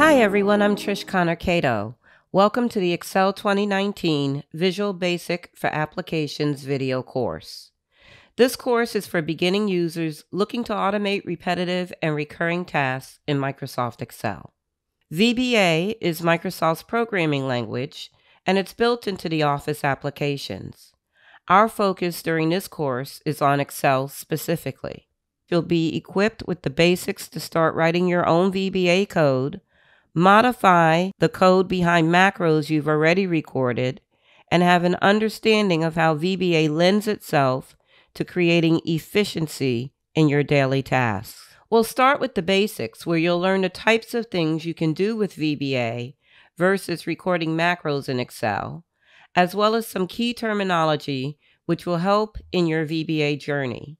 Hi everyone, I'm Trish Connor Cato. Welcome to the Excel 2019 Visual Basic for Applications video course. This course is for beginning users looking to automate repetitive and recurring tasks in Microsoft Excel. VBA is Microsoft's programming language and it's built into the Office applications. Our focus during this course is on Excel specifically. You'll be equipped with the basics to start writing your own VBA code, modify the code behind macros you've already recorded, and have an understanding of how VBA lends itself to creating efficiency in your daily tasks. We'll start with the basics, where you'll learn the types of things you can do with VBA versus recording macros in Excel, as well as some key terminology which will help in your VBA journey.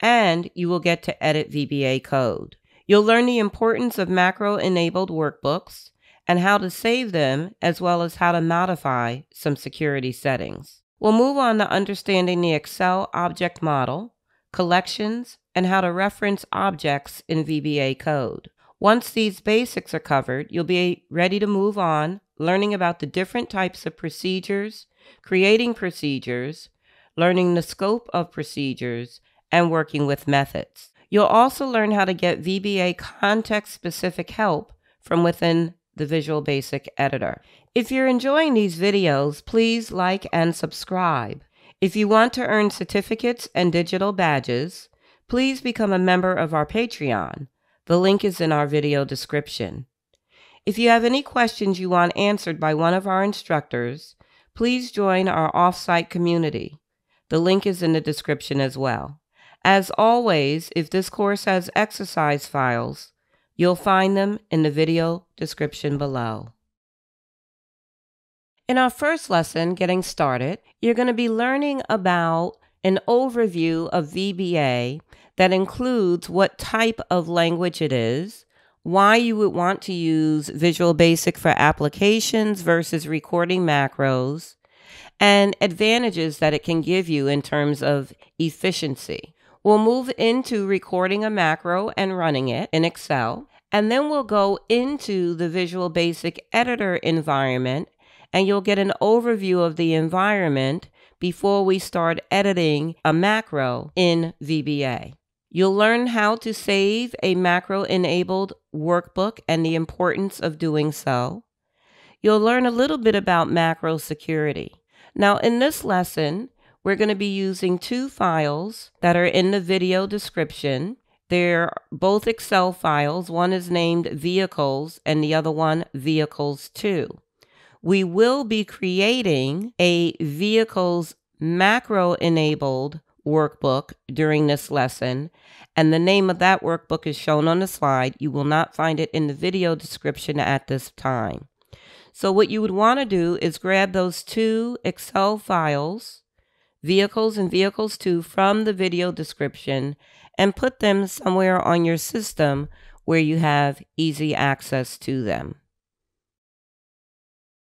And you will get to edit VBA code. You'll learn the importance of macro enabled workbooks and how to save them, as well as how to modify some security settings. We'll move on to understanding the Excel object model, collections, and how to reference objects in VBA code. Once these basics are covered, you'll be ready to move on, learning about the different types of procedures, creating procedures, learning the scope of procedures, and working with methods. You'll also learn how to get VBA context specific help from within the Visual Basic Editor. If you're enjoying these videos, please like and subscribe. If you want to earn certificates and digital badges, please become a member of our Patreon. The link is in our video description. If you have any questions you want answered by one of our instructors, please join our offsite community. The link is in the description as well. As always, if this course has exercise files, you'll find them in the video description below. In our first lesson, Getting Started, you're going to be learning about an overview of VBA that includes what type of language it is, why you would want to use Visual Basic for applications versus recording macros, and advantages that it can give you in terms of efficiency. We'll move into recording a macro and running it in Excel, and then we'll go into the Visual Basic Editor environment and you'll get an overview of the environment before we start editing a macro in VBA. You'll learn how to save a macro enabled workbook and the importance of doing so. You'll learn a little bit about macro security. Now, in this lesson, we're going to be using two files that are in the video description. They're both Excel files. One is named Vehicles and the other one Vehicles 2 we will be creating a vehicles macro enabled workbook during this lesson. And the name of that workbook is shown on the slide. You will not find it in the video description at this time. So what you would want to do is grab those two Excel files, vehicles and vehicles 2 from the video description and put them somewhere on your system where you have easy access to them.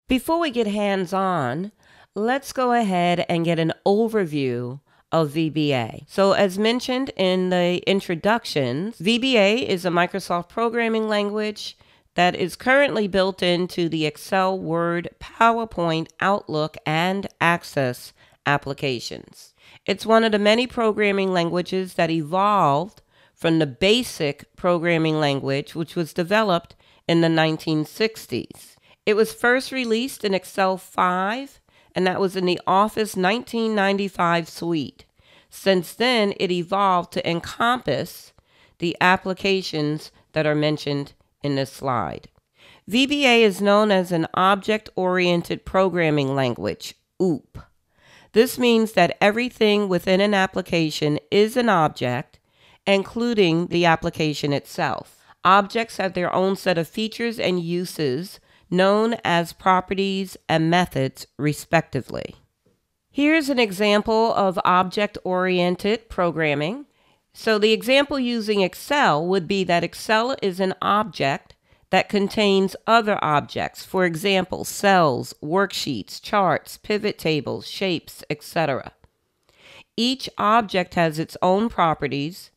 Before we get hands on, let's go ahead and get an overview of VBA. So, as mentioned in the introductions, VBA is a Microsoft programming language that is currently built into the Excel, Word, PowerPoint, Outlook, and Access applications. It's one of the many programming languages that evolved from the basic programming language, which was developed in the 1960s. It was first released in Excel 5, and that was in the Office 1995 suite. Since then, it evolved to encompass the applications that are mentioned in this slide. VBA is known as an Object Oriented Programming Language, OOP. This means that everything within an application is an object, including the application itself. Objects have their own set of features and uses known as properties and methods, respectively. Here's an example of object oriented programming. So, the example using Excel would be that Excel is an object that contains other objects, for example, cells, worksheets, charts, pivot tables, shapes, etc. Each object has its own properties.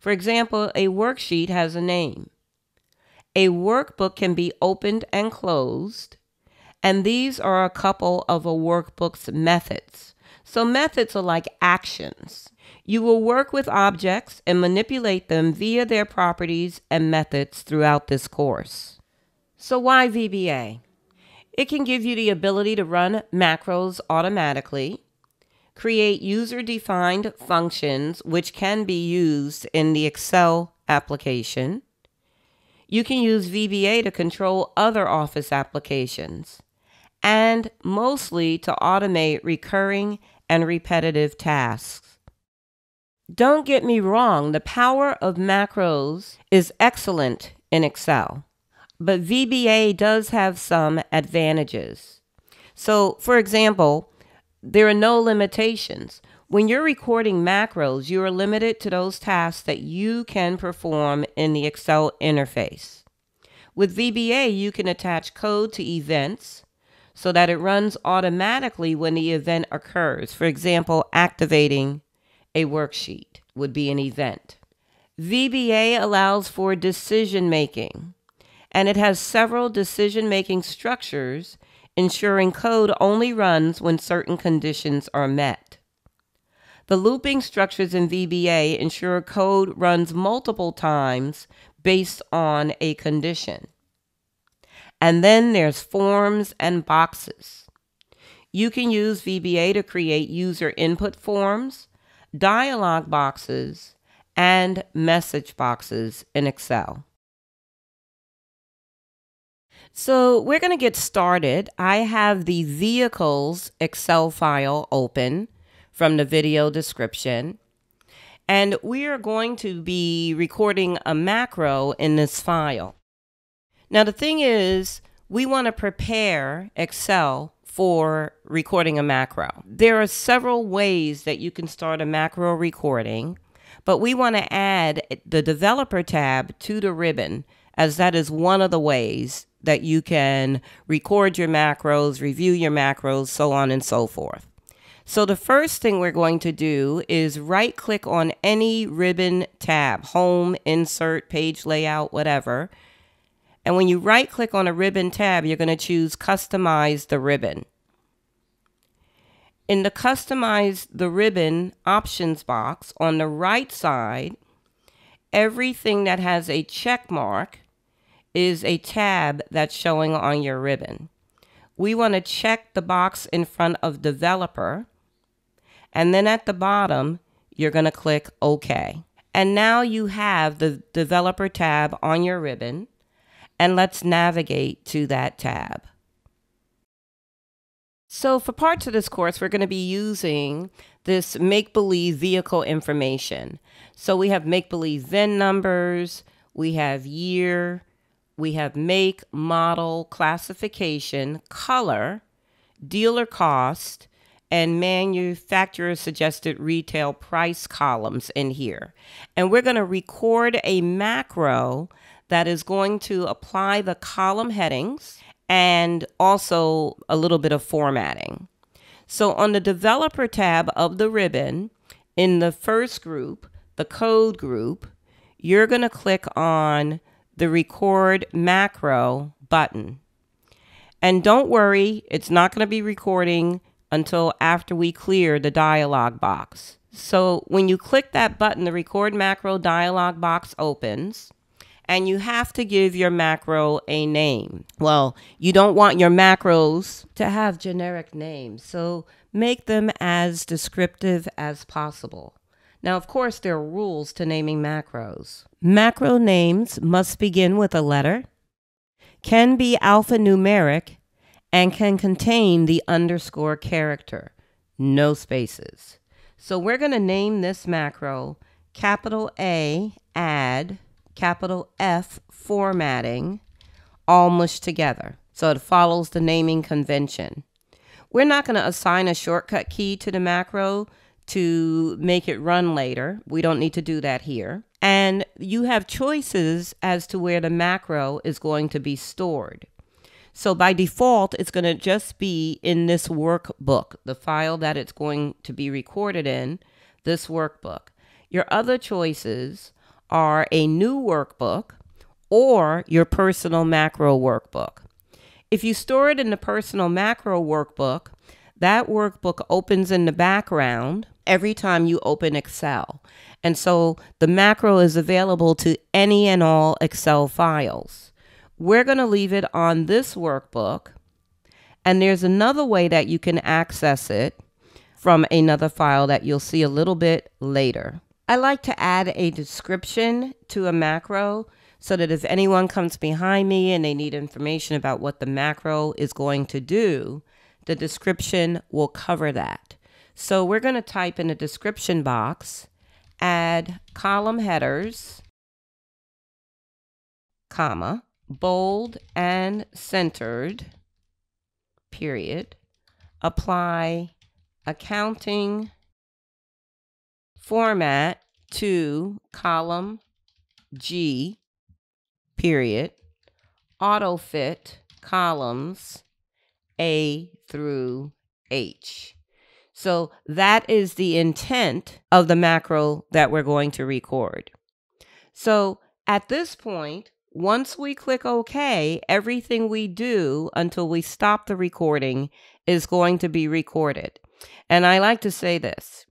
For example, a worksheet has a name. A workbook can be opened and closed, and these are a couple of a workbook's methods. So, methods are like actions. You will work with objects and manipulate them via their properties and methods throughout this course. So, why VBA? It can give you the ability to run macros automatically, create user defined functions which can be used in the Excel application. You can use VBA to control other Office applications, and mostly to automate recurring and repetitive tasks. Don't get me wrong, the power of macros is excellent in Excel, but VBA does have some advantages. So, for example, there are no limitations. When you're recording macros, you are limited to those tasks that you can perform in the Excel interface. With VBA, you can attach code to events so that it runs automatically when the event occurs. For example, activating a worksheet would be an event. VBA allows for decision making, and it has several decision making structures ensuring code only runs when certain conditions are met. The looping structures in VBA ensure code runs multiple times based on a condition. And then there's forms and boxes. You can use VBA to create user input forms, dialog boxes, and message boxes in Excel. So we're going to get started. I have the vehicles Excel file open from the video description. And we are going to be recording a macro in this file. Now, the thing is, we want to prepare Excel for recording a macro. There are several ways that you can start a macro recording, but we want to add the developer tab to the ribbon as that is one of the ways that you can record your macros, review your macros, so on and so forth. So the first thing we're going to do is right click on any ribbon tab, home, insert, page layout, whatever. And when you right click on a ribbon tab, you're going to choose Customize the ribbon. In the Customize the ribbon options box on the right side, everything that has a check mark is a tab that's showing on your ribbon. We want to check the box in front of developer. And then at the bottom, you're going to click OK. And now you have the developer tab on your ribbon and let's navigate to that tab. So for parts of this course, we're going to be using this make-believe vehicle information. So we have make-believe VIN numbers, we have year, we have make, model, classification, color, dealer cost, and manufacturer suggested retail price columns in here. And we're going to record a macro that is going to apply the column headings and also a little bit of formatting. So on the developer tab of the ribbon, in the first group, the code group, you're going to click on the record macro button. And don't worry, it's not going to be recording until after we clear the dialog box. So when you click that button, the record macro dialog box opens and you have to give your macro a name. Well, you don't want your macros to have generic names, so make them as descriptive as possible. Now, of course, there are rules to naming macros. Macro names must begin with a letter, can be alphanumeric, and can contain the underscore character, no spaces. So we're going to name this macro capital A add capital F formatting all mushed together. So it follows the naming convention. We're not going to assign a shortcut key to the macro to make it run later. We don't need to do that here. And you have choices as to where the macro is going to be stored. So by default, it's going to just be in this workbook, the file that it's going to be recorded in, this workbook. Your other choices are a new workbook or your personal macro workbook. If you store it in the personal macro workbook, that workbook opens in the background every time you open Excel. And so the macro is available to any and all Excel files. We're going to leave it on this workbook. And there's another way that you can access it from another file that you'll see a little bit later. I like to add a description to a macro so that if anyone comes behind me and they need information about what the macro is going to do, the description will cover that. So we're going to type in the description box, add column headers, comma, bold and centered, period, apply accounting format to column G, period, auto fit columns A through H. So that is the intent of the macro that we're going to record. So at this point, once we click OK, everything we do until we stop the recording is going to be recorded. And I like to say this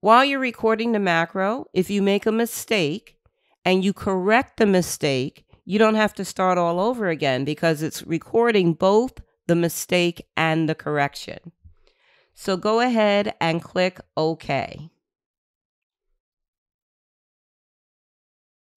while you're recording the macro, if you make a mistake and you correct the mistake, you don't have to start all over again because it's recording both the mistake and the correction. So go ahead and click OK.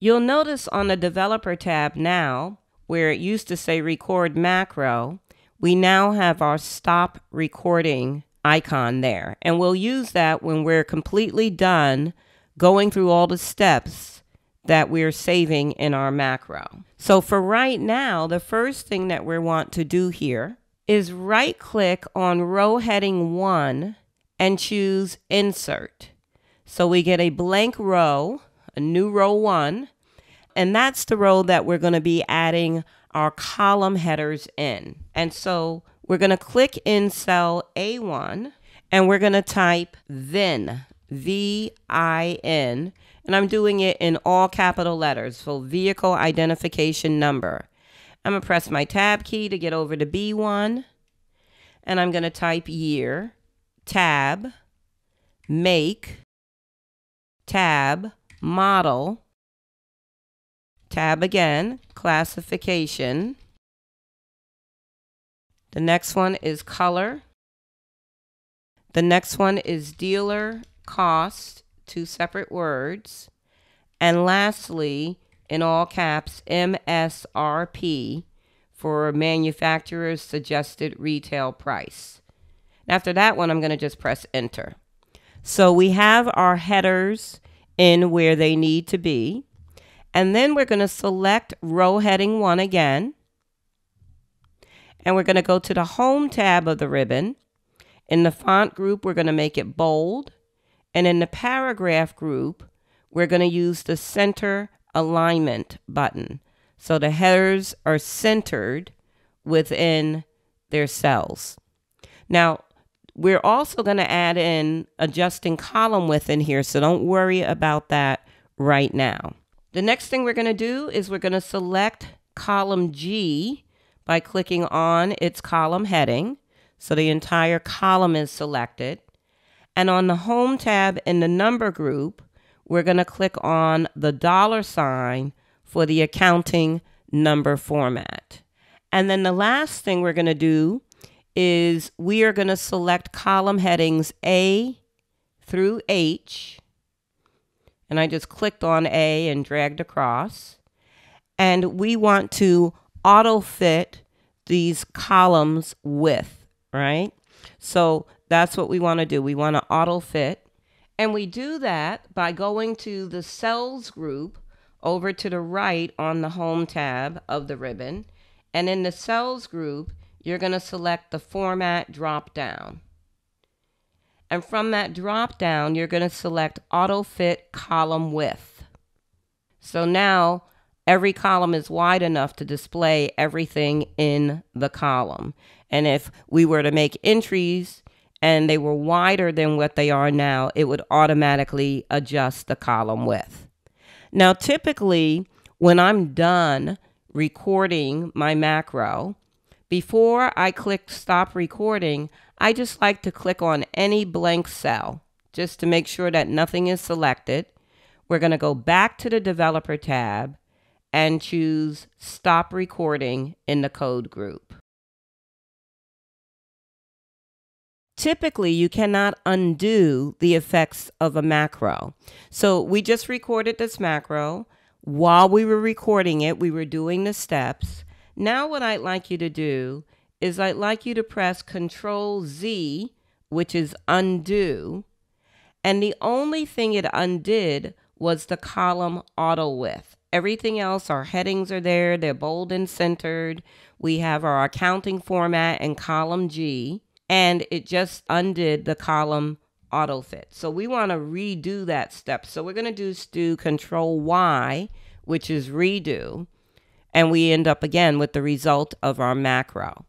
You'll notice on the Developer tab now, where it used to say Record Macro, we now have our Stop Recording icon there. And we'll use that when we're completely done going through all the steps that we're saving in our macro. So for right now, the first thing that we want to do here is right click on row heading one and choose insert. So we get a blank row, a new row one, and that's the row that we're going to be adding our column headers in. And so we're going to click in cell A1 and we're going to type VIN, V-I-N, and I'm doing it in all capital letters, so vehicle identification number. I'm going to press my tab key to get over to B1. And I'm going to type year, tab, make, tab, model, tab again, classification. The next one is color. The next one is dealer, cost, two separate words. And lastly, in all caps MSRP for manufacturer's suggested retail price. After that one, I'm going to just press enter. So we have our headers in where they need to be. And then we're going to select row heading one again. And we're going to go to the home tab of the ribbon. In the font group, we're going to make it bold. And in the paragraph group, we're going to use the center alignment button. So the headers are centered within their cells. Now, we're also going to add in adjusting column width in here, so don't worry about that right now. The next thing we're going to do is we're going to select column G by clicking on its column heading. So the entire column is selected. And on the Home tab in the number group, we're going to click on the dollar sign for the accounting number format. And then the last thing we're going to do is we are going to select column headings A through H. And I just clicked on A and dragged across. And we want to auto fit these columns with, right? So that's what we want to do. We want to auto fit and we do that by going to the cells group over to the right on the home tab of the ribbon. And in the cells group, you're going to select the format drop down. And from that drop down, you're going to select auto fit column width. So now every column is wide enough to display everything in the column. And if we were to make entries and they were wider than what they are now, it would automatically adjust the column width. Now, typically, when I'm done recording my macro, before I click stop recording, I just like to click on any blank cell just to make sure that nothing is selected. We're going to go back to the developer tab and choose stop recording in the code group. Typically, you cannot undo the effects of a macro. So we just recorded this macro. While we were recording it, we were doing the steps. Now what I'd like you to do is I'd like you to press Control Z, which is undo. And the only thing it undid was the column auto width. Everything else, our headings are there, they're bold and centered. We have our accounting format and column G, and it just undid the column auto fit. So we want to redo that step. So we're going to do, do Control Y, which is redo, and we end up again with the result of our macro.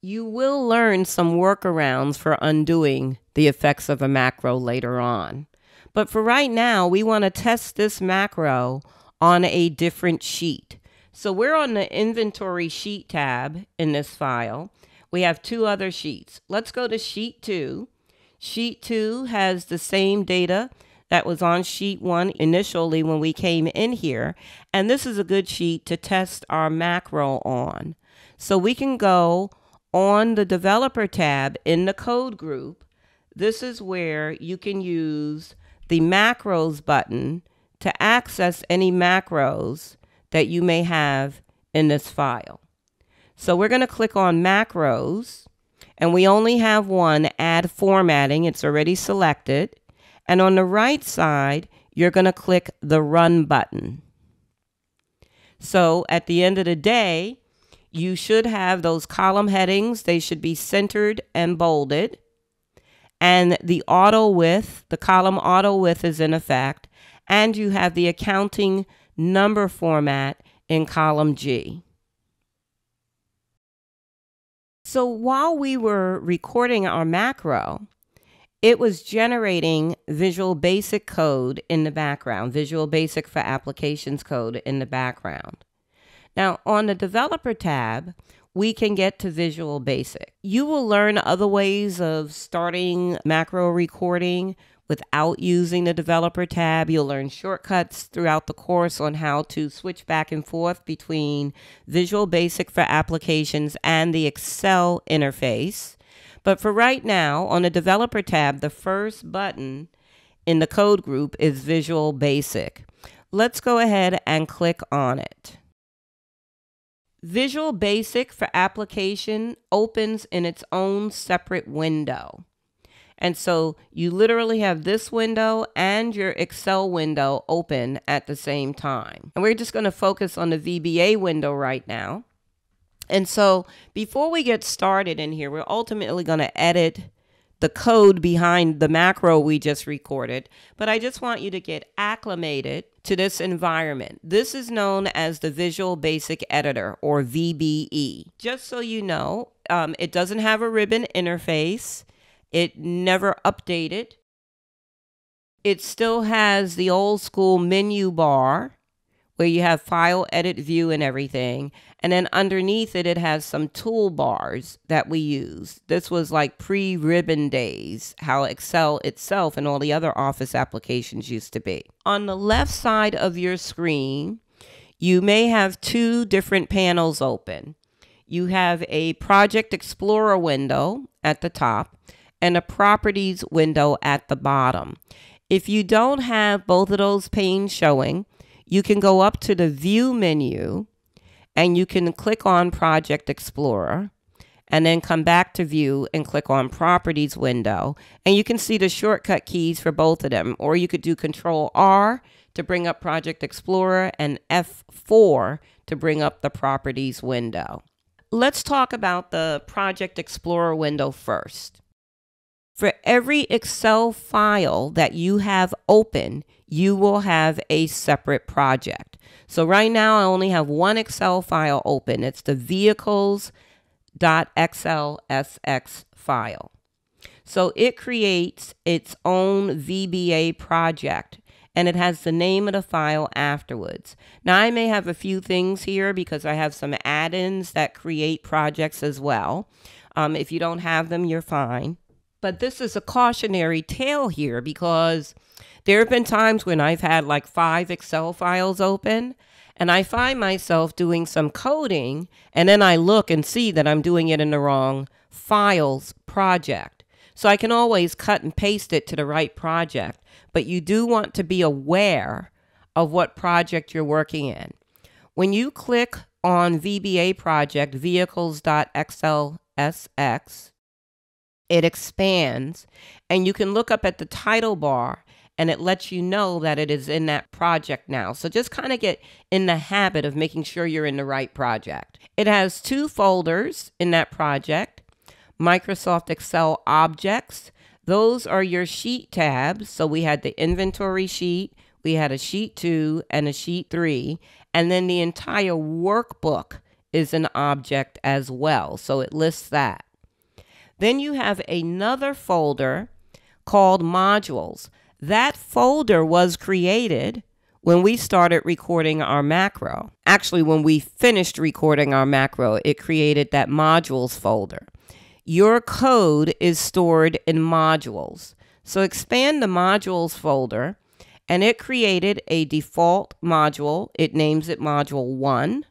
You will learn some workarounds for undoing the effects of a macro later on. But for right now, we want to test this macro on a different sheet. So we're on the inventory sheet tab in this file. We have two other sheets. Let's go to sheet two. Sheet two has the same data that was on sheet one initially when we came in here. And this is a good sheet to test our macro on. So we can go on the developer tab in the code group. This is where you can use the macros button to access any macros that you may have in this file. So we're going to click on macros and we only have one add formatting. It's already selected. And on the right side, you're going to click the run button. So at the end of the day, you should have those column headings. They should be centered and bolded. And the auto width, the column auto width is in effect and you have the accounting number format in column G. So while we were recording our macro, it was generating Visual Basic code in the background, Visual Basic for Applications code in the background. Now, on the Developer tab, we can get to Visual Basic. You will learn other ways of starting macro recording without using the developer tab. You'll learn shortcuts throughout the course on how to switch back and forth between Visual Basic for applications and the Excel interface. But for right now, on the developer tab, the first button in the code group is Visual Basic. Let's go ahead and click on it. Visual Basic for application opens in its own separate window. And so you literally have this window and your Excel window open at the same time. And we're just going to focus on the VBA window right now. And so before we get started in here, we're ultimately going to edit the code behind the macro we just recorded, but I just want you to get acclimated to this environment. This is known as the Visual Basic Editor or VBE. Just so you know, um, it doesn't have a ribbon interface. It never updated. It still has the old school menu bar where you have file, edit, view, and everything. And then underneath it, it has some toolbars that we use. This was like pre ribbon days, how Excel itself and all the other Office applications used to be. On the left side of your screen, you may have two different panels open. You have a Project Explorer window at the top, and a properties window at the bottom. If you don't have both of those panes showing, you can go up to the view menu and you can click on Project Explorer and then come back to view and click on properties window and you can see the shortcut keys for both of them or you could do control R to bring up Project Explorer and F4 to bring up the properties window. Let's talk about the Project Explorer window first. For every Excel file that you have open, you will have a separate project. So right now I only have one Excel file open. It's the vehicles.xlsx file. So it creates its own VBA project and it has the name of the file afterwards. Now, I may have a few things here because I have some add ins that create projects as well. Um, if you don't have them, you're fine. But this is a cautionary tale here because there have been times when I've had like five Excel files open and I find myself doing some coding and then I look and see that I'm doing it in the wrong files project. So I can always cut and paste it to the right project, but you do want to be aware of what project you're working in. When you click on VBA project vehicles.xlsx, it expands and you can look up at the title bar and it lets you know that it is in that project now. So just kind of get in the habit of making sure you're in the right project. It has two folders in that project Microsoft Excel objects. Those are your sheet tabs. So we had the inventory sheet, we had a sheet two and a sheet three, and then the entire workbook is an object as well. So it lists that. Then you have another folder called modules. That folder was created when we started recording our macro. Actually, when we finished recording our macro, it created that modules folder. Your code is stored in modules. So expand the modules folder and it created a default module. It names it module one.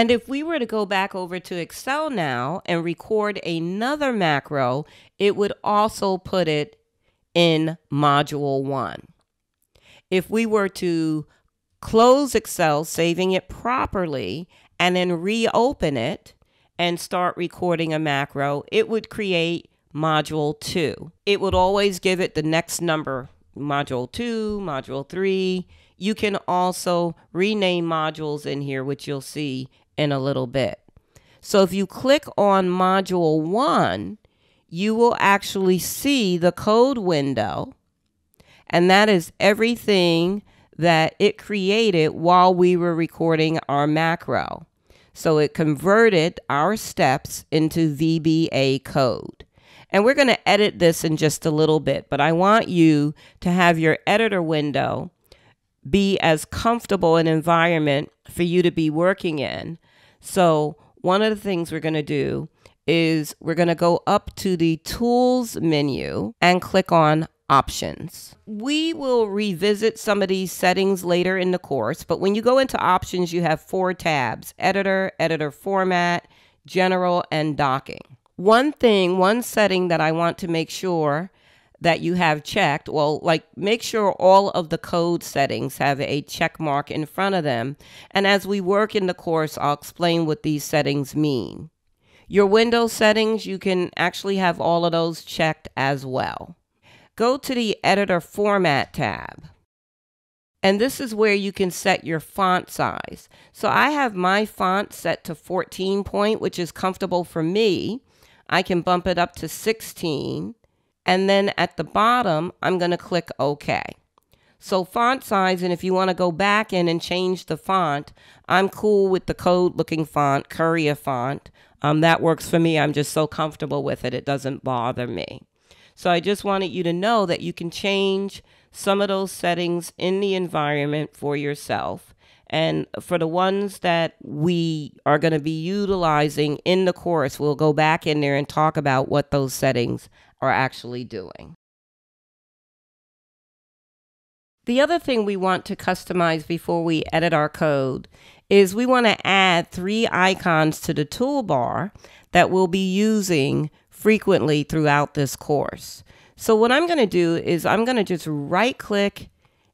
And if we were to go back over to Excel now and record another macro, it would also put it in module one. If we were to close Excel, saving it properly, and then reopen it, and start recording a macro, it would create module 2. It would always give it the next number, module 2, module 3. You can also rename modules in here, which you'll see in a little bit. So if you click on module 1, you will actually see the code window, and that is everything that it created while we were recording our macro. So it converted our steps into VBA code. And we're going to edit this in just a little bit, but I want you to have your editor window be as comfortable an environment for you to be working in. So one of the things we're going to do is we're going to go up to the tools menu and click on options. We will revisit some of these settings later in the course, but when you go into options, you have four tabs editor, editor format, general, and docking. One thing, one setting that I want to make sure that you have checked, well, like make sure all of the code settings have a check mark in front of them. And as we work in the course, I'll explain what these settings mean. Your Windows settings, you can actually have all of those checked as well go to the Editor Format tab. And this is where you can set your font size. So I have my font set to 14 point, which is comfortable for me. I can bump it up to 16. And then at the bottom, I'm going to click OK. So font size, and if you want to go back in and change the font, I'm cool with the code looking font, Courier font. Um, that works for me. I'm just so comfortable with it. It doesn't bother me. So I just wanted you to know that you can change some of those settings in the environment for yourself. And for the ones that we are going to be utilizing in the course, we'll go back in there and talk about what those settings are actually doing. The other thing we want to customize before we edit our code is we want to add three icons to the toolbar that we'll be using frequently throughout this course. So what I'm going to do is I'm going to just right click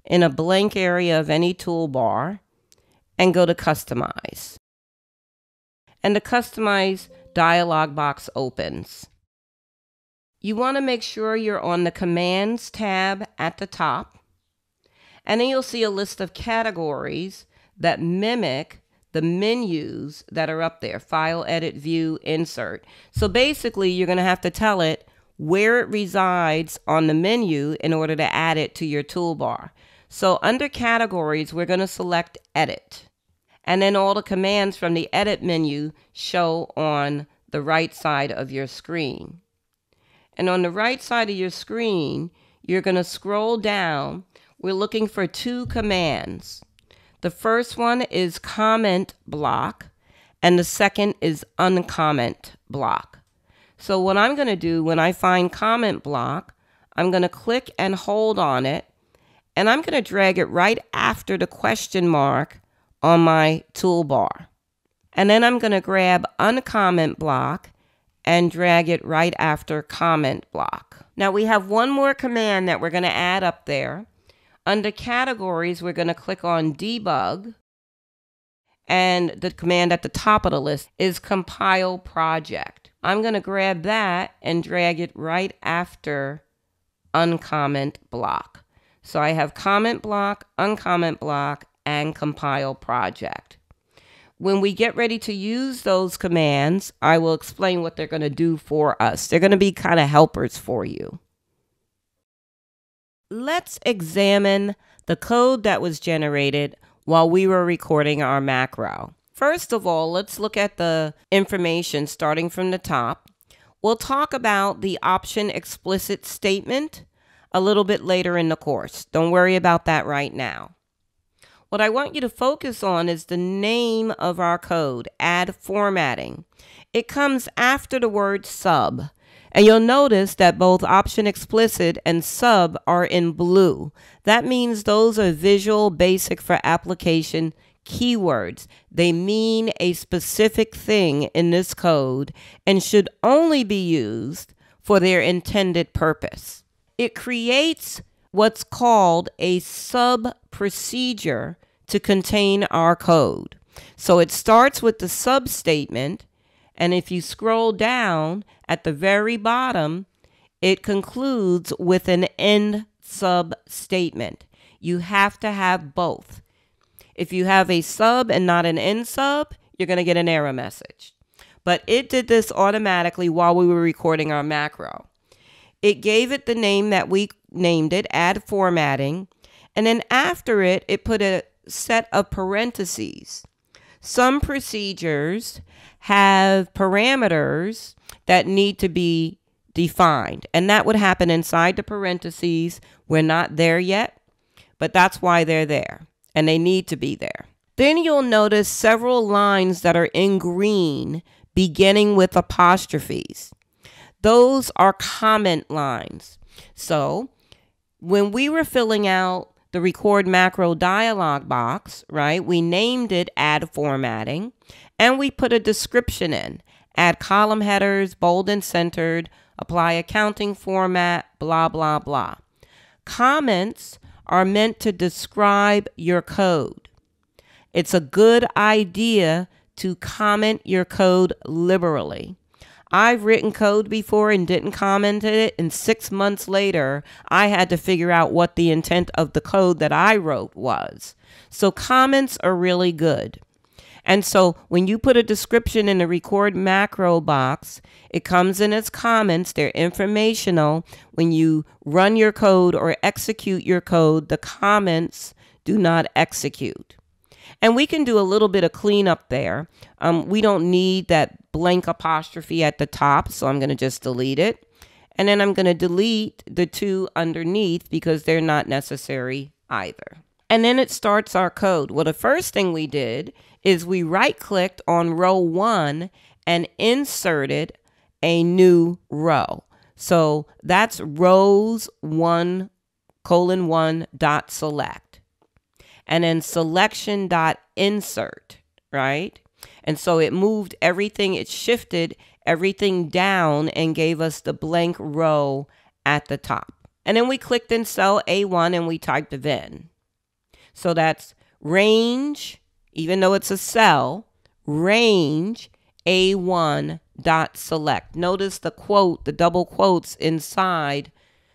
in a blank area of any toolbar and go to customize. And the customize dialog box opens. You want to make sure you're on the commands tab at the top. And then you'll see a list of categories that mimic the menus that are up there file, edit, view, insert. So basically, you're going to have to tell it where it resides on the menu in order to add it to your toolbar. So under categories, we're going to select edit. And then all the commands from the edit menu show on the right side of your screen. And on the right side of your screen, you're going to scroll down we're looking for two commands. The first one is comment block, and the second is uncomment block. So what I'm going to do when I find comment block, I'm going to click and hold on it, and I'm going to drag it right after the question mark on my toolbar. And then I'm going to grab uncomment block and drag it right after comment block. Now we have one more command that we're going to add up there. Under categories, we're going to click on debug. And the command at the top of the list is compile project. I'm going to grab that and drag it right after uncomment block. So I have comment block, uncomment block, and compile project. When we get ready to use those commands, I will explain what they're going to do for us. They're going to be kind of helpers for you. Let's examine the code that was generated while we were recording our macro. First of all, let's look at the information starting from the top. We'll talk about the option explicit statement a little bit later in the course. Don't worry about that right now. What I want you to focus on is the name of our code, add formatting. It comes after the word sub. And you'll notice that both option explicit and sub are in blue. That means those are visual basic for application keywords. They mean a specific thing in this code and should only be used for their intended purpose. It creates what's called a sub procedure to contain our code. So it starts with the sub statement, and if you scroll down at the very bottom, it concludes with an end sub statement. You have to have both. If you have a sub and not an end sub, you're going to get an error message. But it did this automatically while we were recording our macro. It gave it the name that we named it, add formatting. And then after it, it put a set of parentheses. Some procedures have parameters that need to be defined, and that would happen inside the parentheses. We're not there yet, but that's why they're there, and they need to be there. Then you'll notice several lines that are in green beginning with apostrophes. Those are comment lines. So when we were filling out the record macro dialog box, right, we named it add formatting and we put a description in. Add column headers, bold and centered, apply accounting format, blah, blah, blah. Comments are meant to describe your code. It's a good idea to comment your code liberally. I've written code before and didn't comment it, and six months later, I had to figure out what the intent of the code that I wrote was. So, comments are really good. And so, when you put a description in the record macro box, it comes in as comments. They're informational. When you run your code or execute your code, the comments do not execute. And we can do a little bit of cleanup there. Um, we don't need that blank apostrophe at the top, so I'm going to just delete it. And then I'm going to delete the two underneath because they're not necessary either. And then it starts our code. Well, the first thing we did is we right clicked on row one and inserted a new row. So that's rows one colon one dot select and then selection dot insert, right? And so it moved everything, it shifted everything down and gave us the blank row at the top. And then we clicked in cell A1 and we typed the VIN. So that's range, even though it's a cell, range A1 dot select. Notice the quote, the double quotes inside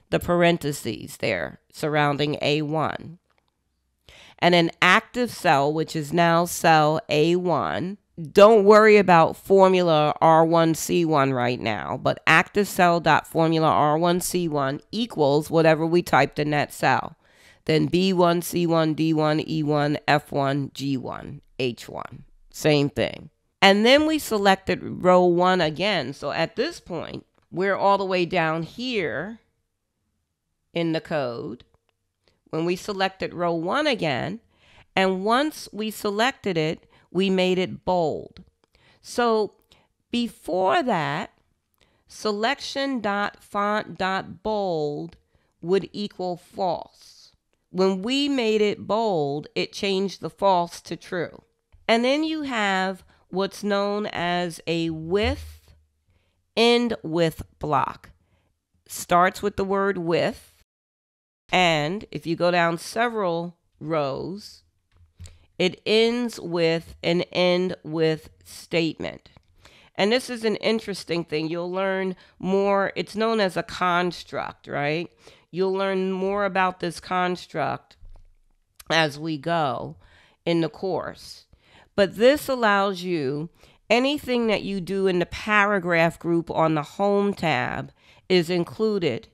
the parentheses there surrounding A1 and an active cell, which is now cell A1. Don't worry about formula R1C1 right now, but active cell dot formula R1C1 equals whatever we typed in that cell. Then B1, C1, D1, E1, F1, G1, H1. Same thing. And then we selected row one again. So at this point, we're all the way down here in the code when we selected row one again. And once we selected it, we made it bold. So before that, selection.font.bold would equal false. When we made it bold, it changed the false to true. And then you have what's known as a with end with block. Starts with the word with, and if you go down several rows, it ends with an end with statement. And this is an interesting thing. You'll learn more. It's known as a construct, right? You'll learn more about this construct as we go in the course. But this allows you anything that you do in the paragraph group on the home tab is included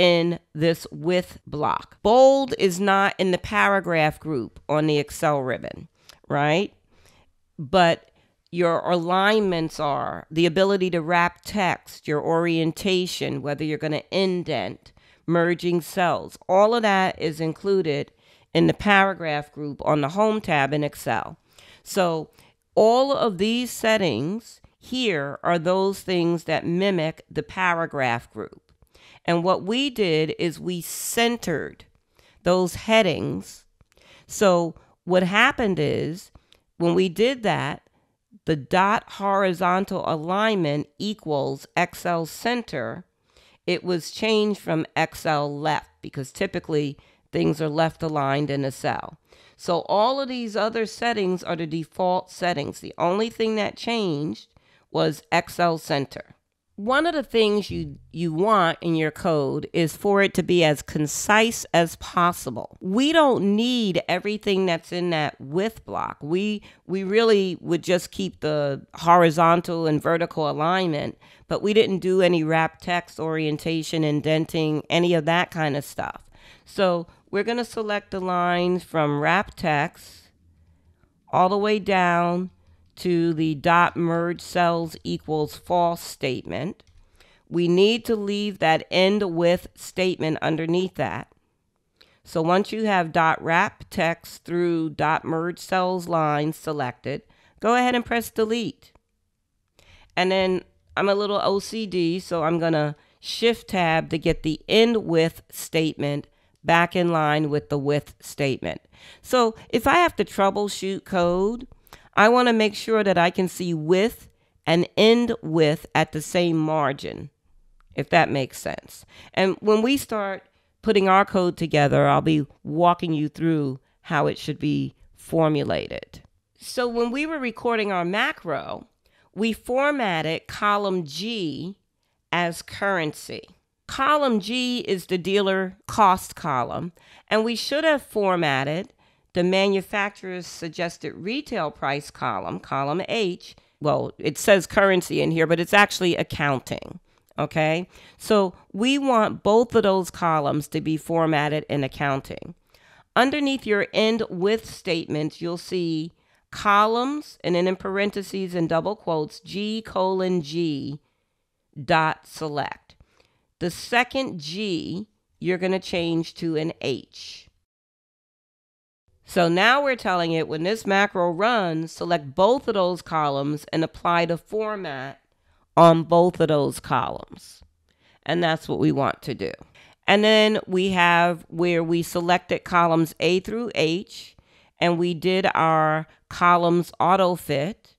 in this with block. Bold is not in the paragraph group on the Excel ribbon, right? But your alignments are, the ability to wrap text, your orientation, whether you're going to indent, merging cells, all of that is included in the paragraph group on the Home tab in Excel. So all of these settings here are those things that mimic the paragraph group. And what we did is we centered those headings. So what happened is when we did that, the dot horizontal alignment equals Excel center, it was changed from Excel left because typically things are left aligned in a cell. So all of these other settings are the default settings. The only thing that changed was Excel center one of the things you you want in your code is for it to be as concise as possible. We don't need everything that's in that with block. We we really would just keep the horizontal and vertical alignment, but we didn't do any wrap text orientation, indenting, any of that kind of stuff. So we're going to select the lines from wrap text all the way down to the dot merge cells equals false statement. We need to leave that end with statement underneath that. So once you have dot wrap text through dot merge cells line selected, go ahead and press delete. And then I'm a little OCD, so I'm going to shift tab to get the end with statement back in line with the with statement. So if I have to troubleshoot code, I want to make sure that I can see with and end with at the same margin, if that makes sense. And when we start putting our code together, I'll be walking you through how it should be formulated. So when we were recording our macro, we formatted column G as currency. Column G is the dealer cost column, and we should have formatted the manufacturer's suggested retail price column, column H, well, it says currency in here, but it's actually accounting. Okay. So we want both of those columns to be formatted in accounting. Underneath your end with statements, you'll see columns and then in parentheses and double quotes, G colon G dot select. The second G, you're going to change to an H. So now we're telling it when this macro runs, select both of those columns and apply the format on both of those columns. And that's what we want to do. And then we have where we selected columns A through H and we did our columns auto fit.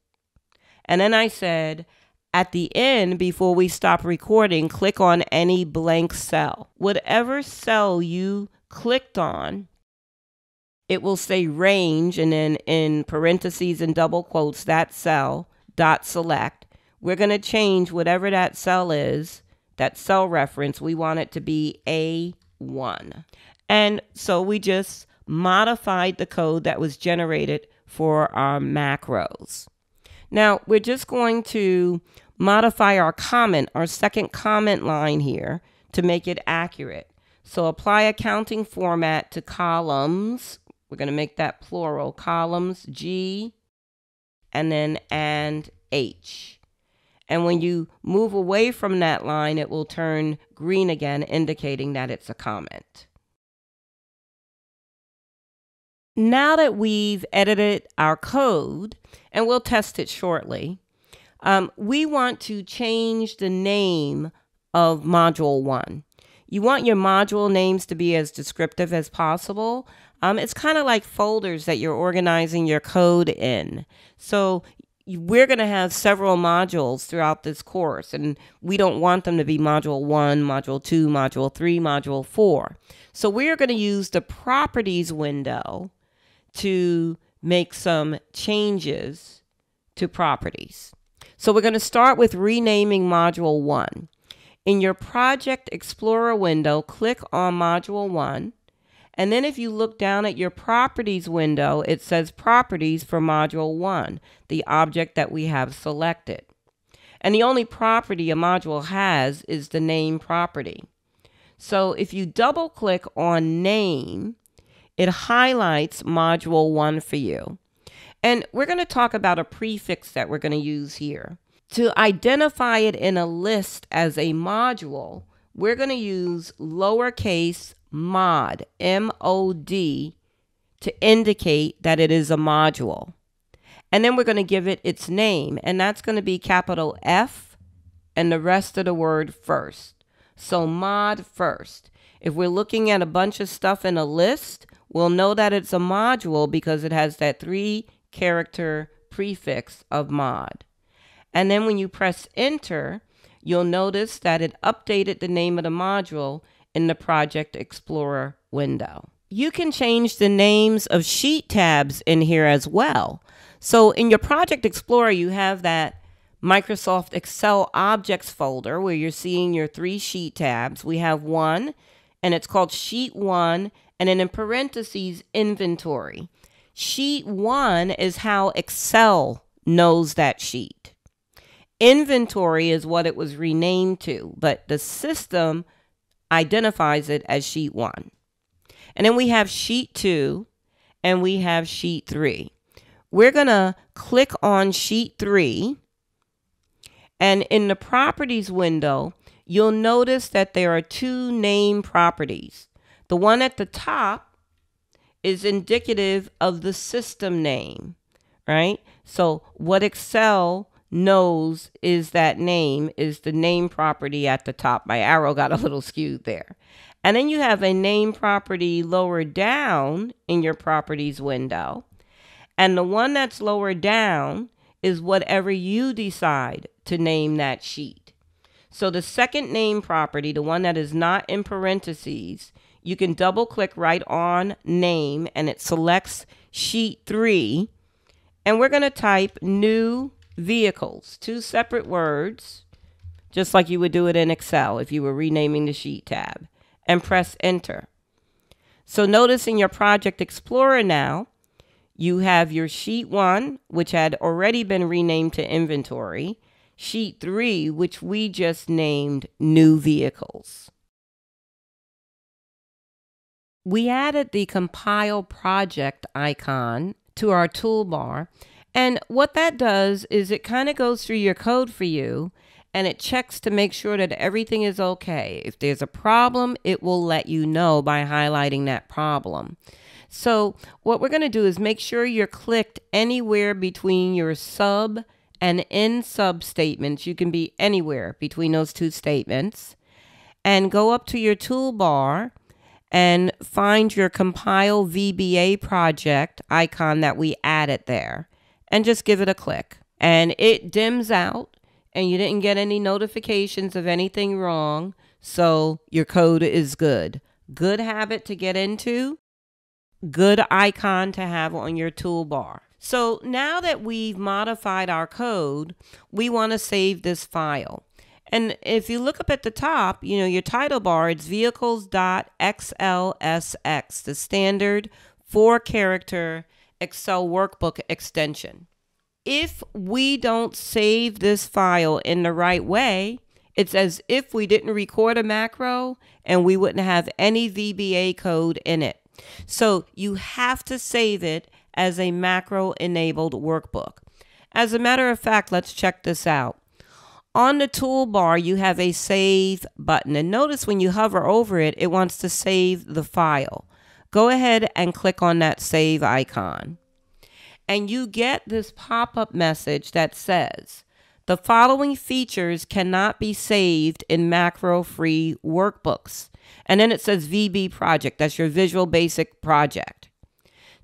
And then I said, at the end, before we stop recording, click on any blank cell. Whatever cell you clicked on, it will say range and then in parentheses and double quotes that cell dot select. We're going to change whatever that cell is, that cell reference, we want it to be A1. And so we just modified the code that was generated for our macros. Now we're just going to modify our comment, our second comment line here to make it accurate. So apply accounting format to columns we're going to make that plural columns G and then and H. And when you move away from that line, it will turn green again, indicating that it's a comment. Now that we've edited our code, and we'll test it shortly, um, we want to change the name of Module 1. You want your module names to be as descriptive as possible. Um, it's kind of like folders that you're organizing your code in. So we're going to have several modules throughout this course, and we don't want them to be module one, module two, module three, module four. So we're going to use the properties window to make some changes to properties. So we're going to start with renaming module one. In your Project Explorer window, click on Module 1. And then if you look down at your Properties window, it says Properties for Module 1, the object that we have selected. And the only property a module has is the name property. So if you double click on Name, it highlights Module 1 for you. And we're going to talk about a prefix that we're going to use here. To identify it in a list as a module, we're going to use lowercase mod, M O D, to indicate that it is a module. And then we're going to give it its name, and that's going to be capital F and the rest of the word first. So mod first. If we're looking at a bunch of stuff in a list, we'll know that it's a module because it has that three character prefix of mod. And then when you press enter, you'll notice that it updated the name of the module in the Project Explorer window. You can change the names of sheet tabs in here as well. So in your Project Explorer, you have that Microsoft Excel Objects folder where you're seeing your three sheet tabs. We have one, and it's called Sheet 1, and then in parentheses, Inventory. Sheet 1 is how Excel knows that sheet. Inventory is what it was renamed to, but the system identifies it as sheet one. And then we have sheet two and we have sheet three. We're going to click on sheet three. And in the properties window, you'll notice that there are two name properties. The one at the top is indicative of the system name, right? So what Excel knows is that name is the name property at the top. My arrow got a little skewed there. And then you have a name property lower down in your properties window. And the one that's lower down is whatever you decide to name that sheet. So the second name property, the one that is not in parentheses, you can double click right on name and it selects sheet three. And we're going to type new vehicles, two separate words, just like you would do it in Excel if you were renaming the sheet tab, and press enter. So notice in your Project Explorer now, you have your sheet one, which had already been renamed to inventory, sheet three, which we just named new vehicles. We added the compile project icon to our toolbar and what that does is it kind of goes through your code for you and it checks to make sure that everything is okay. If there's a problem, it will let you know by highlighting that problem. So what we're going to do is make sure you're clicked anywhere between your sub and end sub statements. You can be anywhere between those two statements. And go up to your toolbar and find your compile VBA project icon that we added there and just give it a click. And it dims out and you didn't get any notifications of anything wrong. So your code is good. Good habit to get into, good icon to have on your toolbar. So now that we've modified our code, we want to save this file. And if you look up at the top, you know, your title bar, it's vehicles.xlsx, the standard four character Excel workbook extension. If we don't save this file in the right way, it's as if we didn't record a macro and we wouldn't have any VBA code in it. So you have to save it as a macro enabled workbook. As a matter of fact, let's check this out. On the toolbar, you have a save button. And notice when you hover over it, it wants to save the file. Go ahead and click on that save icon. And you get this pop up message that says, the following features cannot be saved in macro free workbooks. And then it says VB project. That's your Visual Basic project.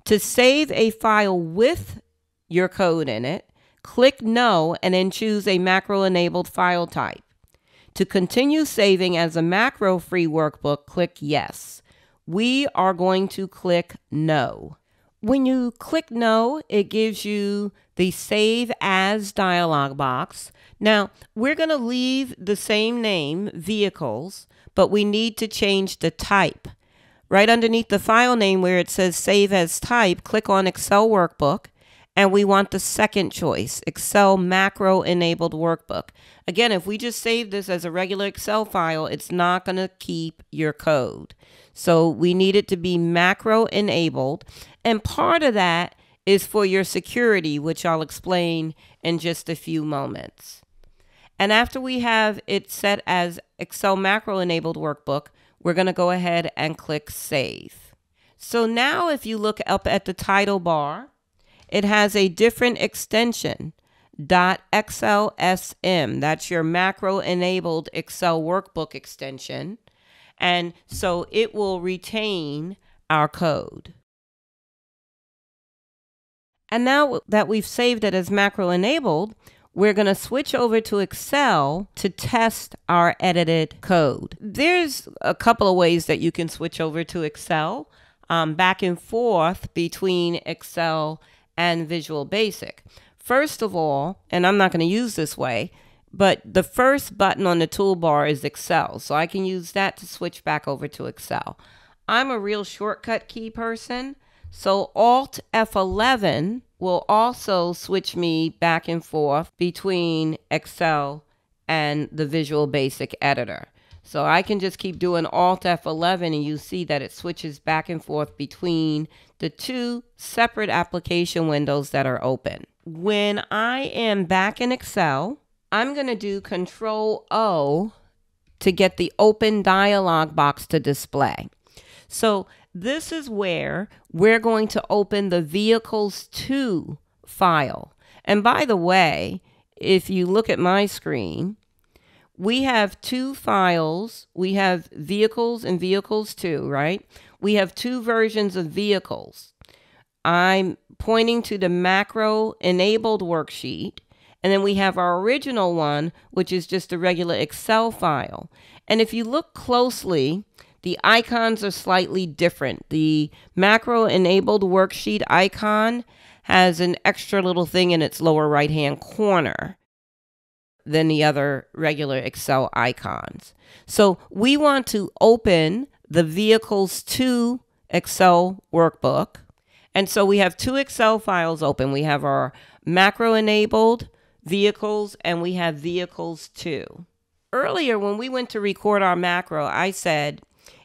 To save a file with your code in it, click No and then choose a macro enabled file type. To continue saving as a macro free workbook, click Yes. We are going to click No. When you click No, it gives you the Save As dialog box. Now, we're going to leave the same name, Vehicles, but we need to change the type. Right underneath the file name where it says Save As Type, click on Excel Workbook and we want the second choice, Excel macro enabled workbook. Again, if we just save this as a regular Excel file, it's not going to keep your code. So we need it to be macro enabled. And part of that is for your security, which I'll explain in just a few moments. And after we have it set as Excel macro enabled workbook, we're going to go ahead and click save. So now if you look up at the title bar, it has a different extension .xlsm. That's your macro enabled Excel workbook extension. And so it will retain our code. And now that we've saved it as macro enabled, we're going to switch over to Excel to test our edited code. There's a couple of ways that you can switch over to Excel um, back and forth between Excel and Visual Basic. First of all, and I'm not going to use this way, but the first button on the toolbar is Excel. So I can use that to switch back over to Excel. I'm a real shortcut key person. So Alt F11 will also switch me back and forth between Excel and the Visual Basic editor. So I can just keep doing Alt F11 and you see that it switches back and forth between the two separate application windows that are open. When I am back in Excel, I'm going to do Control O to get the open dialog box to display. So this is where we're going to open the vehicles 2 file. And by the way, if you look at my screen, we have two files. We have vehicles and vehicles 2, right? We have two versions of vehicles. I'm pointing to the macro enabled worksheet. And then we have our original one, which is just a regular Excel file. And if you look closely, the icons are slightly different. The macro enabled worksheet icon has an extra little thing in its lower right hand corner than the other regular Excel icons. So we want to open the Vehicles 2 Excel workbook. And so we have two Excel files open. We have our macro enabled vehicles and we have vehicles 2. Earlier, when we went to record our macro, I said,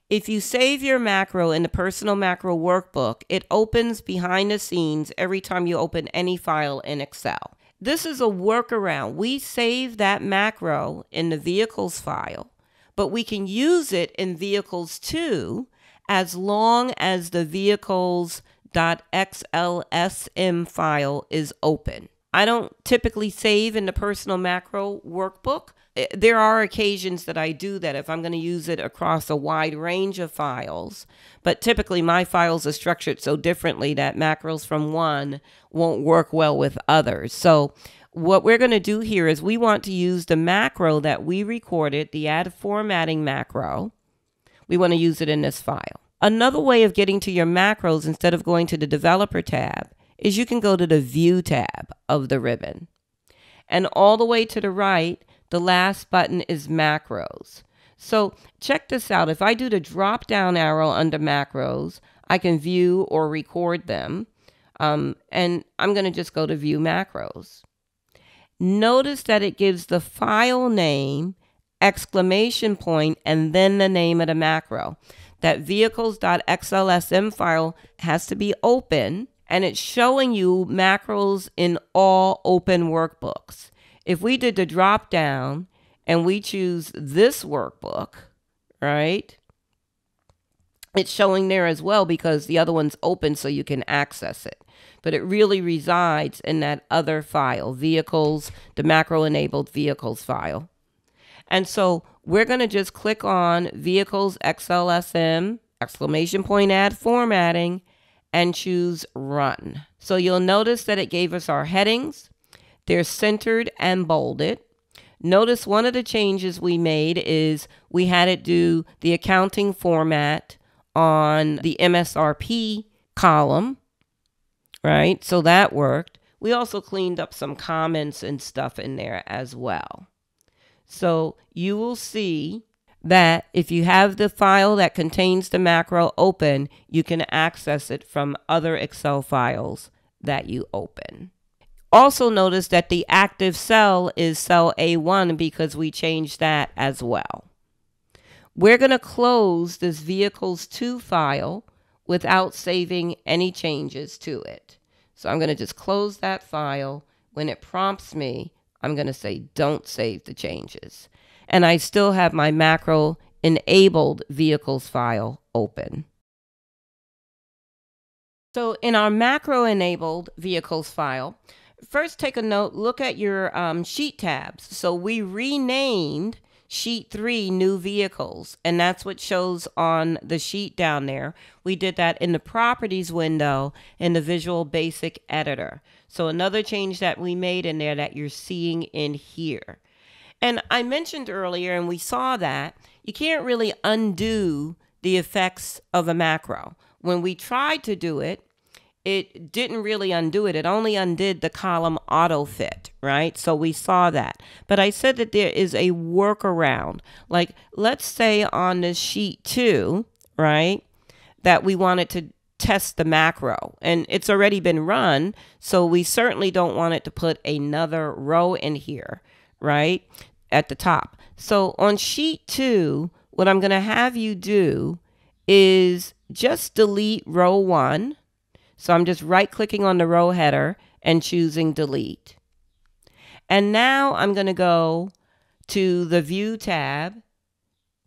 if you save your macro in the personal macro workbook, it opens behind the scenes every time you open any file in Excel. This is a workaround. We save that macro in the vehicles file, but we can use it in vehicles 2 as long as the vehicles.xlsm file is open. I don't typically save in the personal macro workbook Eh, there are occasions that I do that if I'm going to use it across a wide range of files, but typically my files are structured so differently that macros from one won't work well with others. So what we're going to do here is we want to use the macro that we recorded, the add formatting macro. We want to use it in this file. Another way of getting to your macros instead of going to the developer tab is you can go to the view tab of the ribbon. And all the way to the right, the last button is macros. So check this out. If I do the drop down arrow under macros, I can view or record them. Um, and I'm going to just go to view macros. Notice that it gives the file name, exclamation point, and then the name of the macro. That vehicles.xlsm file has to be open and it's showing you macros in all open workbooks. If we did the drop down and we choose this workbook, right? it's showing there as well because the other one's open so you can access it. But it really resides in that other file, vehicles, the macro enabled vehicles file. And so we're going to just click on vehicles XLSM, exclamation point add formatting, and choose run. So you'll notice that it gave us our headings. They're centered and bolded. Notice one of the changes we made is we had it do the accounting format on the MSRP column, right? So that worked. We also cleaned up some comments and stuff in there as well. So you will see that if you have the file that contains the macro open, you can access it from other Excel files that you open. Also notice that the active cell is cell A1 because we changed that as well. We're going to close this vehicles 2 file without saving any changes to it. So I'm going to just close that file. When it prompts me, I'm going to say don't save the changes. And I still have my macro enabled vehicles file open. So in our macro enabled vehicles file, first take a note, look at your um, sheet tabs. So we renamed sheet three new vehicles, and that's what shows on the sheet down there. We did that in the properties window in the Visual Basic Editor. So another change that we made in there that you're seeing in here. And I mentioned earlier, and we saw that you can't really undo the effects of a macro. When we tried to do it, it didn't really undo it. It only undid the column auto fit, right? So we saw that. But I said that there is a workaround. Like, let's say on this sheet two, right, that we wanted to test the macro and it's already been run. So we certainly don't want it to put another row in here, right, at the top. So on sheet two, what I'm going to have you do is just delete row one so I'm just right clicking on the row header and choosing delete. And now I'm going to go to the view tab,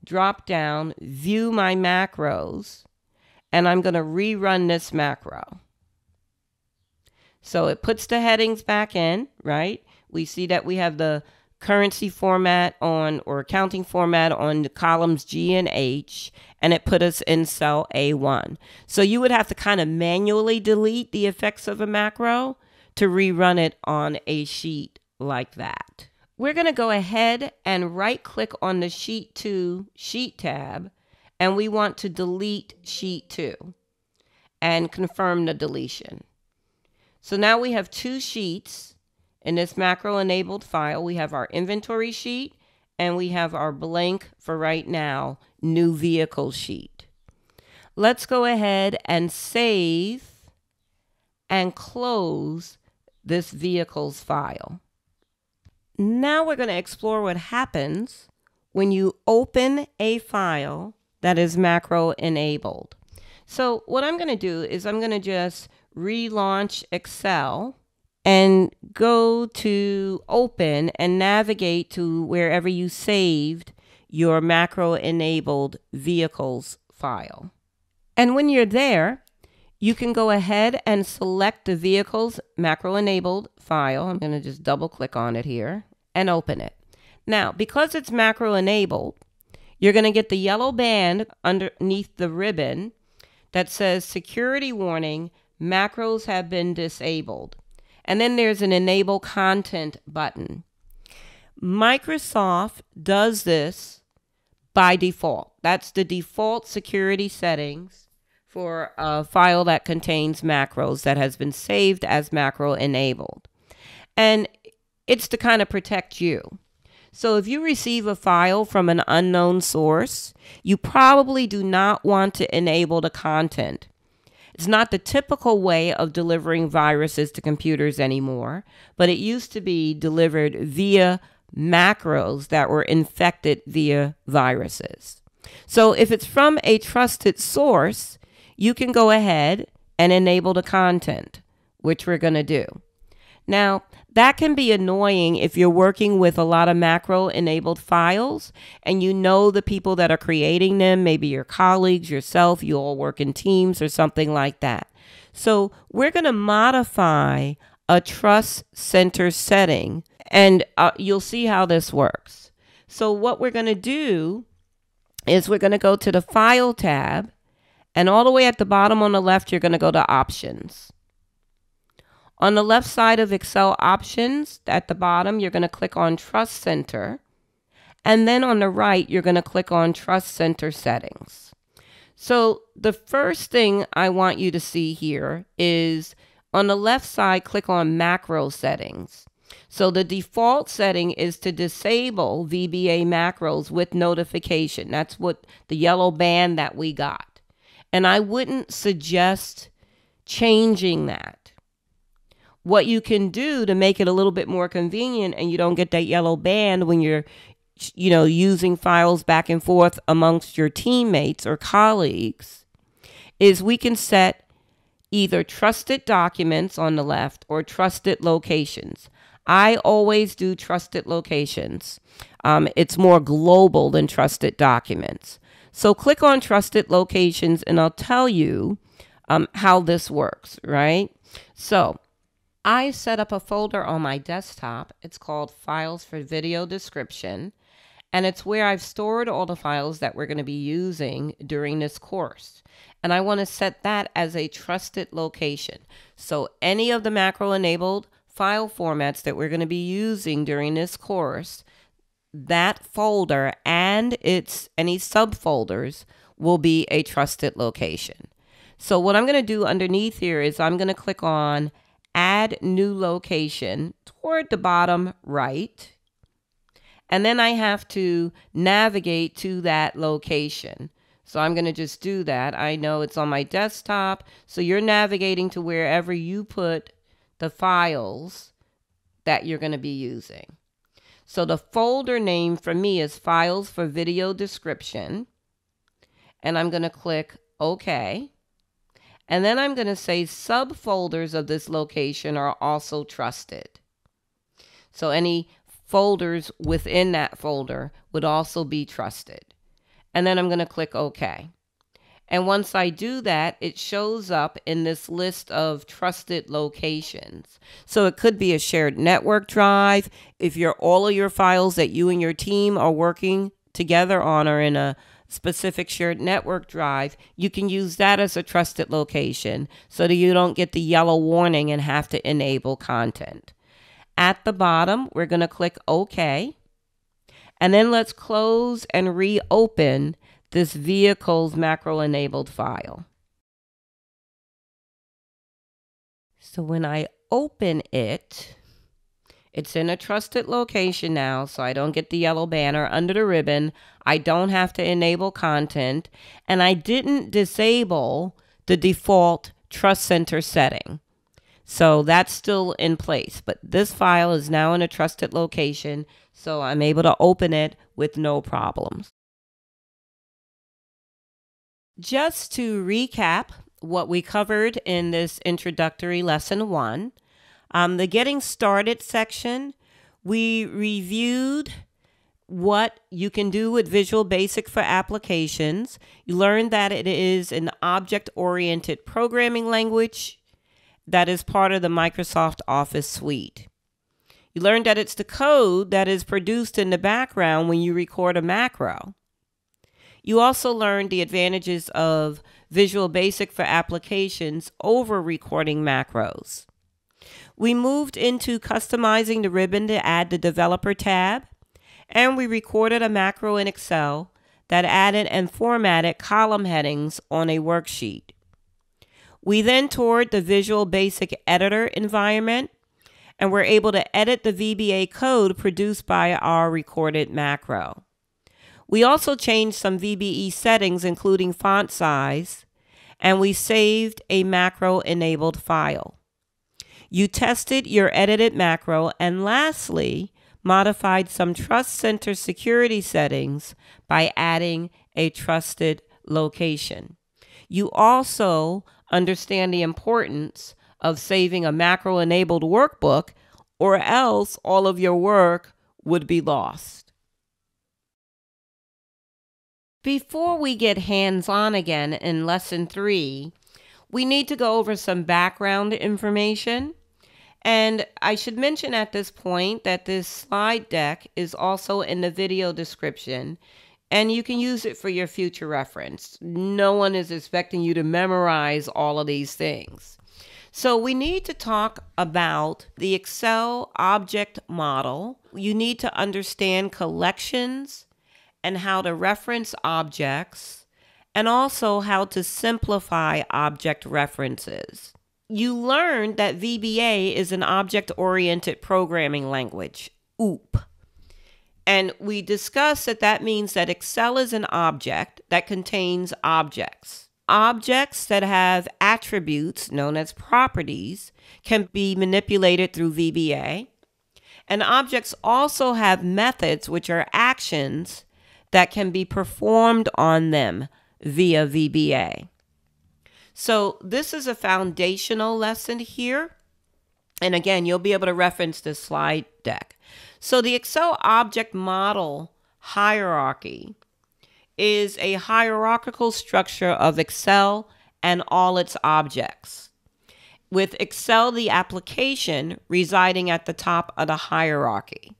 drop down, view my macros, and I'm going to rerun this macro. So it puts the headings back in, right? We see that we have the currency format on or accounting format on the columns G and H, and it put us in cell A1. So you would have to kind of manually delete the effects of a macro to rerun it on a sheet like that. We're going to go ahead and right click on the sheet 2 sheet tab and we want to delete sheet 2 and confirm the deletion. So now we have two sheets in this macro enabled file, we have our inventory sheet and we have our blank for right now, new vehicle sheet. Let's go ahead and save and close this vehicles file. Now we're going to explore what happens when you open a file that is macro enabled. So what I'm going to do is I'm going to just relaunch Excel and go to open and navigate to wherever you saved your macro enabled vehicles file. And when you're there, you can go ahead and select the vehicles macro enabled file. I'm going to just double click on it here and open it. Now, because it's macro enabled, you're going to get the yellow band underneath the ribbon that says security warning, macros have been disabled. And then there's an enable content button. Microsoft does this by default. That's the default security settings for a file that contains macros that has been saved as macro enabled. And it's to kind of protect you. So if you receive a file from an unknown source, you probably do not want to enable the content it's not the typical way of delivering viruses to computers anymore, but it used to be delivered via macros that were infected via viruses. So if it's from a trusted source, you can go ahead and enable the content, which we're going to do. Now, That can be annoying if you're working with a lot of macro enabled files and you know the people that are creating them, maybe your colleagues, yourself, you all work in teams or something like that. So we're going to modify a trust center setting and uh, you'll see how this works. So what we're going to do is we're going to go to the File tab and all the way at the bottom on the left, you're going to go to Options. On the left side of Excel Options, at the bottom, you're going to click on Trust Center. And then on the right, you're going to click on Trust Center Settings. So the first thing I want you to see here is on the left side, click on Macro Settings. So the default setting is to disable VBA macros with notification. That's what the yellow band that we got. And I wouldn't suggest changing that what you can do to make it a little bit more convenient and you don't get that yellow band when you're you know using files back and forth amongst your teammates or colleagues is we can set either trusted documents on the left or trusted locations. I always do trusted locations. Um, it's more global than trusted documents. So click on trusted locations and i'll tell you um, how this works right? So I set up a folder on my desktop. It's called Files for Video Description, and it's where I've stored all the files that we're going to be using during this course. And I want to set that as a trusted location. So any of the macro enabled file formats that we're going to be using during this course, that folder and its any subfolders will be a trusted location. So what I'm going to do underneath here is I'm going to click on add new location toward the bottom right. And then I have to navigate to that location. So I'm going to just do that. I know it's on my desktop. So you're navigating to wherever you put the files that you're going to be using. So the folder name for me is Files for Video Description. And I'm going to click OK. And then I'm going to say subfolders of this location are also trusted. So any folders within that folder would also be trusted. And then I'm going to click OK. And once I do that, it shows up in this list of trusted locations. So it could be a shared network drive. If you're all of your files that you and your team are working together on are in a specific shared network drive, you can use that as a trusted location so that you don't get the yellow warning and have to enable content. At the bottom, we're going to click OK. And then let's close and reopen this vehicle's macro enabled file. So when I open it, it's in a trusted location now, so I don't get the yellow banner under the ribbon. I don't have to enable content, and I didn't disable the default Trust Center setting. So that's still in place, but this file is now in a trusted location, so I'm able to open it with no problems. Just to recap what we covered in this introductory lesson one, um, the Getting Started section, we reviewed what you can do with Visual Basic for applications. You learned that it is an object oriented programming language that is part of the Microsoft Office suite. You learned that it's the code that is produced in the background when you record a macro. You also learned the advantages of Visual Basic for applications over recording macros. We moved into customizing the ribbon to add the developer tab, and we recorded a macro in Excel that added and formatted column headings on a worksheet. We then toured the Visual Basic Editor environment and were able to edit the VBA code produced by our recorded macro. We also changed some VBE settings, including font size, and we saved a macro enabled file. You tested your edited macro, and lastly, modified some Trust Center security settings by adding a trusted location. You also understand the importance of saving a macro enabled workbook or else all of your work would be lost. Before we get hands on again in lesson three, we need to go over some background information. And I should mention at this point that this slide deck is also in the video description and you can use it for your future reference. No one is expecting you to memorize all of these things. So we need to talk about the Excel object model. You need to understand collections and how to reference objects and also how to simplify object references you learned that VBA is an object oriented programming language, OOP. And we discussed that that means that Excel is an object that contains objects. Objects that have attributes known as properties can be manipulated through VBA. And objects also have methods, which are actions that can be performed on them via VBA. So this is a foundational lesson here. And again, you'll be able to reference this slide deck. So the Excel object model hierarchy is a hierarchical structure of Excel and all its objects. With Excel, the application residing at the top of the hierarchy.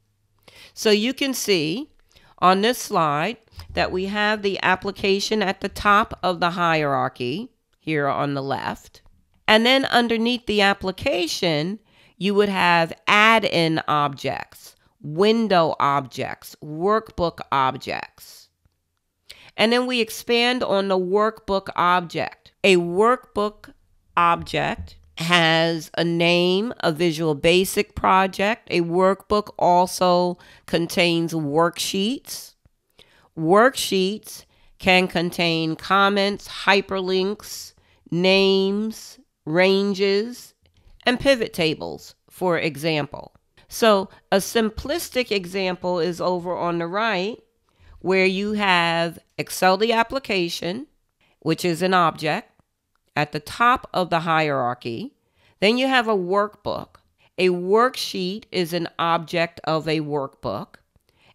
So you can see on this slide that we have the application at the top of the hierarchy here on the left. And then underneath the application, you would have add-in objects, window objects, workbook objects. And then we expand on the workbook object. A workbook object has a name, a Visual Basic project. A workbook also contains worksheets. Worksheets can contain comments, hyperlinks, names, ranges, and pivot tables, for example. So a simplistic example is over on the right where you have Excel the application, which is an object at the top of the hierarchy. Then you have a workbook. A worksheet is an object of a workbook,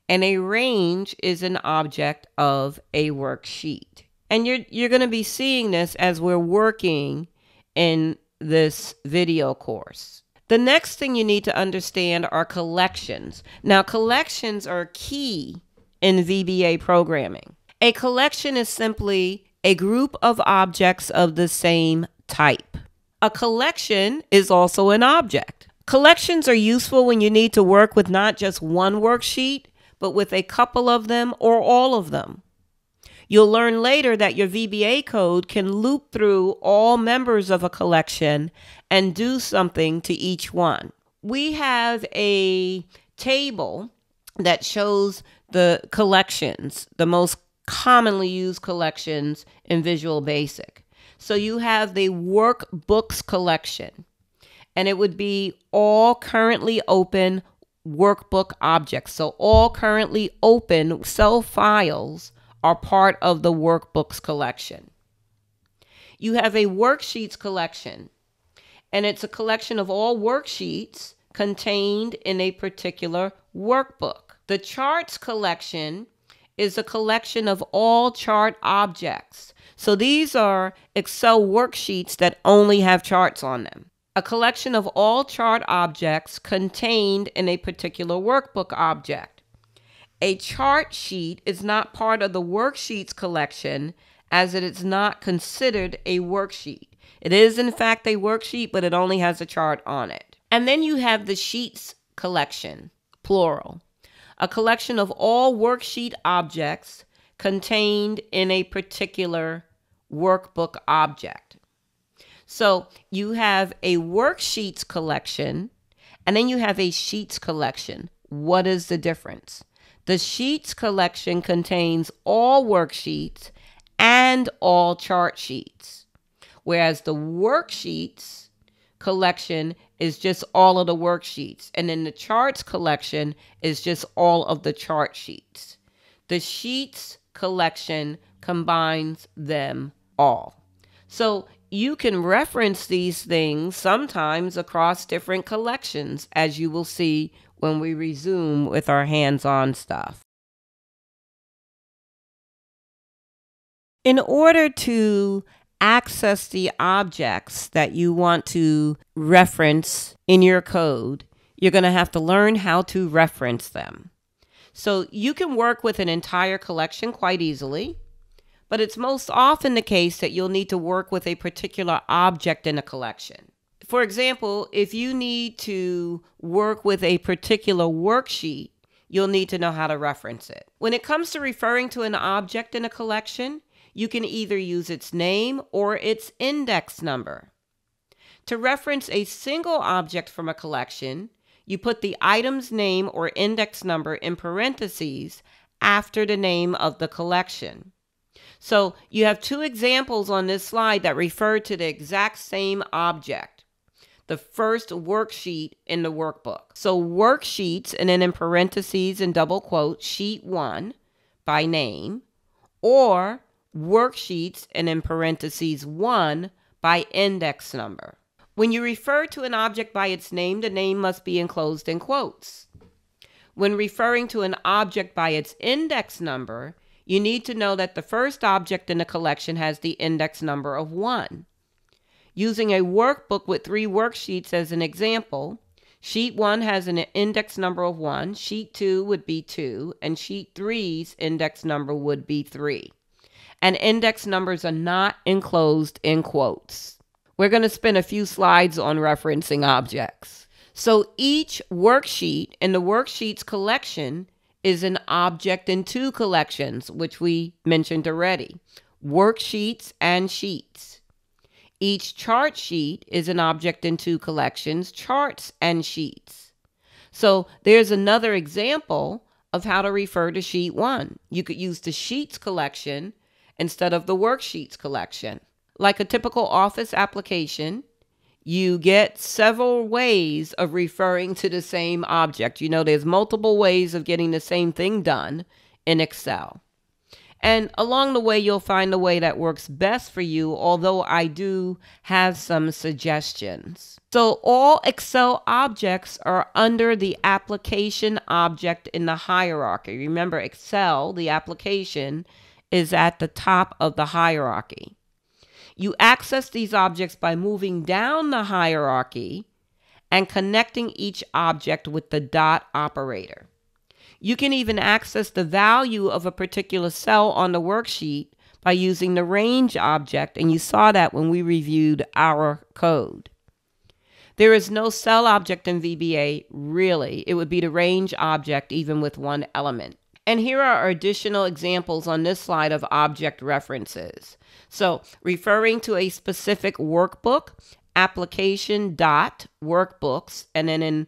and a range is an object of a worksheet. And you're you're going to be seeing this as we're working in this video course. The next thing you need to understand are collections. Now, collections are key in VBA programming. A collection is simply a group of objects of the same type. A collection is also an object. Collections are useful when you need to work with not just one worksheet, but with a couple of them or all of them. You'll learn later that your VBA code can loop through all members of a collection and do something to each one. We have a table that shows the collections, the most commonly used collections in Visual Basic. So you have the workbooks collection, and it would be all currently open workbook objects. So all currently open cell files are part of the workbooks collection. You have a worksheets collection, and it's a collection of all worksheets contained in a particular workbook. The charts collection is a collection of all chart objects. So these are Excel worksheets that only have charts on them. A collection of all chart objects contained in a particular workbook object. A chart sheet is not part of the worksheets collection as it is not considered a worksheet. It is, in fact, a worksheet, but it only has a chart on it. And then you have the sheets collection, plural, a collection of all worksheet objects contained in a particular workbook object. So you have a worksheets collection and then you have a sheets collection. What is the difference? The Sheets collection contains all worksheets and all chart sheets, whereas the Worksheets collection is just all of the worksheets, and then the Charts collection is just all of the chart sheets. The Sheets collection combines them all. So you can reference these things sometimes across different collections, as you will see when we resume with our hands on stuff. In order to access the objects that you want to reference in your code, you're going to have to learn how to reference them. So you can work with an entire collection quite easily, but it's most often the case that you'll need to work with a particular object in a collection. For example, if you need to work with a particular worksheet, you'll need to know how to reference it. When it comes to referring to an object in a collection, you can either use its name or its index number. To reference a single object from a collection, you put the item's name or index number in parentheses after the name of the collection. So you have two examples on this slide that refer to the exact same object. The first worksheet in the workbook. So worksheets, and then in parentheses and double quote, sheet one by name, or worksheets, and in parentheses one by index number. When you refer to an object by its name, the name must be enclosed in quotes. When referring to an object by its index number, you need to know that the first object in the collection has the index number of 1. Using a workbook with three worksheets as an example, sheet 1 has an index number of 1, sheet 2 would be 2, and sheet 3's index number would be 3. And index numbers are not enclosed in quotes. We're going to spend a few slides on referencing objects. So each worksheet in the worksheets collection is an object in two collections, which we mentioned already worksheets and sheets. Each chart sheet is an object in two collections, charts and sheets. So there's another example of how to refer to sheet one. You could use the sheets collection instead of the worksheets collection. Like a typical Office application, you get several ways of referring to the same object. You know, there's multiple ways of getting the same thing done in Excel. And along the way, you'll find the way that works best for you, although I do have some suggestions. So, all Excel objects are under the application object in the hierarchy. Remember, Excel, the application, is at the top of the hierarchy. You access these objects by moving down the hierarchy and connecting each object with the dot operator. You can even access the value of a particular cell on the worksheet by using the range object, and you saw that when we reviewed our code. There is no cell object in VBA, really. It would be the range object, even with one element. And here are additional examples on this slide of object references. So referring to a specific workbook, application dot workbooks, and then in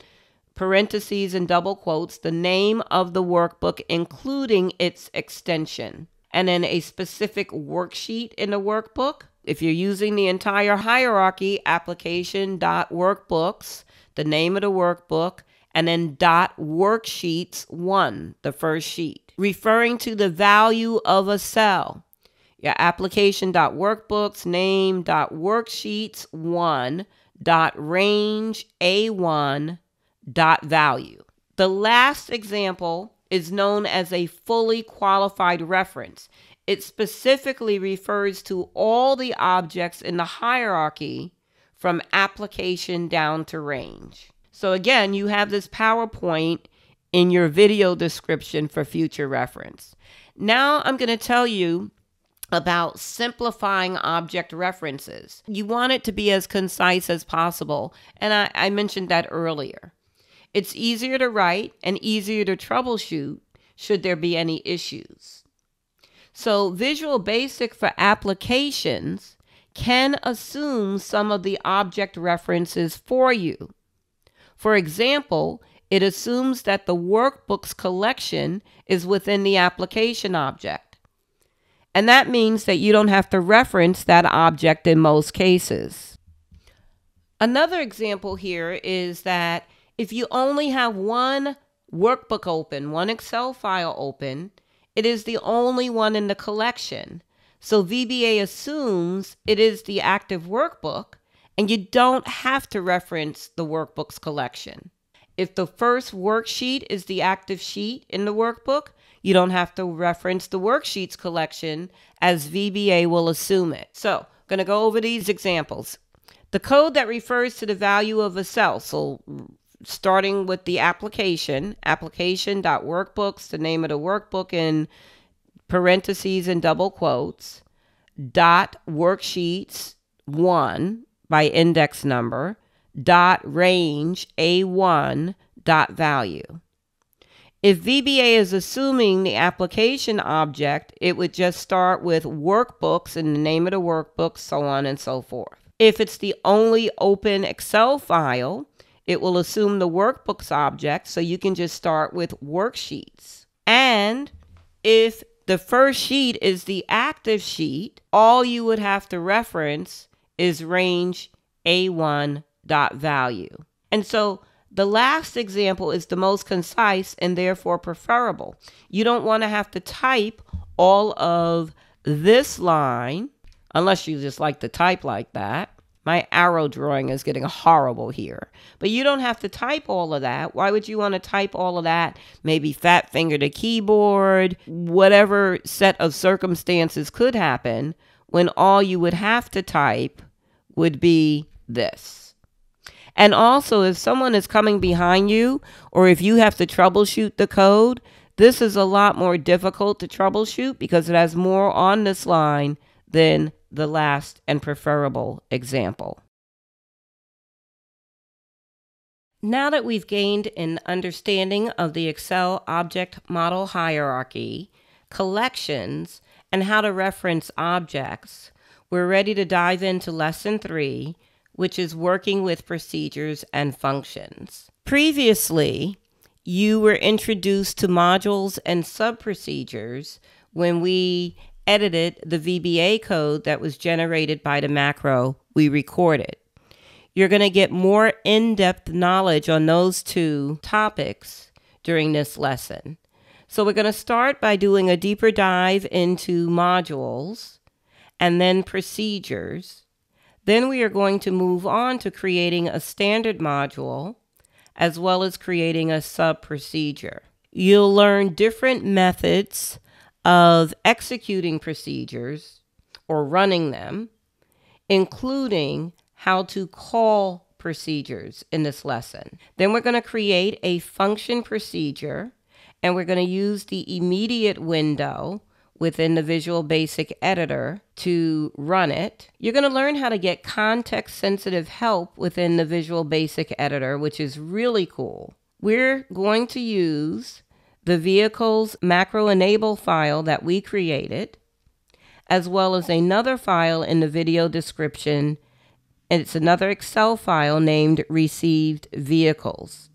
parentheses and double quotes, the name of the workbook, including its extension. And then a specific worksheet in the workbook. If you're using the entire hierarchy, application dot workbooks, the name of the workbook, and then dot worksheets one, the first sheet, referring to the value of a cell your application dot workbooks name dot worksheets one dot range a1 dot value the last example is known as a fully qualified reference it specifically refers to all the objects in the hierarchy from application down to range so again you have this powerpoint in your video description for future reference now i'm going to tell you about simplifying object references. You want it to be as concise as possible, and I, I, mentioned that earlier. It's easier to write and easier to troubleshoot should there be any issues. So, Visual Basic for applications can assume some of the object references for you. For example, it assumes that the workbooks collection is within the application object. And that means that you don't have to reference that object in most cases. Another example here is that if you only have one workbook open, one Excel file open, it is the only one in the collection. So VBA assumes it is the active workbook and you don't have to reference the workbook's collection. If the first worksheet is the active sheet in the workbook, you don't have to reference the worksheets collection as VBA will assume it. So, I'm going to go over these examples. The code that refers to the value of a cell, so starting with the application, application.workbooks, the name of the workbook in parentheses and double quotes, dot worksheets one by index number, dot range A1 dot value. If VBA is assuming the application object, it would just start with workbooks and the name of the workbook, so on and so forth. If it's the only open Excel file, it will assume the workbooks object, so you can just start with worksheets. And if the first sheet is the active sheet, all you would have to reference is range A1 dot value. And so the last example is the most concise and therefore preferable. You don't want to have to type all of this line unless you just like to type like that. My arrow drawing is getting horrible here. But you don't have to type all of that. Why would you want to type all of that? Maybe fat finger the keyboard, whatever set of circumstances could happen when all you would have to type would be this. And also, if someone is coming behind you, or if you have to troubleshoot the code, this is a lot more difficult to troubleshoot because it has more on this line than the last and preferable example. Now that we've gained an understanding of the Excel object model hierarchy, collections, and how to reference objects, we're ready to dive into lesson three, which is working with procedures and functions. Previously, you were introduced to modules and sub-procedures when we edited the VBA code that was generated by the macro we recorded. You're going to get more in-depth knowledge on those two topics during this lesson. So we're going to start by doing a deeper dive into modules and then procedures then we are going to move on to creating a standard module as well as creating a sub procedure. You'll learn different methods of executing procedures or running them, including how to call procedures in this lesson. Then we're going to create a function procedure and we're going to use the immediate window within the Visual Basic Editor to run it. You're going to learn how to get context sensitive help within the Visual Basic Editor, which is really cool. We're going to use the vehicle's macro enable file that we created, as well as another file in the video description. And it's another Excel file named received vehicles.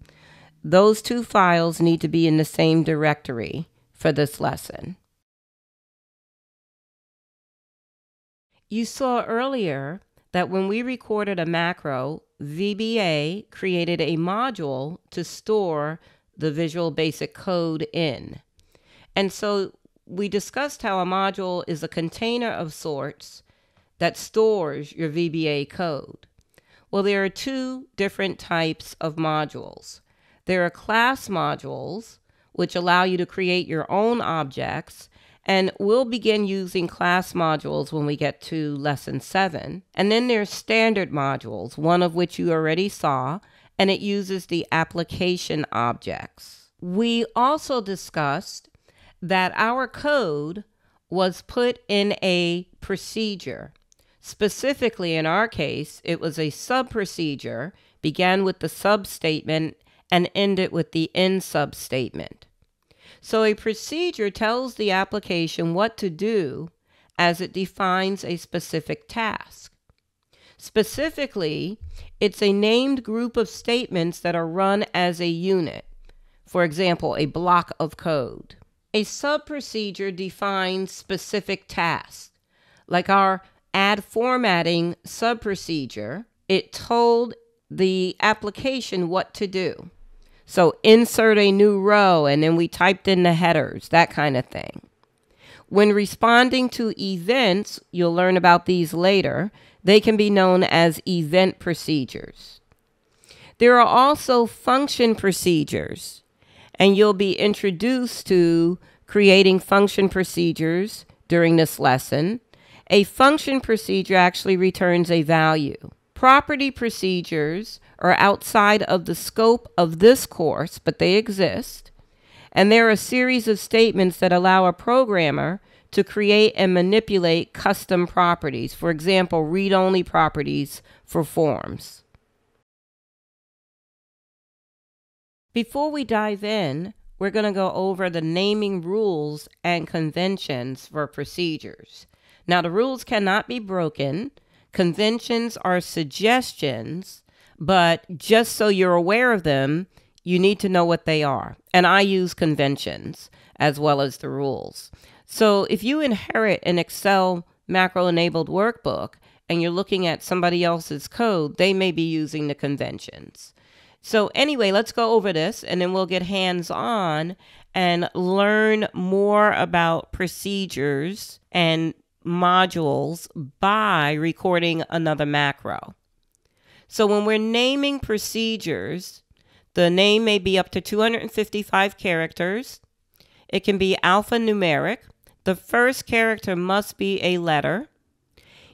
Those two files need to be in the same directory for this lesson. You saw earlier that when we recorded a macro, VBA created a module to store the Visual Basic Code in. And so we discussed how a module is a container of sorts that stores your VBA code. Well, there are two different types of modules. There are class modules, which allow you to create your own objects and we'll begin using class modules when we get to lesson seven. And then there's standard modules, one of which you already saw, and it uses the application objects. We also discussed that our code was put in a procedure. Specifically, in our case, it was a sub procedure, began with the sub statement and ended with the end sub statement. So a procedure tells the application what to do as it defines a specific task. Specifically, it's a named group of statements that are run as a unit. For example, a block of code. A sub-procedure defines specific tasks. Like our add formatting sub-procedure, it told the application what to do. So insert a new row and then we typed in the headers, that kind of thing. When responding to events, you'll learn about these later, they can be known as event procedures. There are also function procedures, and you'll be introduced to creating function procedures during this lesson. A function procedure actually returns a value. Property procedures are outside of the scope of this course, but they exist. And they're a series of statements that allow a programmer to create and manipulate custom properties. For example, read only properties for forms. Before we dive in, we're going to go over the naming rules and conventions for procedures. Now, the rules cannot be broken. Conventions are suggestions, but just so you're aware of them, you need to know what they are. And I use conventions as well as the rules. So if you inherit an Excel macro enabled workbook and you're looking at somebody else's code, they may be using the conventions. So, anyway, let's go over this and then we'll get hands on and learn more about procedures and modules by recording another macro. So, when we're naming procedures, the name may be up to 255 characters. It can be alphanumeric. The first character must be a letter.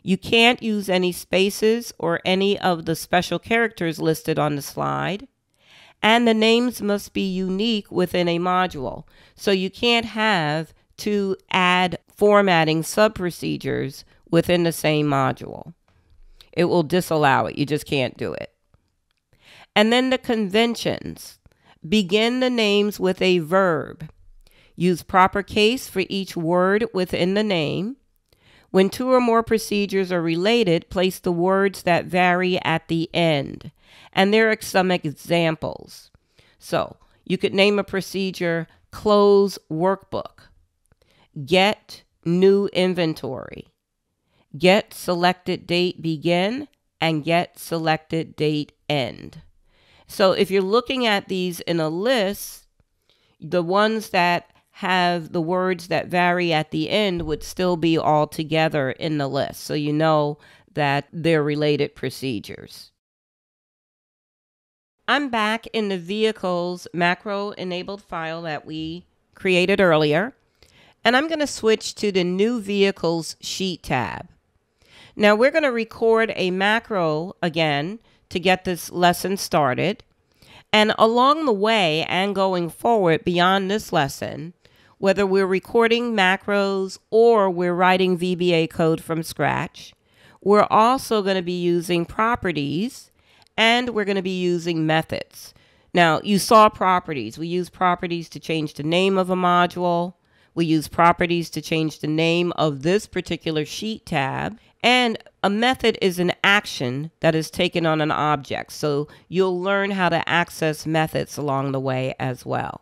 You can't use any spaces or any of the special characters listed on the slide. And the names must be unique within a module. So you can't have to add formatting sub-procedures within the same module. It will disallow it. You just can't do it. And then the conventions. Begin the names with a verb. Use proper case for each word within the name. When two or more procedures are related, place the words that vary at the end. And there are some examples. So you could name a procedure close workbook, get new inventory, get selected date begin, and get selected date end. So if you're looking at these in a list, the ones that have the words that vary at the end would still be all together in the list. So you know that they're related procedures. I'm back in the vehicles macro enabled file that we created earlier. And I'm going to switch to the new vehicles sheet tab. Now we're going to record a macro again to get this lesson started. And along the way and going forward beyond this lesson, whether we're recording macros or we're writing VBA code from scratch. We're also going to be using properties and we're going to be using methods. Now, you saw properties. We use properties to change the name of a module. We use properties to change the name of this particular sheet tab. And a method is an action that is taken on an object. So you'll learn how to access methods along the way as well.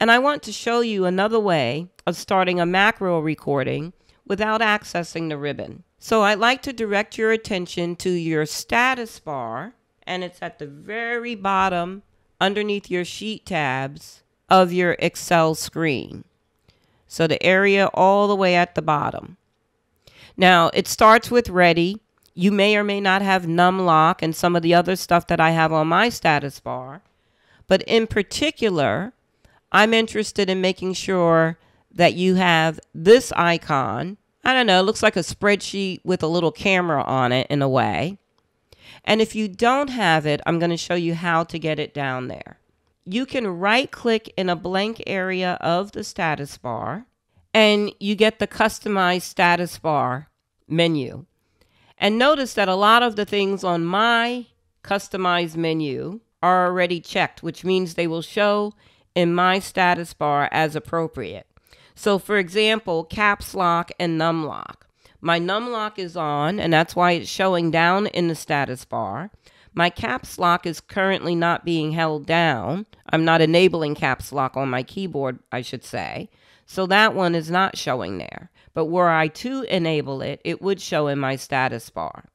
And I want to show you another way of starting a macro recording without accessing the ribbon. So I'd like to direct your attention to your status bar, and it's at the very bottom underneath your sheet tabs of your Excel screen. So the area all the way at the bottom. Now it starts with ready. You may or may not have numlock and some of the other stuff that I have on my status bar. But in particular, I'm interested in making sure that you have this icon. I don't know, it looks like a spreadsheet with a little camera on it in a way. And if you don't have it, I'm going to show you how to get it down there. You can right click in a blank area of the status bar and you get the customized status bar menu. And notice that a lot of the things on my customized menu are already checked, which means they will show in my status bar as appropriate. So for example, caps lock and num lock. My num lock is on and that's why it's showing down in the status bar. My caps lock is currently not being held down. I'm not enabling caps lock on my keyboard, I should say. So that one is not showing there. But were I to enable it, it would show in my status bar.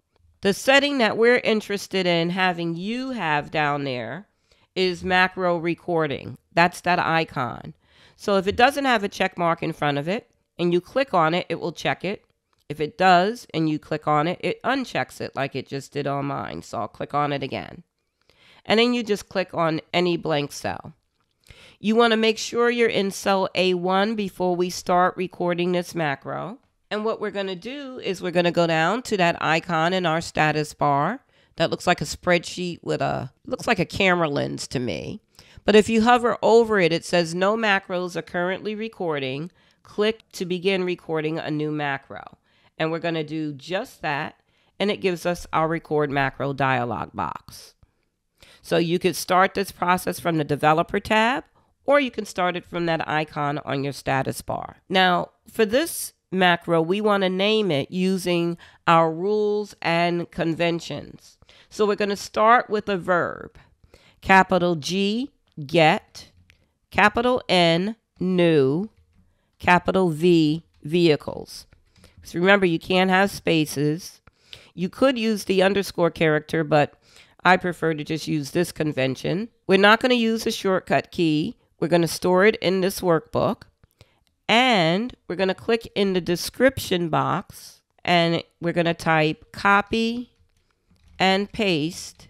The setting that we're interested in having you have down there is macro recording. That's that icon. So if it doesn't have a check mark in front of it, and you click on it, it will check it. If it does and you click on it, it unchecks it like it just did on mine. So I'll click on it again. And then you just click on any blank cell. You want to make sure you're in cell A1 before we start recording this macro. And what we're going to do is we're going to go down to that icon in our status bar that looks like a spreadsheet with a looks like a camera lens to me. But if you hover over it, it says no macros are currently recording. Click to begin recording a new macro. And we're going to do just that. And it gives us our record macro dialog box. So you could start this process from the developer tab, or you can start it from that icon on your status bar. Now, for this macro, we want to name it using our rules and conventions. So we're going to start with a verb. Capital G, get. Capital N, new. Capital V, vehicles. So remember, you can't have spaces. You could use the underscore character, but I prefer to just use this convention. We're not going to use a shortcut key. We're going to store it in this workbook. And we're going to click in the description box and we're going to type copy and paste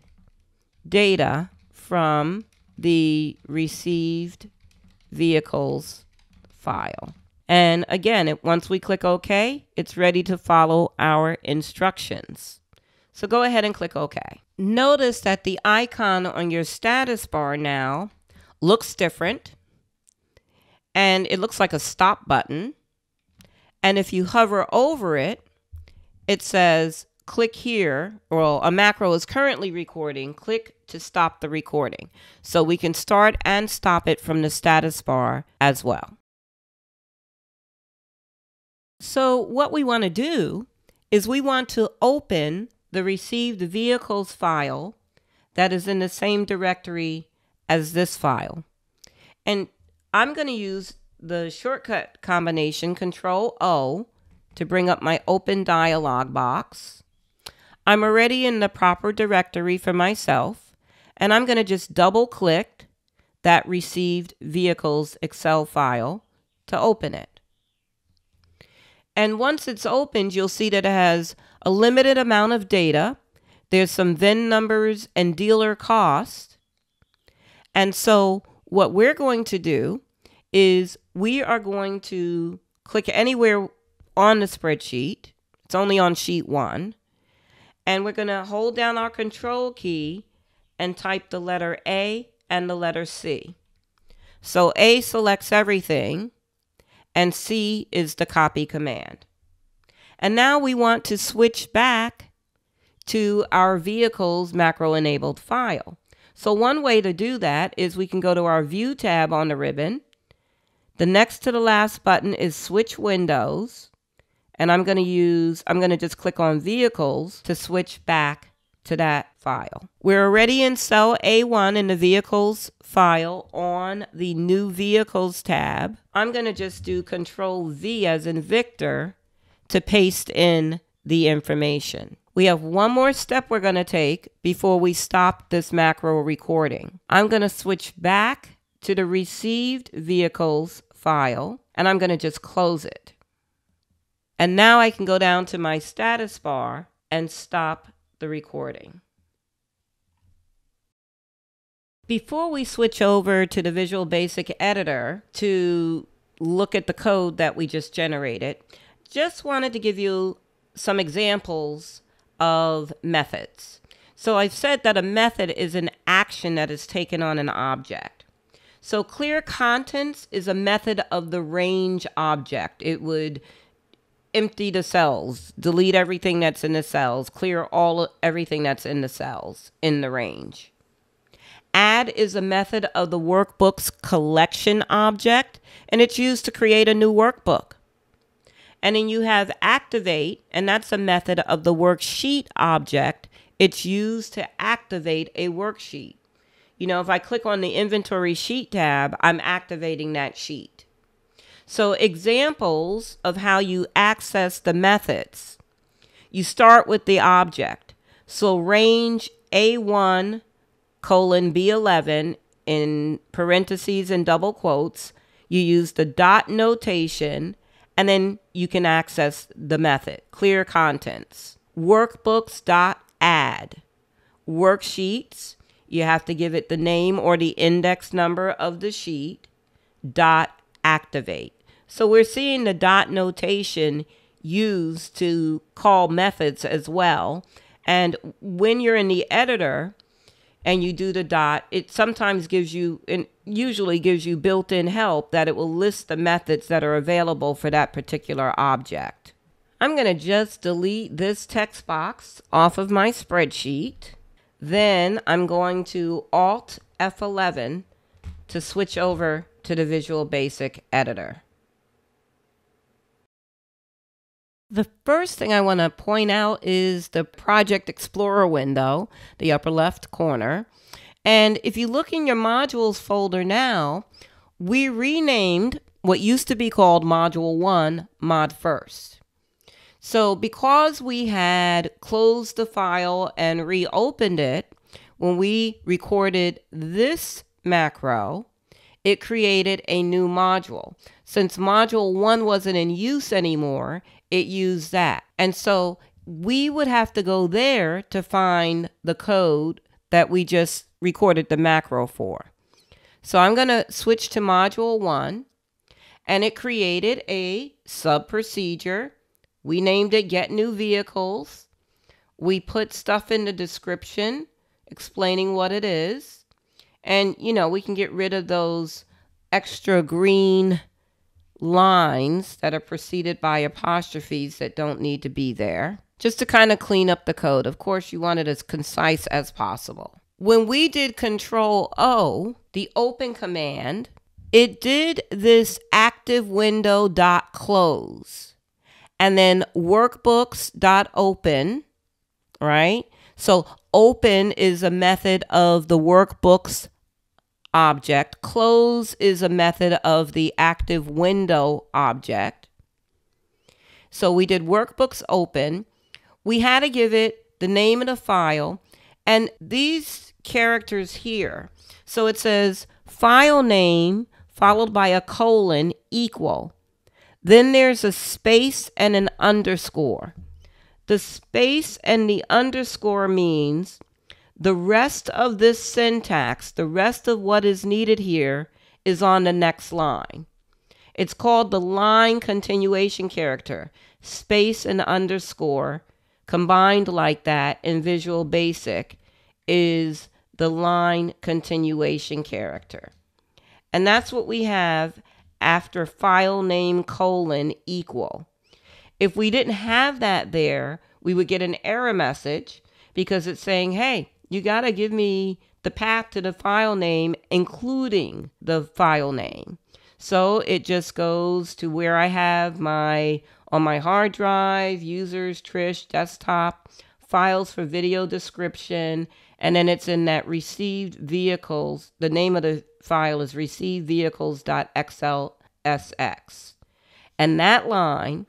data from the received vehicles file. And again, it, once we click OK, it's ready to follow our instructions. So go ahead and click OK. Notice that the icon on your status bar now looks different and it looks like a stop button. And if you hover over it, it says click here, well, a macro is currently recording, click to stop the recording. So we can start and stop it from the status bar as well. So what we want to do is we want to open the received vehicles file that is in the same directory as this file. And I'm going to use the shortcut combination Control O to bring up my open dialog box. I'm already in the proper directory for myself, and I'm going to just double click that received vehicles Excel file to open it. And once it's opened, you'll see that it has a limited amount of data. There's some VIN numbers and dealer cost. And so what we're going to do is we are going to click anywhere on the spreadsheet. It's only on sheet one. And we're going to hold down our control key and type the letter A and the letter C. So A selects everything and C is the copy command. And now we want to switch back to our vehicle's macro enabled file. So one way to do that is we can go to our view tab on the ribbon. The next to the last button is switch windows. And I'm going to use, I'm going to just click on vehicles to switch back to that file. We're already in cell A1 in the vehicles file on the new vehicles tab. I'm going to just do control V as in Victor to paste in the information. We have one more step we're going to take before we stop this macro recording. I'm going to switch back to the received vehicles file and I'm going to just close it. And now I can go down to my status bar and stop the recording. Before we switch over to the Visual Basic Editor to look at the code that we just generated, just wanted to give you some examples of methods. So I've said that a method is an action that is taken on an object. So clear contents is a method of the range object. It would empty the cells, delete everything that's in the cells, clear all everything that's in the cells in the range. Add is a method of the workbook's collection object, and it's used to create a new workbook. And then you have activate, and that's a method of the worksheet object. It's used to activate a worksheet. You know, if I click on the inventory sheet tab, I'm activating that sheet. So examples of how you access the methods. You start with the object. So range A1 colon B11 in parentheses and double quotes. You use the dot notation And then you can access the method. Clear contents. Workbooks.add. Worksheets. You have to give it the name or the index number of the sheet. Dot activate. So we're seeing the dot notation used to call methods as well. And when you're in the editor and you do the dot, it sometimes gives you, and usually gives you built in help that it will list the methods that are available for that particular object. I'm going to just delete this text box off of my spreadsheet. Then I'm going to Alt F11 to switch over to the Visual Basic editor. The first thing I want to point out is the Project Explorer window, the upper left corner. And if you look in your modules folder now, we renamed what used to be called Module 1 Mod First. So because we had closed the file and reopened it, when we recorded this macro, it created a new module. Since module 1 wasn't in use anymore, it used that. And so we would have to go there to find the code that we just recorded the macro for. So I'm going to switch to module 1 and it created a sub procedure. We named it get new vehicles. We put stuff in the description explaining what it is. And you know, we can get rid of those extra green lines that are preceded by apostrophes that don't need to be there, just to kind of clean up the code. Of course, you want it as concise as possible. When we did Control O, the open command, it did this active window dot close and then workbooks dot open, right? So open is a method of the workbooks object. Close is a method of the active window object. So we did workbooks open. We had to give it the name of the file and these characters here. So it says file name followed by a colon equal. Then there's a space and an underscore. The space and the underscore means the rest of this syntax, the rest of what is needed here, is on the next line. It's called the line continuation character, space and underscore combined like that in Visual Basic is the line continuation character. And that's what we have after file name colon equal. If we didn't have that there, we would get an error message because it's saying, hey, you got to give me the path to the file name, including the file name. So it just goes to where I have my, on my hard drive, users, Trish, desktop, files for video description, and then it's in that received vehicles. The name of the file is receivedvehicles.xlsx. And that line,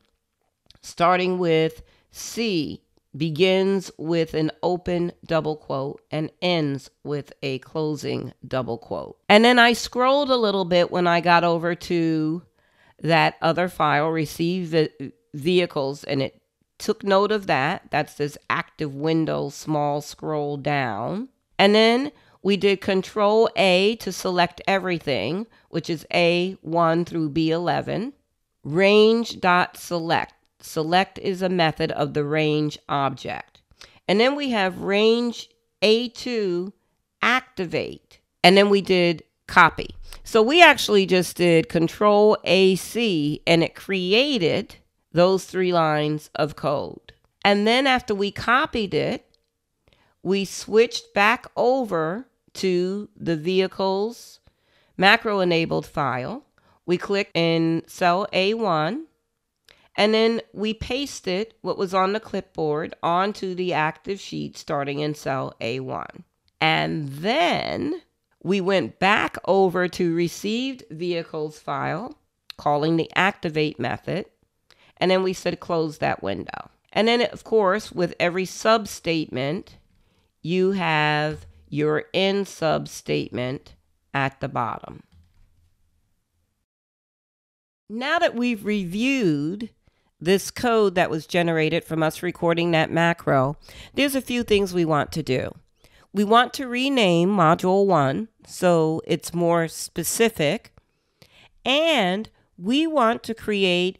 starting with C begins with an open double quote and ends with a closing double quote. And then I scrolled a little bit when I got over to that other file, receive vehicles, and it took note of that. That's this active window, small scroll down. And then we did control A to select everything, which is A1 through B11. Range dot select Select is a method of the range object. And then we have range A2 activate. And then we did copy. So we actually just did control AC and it created those three lines of code. And then after we copied it, we switched back over to the vehicles macro enabled file. We click in cell A1 and then we pasted what was on the clipboard onto the active sheet starting in cell A1. And then we went back over to received vehicles file, calling the activate method. And then we said close that window. And then, of course, with every sub statement, you have your end sub statement at the bottom. Now that we've reviewed this code that was generated from us recording that macro, there's a few things we want to do. We want to rename module one so it's more specific, and we want to create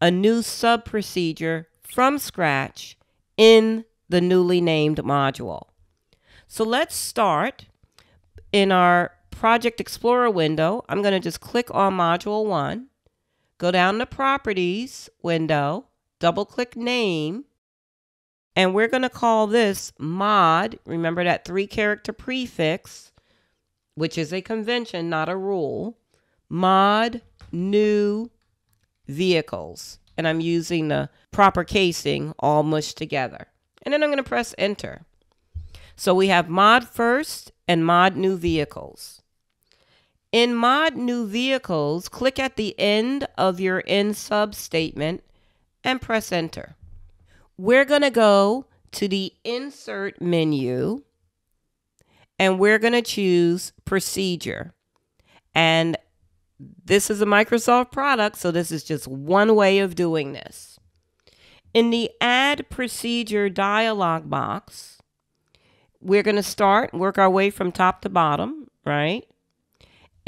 a new sub procedure from scratch in the newly named module. So let's start in our Project Explorer window. I'm going to just click on Module 1, go down to Properties window, double click Name, and we're going to call this mod. Remember that three character prefix, which is a convention, not a rule. Mod new vehicles. And I'm using the proper casing all mushed together. And then I'm going to press enter. So we have mod first and mod new vehicles. In mod new vehicles, click at the end of your end sub statement and press enter. We're going to go to the insert menu and we're going to choose procedure. And this is a Microsoft product, so this is just one way of doing this. In the add procedure dialog box, we're going to start, work our way from top to bottom, right?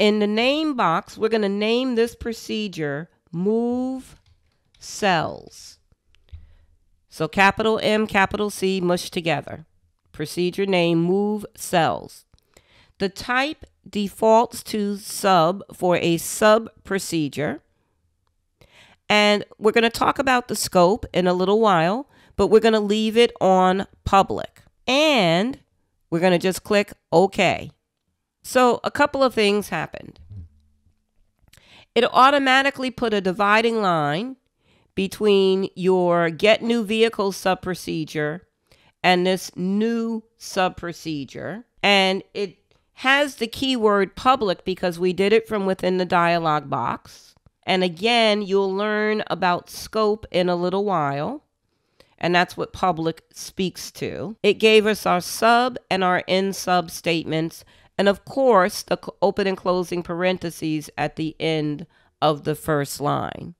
In the name box, we're going to name this procedure move cells. So capital M, capital C mushed together. Procedure name move cells. The type defaults to sub for a sub procedure. And we're going to talk about the scope in a little while, but we're going to leave it on public. And we're going to just click OK. So a couple of things happened. It automatically put a dividing line between your get new vehicle sub procedure and this new sub procedure. And it has the keyword public because we did it from within the dialog box. And again, you'll learn about scope in a little while. And that's what public speaks to. It gave us our sub and our end sub statements. And of course, the open and closing parentheses at the end of the first line.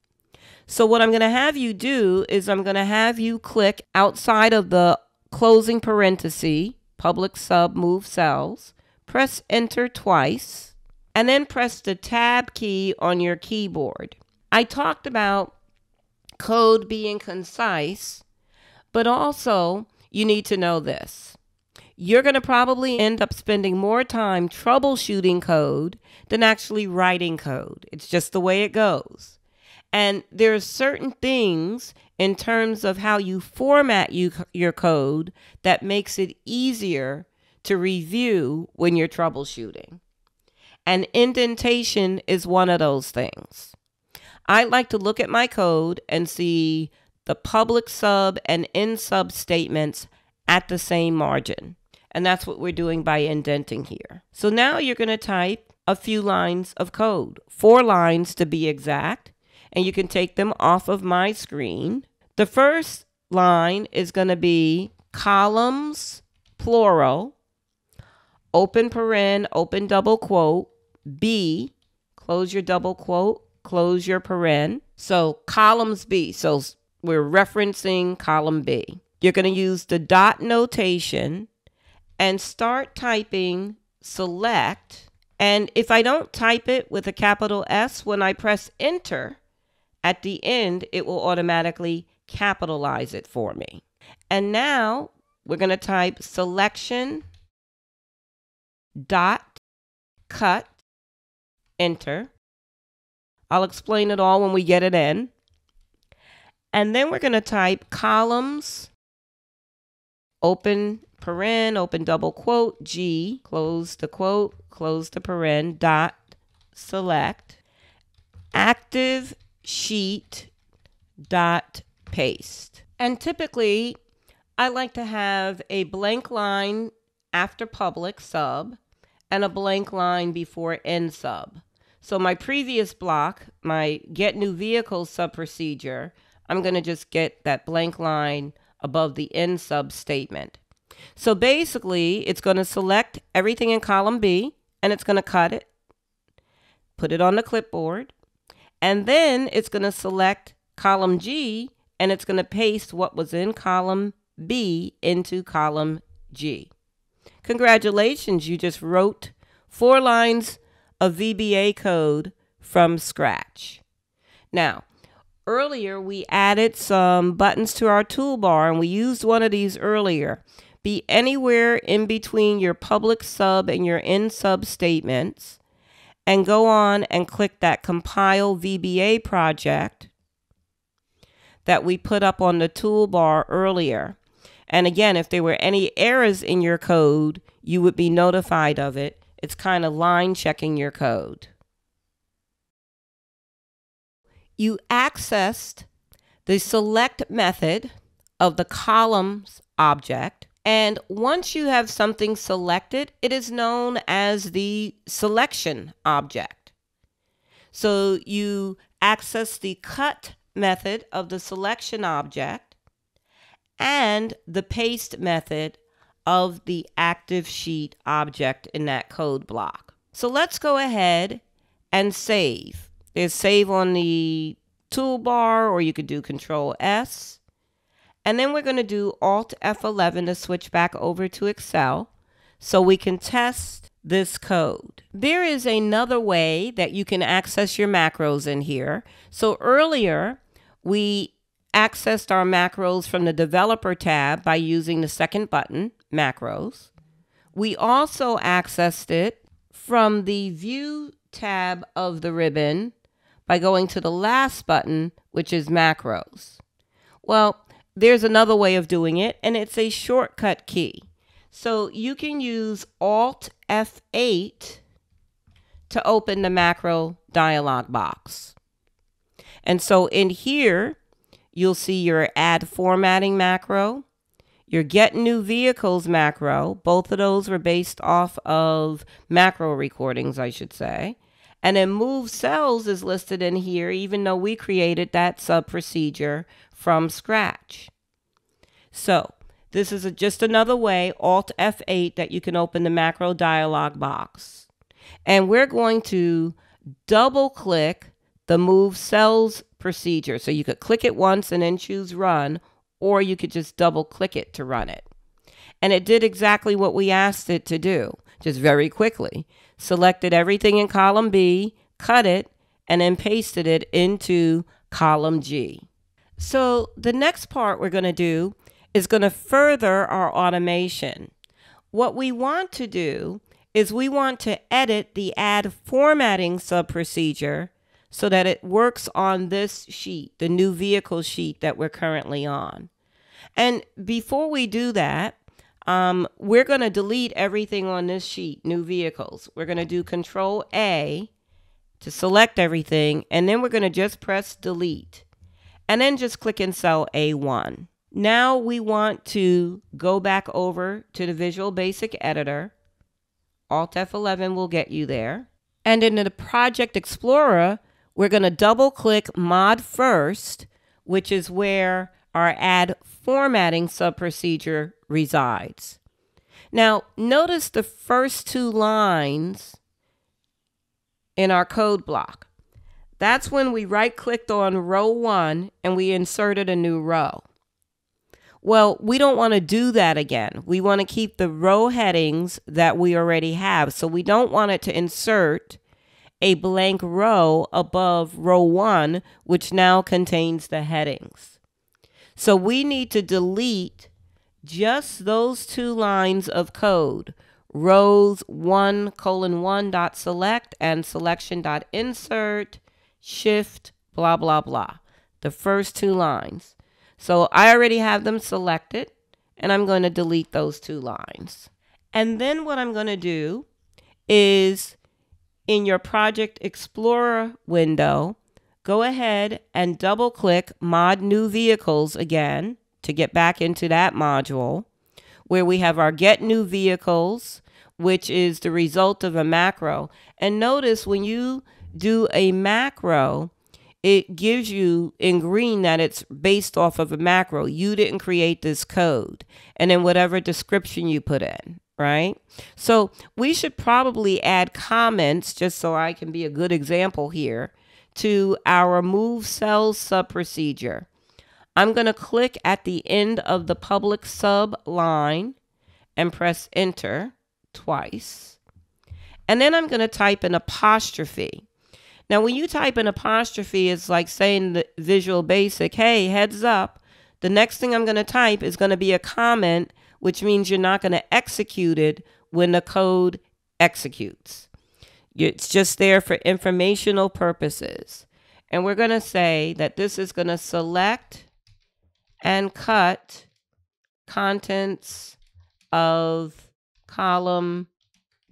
So what I'm going to have you do is I'm going to have you click outside of the closing parenthesis, public sub move cells, press enter twice, and then press the tab key on your keyboard. I talked about code being concise, but also you need to know this. You're going to probably end up spending more time troubleshooting code than actually writing code. It's just the way it goes. And there are certain things in terms of how you format you, your code that makes it easier to review when you're troubleshooting. And indentation is one of those things. I like to look at my code and see the public sub and end sub statements at the same margin. And that's what we're doing by indenting here. So now you're going to type a few lines of code, four lines to be exact, and you can take them off of my screen. The first line is going to be columns, plural, open paren, open double quote, B, close your double quote, close your paren. So columns B. So we're referencing column B. You're going to use the dot notation and start typing select. And if I don't type it with a capital S, when I press enter at the end, it will automatically capitalize it for me. And now we're going to type selection dot cut enter. I'll explain it all when we get it in. And then we're going to type columns, open paren, open double quote, G, close the quote, close the paren, dot, select, active sheet, dot, paste. And typically, I like to have a blank line after public sub and a blank line before end sub. So my previous block, my get new vehicle sub procedure, I'm going to just get that blank line above the end sub statement. So basically, it's going to select everything in column B and it's going to cut it, put it on the clipboard, And then it's going to select column G and it's going to paste what was in column B into column G. Congratulations, you just wrote four lines of VBA code from scratch. Now, earlier we added some buttons to our toolbar and we used one of these earlier. Be anywhere in between your public sub and your end sub statements and go on and click that compile VBA project that we put up on the toolbar earlier. And again, if there were any errors in your code, you would be notified of it. It's kind of line checking your code. You accessed the select method of the columns object. And once you have something selected, it is known as the selection object. So you access the cut method of the selection object and the paste method of the active sheet object in that code block. So let's go ahead and save. There's save on the toolbar or you could do control S. And then we're going to do Alt F11 to switch back over to Excel so we can test this code. There is another way that you can access your macros in here. So earlier we accessed our macros from the Developer tab by using the second button, Macros. We also accessed it from the View tab of the ribbon by going to the last button, which is Macros. Well, there's another way of doing it, and it's a shortcut key. So you can use Alt F8 to open the macro dialog box. And so in here, you'll see your add formatting macro, your get new vehicles macro. Both of those were based off of macro recordings, I should say. And then move cells is listed in here, even though we created that sub procedure from scratch. So this is a, just another way, Alt F8, that you can open the macro dialog box. And we're going to double click the move cells procedure. So you could click it once and then choose run, or you could just double click it to run it. And it did exactly what we asked it to do, just very quickly. Selected everything in column B, cut it, and then pasted it into column G. So the next part we're going to do is going to further our automation. What we want to do is we want to edit the add formatting sub procedure so that it works on this sheet, the new vehicle sheet that we're currently on. And before we do that, um, we're going to delete everything on this sheet, new vehicles. We're going to do Control A to select everything, and then we're going to just press delete. And then just click in cell A1. Now we want to go back over to the Visual Basic Editor. Alt F11 will get you there. And in the Project Explorer, we're going to double click mod first, which is where our add formatting subprocedure resides. Now, notice the first two lines in our code block. That's when we right clicked on row one and we inserted a new row. Well, we don't want to do that again. We want to keep the row headings that we already have. So we don't want it to insert a blank row above row one, which now contains the headings. So we need to delete just those two lines of code, rows 1 colon 1 dot select and selection dot insert, shift, blah, blah, blah. The first two lines. So I already have them selected and I'm going to delete those two lines. And then what I'm going to do is in your Project Explorer window, go ahead and double click Mod New Vehicles again to get back into that module where we have our Get New Vehicles, which is the result of a macro. And notice when you do a macro, it gives you in green that it's based off of a macro. You didn't create this code. And then whatever description you put in right? So we should probably add comments just so I can be a good example here to our move cells sub procedure. I'm going to click at the end of the public sub line and press enter twice. And then I'm going to type an apostrophe. Now, when you type an apostrophe, it's like saying the Visual Basic, hey, heads up. The next thing I'm going to type is going to be a comment, which means you're not going to execute it when the code executes. It's just there for informational purposes. And we're going to say that this is going to select and cut contents of column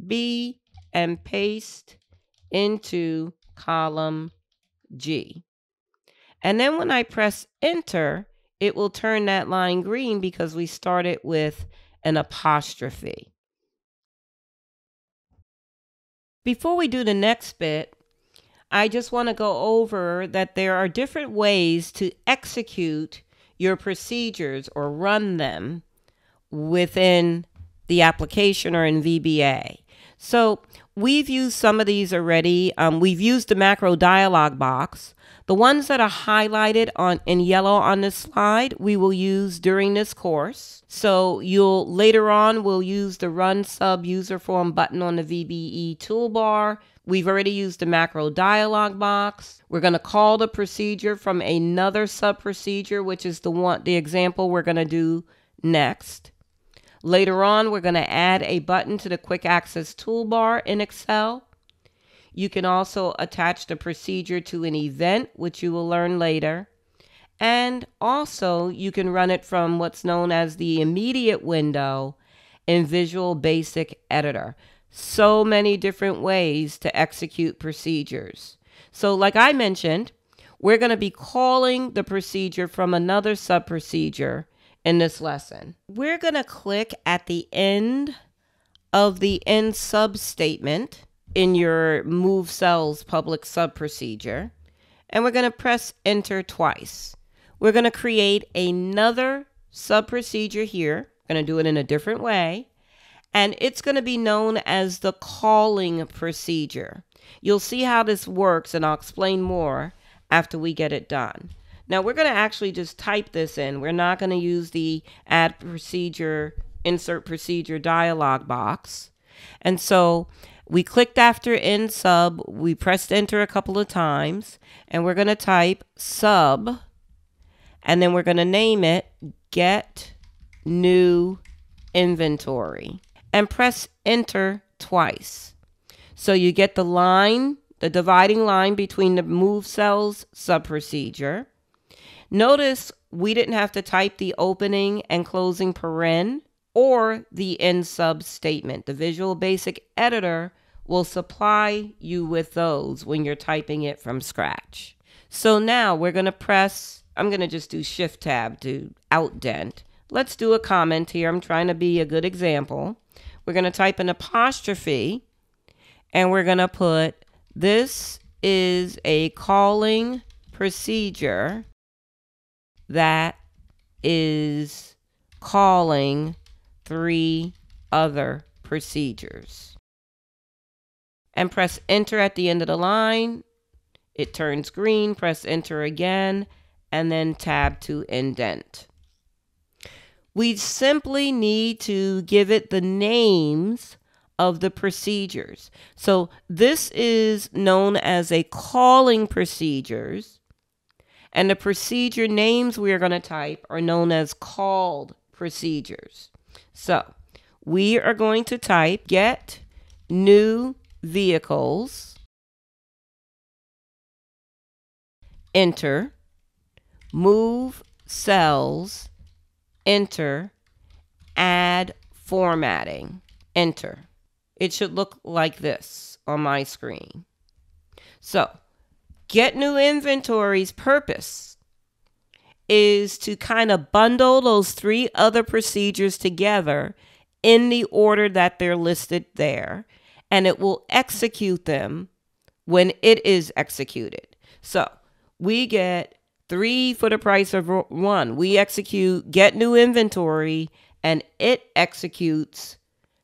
B and paste into column G. And then when I press enter, it will turn that line green because we started with an apostrophe. Before we do the next bit, I just want to go over that there are different ways to execute your procedures or run them within the application or in VBA. So we've used some of these already. Um, we've used the macro dialog box. The ones that are highlighted on in yellow on this slide, we will use during this course. So you'll later on, we'll use the run sub user form button on the VBE toolbar. We've already used the macro dialog box. We're going to call the procedure from another sub procedure, which is the one, the example we're going to do next. Later on, we're going to add a button to the quick access toolbar in Excel. You can also attach the procedure to an event, which you will learn later. And also, you can run it from what's known as the immediate window in Visual Basic Editor so many different ways to execute procedures. So, like I mentioned, we're going to be calling the procedure from another sub procedure in this lesson. We're going to click at the end of the end sub statement in your move cells public sub procedure, and we're going to press enter twice. We're going to create another sub procedure here. We're going to do it in a different way and it's going to be known as the calling procedure. You'll see how this works, and I'll explain more after we get it done. Now, we're going to actually just type this in. We're not going to use the add procedure, insert procedure dialog box. And so we clicked after end sub, we pressed enter a couple of times, and we're going to type sub, and then we're going to name it get new inventory and press enter twice. So you get the line, the dividing line between the move cells sub procedure. Notice we didn't have to type the opening and closing paren or the end sub statement. The Visual Basic Editor will supply you with those when you're typing it from scratch. So now we're going to press, I'm going to just do Shift Tab to outdent. Let's do a comment here. I'm trying to be a good example. We're going to type an apostrophe and we're going to put this is a calling procedure that is calling three other procedures. And press enter at the end of the line. It turns green. Press enter again and then tab to indent. We simply need to give it the names of the procedures. So this is known as a calling procedures. And the procedure names we are going to type are known as called procedures. So we are going to type get new vehicles, enter, move cells, enter, add formatting, enter. It should look like this on my screen. So, get new inventory's purpose is to kind of bundle those three other procedures together in the order that they're listed there, and it will execute them when it is executed. So, we get Three for the price of one. We execute get new inventory and it executes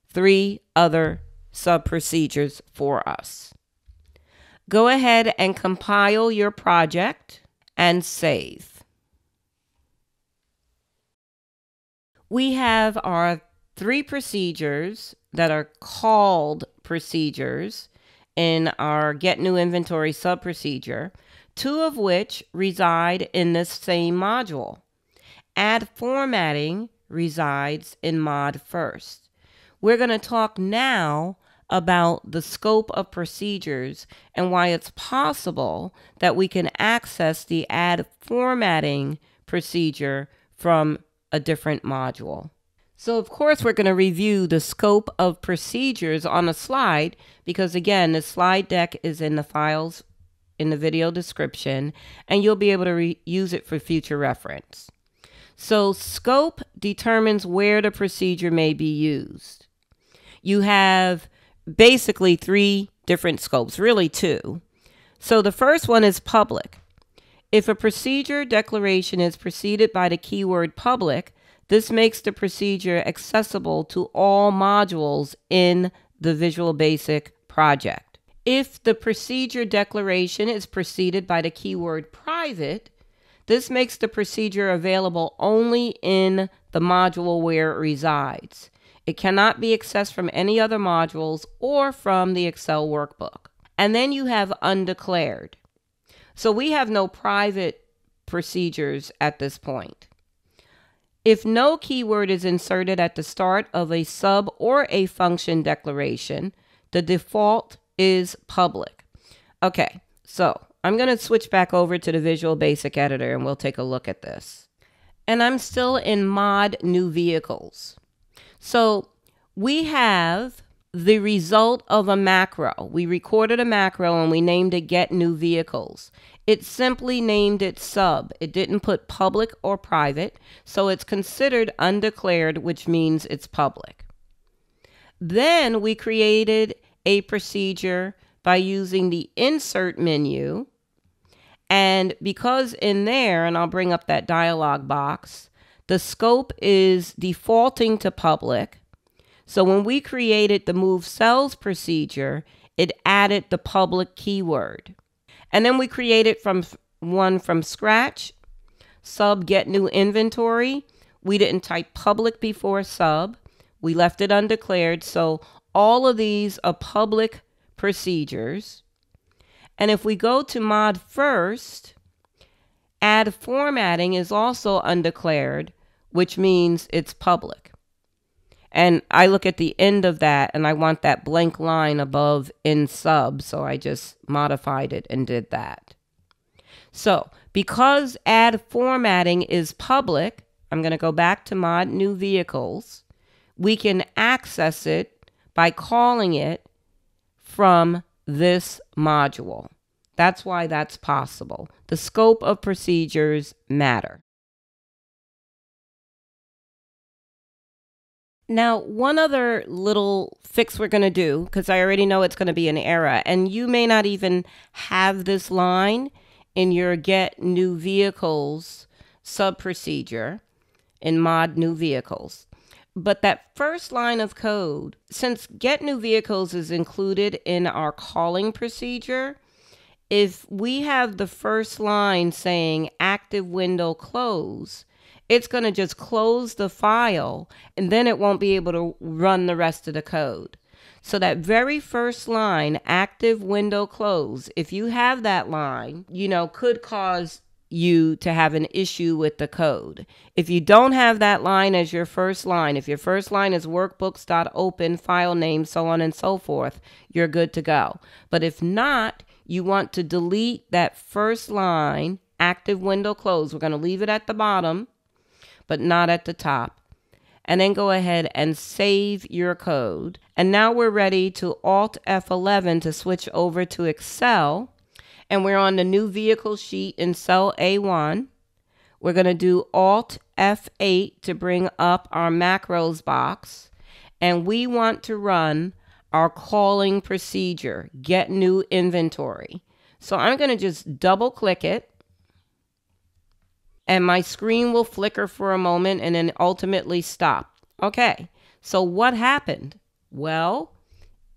three other sub procedures for us. Go ahead and compile your project and save. We have our three procedures that are called procedures in our get new inventory sub procedure, two of which reside in this same module. Add formatting resides in mod first. We're going to talk now about the scope of procedures and why it's possible that we can access the add formatting procedure from a different module. So, of course, we're going to review the scope of procedures on a slide because, again, the slide deck is in the files in the video description and you'll be able to use it for future reference. So, scope determines where the procedure may be used. You have basically three different scopes, really two. So, the first one is public. If a procedure declaration is preceded by the keyword public, this makes the procedure accessible to all modules in the Visual Basic project. If the procedure declaration is preceded by the keyword private, this makes the procedure available only in the module where it resides. It cannot be accessed from any other modules or from the Excel workbook. And then you have undeclared. So we have no private procedures at this point. If no keyword is inserted at the start of a sub or a function declaration, the default is public. Okay, so I'm going to switch back over to the Visual Basic Editor and we'll take a look at this. And I'm still in mod new vehicles. So we have the result of a macro. We recorded a macro and we named it get new vehicles. It simply named it sub. It didn't put public or private, so it's considered undeclared, which means it's public. Then we created a procedure by using the insert menu. And because in there, and I'll bring up that dialog box, the scope is defaulting to public. So when we created the move cells procedure, it added the public keyword. And then we created from one from scratch, sub get new inventory. We didn't type public before sub. We left it undeclared. So all of these are public procedures. And if we go to mod first, add formatting is also undeclared, which means it's public. And I look at the end of that and I want that blank line above end sub. So I just modified it and did that. So because add formatting is public, I'm going to go back to mod new vehicles. We can access it by calling it from this module. That's why that's possible. The scope of procedures matter. Now, one other little fix we're going to do, because I already know it's going to be an error, and you may not even have this line in your get new vehicles sub procedure in mod new vehicles. But that first line of code, since get new vehicles is included in our calling procedure, if we have the first line saying active window close, it's going to just close the file and then it won't be able to run the rest of the code. So that very first line, active window close, if you have that line, you know, could cause you to have an issue with the code. If you don't have that line as your first line, if your first line is workbooks.open, file name, so on and so forth, you're good to go. But if not, you want to delete that first line, active window close. We're going to leave it at the bottom but not at the top. And then go ahead and save your code. And now we're ready to Alt F11 to switch over to Excel. And we're on the new vehicle sheet in cell A1. We're going to do Alt F8 to bring up our macros box. And we want to run our calling procedure, get new inventory. So I'm going to just double click it and my screen will flicker for a moment and then ultimately stop. Okay, so what happened? Well,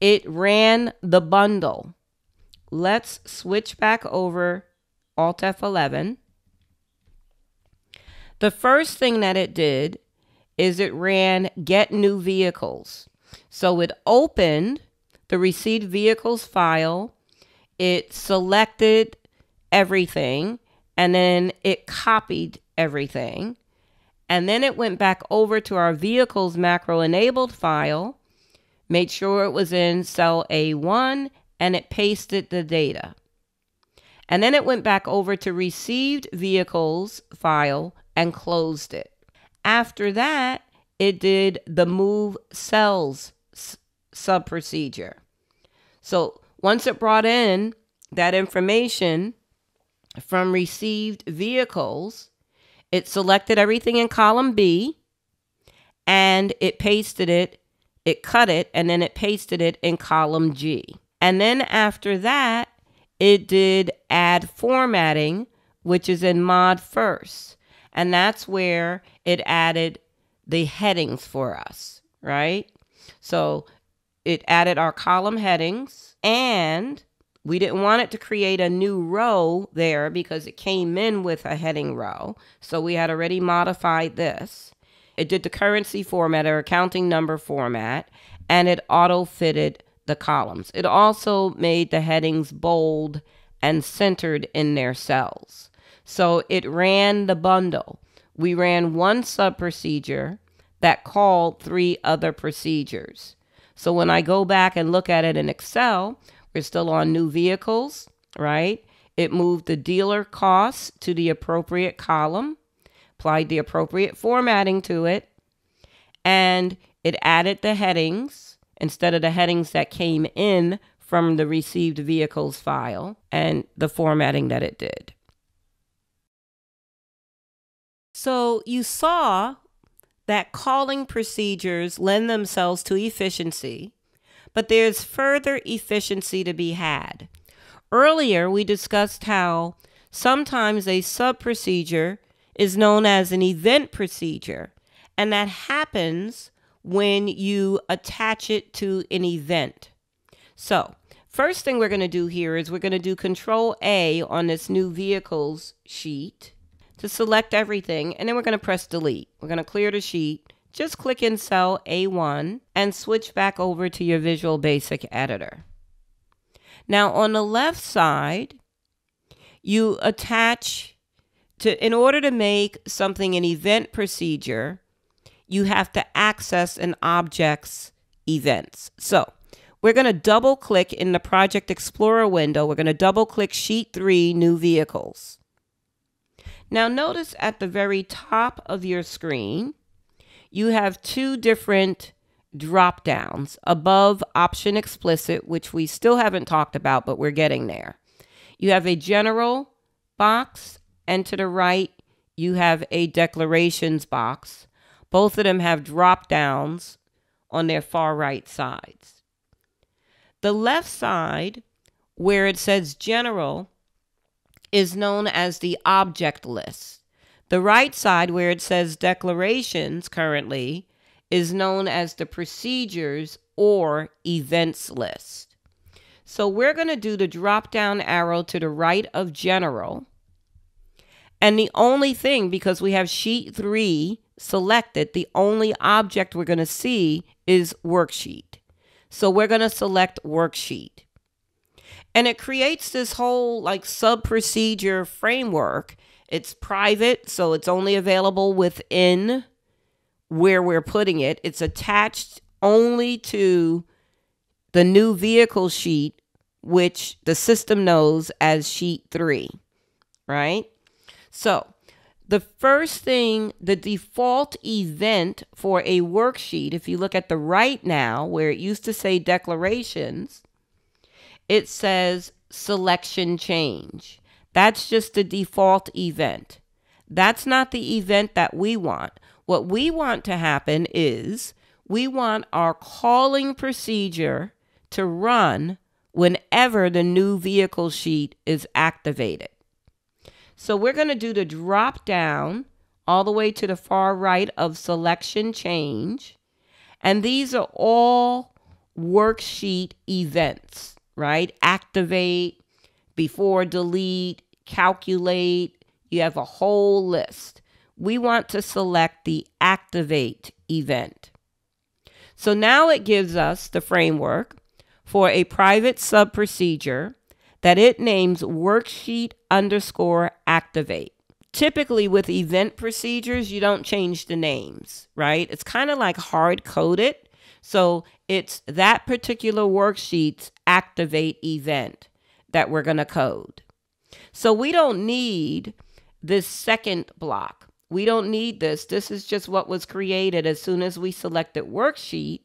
it ran the bundle. let's switch back over Alt F11. The first thing that it did is it ran get new vehicles. So it opened the received vehicles file, it selected everything, and then it copied everything. And then it went back over to our vehicles macro enabled file, made sure it was in cell A1, and it pasted the data. And then it went back over to received vehicles file and closed it. After that, it did the move cells sub procedure. So once it brought in that information from received vehicles, it selected everything in column B and it pasted it, it cut it, and then it pasted it in column G. And then after that, it did add formatting, which is in mod first. And that's where it added the headings for us, right? So it added our column headings and we didn't want it to create a new row there because it came in with a heading row. So we had already modified this. It did the currency format or accounting number format and it auto fitted the columns. It also made the headings bold and centered in their cells. So it ran the bundle. We ran one sub procedure that called three other procedures. So when I go back and look at it in Excel, we're still on new vehicles, right? It moved the dealer costs to the appropriate column, applied the appropriate formatting to it, and it added the headings instead of the headings that came in from the received vehicles file and the formatting that it did. So you saw that calling procedures lend themselves to efficiency, but there's further efficiency to be had. Earlier, we discussed how sometimes a sub procedure is known as an event procedure, and that happens when you attach it to an event. So, first thing we're going to do here is we're going to do Control A on this new vehicles sheet to select everything, and then we're going to press delete. We're going to clear the sheet. Just click in cell A1 and switch back over to your Visual Basic editor. Now on the left side, you attach to, in order to make something an event procedure, you have to access an object's events. So we're going to double click in the Project Explorer window. We're going to double click Sheet 3, New Vehicles. Now notice at the very top of your screen, you have two different drop downs above option explicit, which we still haven't talked about, but we're getting there. You have a general box, and to the right, you have a declarations box. Both of them have drop downs on their far right sides. The left side, where it says general, is known as the object list. The right side, where it says declarations currently, is known as the procedures or events list. So we're going to do the drop down arrow to the right of general. And the only thing, because we have sheet three selected, the only object we're going to see is worksheet. So we're going to select worksheet. And it creates this whole like sub procedure framework. It's private, so it's only available within where we're putting it. It's attached only to the new vehicle sheet, which the system knows as sheet three, right? So the first thing, the default event for a worksheet, if you look at the right now, where it used to say declarations, it says selection change. That's just the default event. That's not the event that we want. What we want to happen is we want our calling procedure to run whenever the new vehicle sheet is activated. So we're going to do the drop down all the way to the far right of selection change. And these are all worksheet events right? Activate, before delete, calculate. You have a whole list. We want to select the activate event. So now it gives us the framework for a private sub procedure that it names worksheet underscore activate. Typically, with event procedures, you don't change the names, right? It's kind of like hard coded. So it's that particular worksheet's activate event that we're going to code. So we don't need this second block. We don't need this. This is just what was created as soon as we selected worksheet.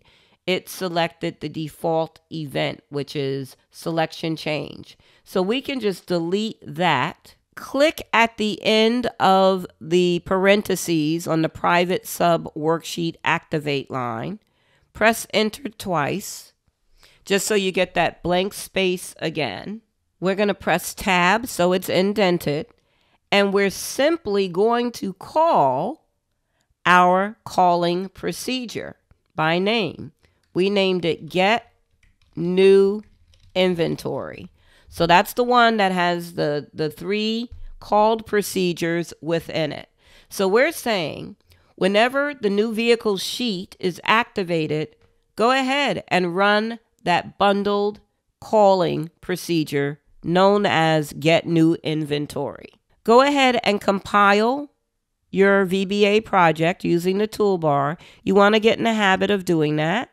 It selected the default event, which is selection change. So we can just delete that. Click at the end of the parentheses on the private sub worksheet activate line. Press enter twice, just so you get that blank space again. We're going to press tab so it's indented. And we're simply going to call our calling procedure by name. We named it get new inventory. So that's the one that has the, the three called procedures within it. So we're saying whenever the new vehicle sheet is activated, go ahead and run that bundled calling procedure known as get new inventory. Go ahead and compile your VBA project using the toolbar. You want to get in the habit of doing that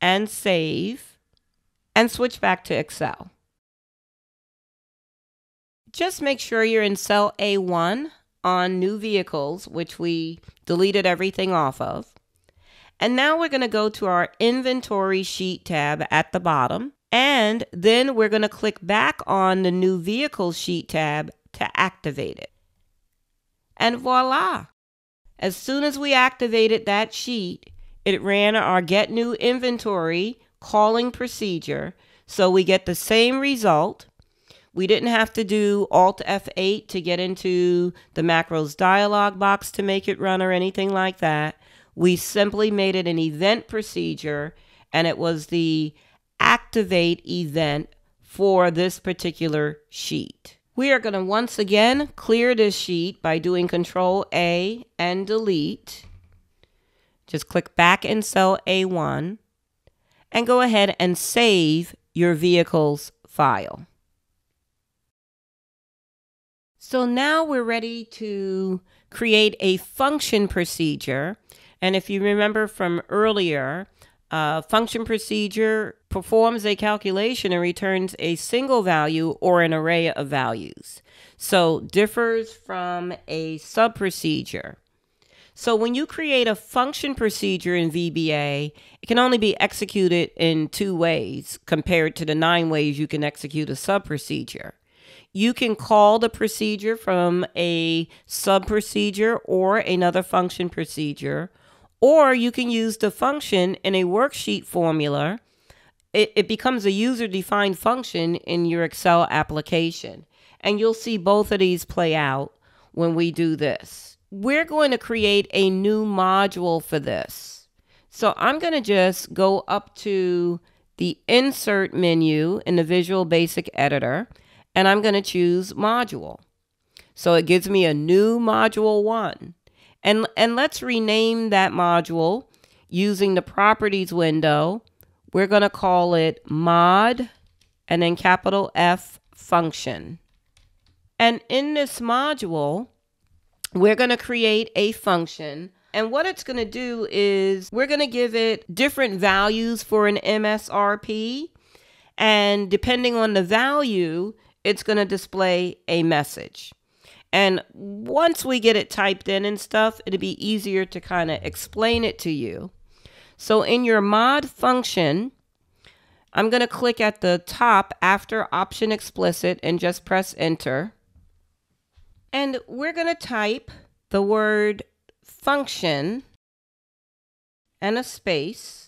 and save and switch back to Excel. Just make sure you're in cell A1 on new vehicles, which we deleted everything off of. And now we're going to go to our inventory sheet tab at the bottom. And then we're going to click back on the new vehicle sheet tab to activate it. And voila! As soon as we activated that sheet, it ran our get new inventory calling procedure. So we get the same result we didn't have to do Alt F8 to get into the macros dialog box to make it run or anything like that. We simply made it an event procedure and it was the activate event for this particular sheet. We are going to once again clear this sheet by doing Control A and delete. Just click back in cell A1 and go ahead and save your vehicle's file. So now we're ready to create a function procedure. And if you remember from earlier, uh, function procedure performs a calculation and returns a single value or an array of values. So differs from a sub procedure. So when you create a function procedure in VBA, it can only be executed in two ways compared to the nine ways you can execute a sub procedure. You can call the procedure from a sub procedure or another function procedure, or you can use the function in a worksheet formula. It, it becomes a user defined function in your Excel application. And you'll see both of these play out when we do this. We're going to create a new module for this. So I'm going to just go up to the insert menu in the Visual Basic Editor and I'm going to choose module. So it gives me a new module one. And, and let's rename that module using the properties window. We're going to call it mod and then capital F function. And in this module, we're going to create a function. And what it's going to do is we're going to give it different values for an MSRP. And depending on the value, it's going to display a message. And once we get it typed in and stuff, it'll be easier to kind of explain it to you. So in your mod function, I'm going to click at the top after option explicit and just press enter. And we're going to type the word function and a space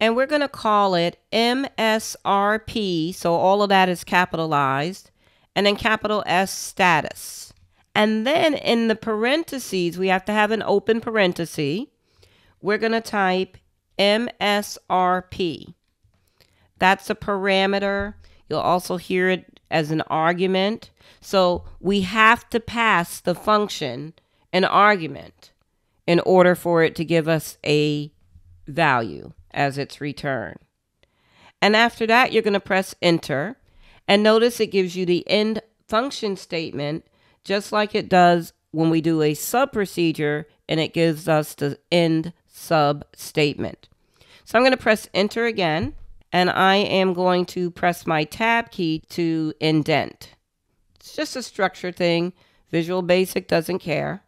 and we're going to call it MSRP. So all of that is capitalized and then capital S status. And then in the parentheses, we have to have an open parenthesis. We're going to type MSRP. That's a parameter. You'll also hear it as an argument. So we have to pass the function an argument in order for it to give us a value as its return. And after that, you're going to press enter. And notice it gives you the end function statement just like it does when we do a sub procedure and it gives us the end sub statement. So I'm going to press enter again and I am going to press my tab key to indent. It's just a structure thing. Visual Basic doesn't care.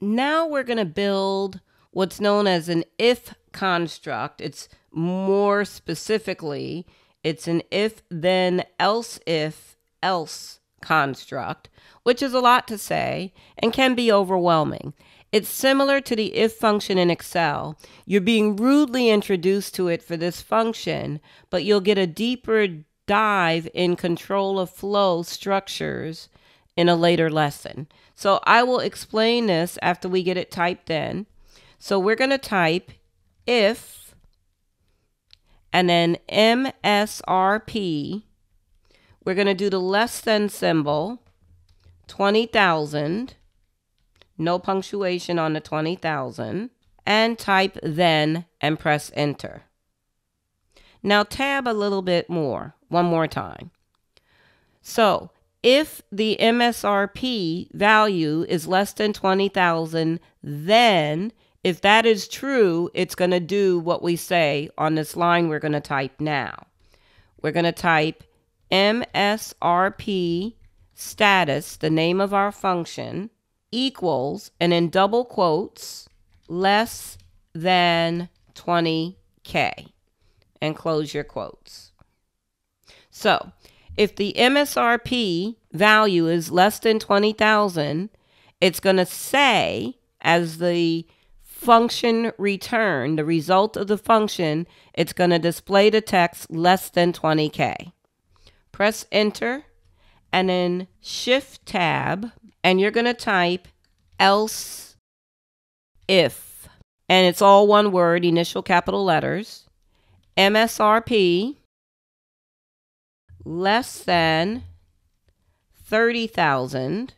Now we're going to build what's known as an if construct. It's more specifically, it's an if then else if else construct, which is a lot to say and can be overwhelming. It's similar to the if function in Excel. You're being rudely introduced to it for this function, but you'll get a deeper dive in control of flow structures in a later lesson. So I will explain this after we get it typed in. So we're going to type if and then MSRP. We're going to do the less than symbol, 20,000, no punctuation on the 20,000, and type then and press enter. Now tab a little bit more, one more time. So if the MSRP value is less than 20,000, then if that is true, it's going to do what we say on this line we're going to type now. We're going to type MSRP status, the name of our function, equals, and in double quotes, less than 20K, and close your quotes. So if the MSRP value is less than 20,000, it's going to say as the function return, the result of the function, it's going to display the text less than 20K. Press enter and then shift tab and you're going to type else if. And it's all one word, initial capital letters, MSRP less than 30,000,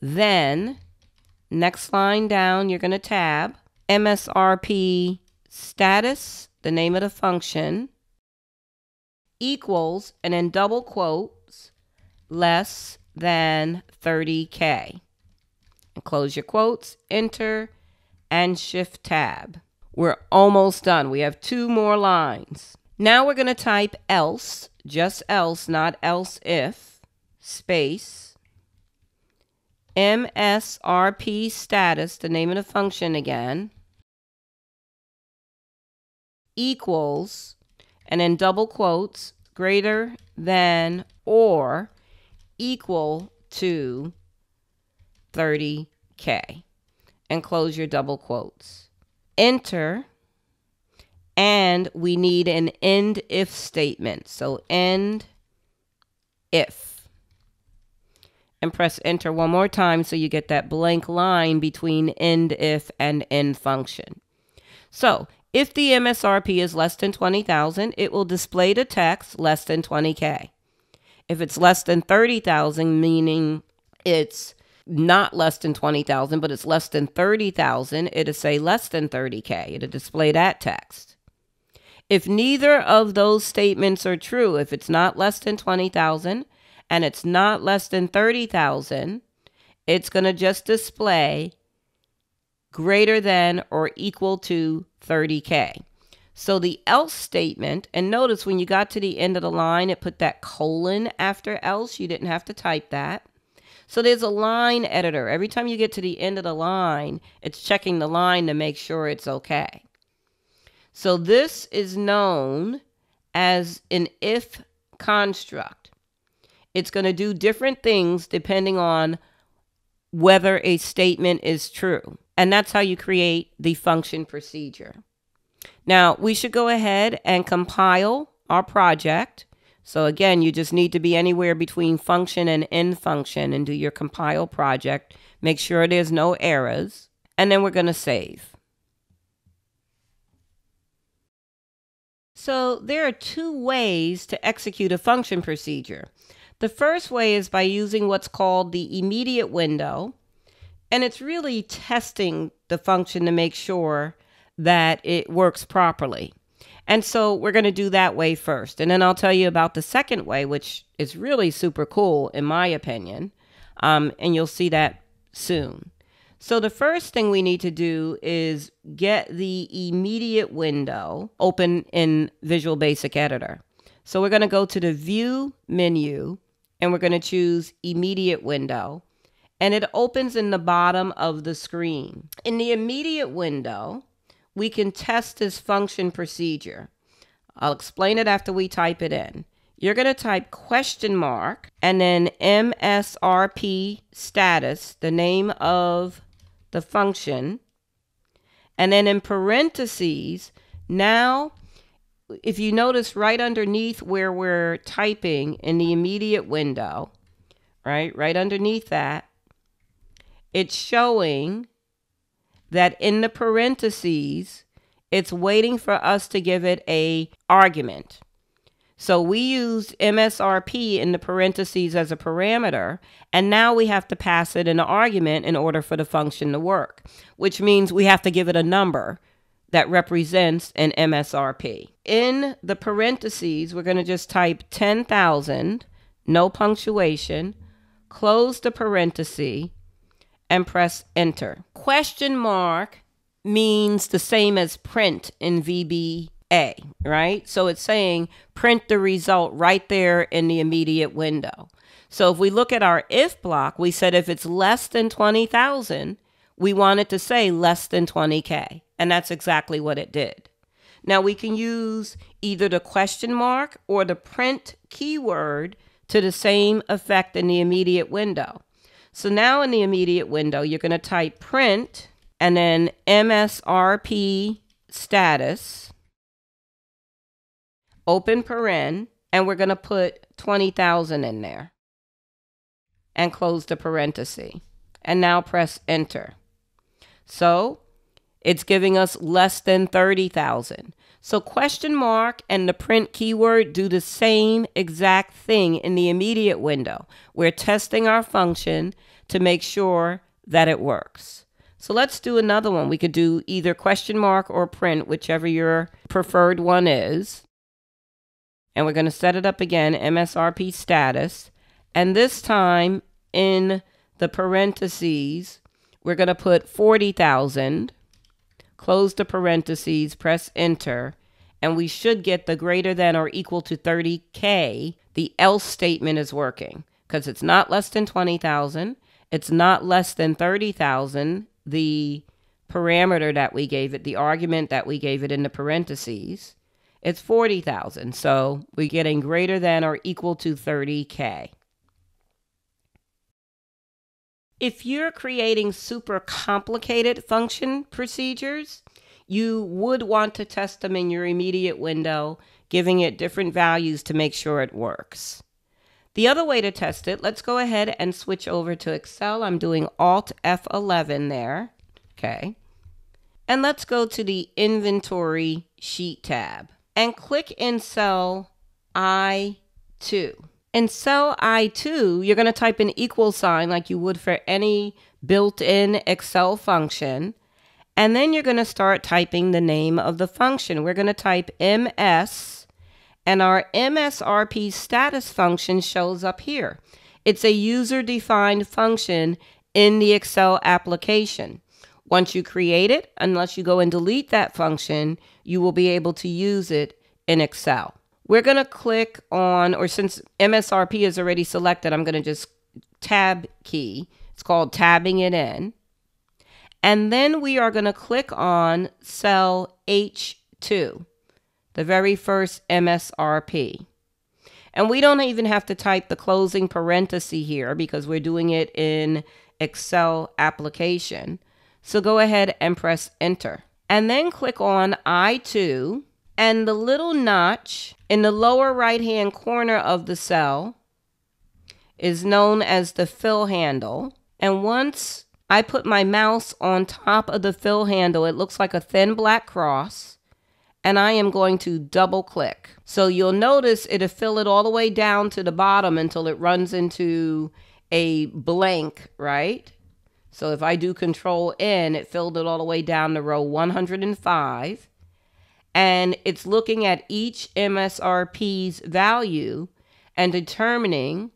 then next line down, you're going to tab MSRP status, the name of the function, equals, and then double quotes, less than 30K. And close your quotes, enter, and shift tab. We're almost done. We have two more lines. Now we're going to type else, just else, not else if, space, MSRP status, the name of the function again, equals, and in double quotes, greater than or equal to 30K. And close your double quotes. Enter and we need an end if statement. So end if. And press enter one more time so you get that blank line between end if and end function. So if the MSRP is less than 20,000, it will display the text less than 20K. If it's less than 30,000, meaning it's not less than 20,000, but it's less than 30,000, it'll say less than 30K. It'll display that text. If neither of those statements are true, if it's not less than 20,000 and it's not less than 30,000, it's going to just display greater than or equal to 30K. So the else statement, and notice when you got to the end of the line, it put that colon after else. You didn't have to type that. So there's a line editor. Every time you get to the end of the line, it's checking the line to make sure it's okay. So this is known as an if construct. It's going to do different things depending on whether a statement is true. And that's how you create the function procedure. Now, we should go ahead and compile our project. So again, you just need to be anywhere between function and end function and do your compile project. Make sure there's no errors. And then we're going to save. So there are two ways to execute a function procedure. The first way is by using what's called the immediate window, and it's really testing the function to make sure that it works properly. And so we're going to do that way first. And then I'll tell you about the second way, which is really super cool, in my opinion. Um, and you'll see that soon. So the first thing we need to do is get the immediate window open in Visual Basic Editor. So we're going to go to the View menu and we're going to choose Immediate Window. And it opens in the bottom of the screen. In the immediate window, we can test this function procedure. I'll explain it after we type it in. You're going to type question mark and then MSRP status, the name of the function. And then in parentheses, now, if you notice right underneath where we're typing in the immediate window, right, right underneath that, it's showing that in the parentheses, it's waiting for us to give it a argument. So we used MSRP in the parentheses as a parameter, and now we have to pass it an argument in order for the function to work, which means we have to give it a number that represents an MSRP. In the parentheses, we're going to just type 10,000, no punctuation, close the parenthesis, and press enter. Question mark means the same as print in VBA, right? So it's saying print the result right there in the immediate window. So if we look at our if block, we said if it's less than 20,000, we want it to say less than 20K. And that's exactly what it did. Now we can use either the question mark or the print keyword to the same effect in the immediate window. So now in the immediate window, you're going to type print and then MSRP status open paren, and we're going to put 20,000 in there and close the parenthesis. And now press enter. So it's giving us less than 30,000. So question mark and the print keyword do the same exact thing in the immediate window. We're testing our function to make sure that it works. So let's do another one. We could do either question mark or print, whichever your preferred one is and we're going to set it up again, MSRP status. And this time in the parentheses, we're going to put 40,000, close the parentheses, press enter, and we should get the greater than or equal to 30K. The else statement is working because it's not less than 20,000. It's not less than 30,000, the parameter that we gave it, the argument that we gave it in the parentheses it's 40,000. So we're getting greater than or equal to 30K. If you're creating super complicated function procedures, you would want to test them in your immediate window, giving it different values to make sure it works. The other way to test it, let's go ahead and switch over to Excel. I'm doing Alt F11 there. Okay. And let's go to the Inventory Sheet tab and click in cell I2. In cell I2, you're going to type an equal sign like you would for any built-in Excel function. And then you're going to start typing the name of the function. We're going to type MS, and our MSRP status function shows up here. It's a user-defined function in the Excel application. Once you create it, unless you go and delete that function, you will be able to use it in Excel. We're going to click on, or since MSRP is already selected, I'm going to just tab key. It's called tabbing it in. And then we are going to click on cell H2, the very first MSRP. And we don't even have to type the closing parenthesis here because we're doing it in Excel application. So go ahead and press enter. And then click on I2 and the little notch in the lower right hand corner of the cell is known as the fill handle. And once I put my mouse on top of the fill handle, it looks like a thin black cross. and I am going to double click. So you'll notice it'll fill it all the way down to the bottom until it runs into a blank, right? So if I do control N, it filled it all the way down to row 105. And it's looking at each MSRP's value and determining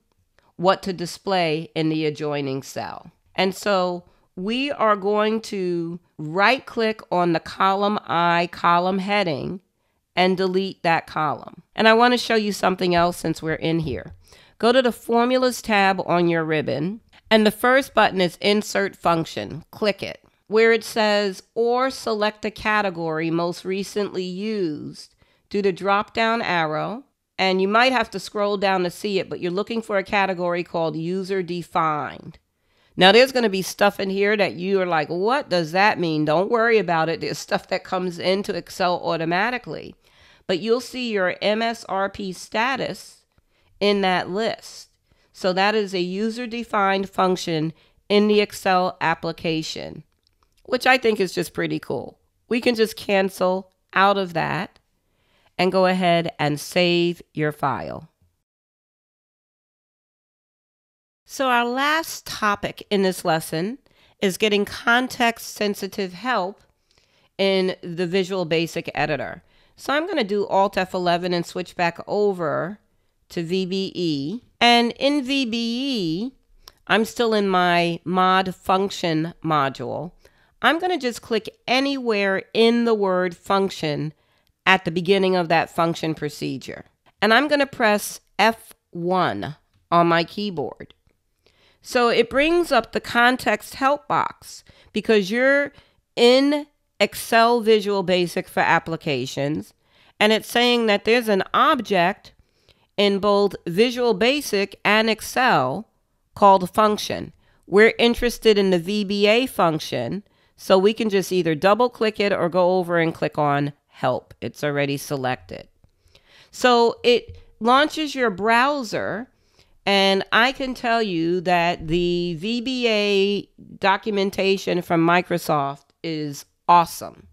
what to display in the adjoining cell. And so we are going to right click on the column I column heading and delete that column. And I want to show you something else since we're in here. Go to the Formulas tab on your ribbon, and the first button is Insert Function. Click it. Where it says, or select a category most recently used, do the drop down arrow, and you might have to scroll down to see it, but you're looking for a category called User Defined. Now, there's going to be stuff in here that you are like, what does that mean? Don't worry about it. There's stuff that comes into Excel automatically. But you'll see your MSRP status in that list. So that is a user-defined function in the Excel application, which I think is just pretty cool. We can just cancel out of that and go ahead and save your file. So, our last topic in this lesson is getting context sensitive help in the Visual Basic Editor. So, I'm going to do Alt F11 and switch back over to VBE. And in VBE, I'm still in my mod function module. I'm going to just click anywhere in the word function at the beginning of that function procedure. And I'm going to press F1 on my keyboard. So it brings up the context help box because you're in Excel Visual Basic for applications and it's saying that there's an object in both Visual Basic and Excel called function. We're interested in the VBA function, so we can just either double click it or go over and click on help. It's already selected. So it launches your browser and I can tell you that the VBA documentation from Microsoft is awesome.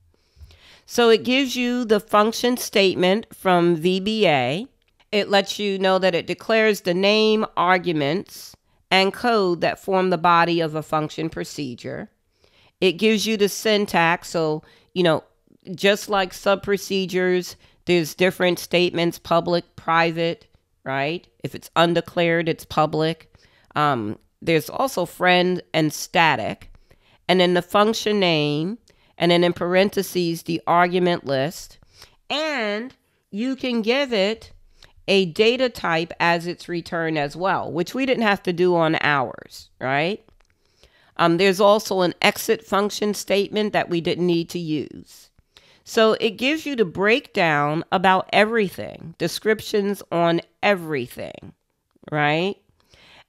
So it gives you the function statement from VBA. It lets you know that it declares the name, arguments, and code that form the body of a function procedure. It gives you the syntax. So, you know, just like sub procedures, there's different statements public, private, right? If it's undeclared, it's public. Um, there's also friend and static. And then the function name, and then in parentheses, the argument list. And you can give it a data type as its return as well, which we didn't have to do on ours, right? Um, there's also an exit function statement that we didn't need to use. So it gives you the breakdown about everything, descriptions on everything, right?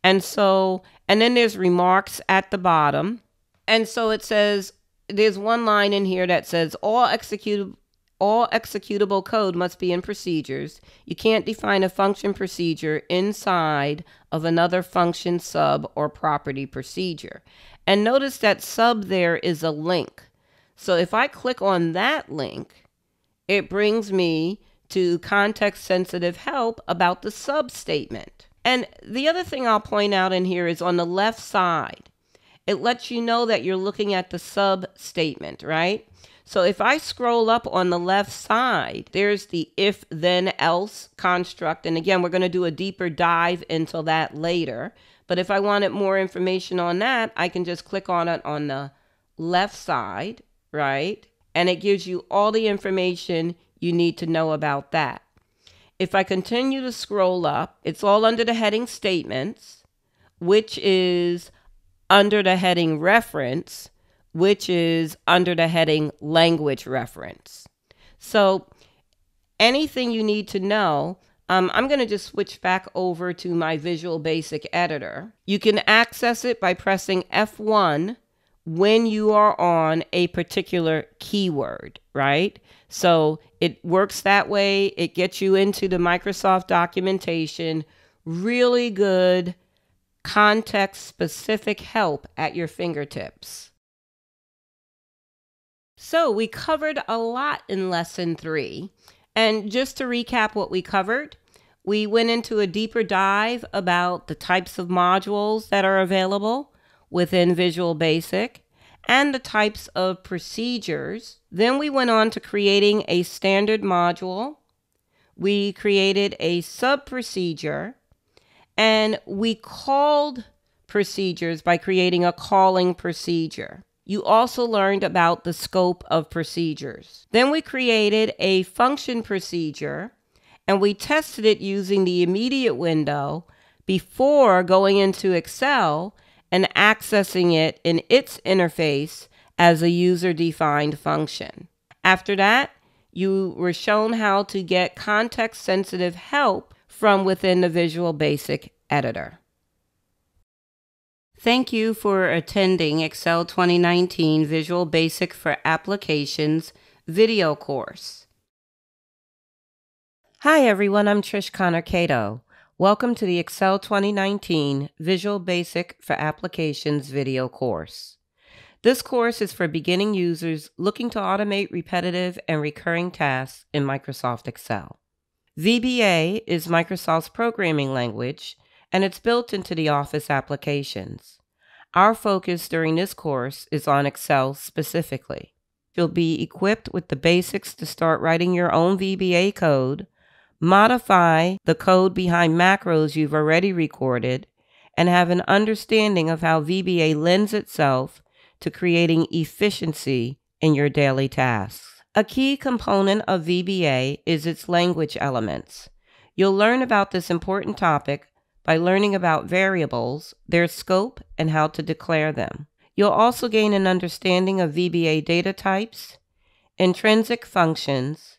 And so, and then there's remarks at the bottom. And so it says, there's one line in here that says all executable all executable code must be in procedures. You can't define a function procedure inside of another function sub or property procedure. And notice that sub there is a link. So if I click on that link, it brings me to context sensitive help about the sub statement. And the other thing I'll point out in here is on the left side, it lets you know that you're looking at the sub statement, right? So if I scroll up on the left side, there's the if then else construct. And again, we're going to do a deeper dive into that later. But if I wanted more information on that, I can just click on it on the left side right? And it gives you all the information you need to know about that. If I continue to scroll up, it's all under the heading statements, which is under the heading reference, which is under the heading language reference. So anything you need to know, um, I'm going to just switch back over to my Visual Basic Editor. You can access it by pressing F1 when you are on a particular keyword, right? So it works that way. It gets you into the Microsoft documentation. Really good context specific help at your fingertips. So, we covered a lot in lesson three. And just to recap what we covered, we went into a deeper dive about the types of modules that are available within Visual Basic and the types of procedures. Then we went on to creating a standard module. We created a sub procedure and we called procedures by creating a calling procedure. You also learned about the scope of procedures. Then we created a function procedure and we tested it using the immediate window before going into Excel and accessing it in its interface as a user defined function. After that, you were shown how to get context sensitive help from within the Visual Basic editor. Thank you for attending Excel 2019 Visual Basic for Applications video course. Hi everyone, I'm Trish Connor Cato. Welcome to the Excel 2019 Visual Basic for Applications video course. This course is for beginning users looking to automate repetitive and recurring tasks in Microsoft Excel. VBA is Microsoft's programming language, and it's built into the Office applications. Our focus during this course is on Excel specifically. You'll be equipped with the basics to start writing your own VBA code modify the code behind macros you've already recorded, and have an understanding of how VBA lends itself to creating efficiency in your daily tasks. A key component of VBA is its language elements. You'll learn about this important topic by learning about variables, their scope, and how to declare them. You'll also gain an understanding of VBA data types, intrinsic functions,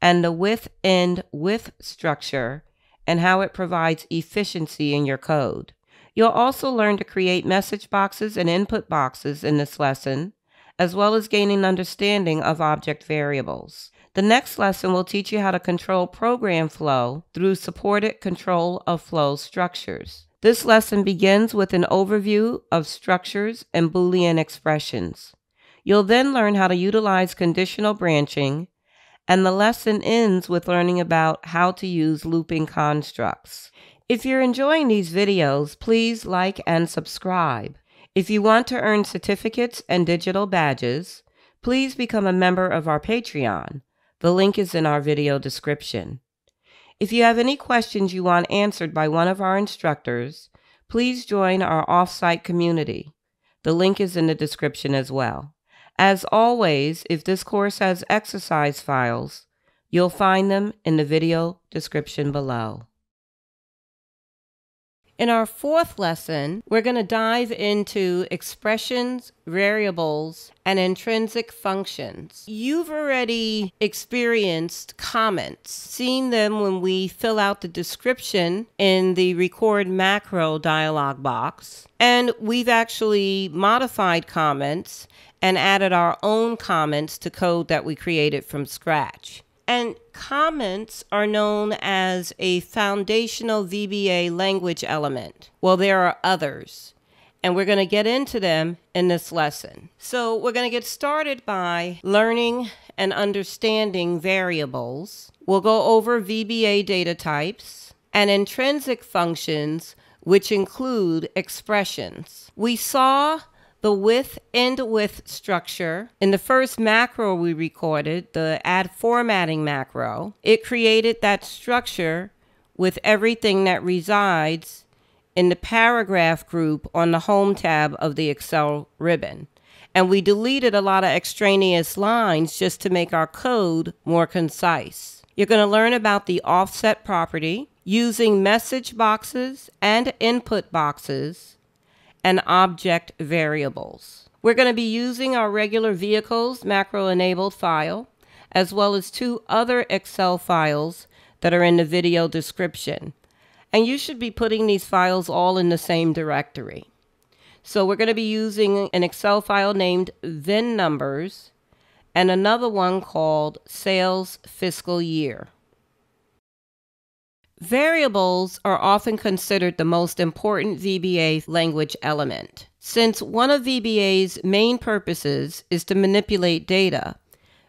and the with end with structure and how it provides efficiency in your code. You'll also learn to create message boxes and input boxes in this lesson, as well as gaining an understanding of object variables. The next lesson will teach you how to control program flow through supported control of flow structures. This lesson begins with an overview of structures and Boolean expressions. You'll then learn how to utilize conditional branching and the lesson ends with learning about how to use looping constructs. If you're enjoying these videos, please like and subscribe. If you want to earn certificates and digital badges, please become a member of our Patreon. The link is in our video description. If you have any questions you want answered by one of our instructors, please join our offsite community. The link is in the description as well. As always, if this course has exercise files, you'll find them in the video description below. In our fourth lesson, we're going to dive into expressions, variables, and intrinsic functions. You've already experienced comments, seen them when we fill out the description in the record macro dialog box. And we've actually modified comments and added our own comments to code that we created from scratch. And comments are known as a foundational VBA language element. Well, there are others, and we're going to get into them in this lesson. So, we're going to get started by learning and understanding variables. We'll go over VBA data types and intrinsic functions, which include expressions. We saw the with end with structure. In the first macro we recorded, the add formatting macro, it created that structure with everything that resides in the paragraph group on the home tab of the Excel ribbon. And we deleted a lot of extraneous lines just to make our code more concise. You're going to learn about the offset property using message boxes and input boxes and object variables. We're going to be using our regular vehicles macro enabled file, as well as two other Excel files that are in the video description. And you should be putting these files all in the same directory. So we're going to be using an Excel file named VIN numbers and another one called sales fiscal year. Variables are often considered the most important VBA language element. Since one of VBA's main purposes is to manipulate data,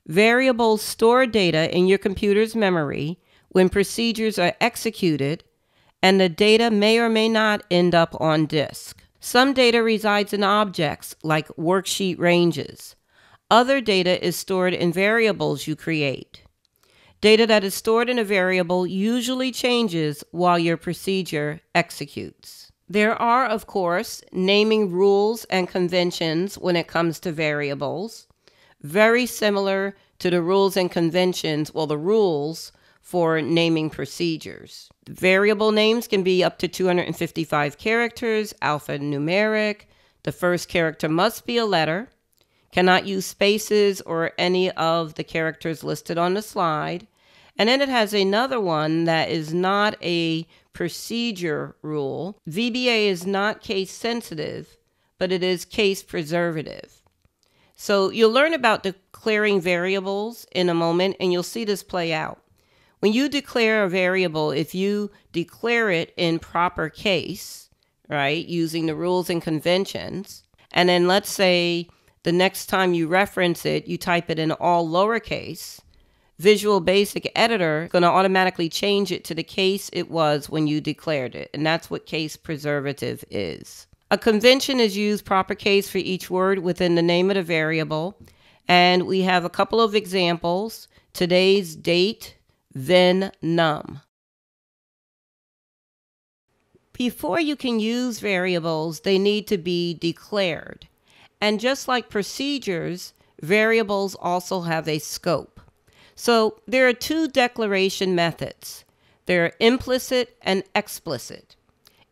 variables store data in your computer's memory when procedures are executed, and the data may or may not end up on disk. Some data resides in objects like worksheet ranges. Other data is stored in variables you create. Data that is stored in a variable usually changes while your procedure executes. There are, of course, naming rules and conventions when it comes to variables, very similar to the rules and conventions, well, the rules for naming procedures. Variable names can be up to 255 characters, alphanumeric. The first character must be a letter, cannot use spaces or any of the characters listed on the slide. And then it has another one that is not a procedure rule. VBA is not case sensitive, but it is case preservative. So you'll learn about declaring variables in a moment, and you'll see this play out. When you declare a variable, if you declare it in proper case, right, using the rules and conventions, and then let's say the next time you reference it, you type it in all lowercase, Visual Basic Editor is going to automatically change it to the case it was when you declared it, and that's what case preservative is. A convention is used proper case for each word within the name of the variable, and we have a couple of examples. Today's date, VIN num. Before you can use variables, they need to be declared. And just like procedures, variables also have a scope. So there are two declaration methods. There are implicit and explicit.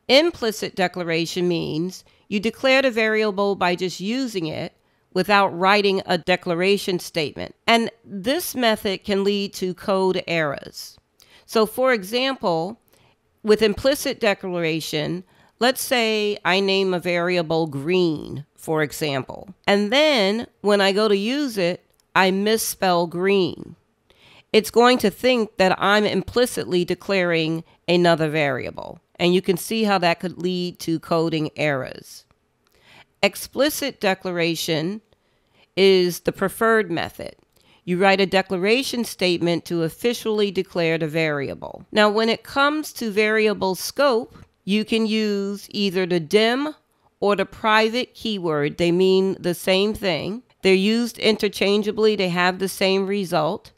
Implicit declaration means you declare the variable by just using it without writing a declaration statement. And this method can lead to code errors. So, for example, with implicit declaration, let's say I name a variable green, for example, and then when I go to use it, I misspell green. It's going to think that I'm implicitly declaring another variable, and you can see how that could lead to coding errors. Explicit declaration is the preferred method. You write a declaration statement to officially declare the variable. Now, when it comes to variable scope, you can use either the dim or the private keyword. They mean the same thing. They're used interchangeably, they have the same result.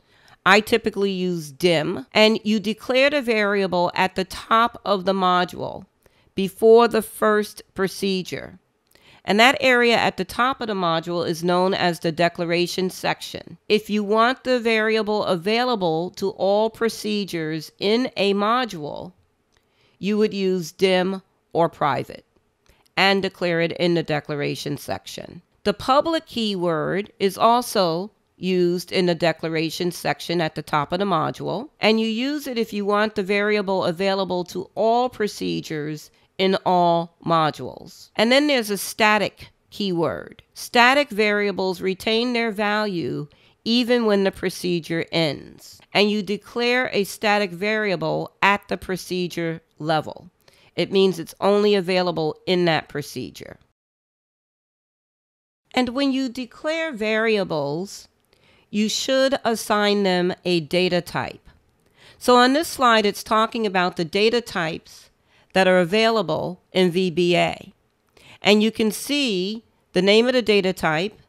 I typically use dim, and you declare the variable at the top of the module before the first procedure. And that area at the top of the module is known as the declaration section. If you want the variable available to all procedures in a module, you would use dim or private and declare it in the declaration section. The public keyword is also used in the declaration section at the top of the module, and you use it if you want the variable available to all procedures in all modules. And then there's a static keyword. Static variables retain their value even when the procedure ends. And you declare a static variable at the procedure level. It means it's only available in that procedure. And when you declare variables, you should assign them a data type. So on this slide, it's talking about the data types that are available in VBA. And you can see the name of the data type,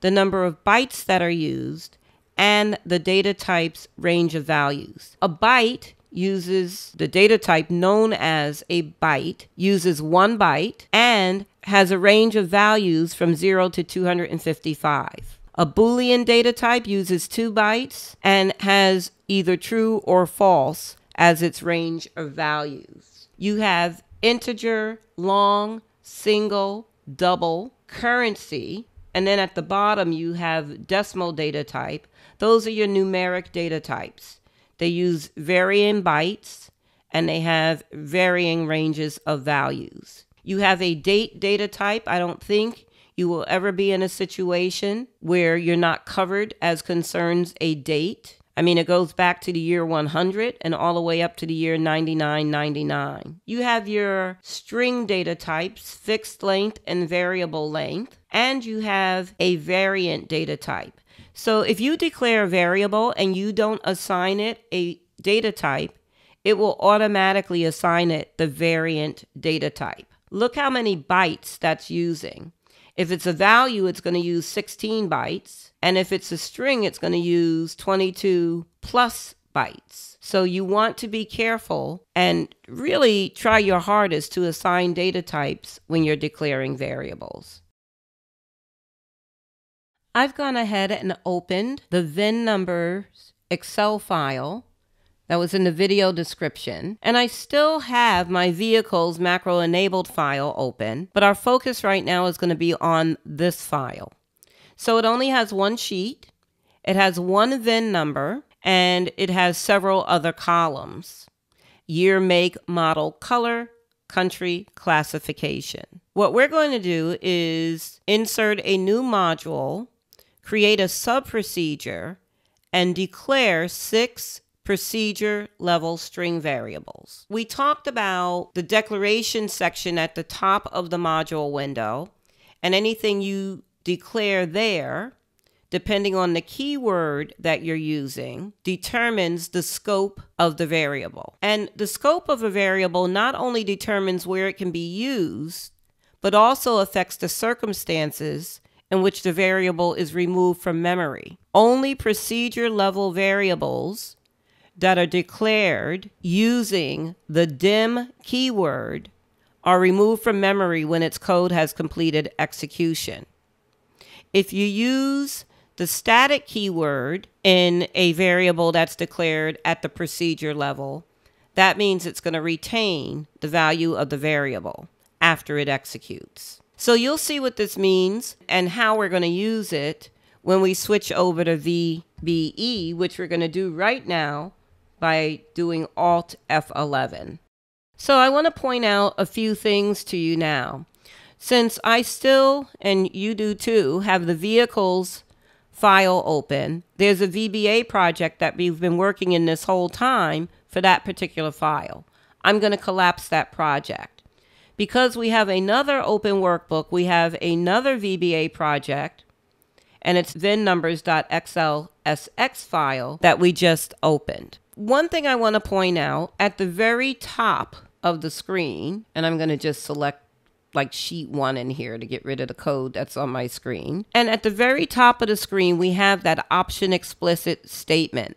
the number of bytes that are used, and the data type's range of values. A byte uses the data type known as a byte, uses one byte, and has a range of values from 0 to 255. A Boolean data type uses two bytes and has either true or false as its range of values you have integer, long, single, double, currency, and then at the bottom you have decimal data type. Those are your numeric data types. They use varying bytes and they have varying ranges of values. You have a date data type. I don't think you will ever be in a situation where you're not covered as concerns a date. I mean, it goes back to the year 100 and all the way up to the year 9999. You have your string data types, fixed length and variable length, and you have a variant data type. So if you declare a variable and you don't assign it a data type, it will automatically assign it the variant data type. Look how many bytes that's using. If it's a value, it's going to use 16 bytes. And if it's a string, it's going to use 22 plus bytes. So you want to be careful and really try your hardest to assign data types when you're declaring variables. I've gone ahead and opened the VIN numbers Excel file that was in the video description. And I still have my vehicles macro enabled file open, but our focus right now is going to be on this file. So it only has one sheet, it has one VIN number, and it has several other columns. Year, make, model, color, country, classification. What we're going to do is insert a new module, create a sub procedure, and declare six procedure level string variables. We talked about the declaration section at the top of the module window and anything you declare there, depending on the keyword that you're using, determines the scope of the variable. And the scope of a variable not only determines where it can be used, but also affects the circumstances in which the variable is removed from memory. Only procedure level variables that are declared using the dim keyword are removed from memory when its code has completed execution. If you use the static keyword in a variable that's declared at the procedure level, that means it's going to retain the value of the variable after it executes. So you'll see what this means and how we're going to use it when we switch over to VBE, which we're going to do right now by doing Alt F11. So I want to point out a few things to you now. Since I still, and you do too, have the vehicles file open, there's a VBA project that we've been working in this whole time for that particular file. I'm going to collapse that project. Because we have another open workbook, we have another VBA project, and it's vinnumbers.xlsx file that we just opened one thing I want to point out at the very top of the screen, and I'm going to just select like sheet one in here to get rid of the code that's on my screen. And at the very top of the screen, we have that option explicit statement.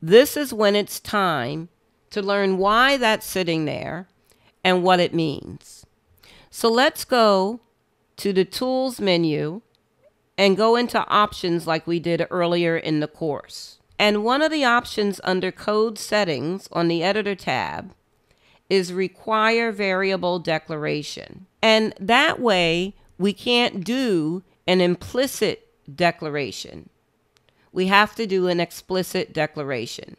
This is when it's time to learn why that's sitting there and what it means. So let's go to the tools menu and go into options like we did earlier in the course. And one of the options under Code Settings on the Editor tab is Require Variable Declaration. And that way, we can't do an implicit declaration. We have to do an explicit declaration.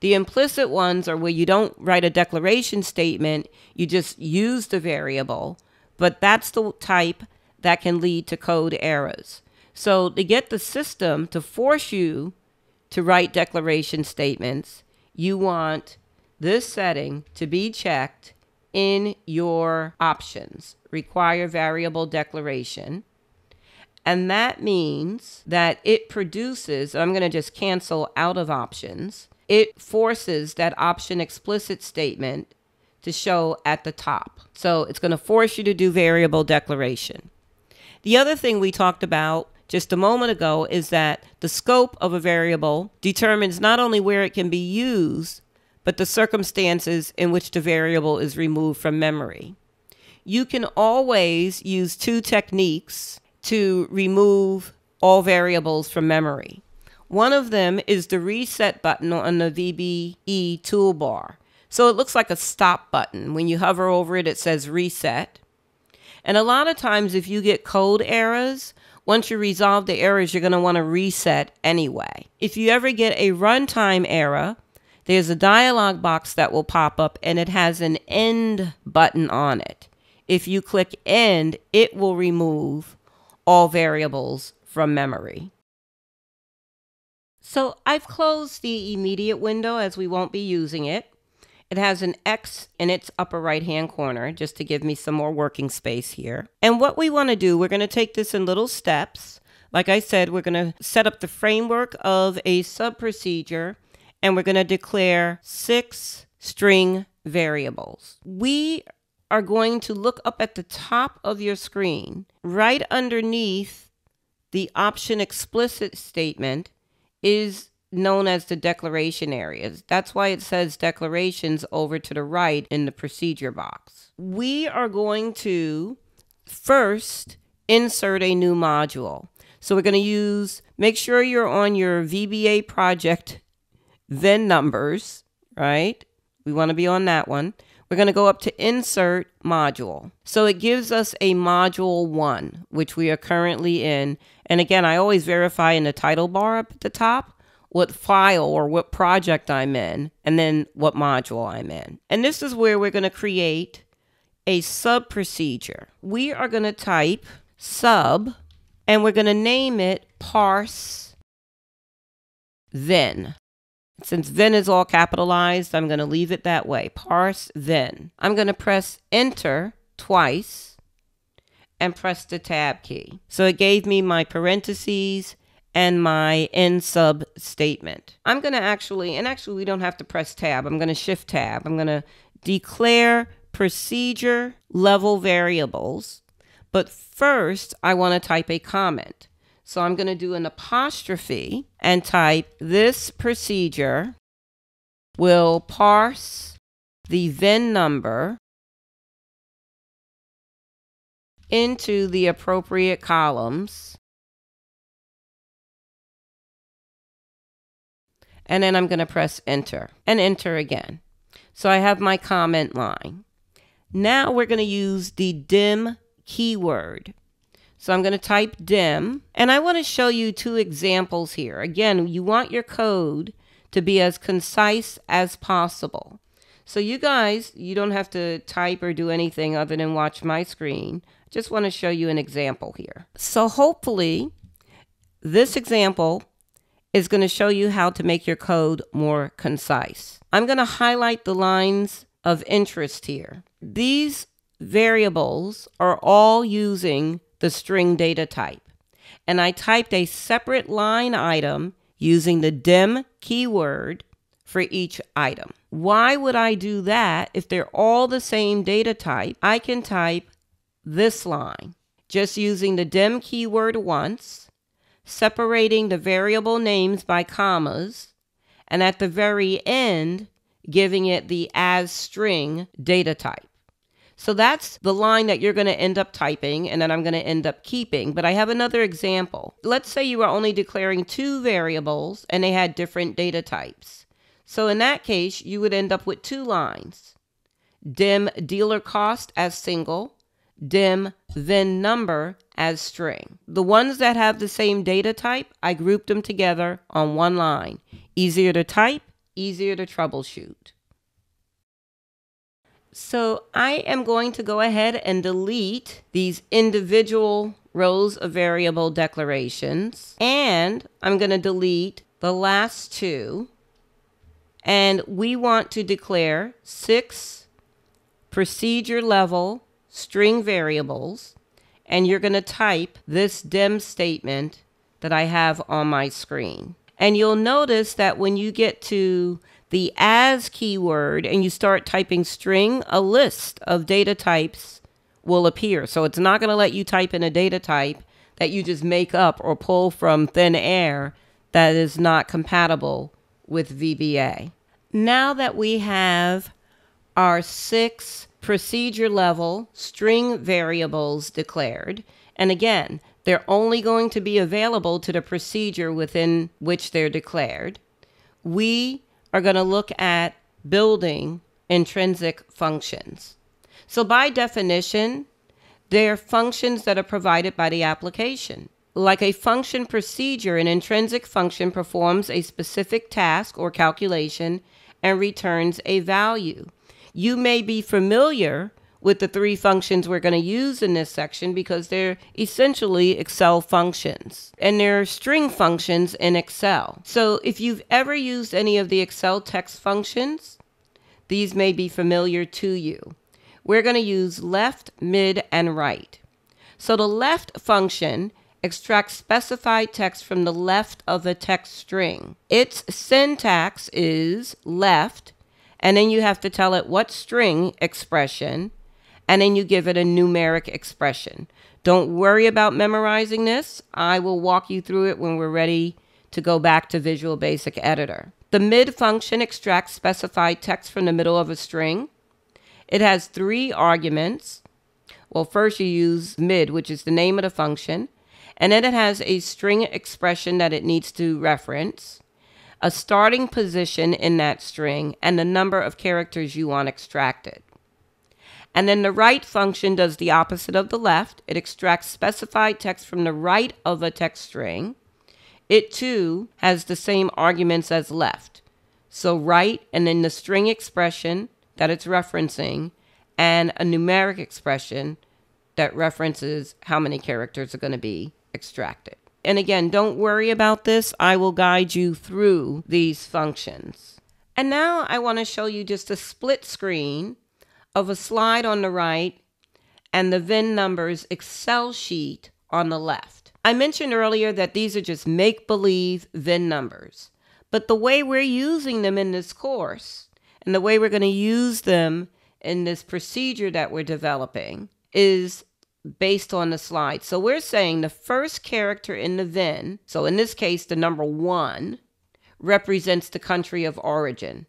The implicit ones are where you don't write a declaration statement, you just use the variable, but that's the type that can lead to code errors. So to get the system to force you to write declaration statements, you want this setting to be checked in your options. Require variable declaration. And that means that it produces, I'm going to just cancel out of options, it forces that option explicit statement to show at the top. So it's going to force you to do variable declaration. The other thing we talked about just a moment ago is that the scope of a variable determines not only where it can be used, but the circumstances in which the variable is removed from memory. You can always use two techniques to remove all variables from memory. One of them is the reset button on the VBE toolbar. So it looks like a stop button. When you hover over it, it says reset. And a lot of times, if you get code errors, once you resolve the errors, you're going to want to reset anyway. If you ever get a runtime error, there's a dialog box that will pop up and it has an end button on it. If you click end, it will remove all variables from memory. So I've closed the immediate window as we won't be using it. It has an X in its upper right hand corner just to give me some more working space here. And what we want to do, we're going to take this in little steps. Like I said, we're going to set up the framework of a sub procedure and we're going to declare six string variables. We are going to look up at the top of your screen, right underneath the option explicit statement is known as the declaration areas. That's why it says declarations over to the right in the procedure box. We are going to first insert a new module. So we're going to use, make sure you're on your VBA project VIN numbers, right? We want to be on that one. We're going to go up to insert module. So it gives us a module one, which we are currently in. And again, I always verify in the title bar up at the top what file or what project I'm in, and then what module I'm in. And this is where we're going to create a sub procedure. We are going to type sub and we're going to name it parse VIN. Since VIN is all capitalized, I'm going to leave it that way. Parse VIN. I'm going to press enter twice and press the tab key. So it gave me my parentheses and my end sub statement. I'm going to actually, and actually we don't have to press tab. I'm going to shift tab. I'm going to declare procedure level variables. But first, I want to type a comment. So I'm going to do an apostrophe and type this procedure will parse the VIN number into the appropriate columns and then I'm going to press enter and enter again. So I have my comment line. Now we're going to use the dim keyword. So I'm going to type dim and I want to show you two examples here. Again, you want your code to be as concise as possible. So you guys, you don't have to type or do anything other than watch my screen. Just want to show you an example here. So hopefully this example is going to show you how to make your code more concise. I'm going to highlight the lines of interest here. These variables are all using the string data type. And I typed a separate line item using the dim keyword for each item. Why would I do that if they're all the same data type? I can type this line just using the dim keyword once separating the variable names by commas, and at the very end, giving it the as string data type. So that's the line that you're going to end up typing and then I'm going to end up keeping. But I have another example. Let's say you were only declaring two variables and they had different data types. So in that case, you would end up with two lines. Dim dealer cost as single dim VIN number as string. The ones that have the same data type, I grouped them together on one line. Easier to type, easier to troubleshoot. So I am going to go ahead and delete these individual rows of variable declarations. And I'm going to delete the last two. And we want to declare six procedure level string variables, and you're going to type this dim statement that I have on my screen. And you'll notice that when you get to the as keyword and you start typing string, a list of data types will appear. So it's not going to let you type in a data type that you just make up or pull from thin air that is not compatible with VBA. Now that we have our six procedure level string variables declared. And again, they're only going to be available to the procedure within which they're declared. We are going to look at building intrinsic functions. So by definition, they're functions that are provided by the application. Like a function procedure, an intrinsic function performs a specific task or calculation and returns a value. You may be familiar with the three functions we're going to use in this section because they're essentially Excel functions and they're string functions in Excel. So if you've ever used any of the Excel text functions, these may be familiar to you. We're going to use left, mid, and right. So the left function extracts specified text from the left of a text string. Its syntax is left, and then you have to tell it what string expression and then you give it a numeric expression. Don't worry about memorizing this. I will walk you through it when we're ready to go back to Visual Basic Editor. The mid function extracts specified text from the middle of a string. It has three arguments. Well, first you use mid, which is the name of the function, and then it has a string expression that it needs to reference, a starting position in that string, and the number of characters you want extracted. And then the right function does the opposite of the left. It extracts specified text from the right of a text string. It too has the same arguments as left. So right and then the string expression that it's referencing and a numeric expression that references how many characters are going to be extracted. And again, don't worry about this. I will guide you through these functions. And now I want to show you just a split screen of a slide on the right and the VIN numbers Excel sheet on the left. I mentioned earlier that these are just make believe VIN numbers, but the way we're using them in this course and the way we're going to use them in this procedure that we're developing is based on the slide. So we're saying the first character in the VIN, so in this case, the number one, represents the country of origin.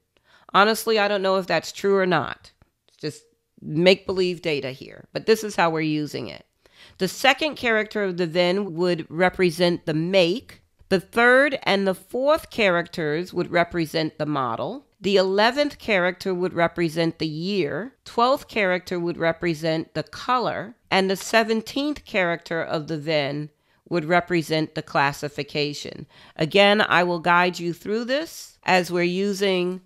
Honestly, I don't know if that's true or not It's just make believe data here, but this is how we're using it. The second character of the VIN would represent the make. The third and the fourth characters would represent the model. The 11th character would represent the year. 12th character would represent the color. And the 17th character of the VIN would represent the classification. Again, I will guide you through this as we're using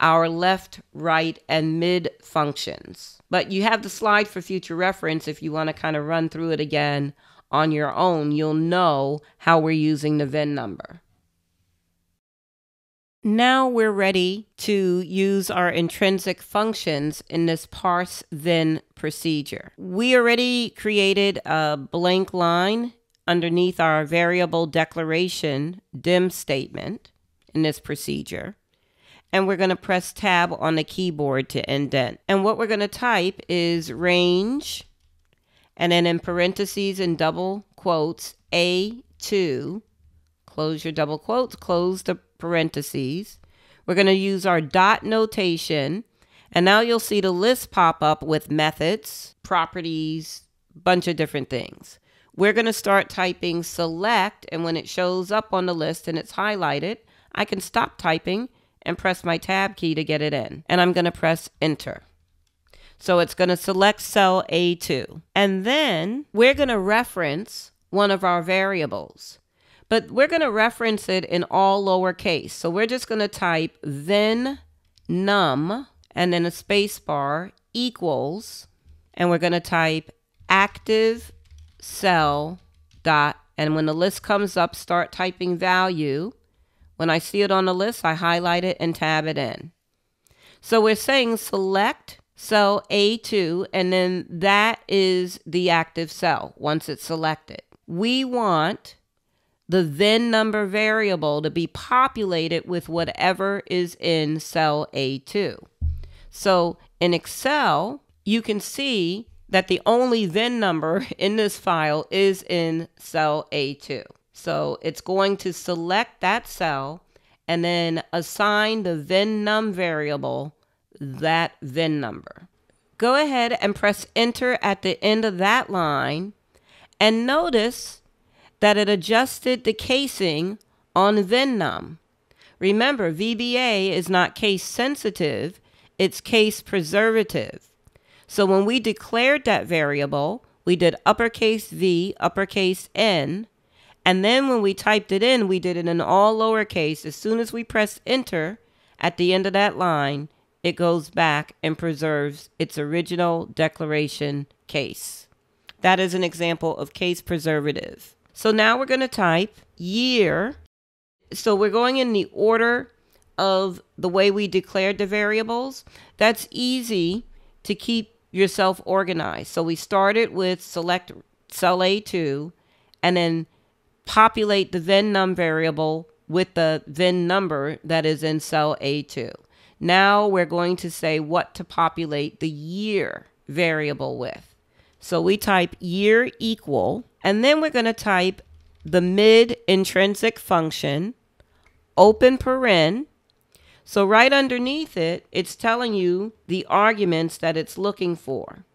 our left, right, and mid functions. But you have the slide for future reference if you want to kind of run through it again on your own. You'll know how we're using the VIN number. Now we're ready to use our intrinsic functions in this parse VIN procedure. We already created a blank line underneath our variable declaration dim statement in this procedure and we're going to press tab on the keyboard to indent. And what we're going to type is range, and then in parentheses and double quotes, A2, close your double quotes, close the parentheses. We're going to use our dot notation, and now you'll see the list pop up with methods, properties, bunch of different things. We're going to start typing select, and when it shows up on the list and it's highlighted, I can stop typing and press my tab key to get it in. And I'm going to press enter. So it's going to select cell A2. And then we're going to reference one of our variables. But we're going to reference it in all lowercase. So we're just going to type VIN num and then a space bar equals, and we're going to type active cell dot. And when the list comes up, start typing value. When I see it on the list, I highlight it and tab it in. So we're saying select cell A2, and then that is the active cell once it's selected. We want the VIN number variable to be populated with whatever is in cell A2. So in Excel, you can see that the only VIN number in this file is in cell A2. So it's going to select that cell and then assign the VIN num variable that VIN number. Go ahead and press enter at the end of that line and notice that it adjusted the casing on VIN. Remember, VBA is not case sensitive, it's case preservative. So when we declared that variable, we did uppercase V, uppercase N, and then when we typed it in, we did it in all lowercase. As soon as we press enter at the end of that line, it goes back and preserves its original declaration case. That is an example of case preservative. So now we're going to type year. So we're going in the order of the way we declared the variables. That's easy to keep yourself organized. So we started with select cell A2 and then populate the VIN num variable with the VIN number that is in cell A2. Now we're going to say what to populate the year variable with. So we type year equal, and then we're going to type the mid intrinsic function, open paren. So right underneath it, it's telling you the arguments that it's looking for.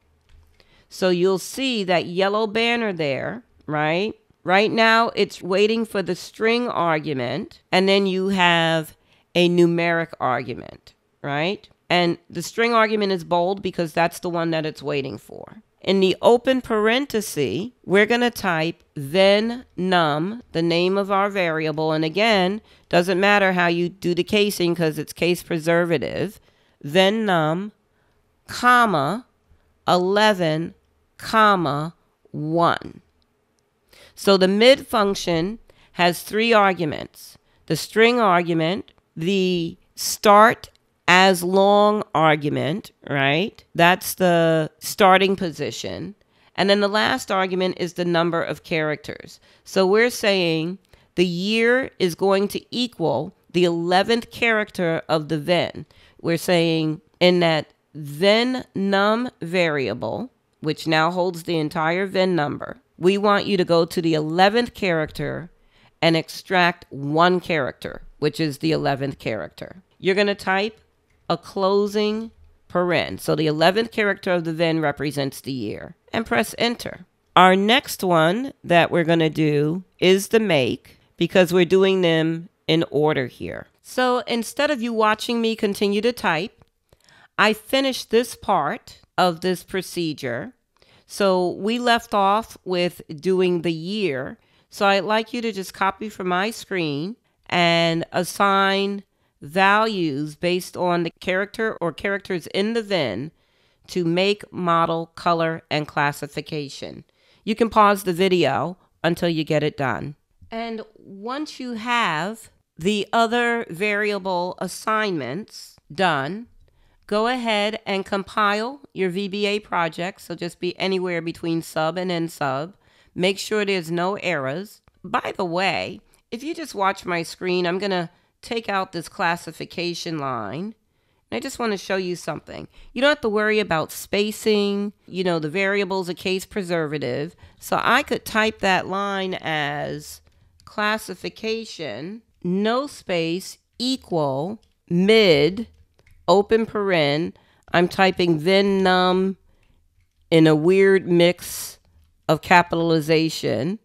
So you'll see that yellow banner there, right? Right now, it's waiting for the string argument, and then you have a numeric argument, right? And the string argument is bold because that's the one that it's waiting for. In the open parenthesis, we're going to type VIN num, the name of our variable. And again, doesn't matter how you do the casing because it's case preservative. VIN num, comma, 11, comma, 1. So the mid function has three arguments. The string argument, the start as long argument, right? That's the starting position. And then the last argument is the number of characters. So we're saying the year is going to equal the 11th character of the VIN. We're saying in that VIN num variable, which now holds the entire VIN number, we want you to go to the 11th character and extract one character, which is the 11th character. You're going to type a closing paren. So the 11th character of the VIN represents the year and press enter. Our next one that we're going to do is the make because we're doing them in order here. So instead of you watching me continue to type, I finished this part of this procedure. So we left off with doing the year. So I'd like you to just copy from my screen and assign values based on the character or characters in the VIN to make, model, color, and classification. You can pause the video until you get it done. And once you have the other variable assignments done, go ahead and compile your VBA project. So just be anywhere between sub and end sub. Make sure there's no errors. By the way, if you just watch my screen, I'm going to take out this classification line. And I just want to show you something. You don't have to worry about spacing. You know, the variable's a case preservative. So I could type that line as classification, no space, equal, mid, open paren. I'm typing VIN num in a weird mix of capitalization,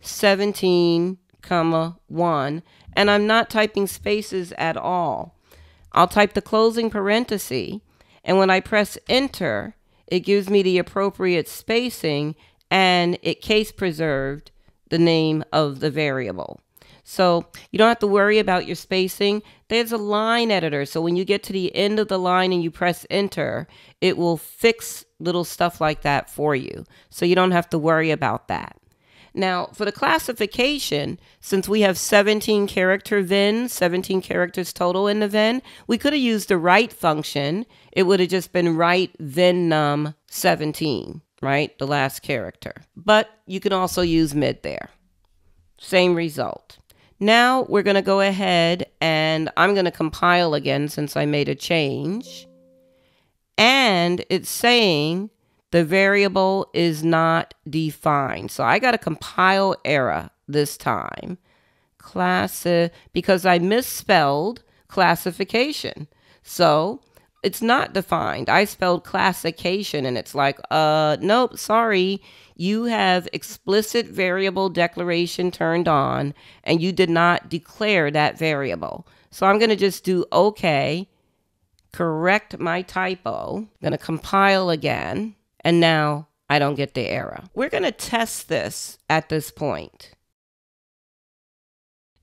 17, comma, 1 and I'm not typing spaces at all. I'll type the closing parenthesis, and when I press enter, it gives me the appropriate spacing and it case preserved the name of the variable. So you don't have to worry about your spacing. There's a line editor. So when you get to the end of the line and you press enter, it will fix little stuff like that for you. So you don't have to worry about that. Now, for the classification, since we have 17 character VIN, 17 characters total in the VIN, we could have used the right function. It would have just been right VIN num 17, right? The last character. But you can also use mid there. Same result. Now we're going to go ahead and I'm going to compile again since I made a change. And it's saying the variable is not defined. So I got a compile error this time. Class because I misspelled classification. So it's not defined. I spelled classification and it's like, uh, nope, sorry. You have explicit variable declaration turned on and you did not declare that variable. So I'm going to just do okay, correct my typo. I'm going to compile again and now I don't get the error. We're going to test this at this point.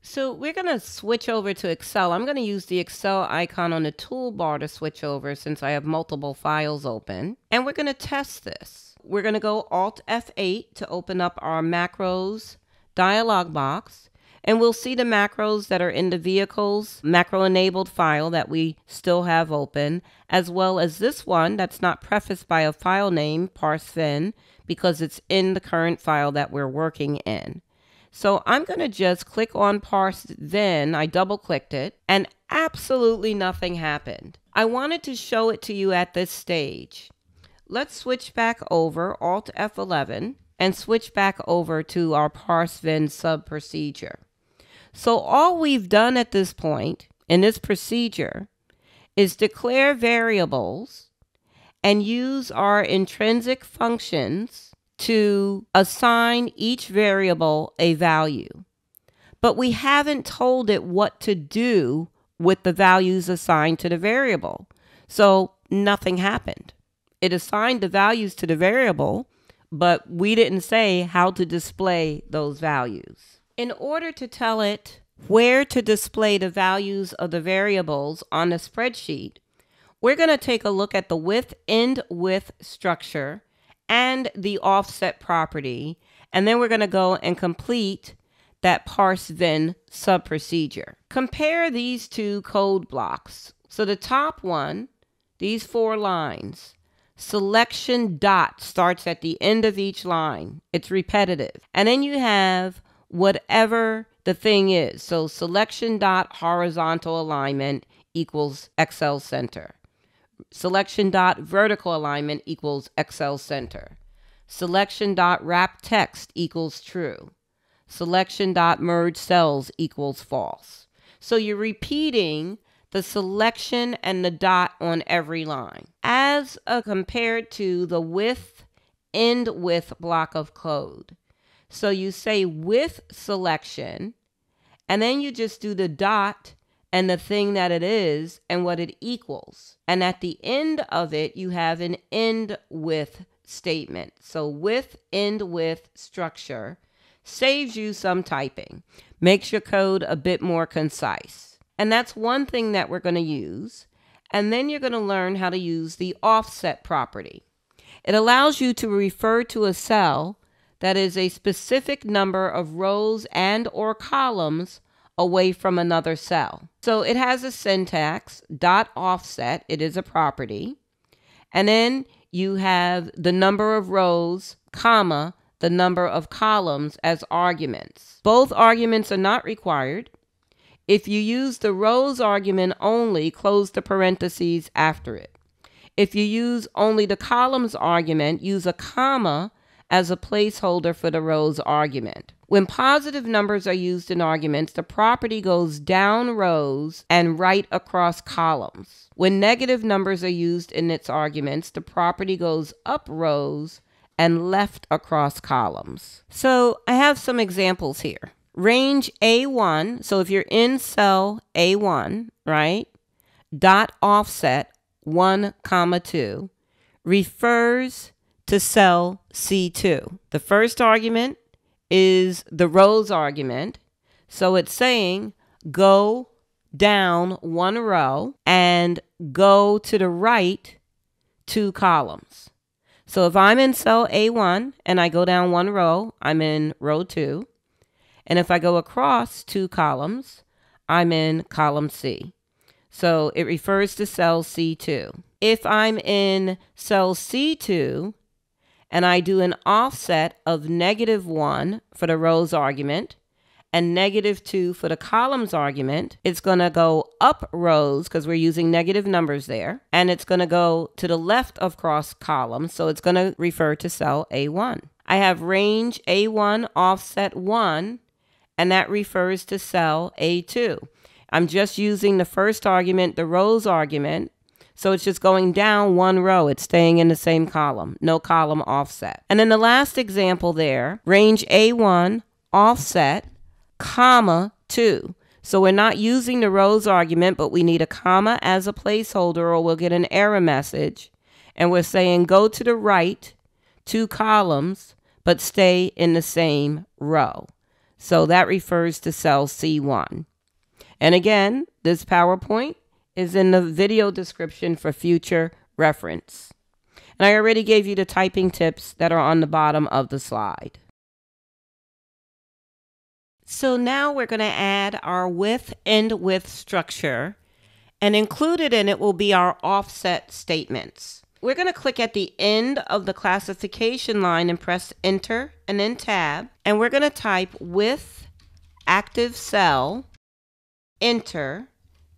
So we're going to switch over to Excel. I'm going to use the Excel icon on the toolbar to switch over since I have multiple files open. And we're going to test this. We're going to go Alt F8 to open up our macros dialog box. And we'll see the macros that are in the vehicles macro enabled file that we still have open, as well as this one that's not prefaced by a file name, parsevin, because it's in the current file that we're working in. So I'm going to just click on parse VIN. I double clicked it and absolutely nothing happened. I wanted to show it to you at this stage. Let's switch back over Alt F11 and switch back over to our parsevin sub procedure. So all we've done at this point in this procedure is declare variables and use our intrinsic functions to assign each variable a value. But we haven't told it what to do with the values assigned to the variable. So nothing happened. It assigned the values to the variable, but we didn't say how to display those values. In order to tell it where to display the values of the variables on the spreadsheet, we're going to take a look at the with end with structure and the offset property. And then we're going to go and complete that parse VIN sub procedure. Compare these two code blocks. So the top one, these four lines, selection dot starts at the end of each line. It's repetitive. And then you have whatever the thing is. So selection dot horizontal alignment equals Excel center. Selection dot vertical alignment equals Excel center. Selection dot wrap text equals true. Selection dot merge cells equals false. So you're repeating the selection and the dot on every line as uh, compared to the with end with block of code. So you say with selection and then you just do the dot and the thing that it is and what it equals. And at the end of it, you have an end with statement. So with end with structure saves you some typing, makes your code a bit more concise. And that's one thing that we're going to use. And then you're going to learn how to use the offset property. It allows you to refer to a cell that is a specific number of rows and or columns away from another cell. So it has a syntax, dot offset, it is a property. And then you have the number of rows, comma, the number of columns as arguments. Both arguments are not required. If you use the rows argument only, close the parentheses after it. If you use only the columns argument, use a comma as a placeholder for the rows argument. When positive numbers are used in arguments, the property goes down rows and right across columns. When negative numbers are used in its arguments, the property goes up rows and left across columns. So I have some examples here. Range A1, so if you're in cell A1, right, dot offset 1 comma 2 refers to cell C2. The first argument is the rows argument. So it's saying go down one row and go to the right two columns. So if I'm in cell A1 and I go down one row, I'm in row 2. And if I go across two columns, I'm in column C. So it refers to cell C2. If I'm in cell C2 and I do an offset of negative 1 for the rows argument and negative 2 for the columns argument, it's going to go up rows because we're using negative numbers there, and it's going to go to the left of cross columns, so it's going to refer to cell A1. I have range A1 offset 1, and that refers to cell A2. I'm just using the first argument, the rows argument, so it's just going down one row. It's staying in the same column, no column offset. And then the last example there, range A1 offset, comma 2. So we're not using the rows argument, but we need a comma as a placeholder or we'll get an error message. And we're saying go to the right two columns, but stay in the same row. So that refers to cell C1. And again, this PowerPoint is in the video description for future reference. And I already gave you the typing tips that are on the bottom of the slide. So now we're going to add our with end with structure and included in it will be our offset statements. We're going to click at the end of the classification line and press enter and then tab and we're going to type with active cell enter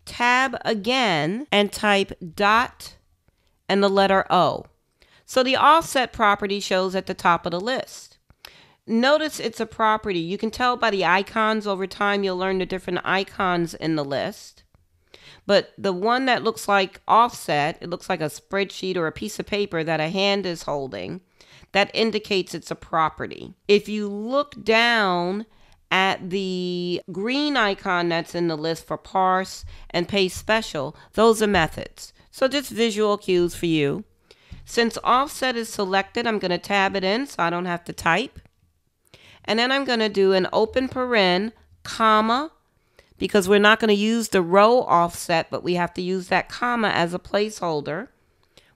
tab again and type dot and the letter O. So the offset property shows at the top of the list. Notice it's a property. You can tell by the icons over time, you'll learn the different icons in the list. But the one that looks like offset, it looks like a spreadsheet or a piece of paper that a hand is holding, that indicates it's a property. If you look down at the green icon that's in the list for parse and paste special, those are methods. So just visual cues for you. Since offset is selected, I'm going to tab it in so I don't have to type. And then I'm going to do an open paren, comma, because we're not going to use the row offset, but we have to use that comma as a placeholder.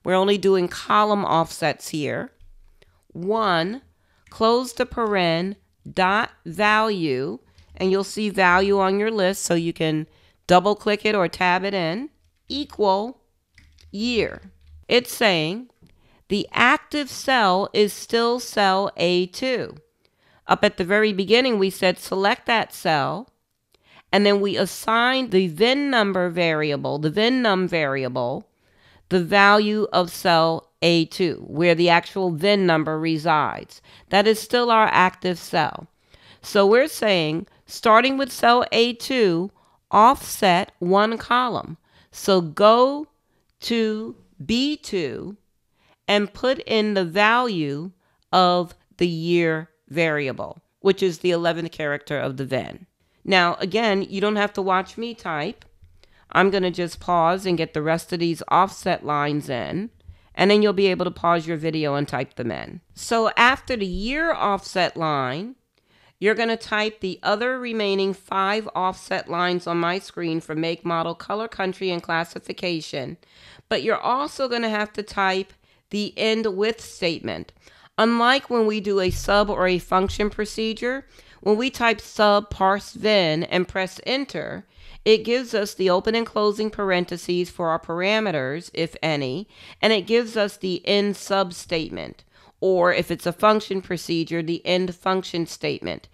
We're only doing column offsets here. One, close the paren, dot value, and you'll see value on your list so you can double click it or tab it in, equal year. It's saying the active cell is still cell A2. Up at the very beginning, we said select that cell, and then we assigned the VIN number variable, the VIN num variable, the value of cell A2, where the actual VIN number resides. That is still our active cell. So we're saying, starting with cell A2, offset one column. So go to B2 and put in the value of the year variable, which is the 11th character of the VIN. Now, again, you don't have to watch me type. I'm going to just pause and get the rest of these offset lines in, and then you'll be able to pause your video and type them in. So after the year offset line, you're going to type the other remaining five offset lines on my screen for make, model, color, country, and classification. But you're also going to have to type the end with statement. Unlike when we do a sub or a function procedure, when we type sub parse VIN and press enter, it gives us the open and closing parentheses for our parameters, if any, and it gives us the end sub statement, or if it's a function procedure, the end function statement.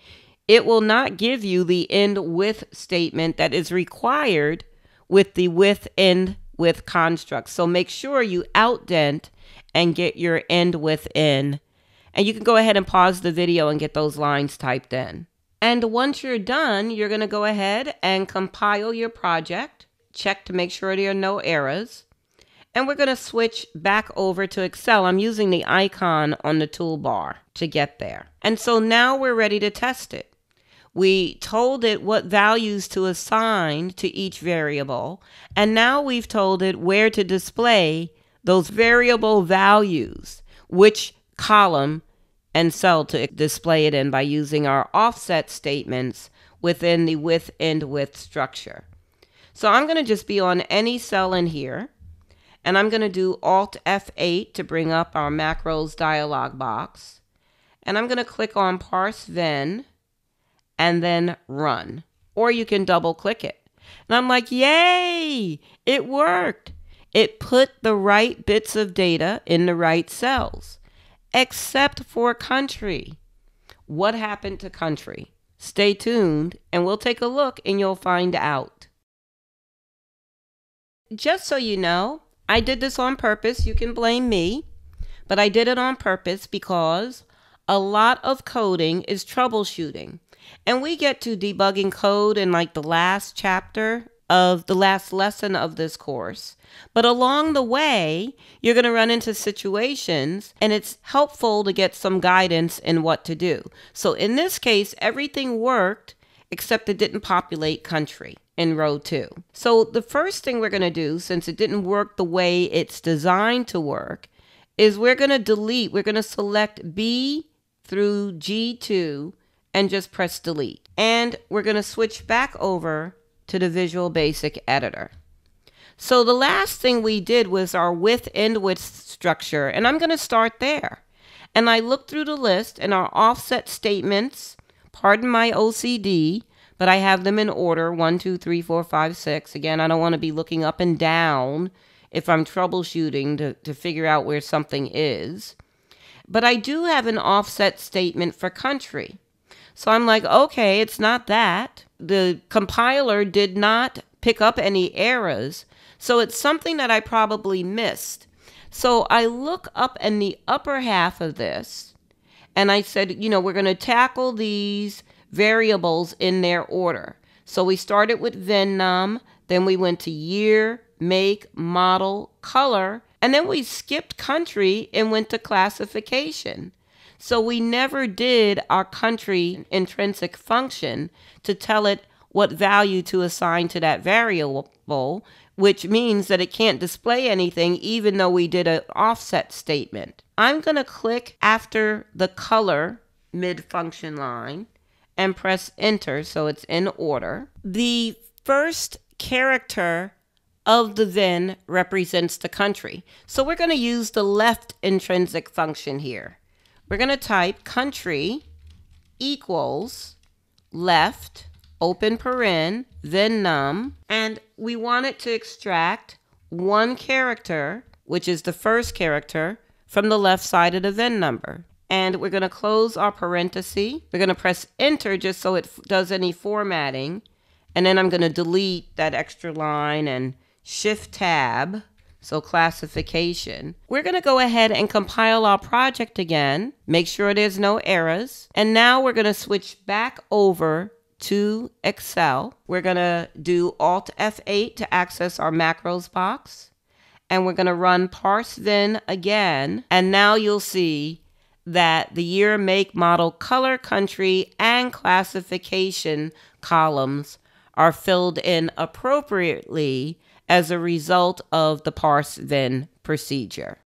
It will not give you the end with statement that is required with the with end with construct. So make sure you outdent and get your end within. And you can go ahead and pause the video and get those lines typed in. And once you're done, you're going to go ahead and compile your project. Check to make sure there are no errors. And we're going to switch back over to Excel. I'm using the icon on the toolbar to get there. And so now we're ready to test it. We told it what values to assign to each variable. And now we've told it where to display those variable values, which column and cell to display it in by using our offset statements within the with end with structure. So I'm going to just be on any cell in here and I'm going to do Alt F8 to bring up our macros dialog box. And I'm going to click on parse VIN and then run. Or you can double click it. And I'm like, yay, it worked. It put the right bits of data in the right cells, except for country. What happened to country? Stay tuned and we'll take a look and you'll find out. Just so you know, I did this on purpose. You can blame me, but I did it on purpose because a lot of coding is troubleshooting. And we get to debugging code in like the last chapter of the last lesson of this course. But along the way, you're going to run into situations and it's helpful to get some guidance in what to do. So in this case, everything worked except it didn't populate country in row two. So the first thing we're going to do, since it didn't work the way it's designed to work, is we're going to delete, we're going to select B through G2 and just press delete. And we're going to switch back over to the Visual Basic editor. So the last thing we did was our with end with structure, and I'm going to start there. And I looked through the list and our offset statements, pardon my OCD, but I have them in order one, two, three, four, five, six. Again, I don't want to be looking up and down if I'm troubleshooting to, to figure out where something is. But I do have an offset statement for country. So I'm like, okay, it's not that. The compiler did not pick up any errors. So it's something that I probably missed. So I look up in the upper half of this and I said, you know, we're going to tackle these variables in their order. So we started with VIN num, then we went to year, make, model, color, and then we skipped country and went to classification. So we never did our country intrinsic function to tell it what value to assign to that variable, which means that it can't display anything even though we did an offset statement. I'm going to click after the color mid function line and press enter so it's in order. The first character of the VIN represents the country. So we're going to use the left intrinsic function here. We're going to type country equals left, open paren, VIN num, and we want it to extract one character, which is the first character, from the left side of the VIN number. And we're going to close our parenthesis. We're going to press enter just so it does any formatting. And then I'm going to delete that extra line and Shift Tab, so classification. We're going to go ahead and compile our project again, make sure there's no errors. And now we're going to switch back over to Excel. We're going to do Alt F8 to access our macros box. And we're going to run parse VIN again. And now you'll see that the year, make, model, color, country, and classification columns are filled in appropriately as a result of the parse VIN procedure.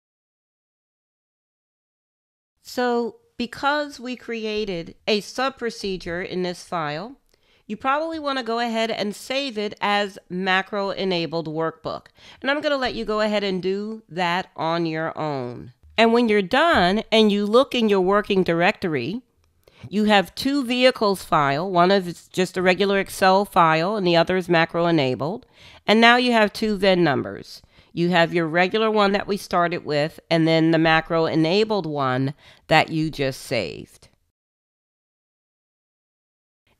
So because we created a sub procedure in this file, you probably want to go ahead and save it as macro enabled workbook. And I'm going to let you go ahead and do that on your own. And when you're done and you look in your working directory, you have two vehicles file. One is just a regular Excel file and the other is macro enabled. And now you have two VIN numbers. You have your regular one that we started with and then the macro enabled one that you just saved.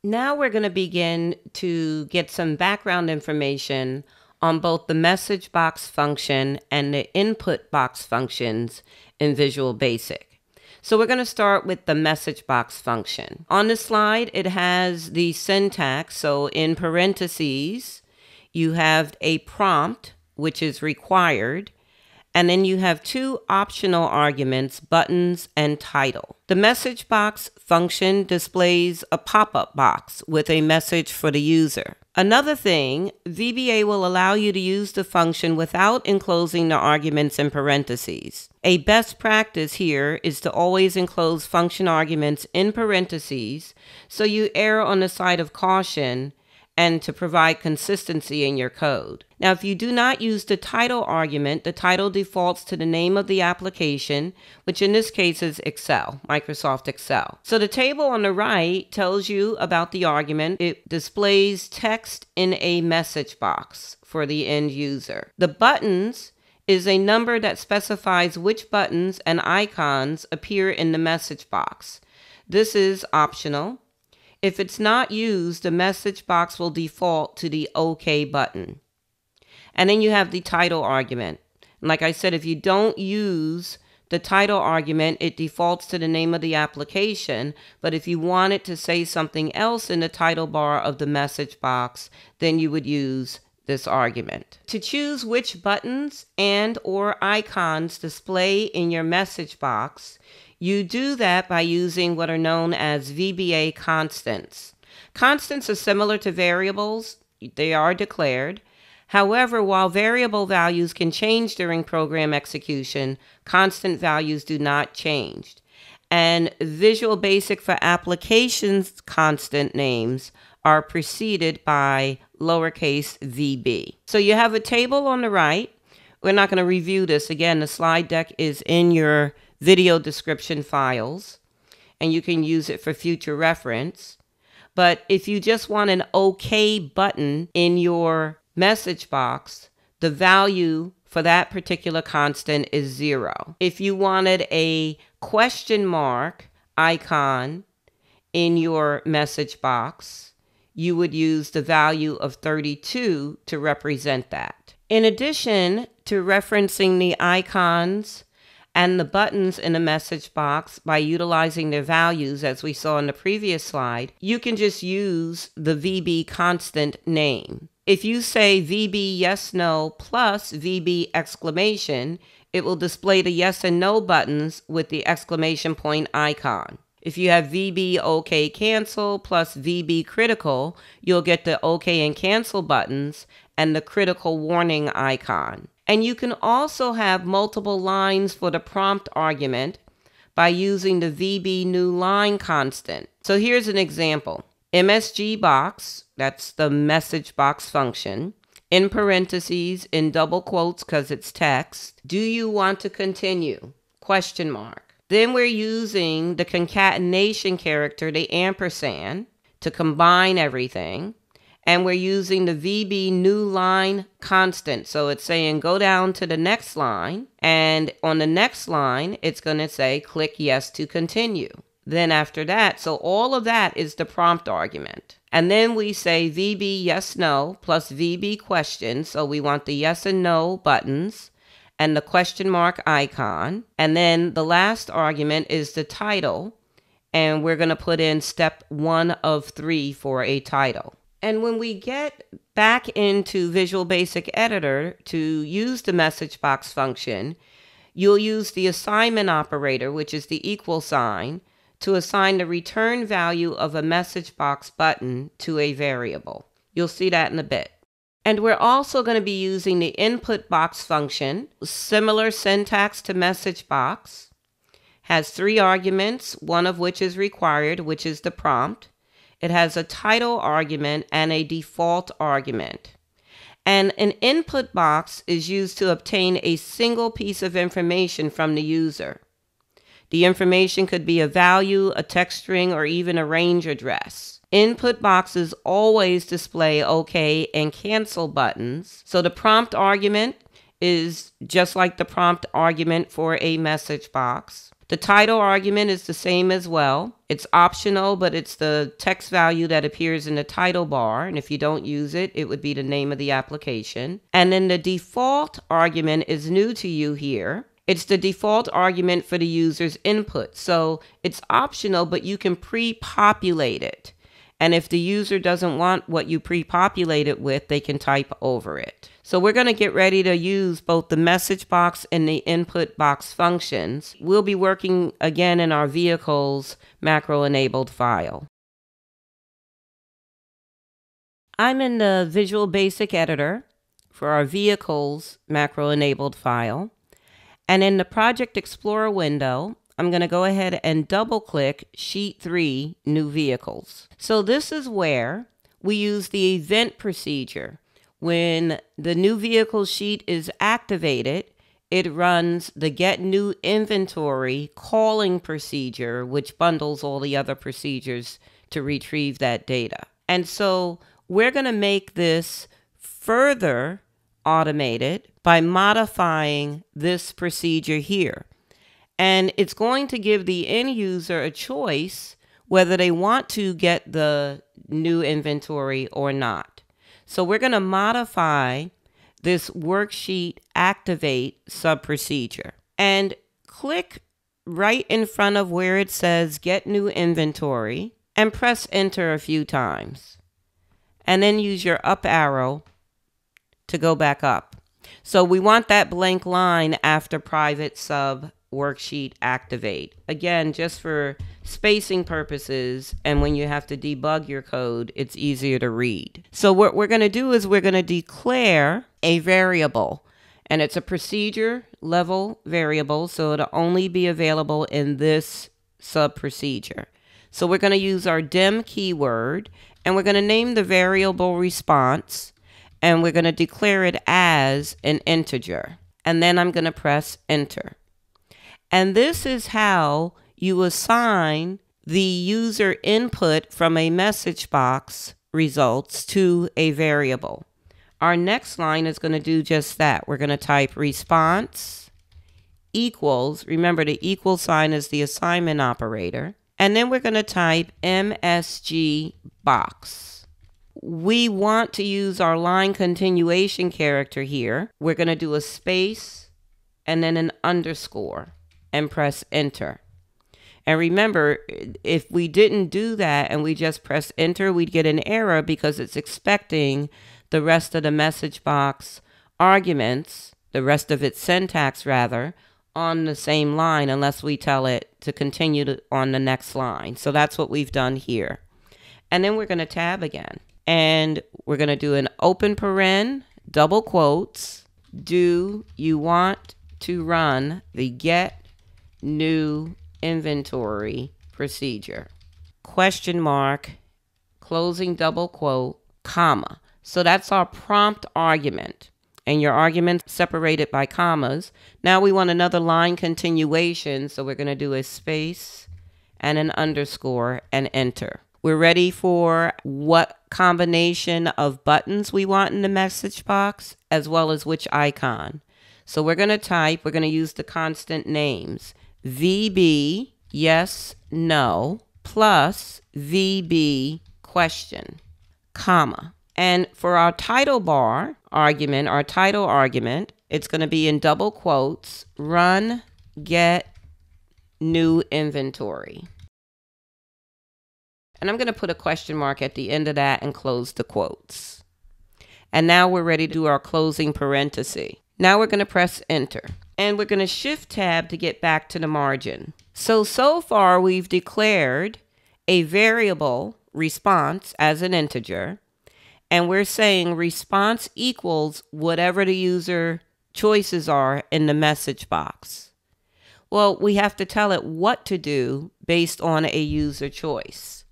Now we're going to begin to get some background information on both the message box function and the input box functions in Visual Basic. So we're going to start with the message box function. On the slide, it has the syntax. So in parentheses, you have a prompt, which is required, and then you have two optional arguments, buttons and title. The message box function displays a pop-up box with a message for the user. Another thing, VBA will allow you to use the function without enclosing the arguments in parentheses. A best practice here is to always enclose function arguments in parentheses so you err on the side of caution and to provide consistency in your code. Now, if you do not use the title argument, the title defaults to the name of the application, which in this case is Excel, Microsoft Excel. So the table on the right tells you about the argument. It displays text in a message box for the end user. The buttons is a number that specifies which buttons and icons appear in the message box. This is optional. If it's not used, the message box will default to the OK button. And then you have the title argument. like I said, if you don't use the title argument, it defaults to the name of the application. But if you want it to say something else in the title bar of the message box, then you would use this argument. To choose which buttons and or icons display in your message box, you do that by using what are known as VBA constants. Constants are similar to variables, they are declared. However, while variable values can change during program execution, constant values do not change. and Visual Basic for Applications constant names are preceded by lowercase vb. So you have a table on the right. We're not going to review this. Again, the slide deck is in your video description files, and you can use it for future reference. But if you just want an OK button in your message box, the value for that particular constant is zero. If you wanted a question mark icon in your message box, you would use the value of 32 to represent that. In addition to referencing the icons and the buttons in the message box by utilizing their values as we saw in the previous slide, you can just use the VB constant name. If you say VB yes no plus VB exclamation, it will display the yes and no buttons with the exclamation point icon. If you have VB OK cancel plus VB critical, you'll get the OK and cancel buttons and the critical warning icon. And you can also have multiple lines for the prompt argument by using the VB new line constant. So here's an example. MSG box, that's the message box function, in parentheses, in double quotes because it's text. Do you want to continue? Question mark. Then we're using the concatenation character, the ampersand, to combine everything. And we're using the VB new line constant. So it's saying go down to the next line. And on the next line, it's going to say click yes to continue. Then after that, so all of that is the prompt argument. And then we say VB yes no plus VB question. So we want the yes and no buttons and the question mark icon. And then the last argument is the title. And we're going to put in step one of three for a title. And when we get back into Visual Basic Editor to use the message box function, you'll use the assignment operator, which is the equal sign, to assign the return value of a message box button to a variable. You'll see that in a bit. And we're also going to be using the input box function, similar syntax to message box, has three arguments, one of which is required, which is the prompt. It has a title argument and a default argument. And an input box is used to obtain a single piece of information from the user. The information could be a value, a text string, or even a range address. Input boxes always display OK and cancel buttons. So the prompt argument is just like the prompt argument for a message box. The title argument is the same as well. It's optional, but it's the text value that appears in the title bar. And if you don't use it, it would be the name of the application. And then the default argument is new to you here. It's the default argument for the user's input. So it's optional, but you can pre-populate it. And if the user doesn't want what you pre-populate it with, they can type over it. So we're going to get ready to use both the message box and the input box functions. We'll be working again in our vehicles macro enabled file. I'm in the Visual Basic Editor for our vehicles macro enabled file. And in the Project Explorer window, I'm going to go ahead and double click Sheet 3, New Vehicles. So this is where we use the event procedure. When the new vehicle sheet is activated, it runs the get new inventory calling procedure, which bundles all the other procedures to retrieve that data. And so we're going to make this further automated by modifying this procedure here. And it's going to give the end user a choice whether they want to get the new inventory or not. So we're going to modify this worksheet activate sub procedure and click right in front of where it says get new inventory and press enter a few times. And then use your up arrow to go back up. So we want that blank line after private sub worksheet activate. Again, just for spacing purposes and when you have to debug your code, it's easier to read. So what we're going to do is we're going to declare a variable and it's a procedure level variable. So it'll only be available in this sub procedure. So we're going to use our dim keyword and we're going to name the variable response and we're going to declare it as an integer. And then I'm going to press enter. And this is how you assign the user input from a message box results to a variable. Our next line is going to do just that. We're going to type response equals, remember the equal sign is the assignment operator, and then we're going to type MSG box. We want to use our line continuation character here. We're going to do a space and then an underscore and press enter. And remember, if we didn't do that and we just press enter, we'd get an error because it's expecting the rest of the message box arguments, the rest of its syntax rather, on the same line unless we tell it to continue to, on the next line. So that's what we've done here. And then we're going to tab again. And we're going to do an open paren, double quotes. Do you want to run the get new inventory procedure? Question mark, closing double quote, comma. So that's our prompt argument. And your argument separated by commas. Now we want another line continuation. So we're going to do a space and an underscore and enter. We're ready for what combination of buttons we want in the message box, as well as which icon. So we're going to type, we're going to use the constant names. VB, yes, no, plus VB, question, comma. And for our title bar argument, our title argument, it's going to be in double quotes, run, get, new inventory. And I'm going to put a question mark at the end of that and close the quotes. And now we're ready to do our closing parenthesis. Now we're going to press enter. And we're going to shift tab to get back to the margin. So, so far we've declared a variable response as an integer and we're saying response equals whatever the user choices are in the message box. Well, we have to tell it what to do based on a user choice.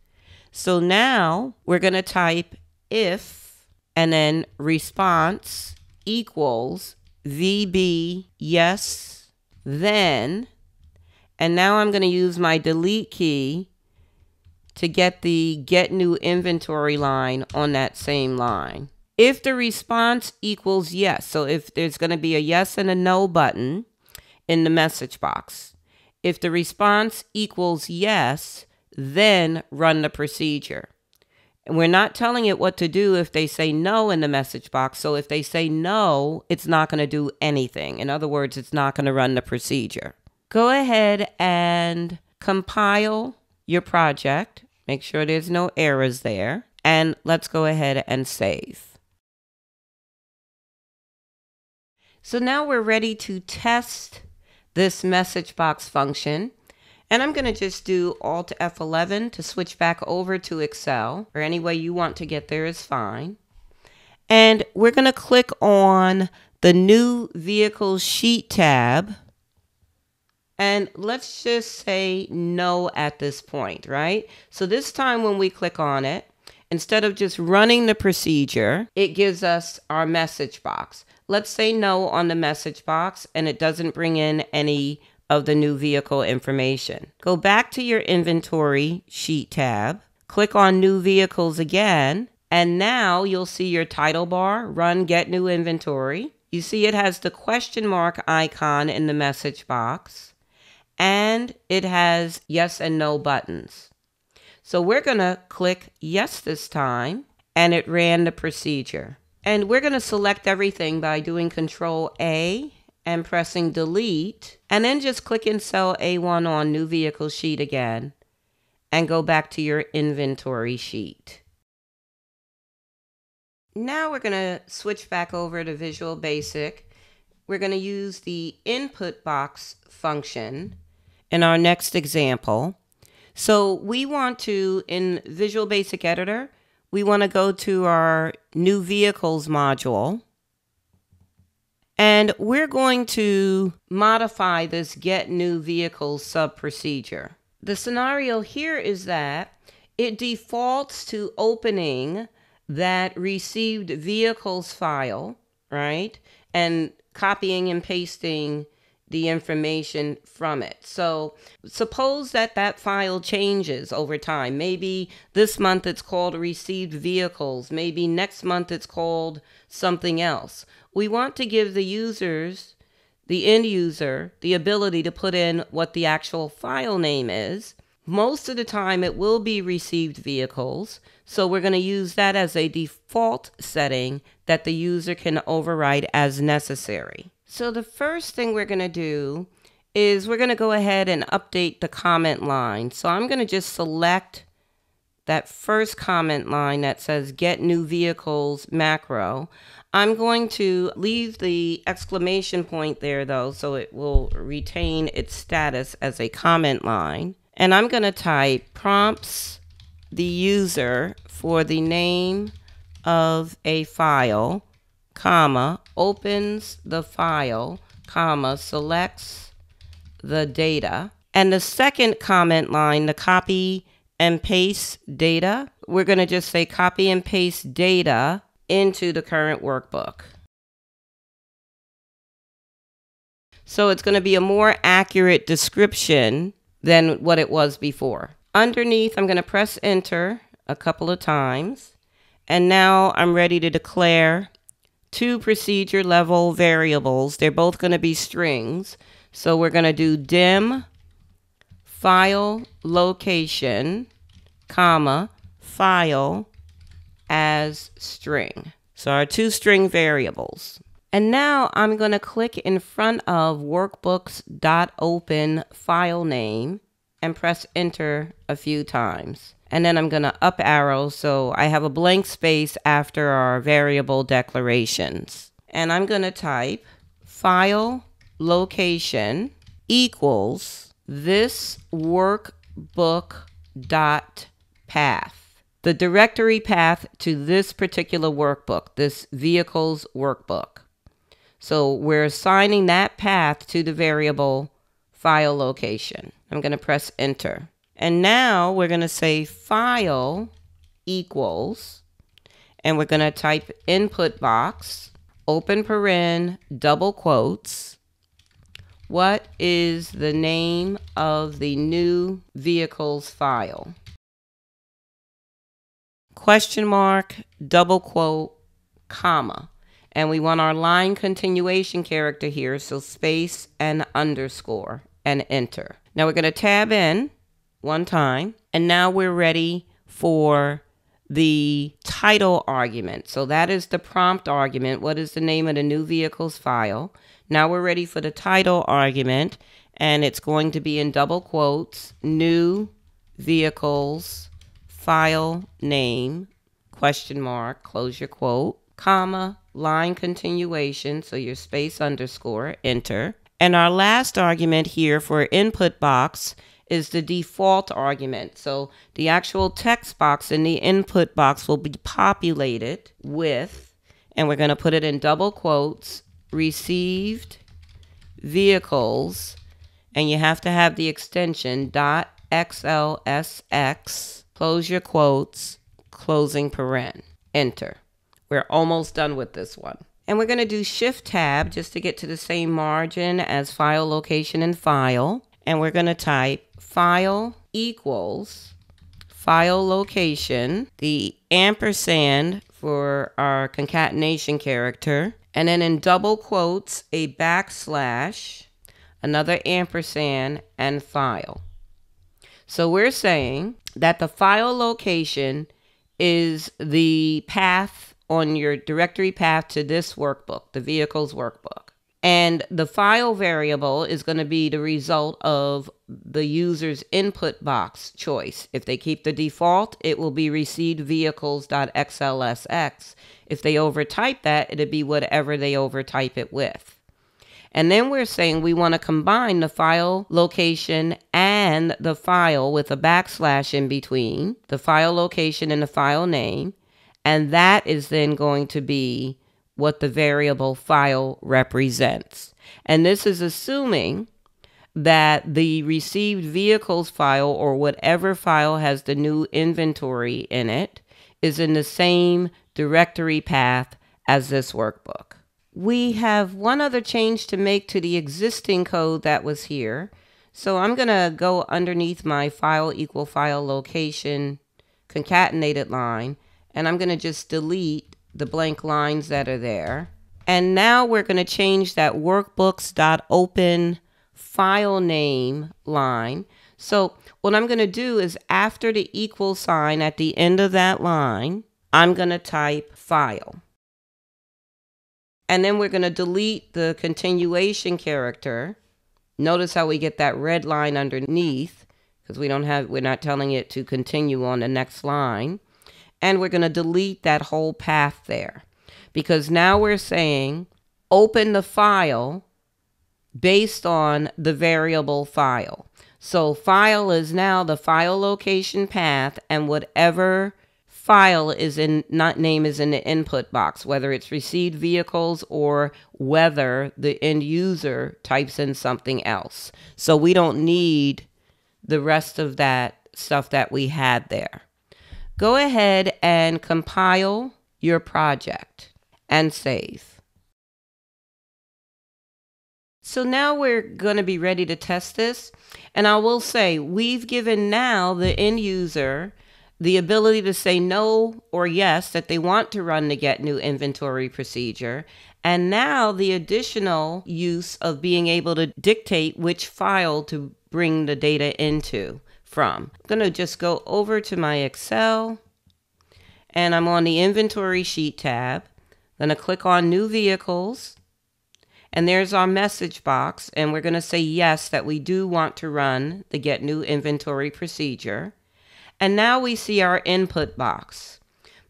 So now we're going to type if and then response equals VB yes, then, and now I'm going to use my delete key to get the get new inventory line on that same line. If the response equals yes, so if there's going to be a yes and a no button in the message box, if the response equals yes, then run the procedure. And we're not telling it what to do if they say no in the message box. So if they say no, it's not going to do anything. In other words, it's not going to run the procedure. Go ahead and compile your project. Make sure there's no errors there. And let's go ahead and save. So now we're ready to test this message box function. And I'm going to just do Alt F11 to switch back over to Excel, or any way you want to get there is fine. And we're going to click on the New Vehicle Sheet tab and let's just say no at this point, right? So this time when we click on it, instead of just running the procedure, it gives us our message box. Let's say no on the message box and it doesn't bring in any of the new vehicle information. Go back to your inventory sheet tab, click on new vehicles again, and now you'll see your title bar, run get new inventory. You see it has the question mark icon in the message box and it has yes and no buttons. So we're going to click yes this time and it ran the procedure. And we're going to select everything by doing control A and pressing delete and then just click in cell A1 on new vehicle sheet again and go back to your inventory sheet. Now we're going to switch back over to Visual Basic. We're going to use the input box function in our next example. So we want to, in Visual Basic Editor, we want to go to our new vehicles module. And we're going to modify this get new vehicles sub procedure. the scenario here is that it defaults to opening that received vehicles file, right? And copying and pasting the information from it. So suppose that that file changes over time. Maybe this month it's called received vehicles. Maybe next month it's called something else. We want to give the users, the end user, the ability to put in what the actual file name is. Most of the time it will be received vehicles. So we're going to use that as a default setting that the user can override as necessary. So the first thing we're going to do is we're going to go ahead and update the comment line. So I'm going to just select that first comment line that says get new vehicles macro. I'm going to leave the exclamation point there though so it will retain its status as a comment line. And I'm going to type prompts the user for the name of a file comma, opens the file, comma, selects the data. And the second comment line, the copy and paste data, we're going to just say copy and paste data into the current workbook. So it's going to be a more accurate description than what it was before. Underneath, I'm going to press enter a couple of times. And now I'm ready to declare two procedure level variables. They're both going to be strings. So we're going to do dim file location, comma, file as string. So our two string variables. And now I'm going to click in front of workbooks.open file name and press enter a few times and then I'm going to up arrow so I have a blank space after our variable declarations. And I'm going to type file location equals this workbook dot path. The directory path to this particular workbook, this vehicles workbook. So we're assigning that path to the variable file location. I'm going to press enter. And now we're going to say file equals, and we're going to type input box, open paren, double quotes. What is the name of the new vehicles file? Question mark, double quote, comma. And we want our line continuation character here, so space and underscore and enter. Now we're going to tab in one time. And now we're ready for the title argument. So that is the prompt argument. What is the name of the new vehicles file? Now we're ready for the title argument, and it's going to be in double quotes new vehicles file name question mark close your quote comma line continuation so your space underscore enter and our last argument here for input box is the default argument. So the actual text box in the input box will be populated with, and we're going to put it in double quotes, received vehicles, and you have to have the extension dot XLSX, close your quotes, closing paren, enter. We're almost done with this one. And we're going to do shift tab just to get to the same margin as file location and file. And we're going to type file equals file location, the ampersand for our concatenation character, and then in double quotes, a backslash, another ampersand, and file. So we're saying that the file location is the path on your directory path to this workbook, the vehicles workbook. And the file variable is going to be the result of the user's input box choice. If they keep the default, it will be received vehicles.xlsx. If they overtype that, it'd be whatever they overtype it with. And then we're saying we want to combine the file location and the file with a backslash in between, the file location and the file name. And that is then going to be what the variable file represents. And this is assuming that the received vehicles file or whatever file has the new inventory in it is in the same directory path as this workbook. We have one other change to make to the existing code that was here. So I'm going to go underneath my file equal file location concatenated line, and I'm going to just delete the blank lines that are there. And now we're going to change that workbooks.open file name line. So what I'm going to do is after the equal sign at the end of that line, I'm going to type file. And then we're going to delete the continuation character. Notice how we get that red line underneath because we don't have, we're not telling it to continue on the next line. And we're going to delete that whole path there because now we're saying open the file based on the variable file. So file is now the file location path and whatever file is in not name is in the input box, whether it's received vehicles or whether the end user types in something else. So we don't need the rest of that stuff that we had there. Go ahead and compile your project and save. So now we're going to be ready to test this. And I will say, we've given now the end user the ability to say no or yes that they want to run the get new inventory procedure. And now the additional use of being able to dictate which file to bring the data into from. I'm going to just go over to my Excel and I'm on the inventory sheet tab. Going to click on new vehicles and there's our message box and we're going to say yes that we do want to run the get new inventory procedure. And now we see our input box.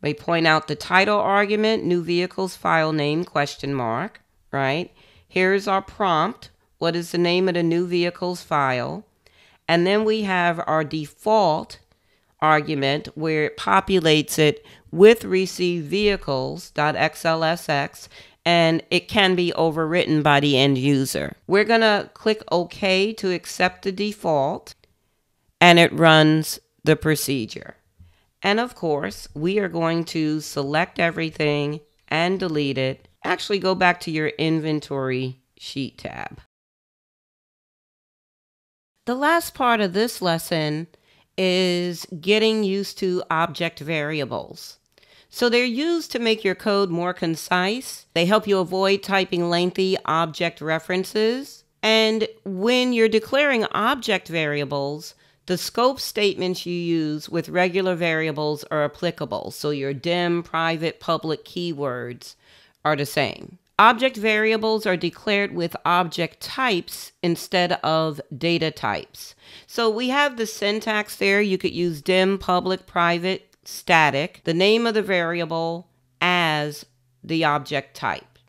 We point out the title argument, new vehicles file name, question mark, right? Here's our prompt. What is the name of the new vehicles file? And then we have our default argument where it populates it with received vehicles.xlsx and it can be overwritten by the end user. We're going to click OK to accept the default and it runs the procedure. And of course, we are going to select everything and delete it. Actually, go back to your inventory sheet tab. The last part of this lesson is getting used to object variables. So they're used to make your code more concise. They help you avoid typing lengthy object references. And when you're declaring object variables, the scope statements you use with regular variables are applicable, so your dim, private, public keywords are the same. Object variables are declared with object types instead of data types. So we have the syntax there. You could use dim, public, private, static, the name of the variable as the object type.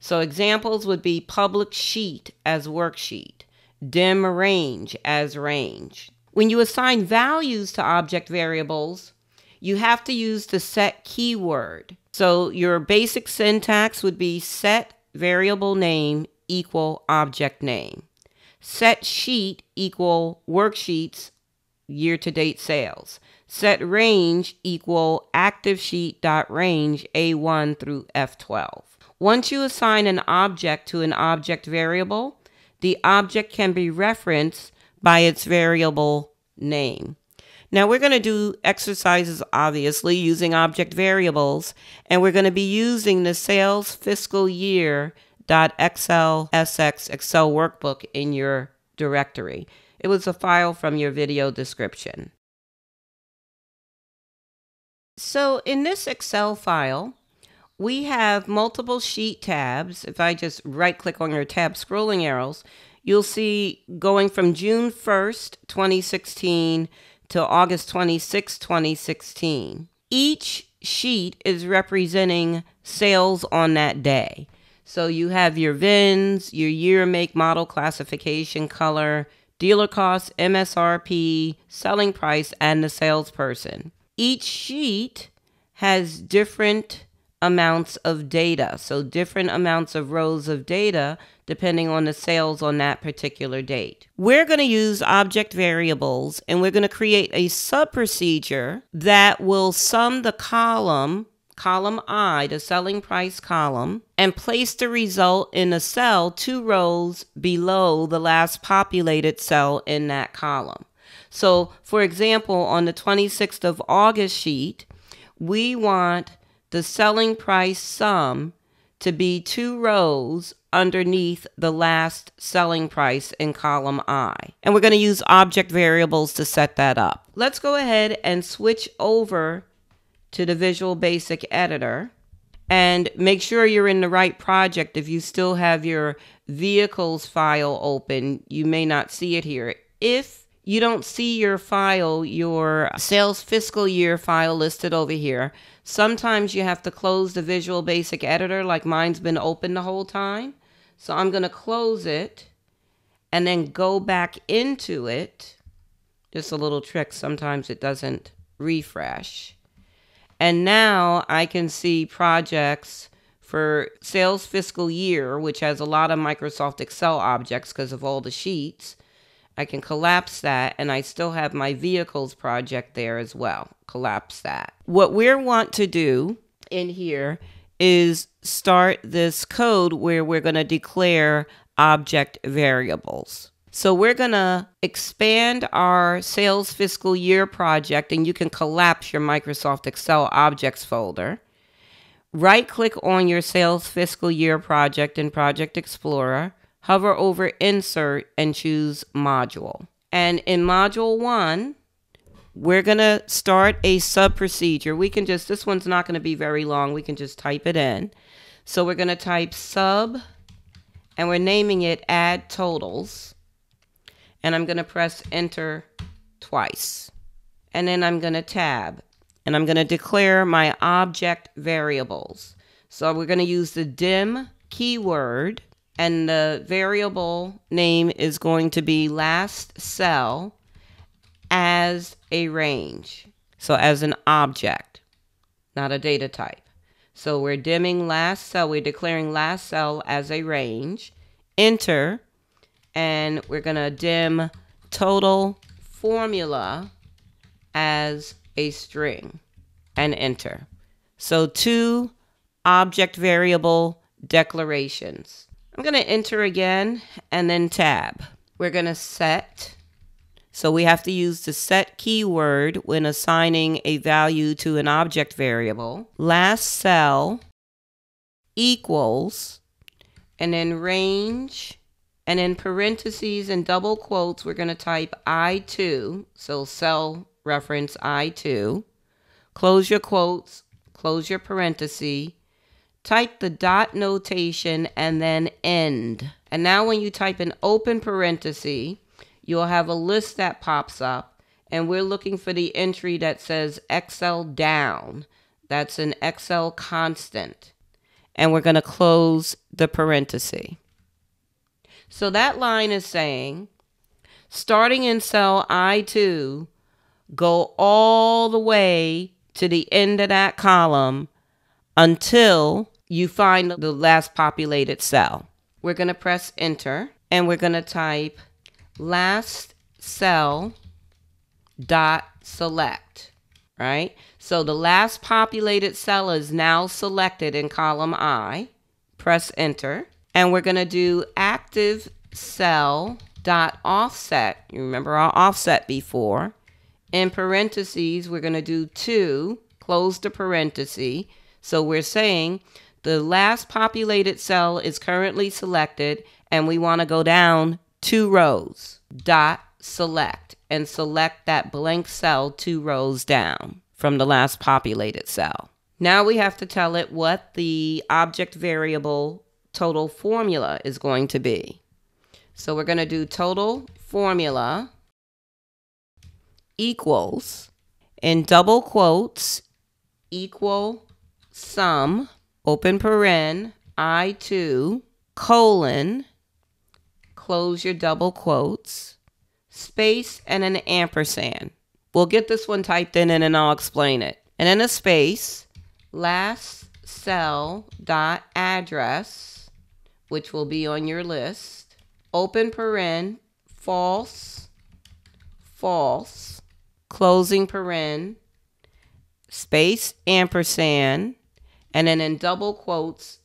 So examples would be public sheet as worksheet, dim range as range, when you assign values to object variables, you have to use the set keyword. So your basic syntax would be set variable name equal object name. Set sheet equal worksheets year to date sales. Set range equal active sheet dot range A1 through F12. Once you assign an object to an object variable, the object can be referenced by its variable name. Now we're going to do exercises, obviously, using object variables, and we're going to be using the sales fiscal year .xlsx Excel workbook in your directory. It was a file from your video description. So in this Excel file, we have multiple sheet tabs. If I just right click on your tab scrolling arrows, you'll see going from June 1st, 2016 to August 26, 2016. Each sheet is representing sales on that day. So you have your VINs, your year, make, model, classification, color, dealer cost, MSRP, selling price, and the salesperson. Each sheet has different amounts of data. So different amounts of rows of data depending on the sales on that particular date. We're going to use object variables and we're going to create a sub procedure that will sum the column column I, the selling price column, and place the result in a cell two rows below the last populated cell in that column. So, for example, on the 26th of August sheet, we want the selling price sum to be two rows underneath the last selling price in column I. And we're going to use object variables to set that up. Let's go ahead and switch over to the Visual Basic Editor and make sure you're in the right project. If you still have your vehicles file open, you may not see it here. If you don't see your file, your sales fiscal year file listed over here, sometimes you have to close the Visual Basic Editor like mine's been open the whole time. So I'm going to close it and then go back into it. Just a little trick. Sometimes it doesn't refresh. And now I can see projects for sales fiscal year, which has a lot of Microsoft Excel objects because of all the sheets. I can collapse that and I still have my vehicles project there as well. Collapse that. What we want to do in here is start this code where we're going to declare object variables. So we're going to expand our sales fiscal year project and you can collapse your Microsoft Excel objects folder. Right click on your sales fiscal year project in Project Explorer, hover over insert and choose module. And in module one, we're going to start a sub procedure. We can just, this one's not going to be very long. We can just type it in. So we're going to type sub and we're naming it add totals and I'm going to press enter twice. And then I'm going to tab and I'm going to declare my object variables. So we're going to use the dim keyword and the variable name is going to be last cell as a range. So as an object, not a data type. So we're dimming last cell, we're declaring last cell as a range. Enter and we're to dim total formula as a string and enter. So two object variable declarations. I'm going to enter again and then tab. We're going to set. So we have to use the set keyword when assigning a value to an object variable. Last cell equals and then range and in parentheses and double quotes, we're going to type I2, so cell reference I2. Close your quotes, close your parenthesis, type the dot notation, and then end. And now when you type an open parenthesis, you'll have a list that pops up, and we're looking for the entry that says xlDown. That's an Excel constant. And we're going to close the parenthesis. So that line is saying, starting in cell I2, go all the way to the end of that column until you find the last populated cell. We're going to press enter and we're going to type last cell dot select, right? So the last populated cell is now selected in column I. Press enter and we're going to do active cell dot offset. You remember our offset before. In parentheses, we're going to do two, close the parenthesis. So we're saying the last populated cell is currently selected and we want to go down two rows. Dot select and select that blank cell two rows down from the last populated cell. Now we have to tell it what the object variable total formula is going to be. So we're going to do total formula equals in double quotes equal sum open paren I2 colon close your double quotes space and an ampersand. We'll get this one typed in and then I'll explain it. And then a space last cell dot address, which will be on your list, open paren, false, false, closing paren, space ampersand, and then in double quotes,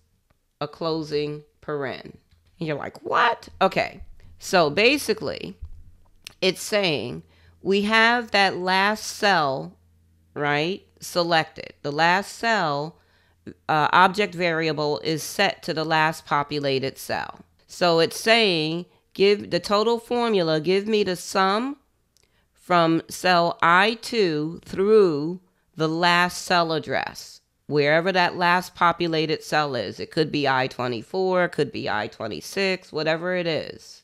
a closing paren. And you're like, what? Okay. So basically, it's saying we have that last cell, right, selected. The last cell uh, object variable is set to the last populated cell. So it's saying give the total formula, give me the sum from cell I2 through the last cell address, wherever that last populated cell is. It could be I-24, could be I-26, whatever it is.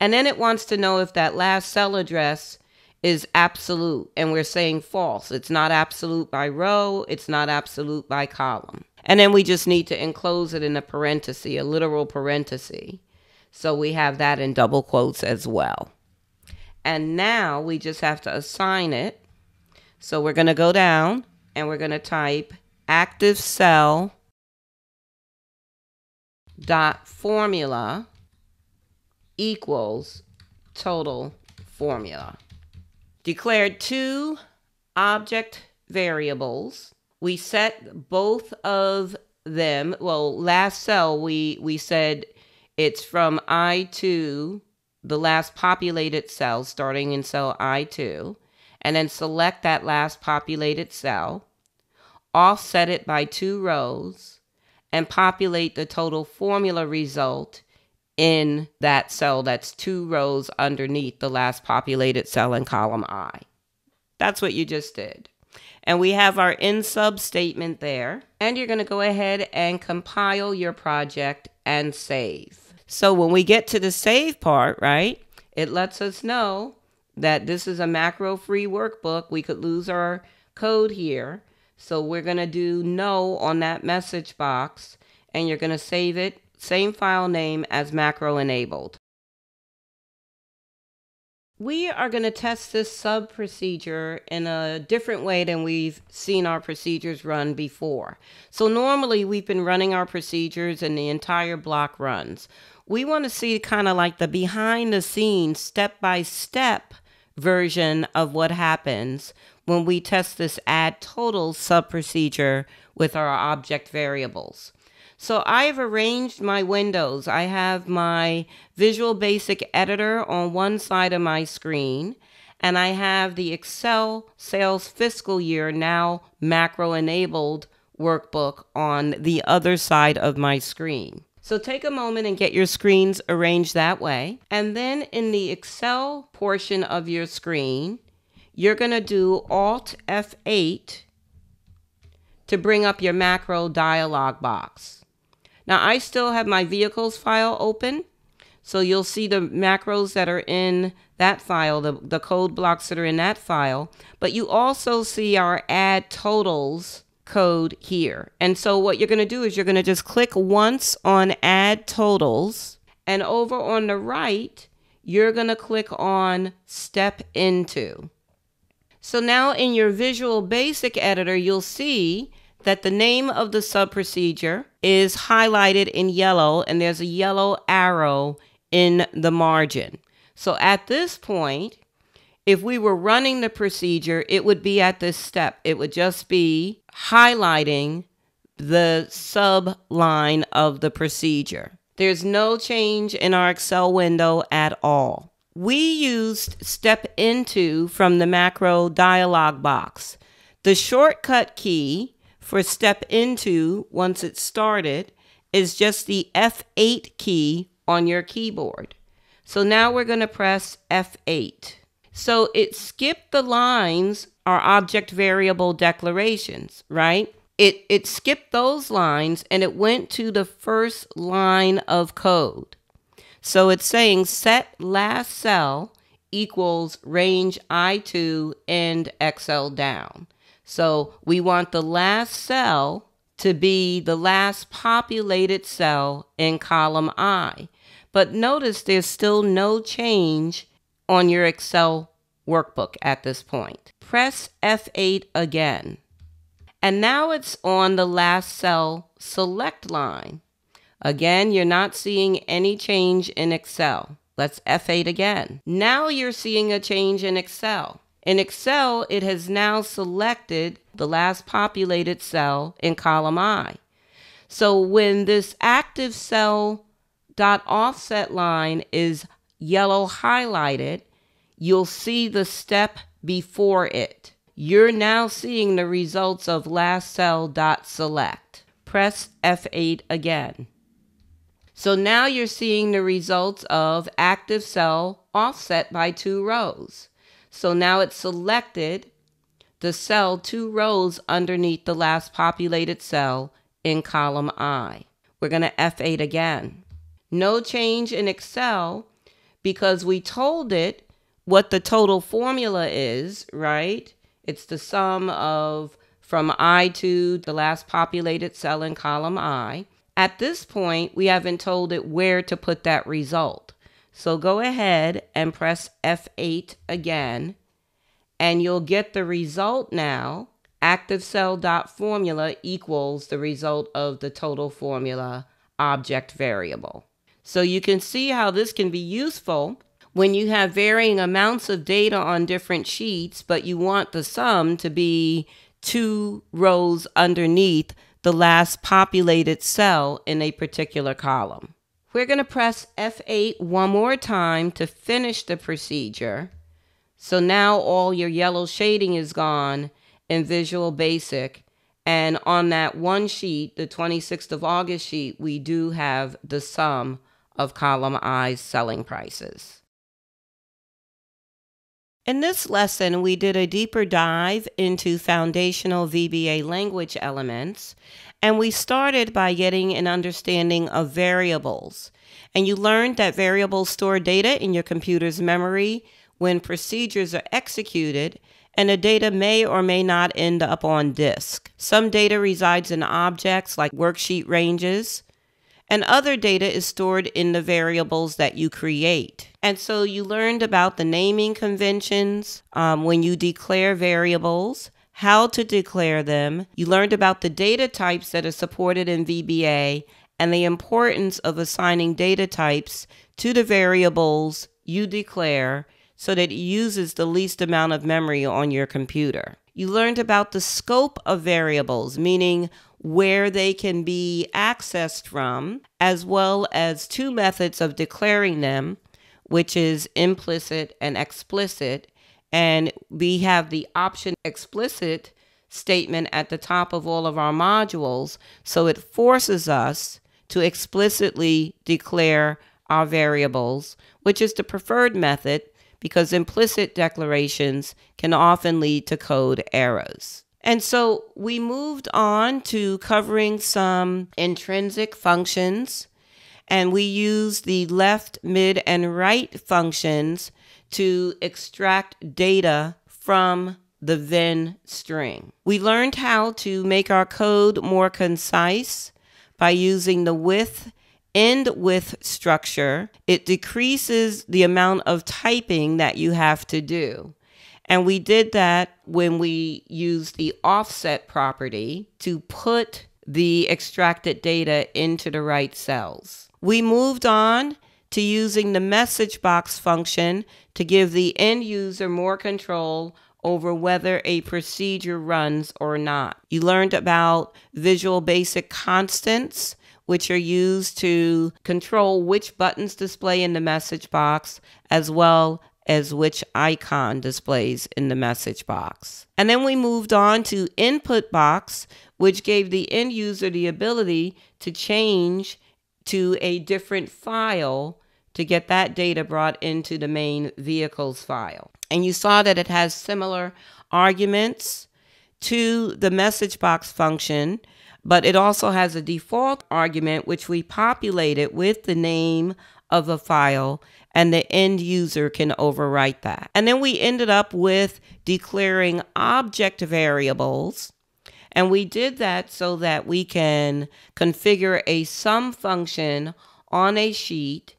And then it wants to know if that last cell address is absolute, and we're saying false. It's not absolute by row, it's not absolute by column. And then we just need to enclose it in a parenthesis, a literal parenthesis. So we have that in double quotes as well. And now we just have to assign it so we're going to go down and we're going to type active cell dot formula equals total formula. Declared two object variables. We set both of them. Well, last cell we we said it's from I2, the last populated cell starting in cell I2 and then select that last populated cell, offset it by two rows, and populate the total formula result in that cell that's two rows underneath the last populated cell in column I. That's what you just did. And we have our end sub statement there. And you're going to go ahead and compile your project and save. So when we get to the save part, right, it lets us know that this is a macro free workbook. We could lose our code here. So we're going to do no on that message box and you're going to save it, same file name as macro enabled. We are going to test this sub procedure in a different way than we've seen our procedures run before. So normally we've been running our procedures and the entire block runs. We want to see kind of like the behind the scenes, step by step version of what happens when we test this add total sub procedure with our object variables. So I've arranged my windows. I have my Visual Basic Editor on one side of my screen, and I have the Excel Sales Fiscal Year Now Macro Enabled workbook on the other side of my screen. So take a moment and get your screens arranged that way. And then in the Excel portion of your screen, you're going to do Alt F8 to bring up your macro dialog box. Now I still have my vehicles file open. So you'll see the macros that are in that file, the, the code blocks that are in that file. But you also see our add totals code here. And so what you're going to do is you're going to just click once on add totals and over on the right, you're going to click on step into. So now in your Visual Basic editor, you'll see that the name of the sub procedure is highlighted in yellow and there's a yellow arrow in the margin. So at this point, if we were running the procedure, it would be at this step. It would just be highlighting the sub line of the procedure. There's no change in our Excel window at all. We used step into from the macro dialog box. The shortcut key for step into once it's started is just the F8 key on your keyboard. So now we're going to press F8. So it skipped the lines, our object variable declarations, right? It, it skipped those lines and it went to the first line of code. So it's saying set last cell equals range I2 and xlDown. So we want the last cell to be the last populated cell in column I. But notice there's still no change on your Excel workbook at this point. Press F8 again. And now it's on the last cell select line. Again, you're not seeing any change in Excel. Let's F8 again. Now you're seeing a change in Excel. In Excel, it has now selected the last populated cell in column I. So when this active cell dot offset line is yellow highlighted, you'll see the step before it. You're now seeing the results of last cell dot select. Press F8 again. So now you're seeing the results of active cell offset by two rows. So now it's selected the cell two rows underneath the last populated cell in column I. We're going to F8 again. No change in Excel because we told it what the total formula is, right? It's the sum of from I to the last populated cell in column I. At this point, we haven't told it where to put that result. So go ahead and press F8 again, and you'll get the result now. Active cell dot formula equals the result of the total formula object variable. So you can see how this can be useful when you have varying amounts of data on different sheets, but you want the sum to be two rows underneath the last populated cell in a particular column. We're going to press F8 one more time to finish the procedure. So now all your yellow shading is gone in Visual Basic. And on that one sheet, the 26th of August sheet, we do have the sum of column I's selling prices. In this lesson, we did a deeper dive into foundational VBA language elements, and we started by getting an understanding of variables. And you learned that variables store data in your computer's memory when procedures are executed, and the data may or may not end up on disk. Some data resides in objects like worksheet ranges, and other data is stored in the variables that you create. And so you learned about the naming conventions um, when you declare variables, how to declare them. You learned about the data types that are supported in VBA and the importance of assigning data types to the variables you declare so that it uses the least amount of memory on your computer. You learned about the scope of variables, meaning where they can be accessed from, as well as two methods of declaring them, which is implicit and explicit. And we have the option explicit statement at the top of all of our modules. So it forces us to explicitly declare our variables, which is the preferred method because implicit declarations can often lead to code errors. And so we moved on to covering some intrinsic functions, and we used the left, mid, and right functions to extract data from the VIN string. We learned how to make our code more concise by using the with end with structure, it decreases the amount of typing that you have to do. And we did that when we used the offset property to put the extracted data into the right cells. We moved on to using the message box function to give the end user more control over whether a procedure runs or not. You learned about Visual Basic constants which are used to control which buttons display in the message box as well as which icon displays in the message box. And then we moved on to input box, which gave the end user the ability to change to a different file to get that data brought into the main vehicles file. And you saw that it has similar arguments to the message box function but it also has a default argument which we populated with the name of the file and the end user can overwrite that. And then we ended up with declaring object variables. And we did that so that we can configure a sum function on a sheet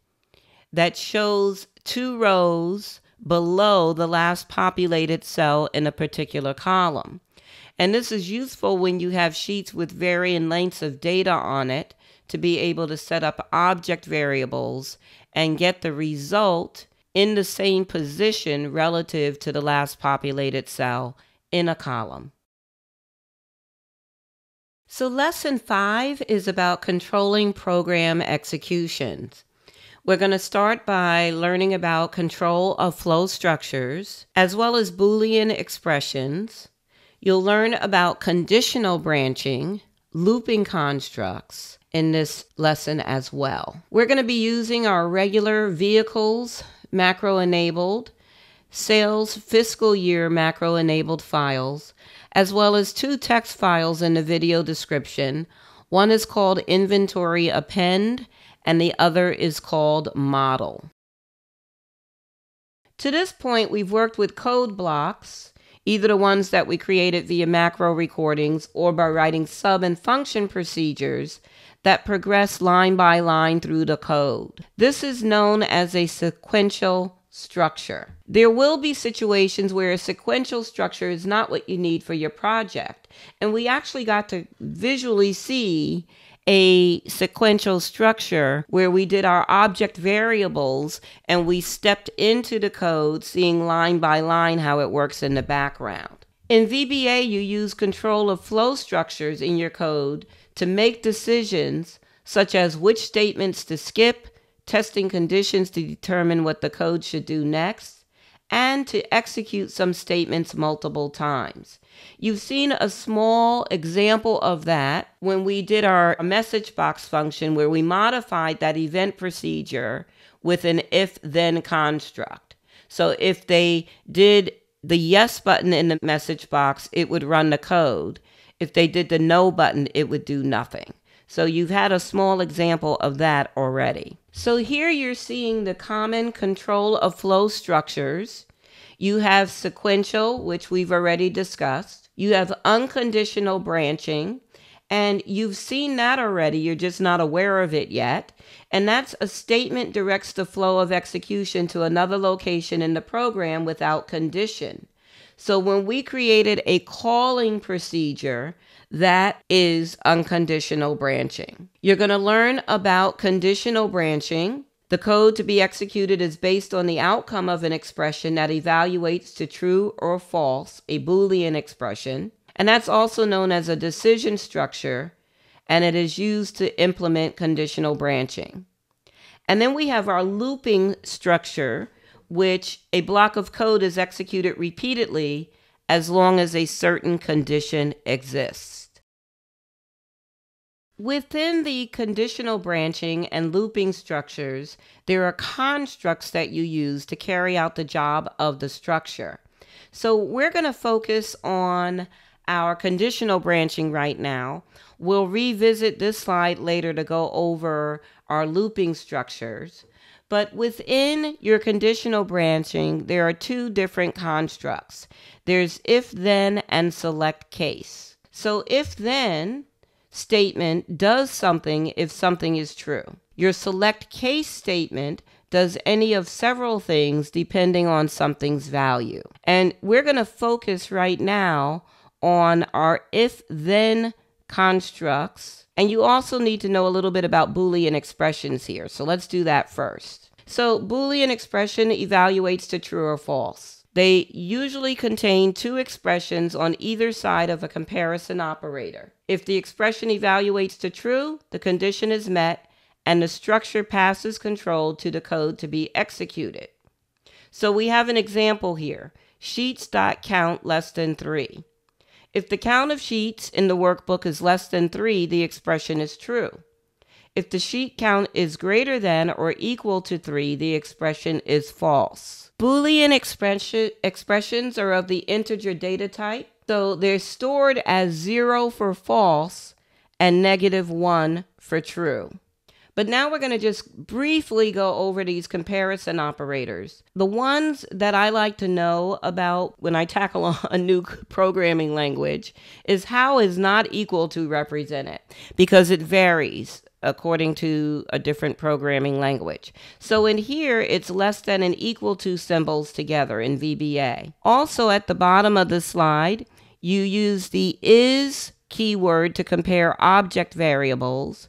that shows two rows below the last populated cell in a particular column. And this is useful when you have sheets with varying lengths of data on it to be able to set up object variables and get the result in the same position relative to the last populated cell in a column. So, lesson five is about controlling program executions. We're going to start by learning about control of flow structures as well as Boolean expressions. You'll learn about conditional branching, looping constructs in this lesson as well. We're going to be using our regular vehicles macro enabled, sales fiscal year macro enabled files, as well as two text files in the video description. One is called inventory append and the other is called model. To this point, we've worked with code blocks, either the ones that we created via macro recordings or by writing sub and function procedures that progress line by line through the code. This is known as a sequential structure. There will be situations where a sequential structure is not what you need for your project. And we actually got to visually see a sequential structure where we did our object variables and we stepped into the code, seeing line by line how it works in the background. In VBA, you use control of flow structures in your code to make decisions such as which statements to skip, testing conditions to determine what the code should do next, and to execute some statements multiple times. You've seen a small example of that when we did our message box function where we modified that event procedure with an if then construct. So if they did the yes button in the message box, it would run the code. If they did the no button, it would do nothing. So you've had a small example of that already. So here you're seeing the common control of flow structures. You have sequential, which we've already discussed. You have unconditional branching, and you've seen that already. You're just not aware of it yet. And that's a statement directs the flow of execution to another location in the program without condition. So when we created a calling procedure, that is unconditional branching. You're going to learn about conditional branching. The code to be executed is based on the outcome of an expression that evaluates to true or false, a Boolean expression. And that's also known as a decision structure, and it is used to implement conditional branching. And then we have our looping structure, which a block of code is executed repeatedly as long as a certain condition exists. Within the conditional branching and looping structures, there are constructs that you use to carry out the job of the structure. So we're going to focus on our conditional branching right now. We'll revisit this slide later to go over our looping structures. But within your conditional branching, there are two different constructs. There's if then and select case. So if then statement does something if something is true. Your select case statement does any of several things depending on something's value. And we're going to focus right now on our if then constructs. And you also need to know a little bit about Boolean expressions here. So let's do that first. So Boolean expression evaluates to true or false. They usually contain two expressions on either side of a comparison operator. If the expression evaluates to true, the condition is met and the structure passes control to the code to be executed. So we have an example here, sheets.count less than 3. If the count of sheets in the workbook is less than 3, the expression is true. If the sheet count is greater than or equal to 3, the expression is false. Boolean expression, expressions are of the integer data type, so they're stored as 0 for false and negative 1 for true. But now we're going to just briefly go over these comparison operators. The ones that I like to know about when I tackle a new programming language is how is not equal to represented because it varies according to a different programming language. So in here, it's less than and equal to symbols together in VBA. Also at the bottom of the slide, you use the is keyword to compare object variables,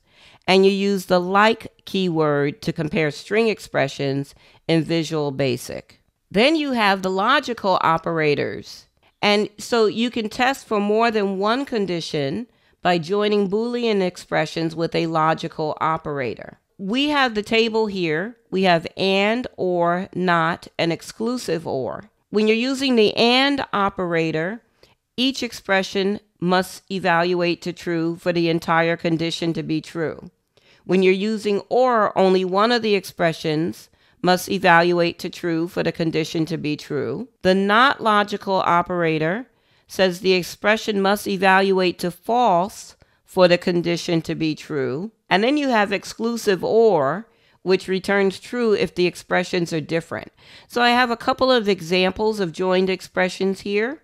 and you use the like keyword to compare string expressions in Visual Basic. Then you have the logical operators. And so you can test for more than one condition by joining Boolean expressions with a logical operator. We have the table here. We have and, or, not, and exclusive or. When you're using the and operator, each expression must evaluate to true for the entire condition to be true. When you're using or, only one of the expressions must evaluate to true for the condition to be true. The not logical operator says the expression must evaluate to false for the condition to be true. And then you have exclusive or, which returns true if the expressions are different. So I have a couple of examples of joined expressions here.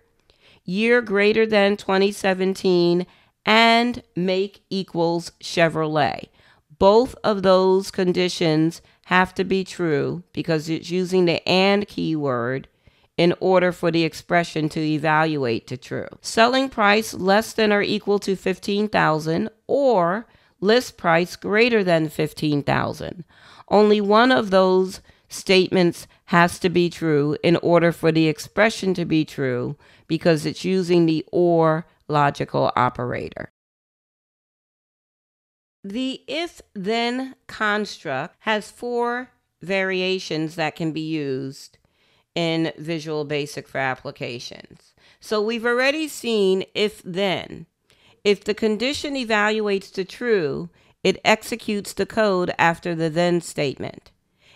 Year greater than 2017 and make equals Chevrolet. Both of those conditions have to be true because it's using the and keyword in order for the expression to evaluate to true. Selling price less than or equal to 15,000 or list price greater than 15,000. Only one of those statements has to be true in order for the expression to be true because it's using the or logical operator. The if then construct has four variations that can be used in Visual Basic for applications. So we've already seen if then. If the condition evaluates to true, it executes the code after the then statement.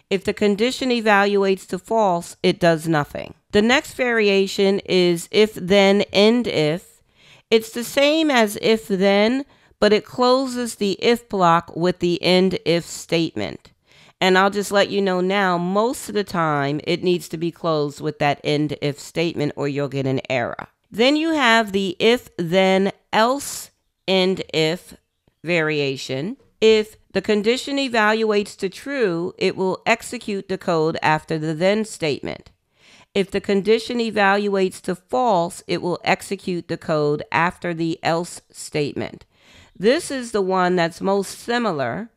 If the condition evaluates to false, it does nothing. The next variation is if then end if. It's the same as if then, but it closes the if block with the end if statement. And I'll just let you know now, most of the time it needs to be closed with that end if statement or you'll get an error. Then you have the if then else end if variation. If the condition evaluates to true, it will execute the code after the then statement. If the condition evaluates to false, it will execute the code after the else statement. This is the one that's most similar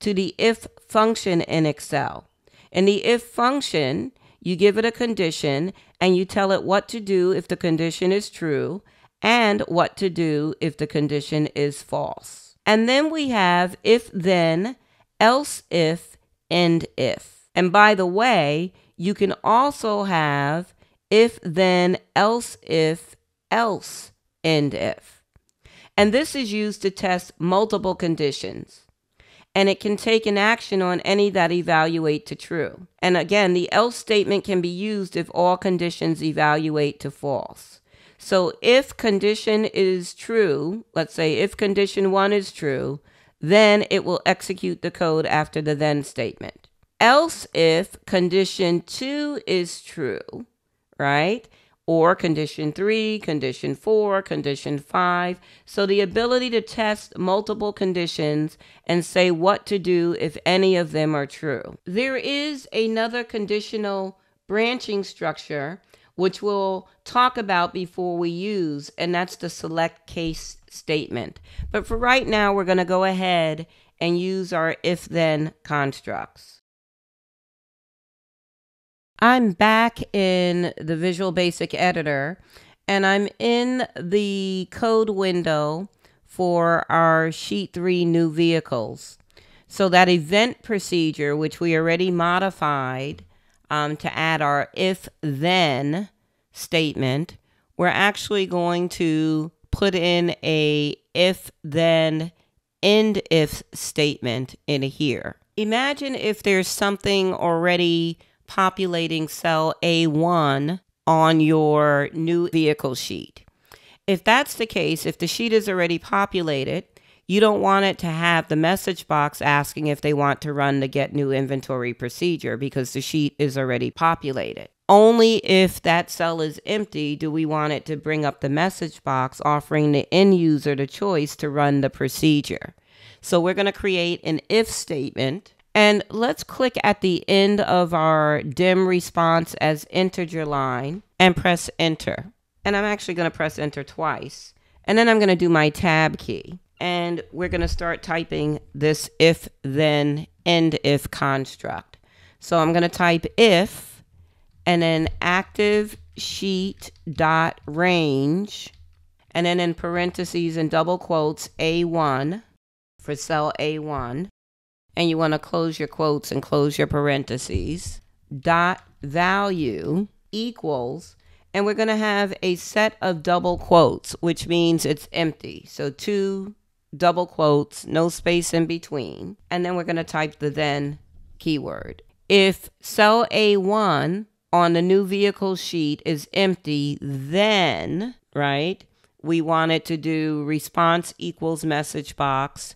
to the if function in Excel. In the if function, you give it a condition and you tell it what to do if the condition is true and what to do if the condition is false. And then we have if then, else if, end if. And by the way, you can also have if then, else if, else, end if. And this is used to test multiple conditions and it can take an action on any that evaluate to true. And again, the else statement can be used if all conditions evaluate to false. So if condition is true, let's say if condition one is true, then it will execute the code after the then statement. Else if condition two is true, right? Or condition three, condition four, condition five. So the ability to test multiple conditions and say what to do if any of them are true. There is another conditional branching structure which we'll talk about before we use, and that's the select case statement. But for right now, we're going to go ahead and use our if then constructs. I'm back in the Visual Basic Editor and I'm in the code window for our Sheet 3 new vehicles. So that event procedure, which we already modified um, to add our if-then statement, we're actually going to put in a if-then end if statement in here. Imagine if there's something already populating cell A1 on your new vehicle sheet. If that's the case, if the sheet is already populated, you don't want it to have the message box asking if they want to run the get new inventory procedure because the sheet is already populated. Only if that cell is empty do we want it to bring up the message box offering the end user the choice to run the procedure. So we're going to create an if statement and let's click at the end of our dim response as integer line and press enter. and I'm actually going to press enter twice. And then I'm going to do my tab key. And we're going to start typing this if then end if construct. So I'm going to type if and then active sheet dot range and then in parentheses and double quotes A1 for cell A1 and you want to close your quotes and close your parentheses dot value equals and we're going to have a set of double quotes which means it's empty so two double quotes no space in between and then we're going to type the then keyword if cell A1 on the new vehicle sheet is empty, then, right, we wanted to do response equals message box.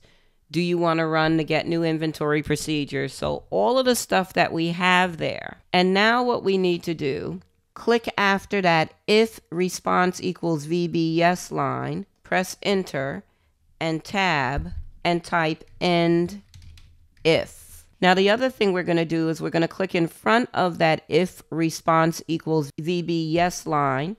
Do you want to run to get new inventory procedures? So all of the stuff that we have there. And now what we need to do, click after that if response equals VB yes line, press enter and tab and type end if. Now, the other thing we're going to do is we're going to click in front of that if response equals VB yes line,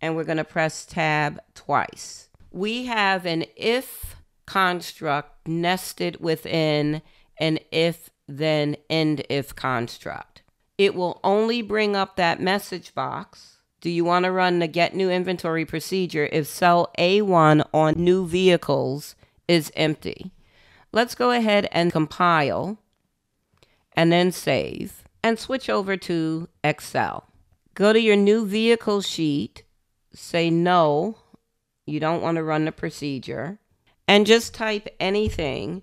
and we're going to press tab twice. We have an if construct nested within an if then end if construct. It will only bring up that message box. Do you want to run the get new inventory procedure if cell A1 on new vehicles is empty? Let's go ahead and compile and then save and switch over to Excel. Go to your new vehicle sheet, say no, you don't want to run the procedure, and just type anything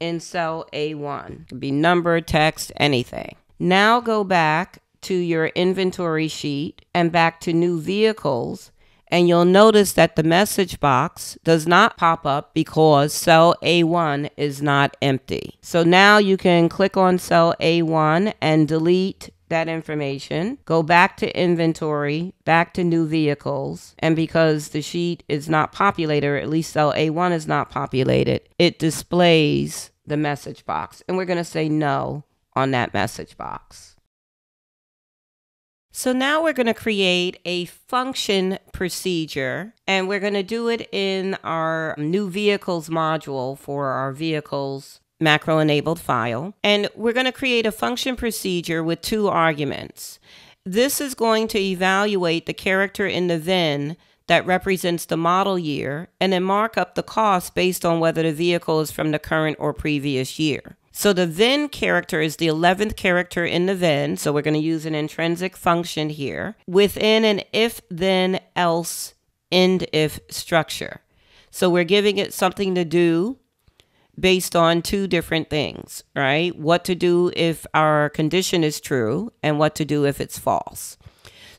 in cell A1. It could be number, text, anything. Now go back to your inventory sheet and back to new vehicles and you'll notice that the message box does not pop up because cell A1 is not empty. So now you can click on cell A1 and delete that information, go back to inventory, back to new vehicles, and because the sheet is not populated, or at least cell A1 is not populated, it displays the message box. And we're going to say no on that message box. So now we're going to create a function procedure and we're going to do it in our new vehicles module for our vehicles macro enabled file. And we're going to create a function procedure with two arguments. This is going to evaluate the character in the VIN that represents the model year and then mark up the cost based on whether the vehicle is from the current or previous year. So the then character is the 11th character in the VIN. So we're going to use an intrinsic function here within an if then else end if structure. So we're giving it something to do based on two different things, right? What to do if our condition is true and what to do if it's false.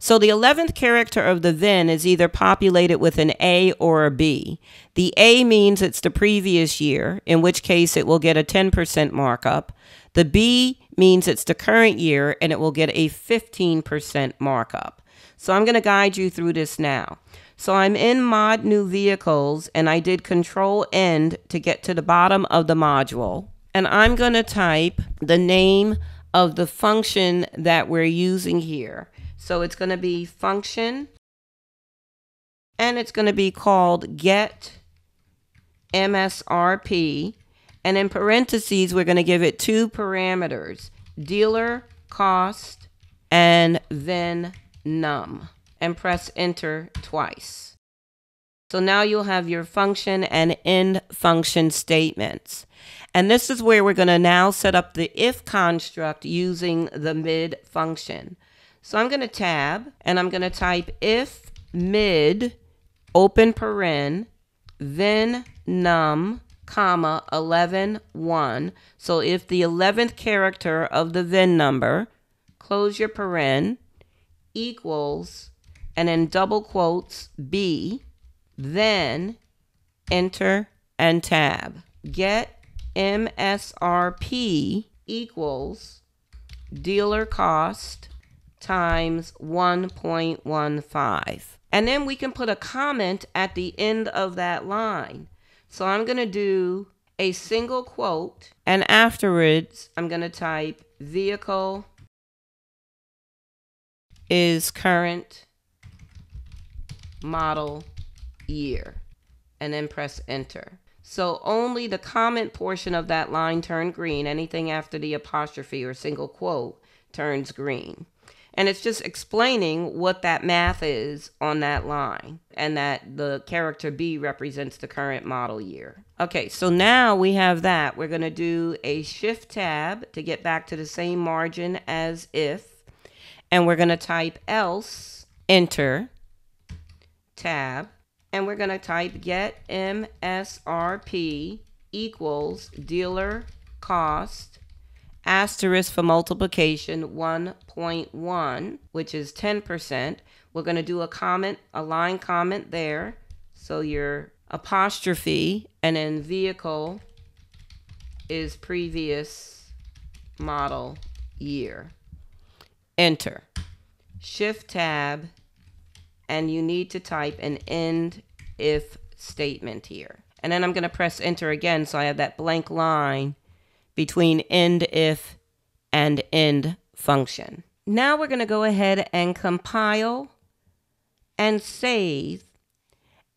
So the 11th character of the VIN is either populated with an A or a B. The A means it's the previous year, in which case it will get a 10% markup. The B means it's the current year, and it will get a 15% markup. So I'm going to guide you through this now. So I'm in mod new vehicles and I did control end to get to the bottom of the module. And I'm going to type the name of the function that we're using here. So it's going to be function and it's going to be called get MSRP. And in parentheses, we're going to give it two parameters, dealer cost and VIN num and press enter twice. So now you'll have your function and end function statements. And this is where we're going to now set up the if construct using the mid function. So I'm going to tab and I'm going to type if mid open paren VIN num comma 11 1. So if the 11th character of the VIN number close your paren equals and in double quotes B then enter and tab get MSRP equals dealer cost times 1.15. And then we can put a comment at the end of that line. So I'm going to do a single quote and afterwards I'm going to type vehicle is current model year and then press enter. So only the comment portion of that line turned green. Anything after the apostrophe or single quote turns green. And it's just explaining what that math is on that line and that the character B represents the current model year. Okay, so now we have that. We're going to do a shift tab to get back to the same margin as if. And we're going to type else, enter, tab, and we're going to type get MSRP equals dealer cost asterisk for multiplication 1.1, which is 10%. We're going to do a comment, a line comment there. So your apostrophe and then vehicle is previous model year. Enter. Shift tab and you need to type an end if statement here. And then I'm going to press enter again so I have that blank line between end if and end function. Now we're going to go ahead and compile and save.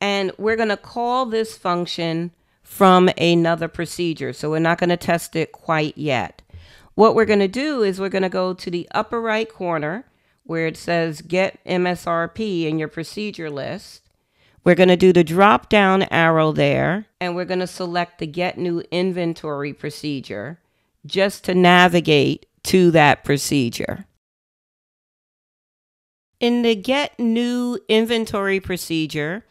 And we're going to call this function from another procedure. So we're not going to test it quite yet. What we're going to do is we're going to go to the upper right corner where it says get MSRP in your procedure list. We're going to do the drop down arrow there and we're going to select the get new inventory procedure just to navigate to that procedure. In the get new inventory procedure,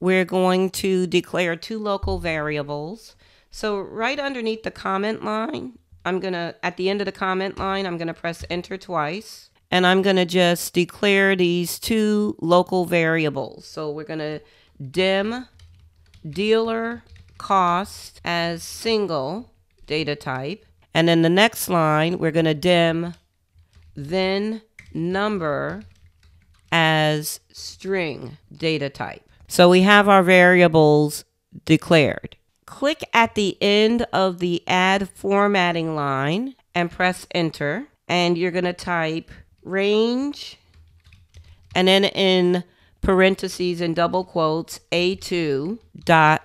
we're going to declare two local variables. So right underneath the comment line, I'm going to, at the end of the comment line, I'm going to press enter twice and I'm going to just declare these two local variables. So we're going to dim dealer cost as single data type. And then the next line, we're going to dim VIN number as string data type. So we have our variables declared. Click at the end of the add formatting line and press enter. And you're going to type range, and then in parentheses and double quotes, A2 dot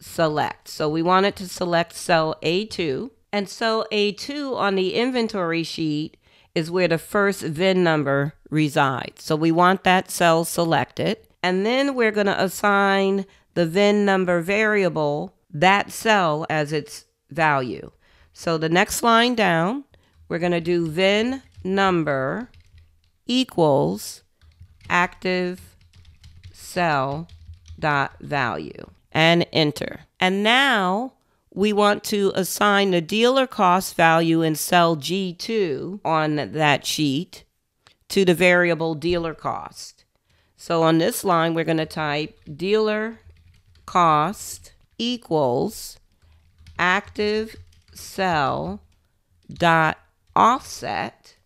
select. So we wanted to select cell A2. And cell A2 on the inventory sheet is where the first VIN number resides. So we want that cell selected. And then we're going to assign the VIN number variable that cell as its value. So the next line down, we're going to do VIN number equals active cell dot value and enter. And now we want to assign the dealer cost value in cell G2 on that sheet to the variable dealer cost. So on this line, we're going to type dealer cost equals active cell dot offset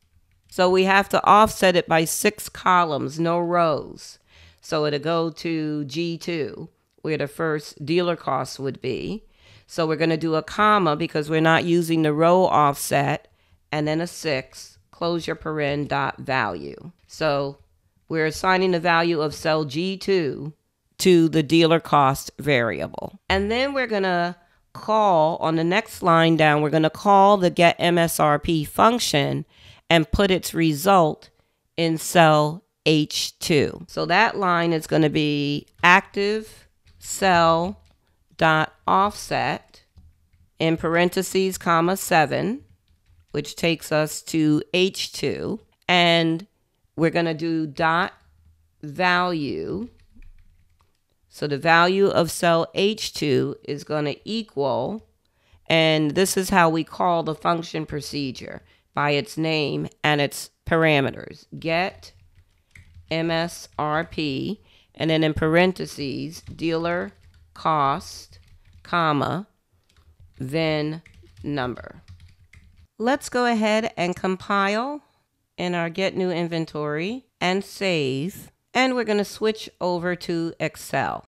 so we have to offset it by six columns, no rows. So it'll go to G2, where the first dealer cost would be. So we're going to do a comma because we're not using the row offset, and then a six, close your paren dot value. So we're assigning the value of cell G2 to the dealer cost variable. And then we're going to call on the next line down, we're going to call the get MSRP function and put its result in cell H2. So that line is going to be active cell dot offset in parentheses comma 7 which takes us to H2 and we're going to do dot value. So the value of cell H2 is going to equal and this is how we call the function procedure by its name and its parameters. Get MSRP, and then in parentheses, dealer cost, comma, VIN number. Let's go ahead and compile in our get new inventory and save. And we're going to switch over to Excel.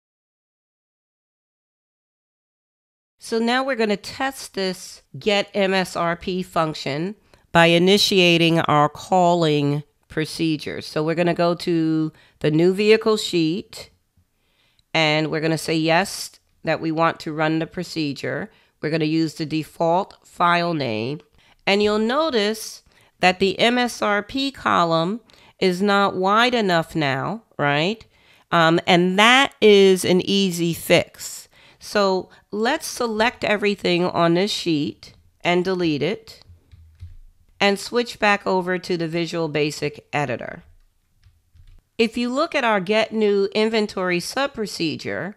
So now we're going to test this get MSRP function by initiating our calling procedure. So we're going to go to the new vehicle sheet and we're going to say yes that we want to run the procedure. We're going to use the default file name and you'll notice that the MSRP column is not wide enough now, right? Um, and that is an easy fix. So let's select everything on this sheet and delete it and switch back over to the Visual Basic editor. If you look at our Get New Inventory sub-procedure,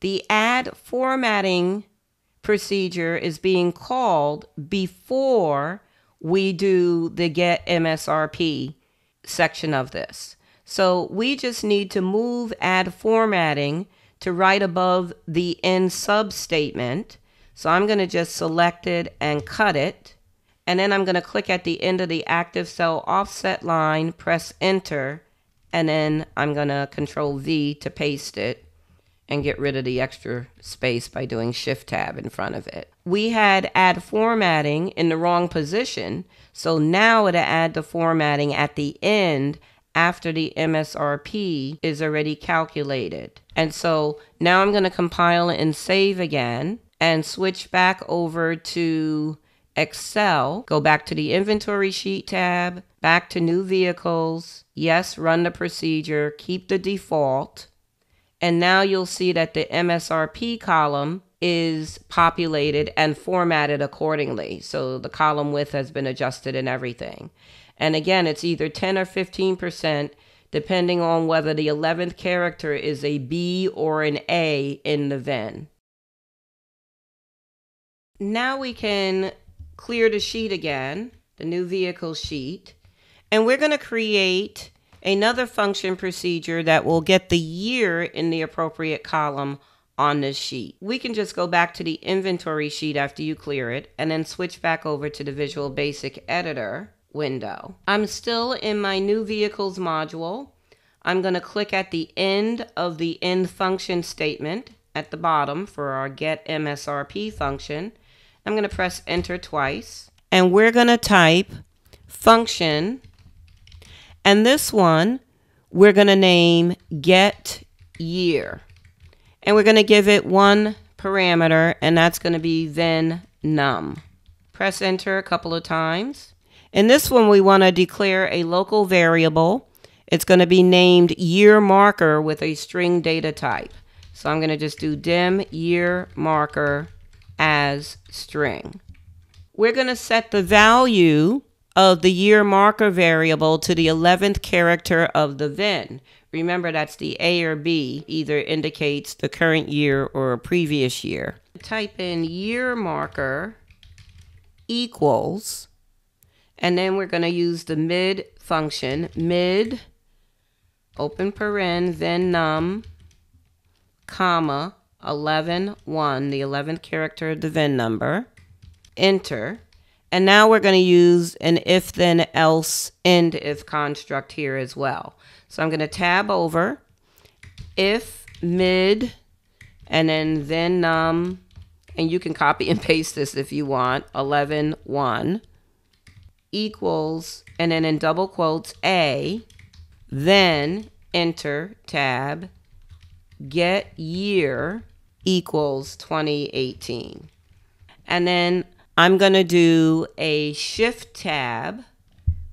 the Add Formatting procedure is being called before we do the Get MSRP section of this. So we just need to move Add Formatting to right above the end sub statement. So I'm going to just select it and cut it. And then I'm going to click at the end of the active cell offset line, press enter, and then I'm going to control V to paste it and get rid of the extra space by doing shift tab in front of it. We had add formatting in the wrong position. So now it'll add the formatting at the end after the MSRP is already calculated. And so now I'm going to compile and save again and switch back over to Excel, go back to the inventory sheet tab, back to new vehicles. Yes, run the procedure, keep the default. And now you'll see that the MSRP column is populated and formatted accordingly. So the column width has been adjusted and everything. And again, it's either 10 or 15%, depending on whether the 11th character is a B or an A in the VIN. Now we can clear the sheet again, the new vehicle sheet, and we're going to create another function procedure that will get the year in the appropriate column on this sheet. We can just go back to the inventory sheet after you clear it and then switch back over to the Visual Basic Editor window. I'm still in my new vehicles module. I'm going to click at the end of the end function statement at the bottom for our get MSRP function. I'm going to press enter twice and we're going to type function and this one we're going to name get year and we're going to give it one parameter and that's going to be VIN num. Press enter a couple of times in this one, we want to declare a local variable. It's going to be named year marker with a string data type. So I'm going to just do dim year marker as string. We're going to set the value of the year marker variable to the 11th character of the VIN. Remember, that's the A or B, either indicates the current year or a previous year. Type in year marker equals and then we're going to use the mid function, mid, open paren, VIN num, comma, 11, 1, the 11th character of the VIN number, enter. And now we're going to use an if then else end if construct here as well. So I'm going to tab over if mid and then VIN num and you can copy and paste this if you want 11 1 equals, and then in double quotes, A, then enter tab, get year equals 2018. And then I'm going to do a shift tab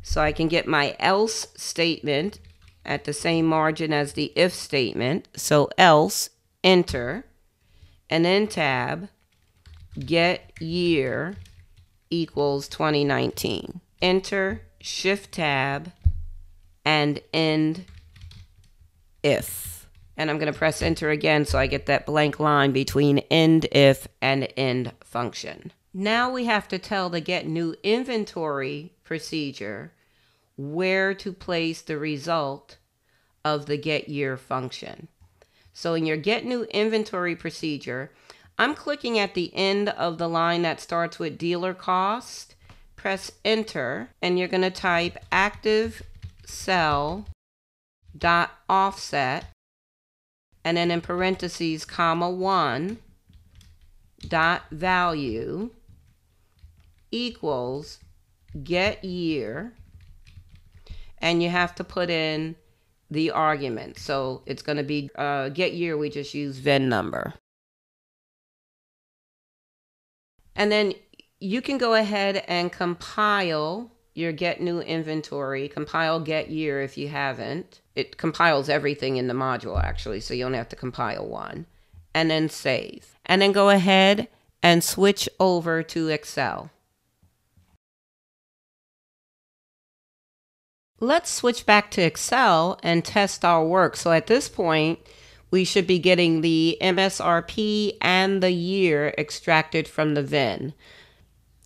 so I can get my else statement at the same margin as the if statement. So else, enter, and then tab, get year equals 2019 enter, shift tab, and end if. And I'm going to press enter again so I get that blank line between end if and end function. Now we have to tell the get new inventory procedure where to place the result of the get year function. So in your get new inventory procedure, I'm clicking at the end of the line that starts with dealer cost press enter and you're going to type active cell dot offset and then in parentheses comma 1 dot value equals get year and you have to put in the argument. So it's going to be uh, get year, we just use VIN number. And then you can go ahead and compile your get new inventory, compile get year if you haven't. It compiles everything in the module actually, so you only have to compile one. And then save. And then go ahead and switch over to Excel. Let's switch back to Excel and test our work. So at this point, we should be getting the MSRP and the year extracted from the VIN.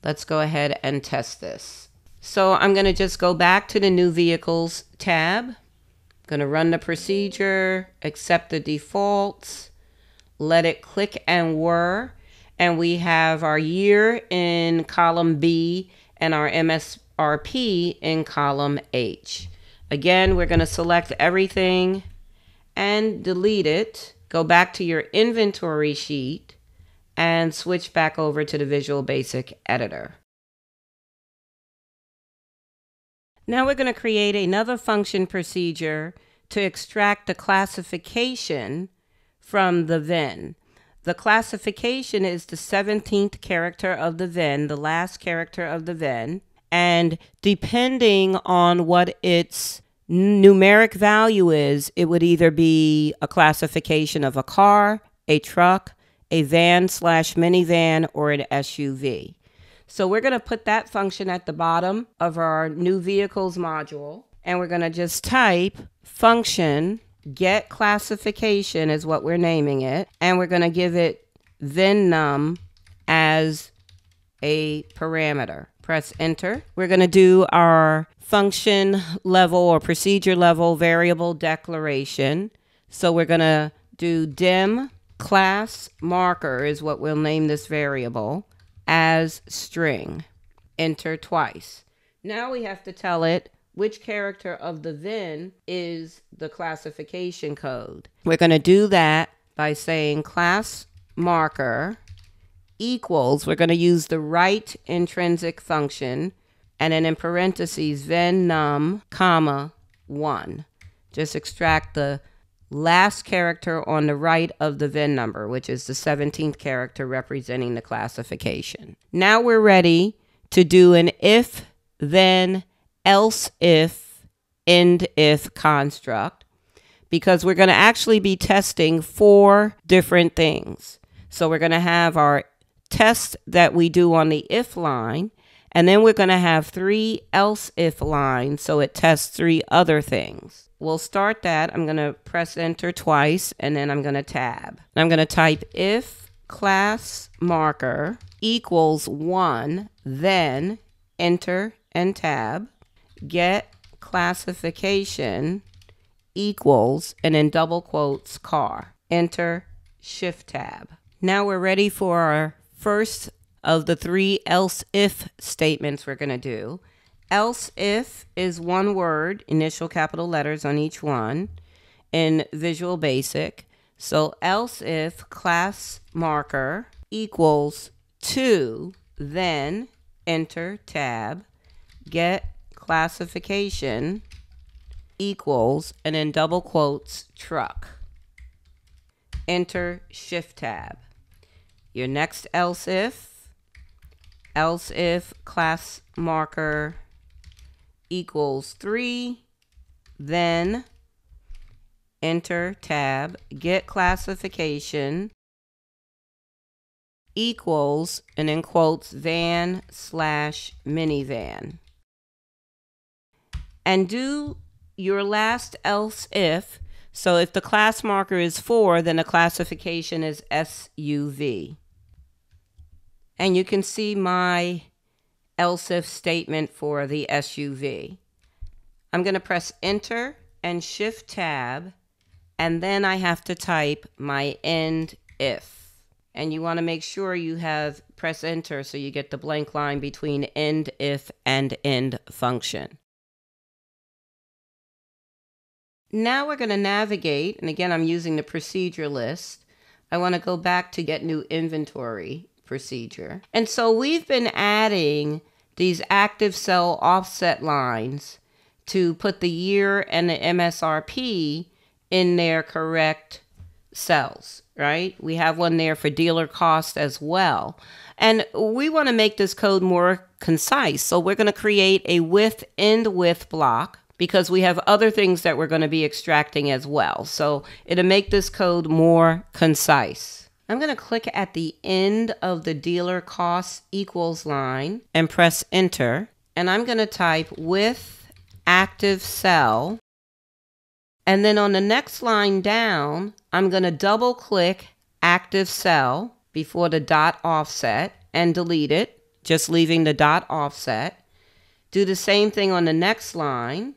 Let's go ahead and test this. So I'm going to just go back to the new vehicles tab. Going to run the procedure, accept the defaults, let it click and whir, and we have our year in column B and our MSRP in column H. Again, we're going to select everything and delete it. Go back to your inventory sheet and switch back over to the Visual Basic editor. Now we're going to create another function procedure to extract the classification from the VIN. The classification is the 17th character of the VIN, the last character of the VIN, and depending on what its numeric value is, it would either be a classification of a car, a truck, a van slash minivan, or an SUV. So we're going to put that function at the bottom of our new vehicles module, and we're going to just type function get classification is what we're naming it, and we're going to give it VIN num as a parameter. Press enter. We're going to do our function level or procedure level variable declaration. So we're going to do dim class marker is what we'll name this variable as string. Enter twice. Now we have to tell it which character of the VIN is the classification code. We're going to do that by saying class marker equals, we're going to use the right intrinsic function, and then in parentheses, VIN num, comma, 1. Just extract the last character on the right of the VIN number, which is the 17th character representing the classification. Now we're ready to do an if, then, else if, end if construct because we're going to actually be testing four different things. So we're going to have our test that we do on the if line, and then we're going to have three else if lines so it tests three other things. We'll start that. I'm going to press enter twice and then I'm going to tab. I'm going to type if class marker equals 1, then enter and tab, get classification equals, and in double quotes, car. Enter, shift tab. Now we're ready for our first of the three else if statements we're going to do. Else if is one word, initial capital letters on each one in Visual Basic. So else if class marker equals 2, then enter tab, get classification equals, and in double quotes, truck. Enter shift tab. Your next else if, else if class marker equals 3, then enter tab, get classification equals, and in quotes, van slash minivan. And do your last else if. So if the class marker is 4, then the classification is SUV. And you can see my else if statement for the SUV. I'm going to press enter and shift tab, and then I have to type my end if. And you want to make sure you have press enter so you get the blank line between end if and end function. Now we're going to navigate, and again, I'm using the procedure list. I want to go back to get new inventory procedure. And so we've been adding these active cell offset lines to put the year and the MSRP in their correct cells, right? We have one there for dealer cost as well. And we want to make this code more concise. So we're going to create a with end with block because we have other things that we're going to be extracting as well. So it'll make this code more concise. I'm going to click at the end of the dealer cost equals line and press enter. And I'm going to type with active cell. And then on the next line down, I'm going to double click active cell before the dot offset and delete it, just leaving the dot offset. Do the same thing on the next line.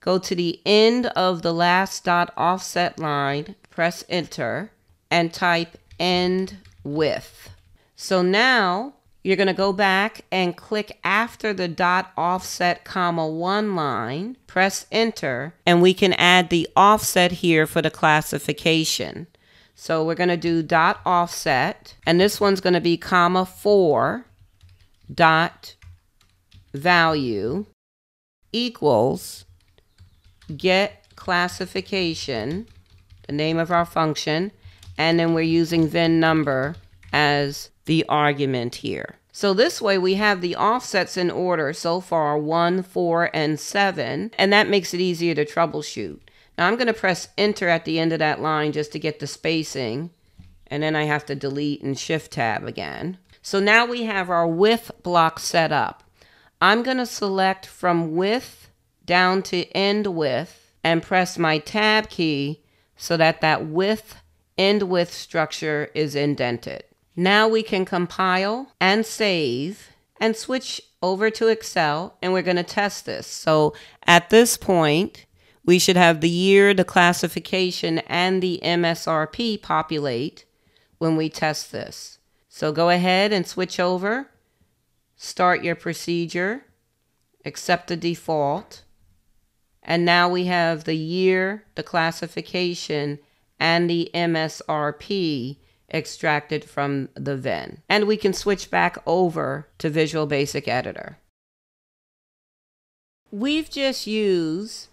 Go to the end of the last dot offset line, press enter, and type end with. So now you're going to go back and click after the dot offset comma one line, press enter, and we can add the offset here for the classification. So we're going to do dot offset, and this one's going to be comma four dot value equals get classification, the name of our function, and then we're using VIN number as the argument here. So this way we have the offsets in order so far, 1, 4, and 7, and that makes it easier to troubleshoot. Now I'm going to press enter at the end of that line just to get the spacing, and then I have to delete and shift tab again. So now we have our with block set up. I'm going to select from with down to end with and press my tab key so that that with end with structure is indented. Now we can compile and save and switch over to Excel and we're going to test this. So at this point, we should have the year, the classification, and the MSRP populate when we test this. So go ahead and switch over, start your procedure, accept the default, and now we have the year, the classification, and the MSRP extracted from the VIN. And we can switch back over to Visual Basic Editor. We've just used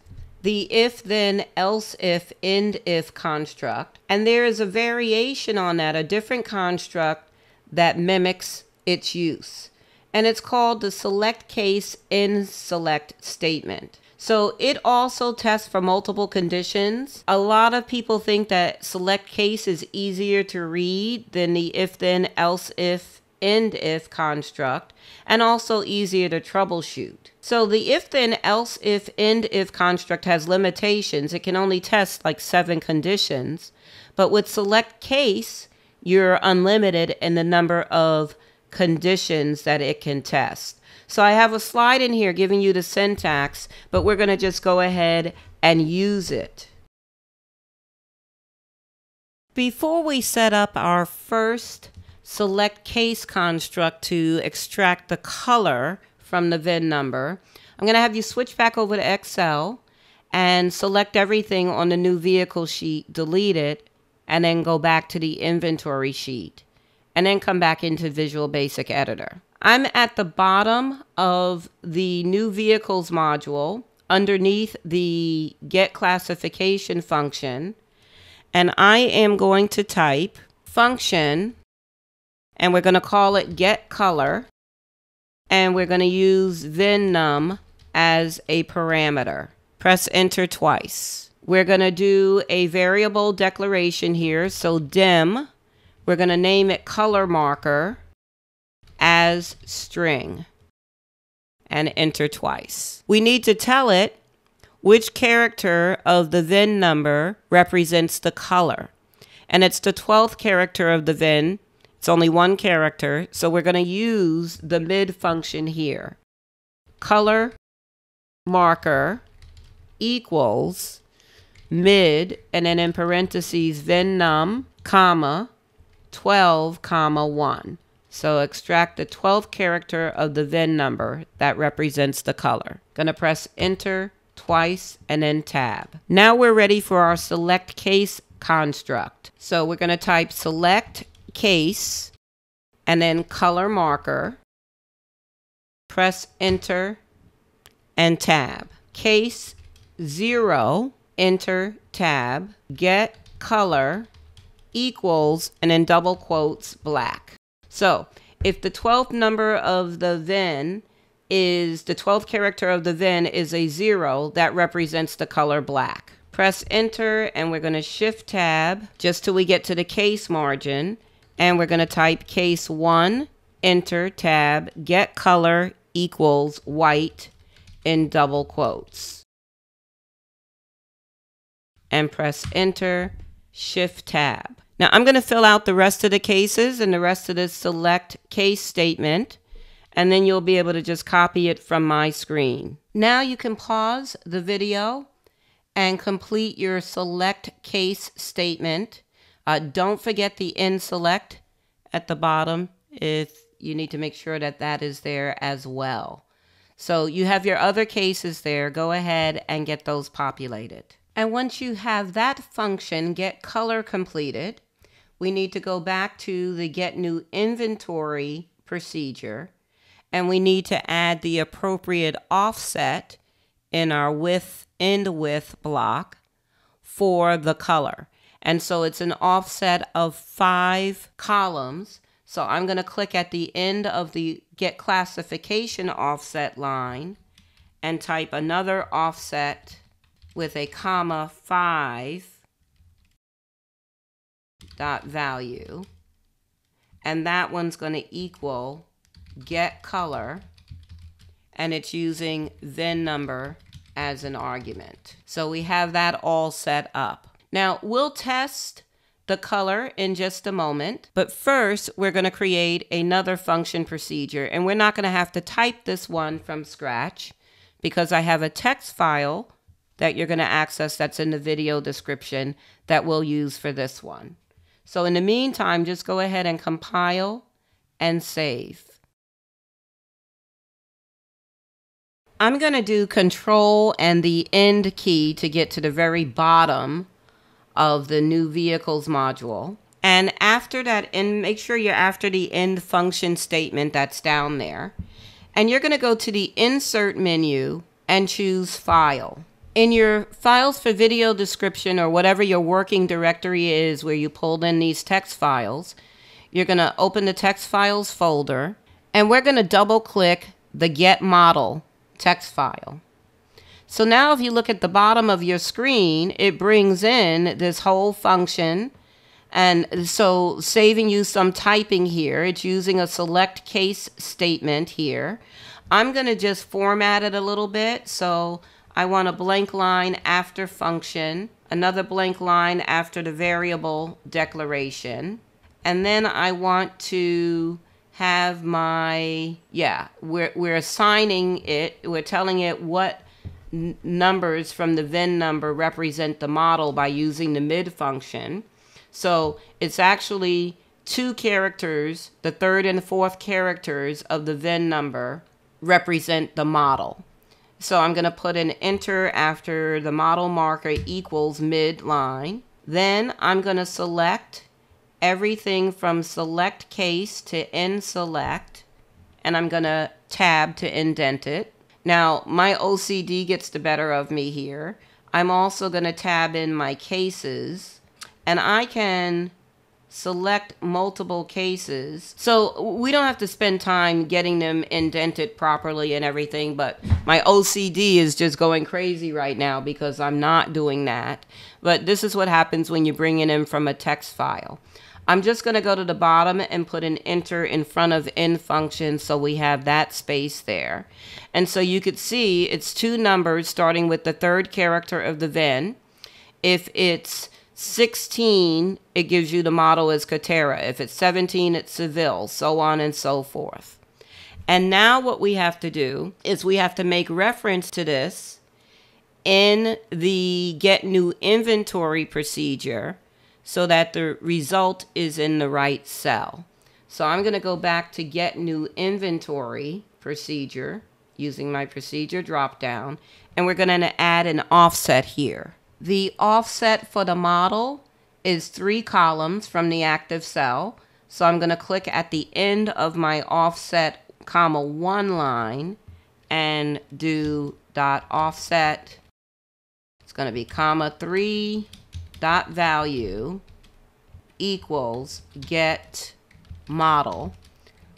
the if then else if end if construct and there is a variation on that a different construct that mimics its use and it's called the select case end select statement so it also tests for multiple conditions. A lot of people think that select case is easier to read than the if then, else if, end if construct, and also easier to troubleshoot. So the if then, else if, end if construct has limitations. It can only test like seven conditions. But with select case, you're unlimited in the number of conditions that it can test. So I have a slide in here giving you the syntax, but we're going to just go ahead and use it. Before we set up our first select case construct to extract the color from the VIN number, I'm going to have you switch back over to Excel and select everything on the new vehicle sheet, delete it, and then go back to the inventory sheet, and then come back into Visual Basic Editor. I'm at the bottom of the new vehicles module underneath the get classification function. And I am going to type function and we're going to call it get color. And we're going to use VINNum as a parameter. Press enter twice. We're going to do a variable declaration here. So dim, we're going to name it color marker as string and enter twice. We need to tell it which character of the VIN number represents the color. And it's the 12th character of the VIN. It's only one character, so we're going to use the mid function here. Color marker equals mid, and then in parentheses, VIN num, comma, 12, comma, 1. So extract the 12th character of the VIN number that represents the color. Gonna press enter twice and then tab. Now we're ready for our select case construct. So we're gonna type select case and then color marker. Press enter and tab. case 0, enter tab, get color equals, and in double quotes, black. So if the 12th number of the VIN is the 12th character of the VIN is a zero, that represents the color black. Press enter and we're going to shift tab just till we get to the case margin. And we're going to type case one, enter tab, get color equals white in double quotes. And press enter, shift tab. Now I'm going to fill out the rest of the cases and the rest of the select case statement and then you'll be able to just copy it from my screen. Now you can pause the video and complete your select case statement. Uh, don't forget the end select at the bottom if you need to make sure that that is there as well. So you have your other cases there. Go ahead and get those populated. And once you have that function, get color completed, we need to go back to the get new inventory procedure and we need to add the appropriate offset in our with end with block for the color. And so it's an offset of five columns. So I'm going to click at the end of the get classification offset line and type another offset with a comma five dot value. And that one's going to equal get color and it's using VIN number as an argument. So we have that all set up. Now we'll test the color in just a moment, but first we're going to create another function procedure and we're not going to have to type this one from scratch because I have a text file that you're going to access that's in the video description that we'll use for this one. So in the meantime, just go ahead and compile and save. I'm going to do control and the end key to get to the very bottom of the new vehicles module. And after that, and make sure you're after the end function statement that's down there. And you're going to go to the insert menu and choose file. In your files for video description or whatever your working directory is where you pulled in these text files, you're going to open the text files folder and we're going to double click the get model text file. So now if you look at the bottom of your screen, it brings in this whole function. And so saving you some typing here, it's using a select case statement here. I'm going to just format it a little bit. So I want a blank line after function, another blank line after the variable declaration. And then I want to have my yeah we're we're assigning it we're telling it what numbers from the VIN number represent the model by using the mid function so it's actually two characters the third and fourth characters of the VIN number represent the model so I'm going to put an enter after the model marker equals mid line then I'm going to select everything from select case to end select, and I'm going to tab to indent it. Now, my OCD gets the better of me here. I'm also going to tab in my cases, and I can select multiple cases. So we don't have to spend time getting them indented properly and everything, but my OCD is just going crazy right now because I'm not doing that. But this is what happens when you bring it in from a text file. I'm just going to go to the bottom and put an enter in front of end function so we have that space there. And so you could see it's two numbers starting with the third character of the VIN. If it's 16, it gives you the model as Catera. If it's 17, it's Seville, so on and so forth. And now what we have to do is we have to make reference to this in the get new inventory procedure so that the result is in the right cell. So I'm going to go back to get new inventory procedure using my procedure dropdown, and we're going to add an offset here. The offset for the model is three columns from the active cell. So I'm going to click at the end of my offset comma one line and do dot offset. It's going to be comma 3 dot value equals get model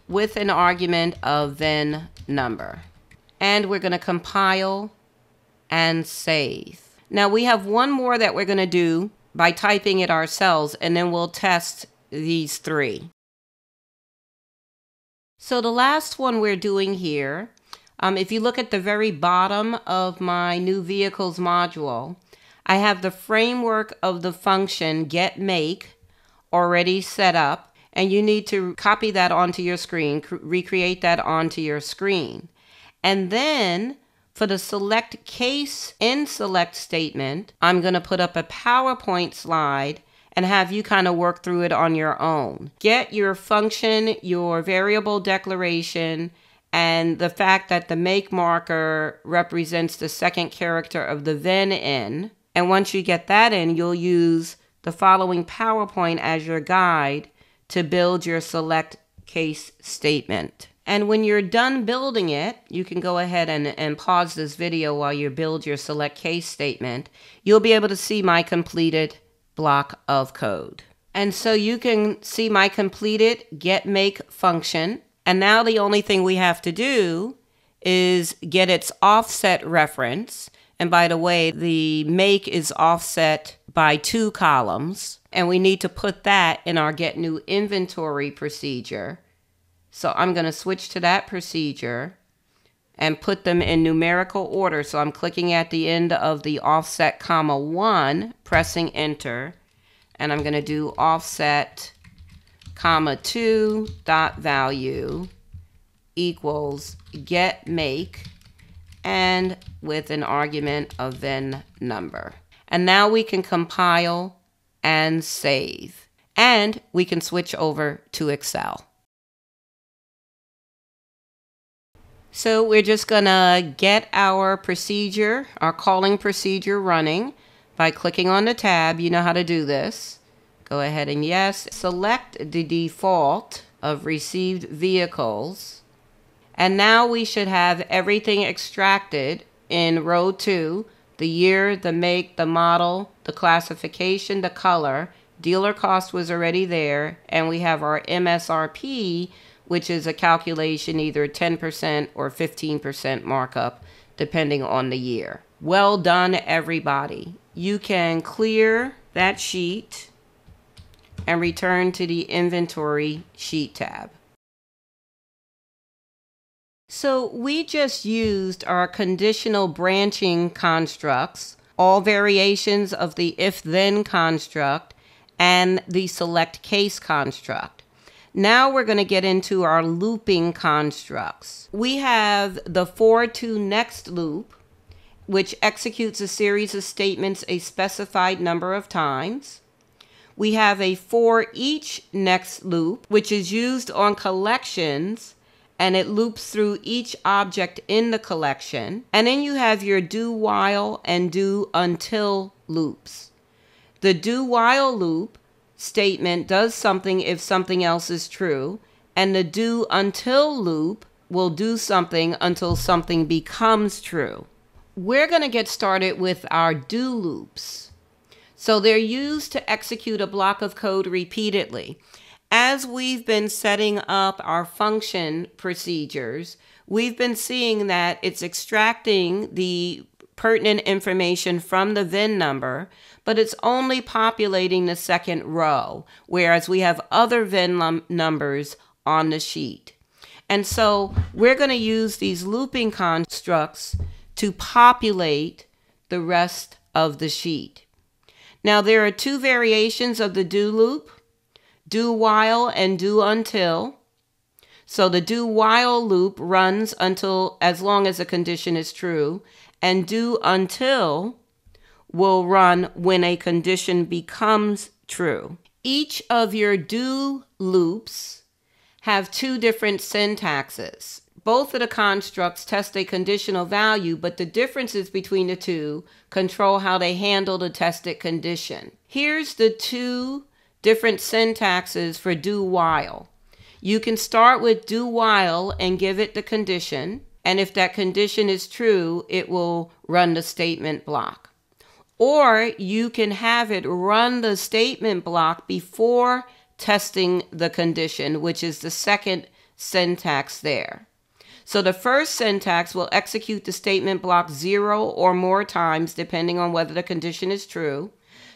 with an argument of VIN number. And we're going to compile and save. Now we have one more that we're going to do by typing it ourselves and then we'll test these three. So the last one we're doing here, um, if you look at the very bottom of my new vehicles module, I have the framework of the function get make already set up and you need to copy that onto your screen, recreate that onto your screen. And then for the select case end select statement, I'm going to put up a PowerPoint slide and have you kind of work through it on your own. Get your function, your variable declaration, and the fact that the make marker represents the second character of the then in. And once you get that in, you'll use the following PowerPoint as your guide to build your select case statement. And when you're done building it, you can go ahead and, and pause this video while you build your select case statement. You'll be able to see my completed block of code. And so you can see my completed get make function. And now the only thing we have to do is get its offset reference. And by the way, the make is offset by two columns. And we need to put that in our get new inventory procedure. So I'm going to switch to that procedure and put them in numerical order. So I'm clicking at the end of the offset comma 1, pressing enter, and I'm going to do offset comma 2 dot value equals get make and with an argument of VIN number. And now we can compile and save. And we can switch over to Excel. So we're just gonna get our procedure, our calling procedure running by clicking on the tab. You know how to do this. Go ahead and yes, select the default of received vehicles. And now we should have everything extracted in row two, the year, the make, the model, the classification, the color, dealer cost was already there, and we have our MSRP, which is a calculation either 10% or 15% markup, depending on the year. Well done, everybody. You can clear that sheet and return to the inventory sheet tab. So we just used our conditional branching constructs, all variations of the if-then construct, and the select case construct. Now we're going to get into our looping constructs. We have the for to next loop, which executes a series of statements a specified number of times. We have a for each next loop, which is used on collections and it loops through each object in the collection. And then you have your do while and do until loops. The do while loop statement does something if something else is true, and the do until loop will do something until something becomes true. We're going to get started with our do loops. So they're used to execute a block of code repeatedly. As we've been setting up our function procedures, we've been seeing that it's extracting the pertinent information from the VIN number, but it's only populating the second row, whereas we have other VIN numbers on the sheet. And so we're going to use these looping constructs to populate the rest of the sheet. Now there are two variations of the do loop, do while and do until. So the do while loop runs until as long as a condition is true and do until will run when a condition becomes true. Each of your do loops have two different syntaxes. Both of the constructs test a conditional value, but the differences between the two control how they handle the tested condition. Here's the two different syntaxes for do while. You can start with do while and give it the condition, And if that condition is true, it will run the statement block. Or you can have it run the statement block before testing the condition, which is the second syntax there. So the first syntax will execute the statement block zero or more times, depending on whether the condition is true.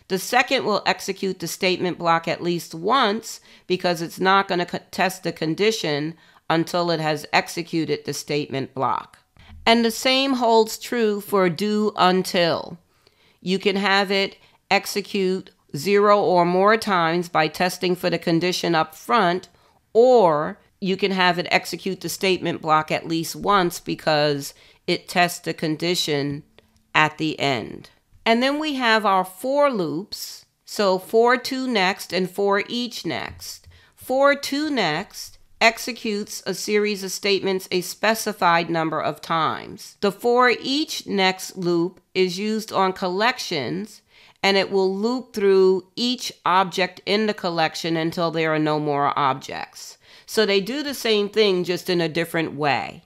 The second will execute the statement block at least once because it's not going to test the condition until it has executed the statement block. And the same holds true for do until. You can have it execute zero or more times by testing for the condition up front, or you can have it execute the statement block at least once because it tests the condition at the end. And then we have our for loops. So for to next and for each next. For to next executes a series of statements a specified number of times. The for each next loop is used on collections and it will loop through each object in the collection until there are no more objects. So they do the same thing just in a different way.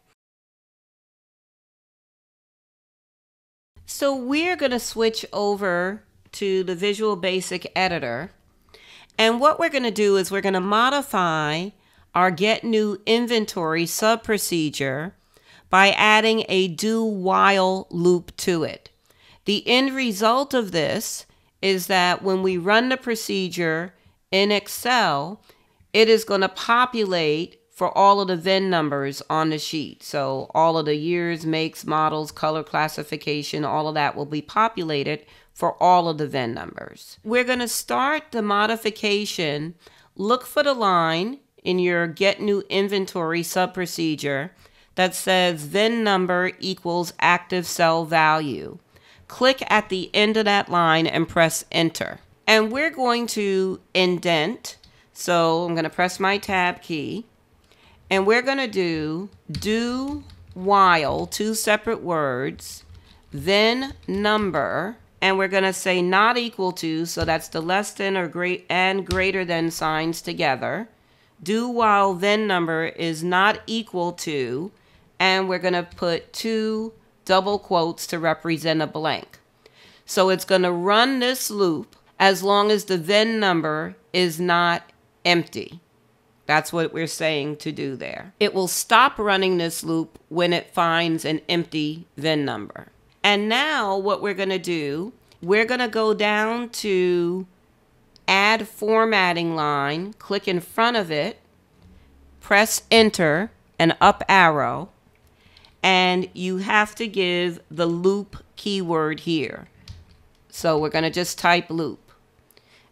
So we're going to switch over to the Visual Basic Editor. And what we're going to do is we're going to modify our get new inventory sub procedure by adding a do while loop to it. The end result of this is that when we run the procedure in Excel, it is going to populate for all of the VIN numbers on the sheet. So all of the years, makes, models, color classification, all of that will be populated for all of the VIN numbers. We're going to start the modification. Look for the line in your get new inventory sub procedure that says VIN number equals active cell value. Click at the end of that line and press enter. And we're going to indent. So I'm going to press my tab key and we're going to do do while, two separate words, VIN number, and we're going to say not equal to, so that's the less than or great and greater than signs together. Do while VIN number is not equal to, and we're going to put two double quotes to represent a blank. So it's going to run this loop as long as the VIN number is not empty. That's what we're saying to do there. It will stop running this loop when it finds an empty VIN number. And now what we're going to do, we're going to go down to add formatting line, click in front of it, press enter and up arrow, and you have to give the loop keyword here. So we're going to just type loop.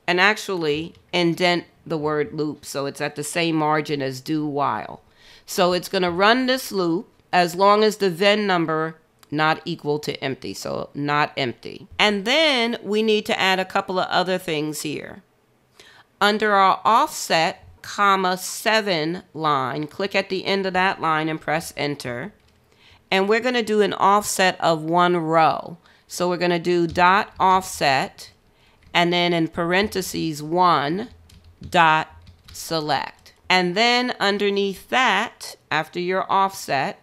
And actually indent the word loop. So it's at the same margin as do while. So it's going to run this loop as long as the VIN number not equal to empty. So not empty. And then we need to add a couple of other things here. Under our offset, comma 7 line, click at the end of that line and press enter. And we're going to do an offset of one row. So we're going to do dot offset and then in parentheses 1 dot select. And then underneath that, after your offset,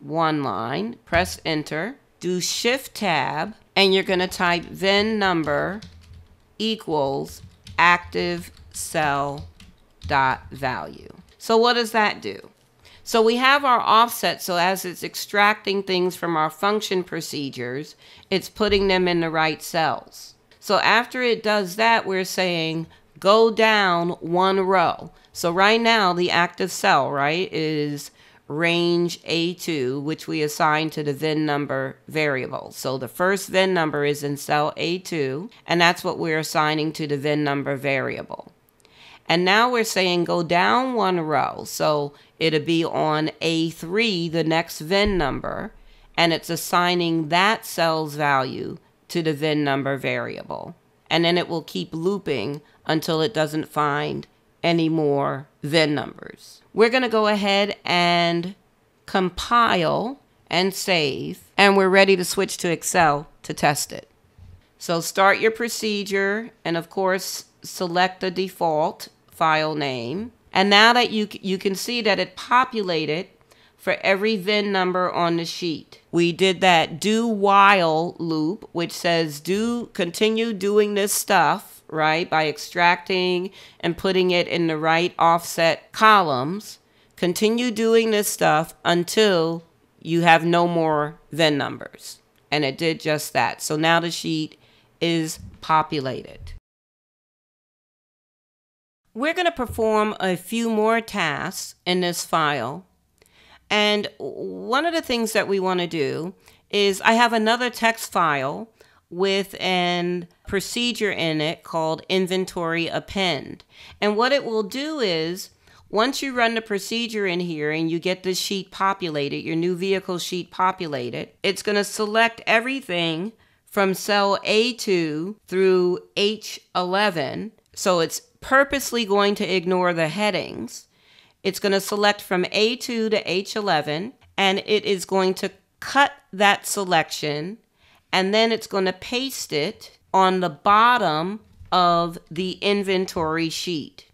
one line, press enter, do shift tab, and you're going to type VIN number equals active cell dot value. So what does that do? So we have our offset, so as it's extracting things from our function procedures, it's putting them in the right cells. So after it does that, we're saying go down one row. So right now the active cell, right, is range A2, which we assign to the VIN number variable. So the first VIN number is in cell A2, and that's what we're assigning to the VIN number variable. And now we're saying go down one row. So it'll be on A3, the next VIN number, and it's assigning that cell's value to the VIN number variable. And then it will keep looping until it doesn't find any more VIN numbers. We're going to go ahead and compile and save, and we're ready to switch to Excel to test it. So start your procedure, and of course, select the default file name. And now that you, you can see that it populated for every VIN number on the sheet. We did that do while loop, which says do continue doing this stuff, right, by extracting and putting it in the right offset columns. Continue doing this stuff until you have no more VIN numbers. And it did just that. So now the sheet is populated. We're going to perform a few more tasks in this file and one of the things that we want to do is I have another text file with an procedure in it called inventory append. And what it will do is once you run the procedure in here and you get this sheet populated, your new vehicle sheet populated, it's going to select everything from cell A2 through H11. So it's purposely going to ignore the headings it's going to select from A2 to H11 and it is going to cut that selection and then it's going to paste it on the bottom of the inventory sheet.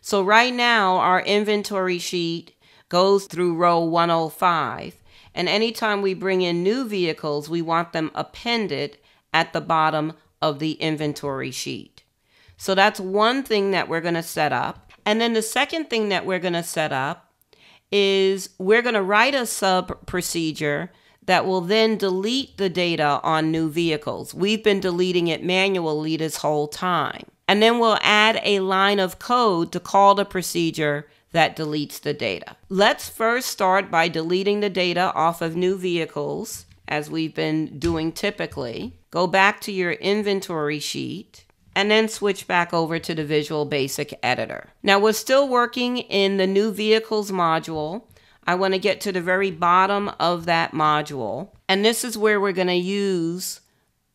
So right now our inventory sheet goes through row 105 and anytime we bring in new vehicles we want them appended at the bottom of the inventory sheet. So that's one thing that we're going to set up. And then the second thing that we're going to set up is we're going to write a sub procedure that will then delete the data on new vehicles. We've been deleting it manually this whole time. And then we'll add a line of code to call the procedure that deletes the data. Let's first start by deleting the data off of new vehicles, as we've been doing typically. Go back to your inventory sheet and then switch back over to the Visual Basic Editor. Now we're still working in the new vehicles module. I want to get to the very bottom of that module. And this is where we're going to use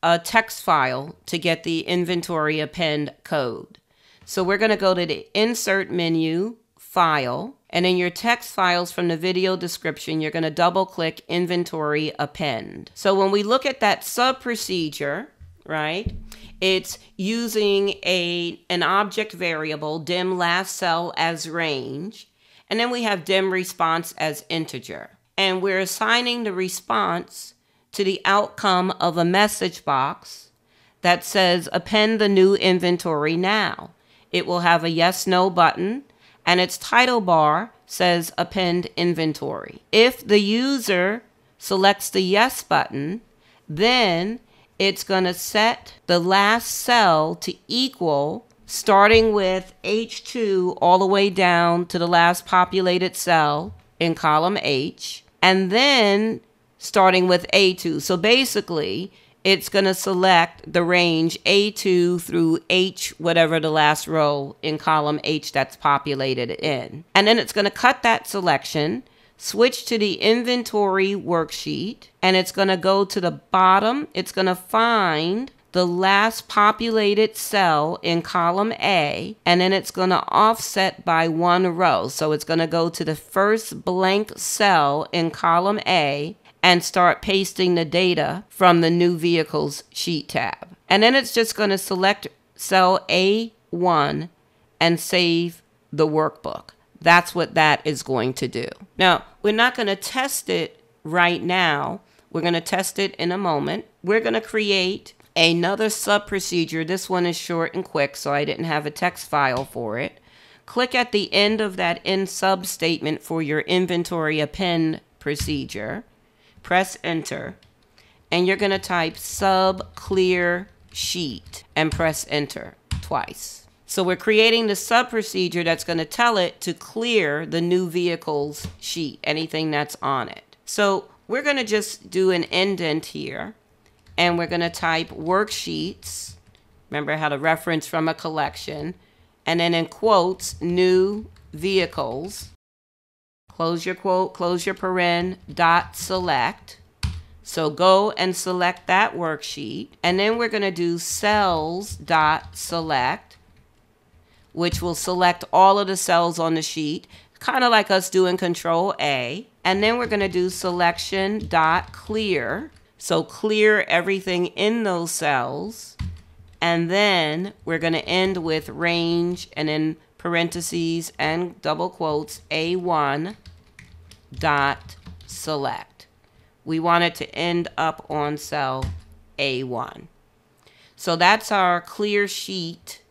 a text file to get the inventory append code. So we're going to go to the Insert menu, File, and in your text files from the video description, you're going to double click Inventory Append. So when we look at that sub procedure, right, it's using a an object variable, dim last cell as range, and then we have dim response as integer. And we're assigning the response to the outcome of a message box that says append the new inventory now. It will have a yes no button and its title bar says append inventory. If the user selects the yes button, then it's going to set the last cell to equal starting with H2 all the way down to the last populated cell in column H, and then starting with A2. So basically, it's going to select the range A2 through H, whatever the last row in column H that's populated in. And then it's going to cut that selection switch to the inventory worksheet and it's going to go to the bottom. It's going to find the last populated cell in column A, and then it's going to offset by one row. So it's going to go to the first blank cell in column A and start pasting the data from the new vehicles sheet tab. And then it's just going to select cell A1 and save the workbook. That's what that is going to do. Now, we're not going to test it right now. We're going to test it in a moment. We're going to create another sub procedure. This one is short and quick, so I didn't have a text file for it. Click at the end of that end sub statement for your inventory append procedure. Press enter. And you're going to type sub clear sheet and press enter twice. So we're creating the sub procedure that's going to tell it to clear the new vehicle's sheet, anything that's on it. So we're going to just do an indent here and we're going to type worksheets. Remember how to reference from a collection and then in quotes, new vehicles. Close your quote, close your paren, dot select. So go and select that worksheet. And then we're going to do cells dot select which will select all of the cells on the sheet, kind of like us doing control A. And then we're going to do selection dot clear. So clear everything in those cells. And then we're going to end with range and in parentheses and double quotes A1 dot select. We want it to end up on cell A1. So that's our clear sheet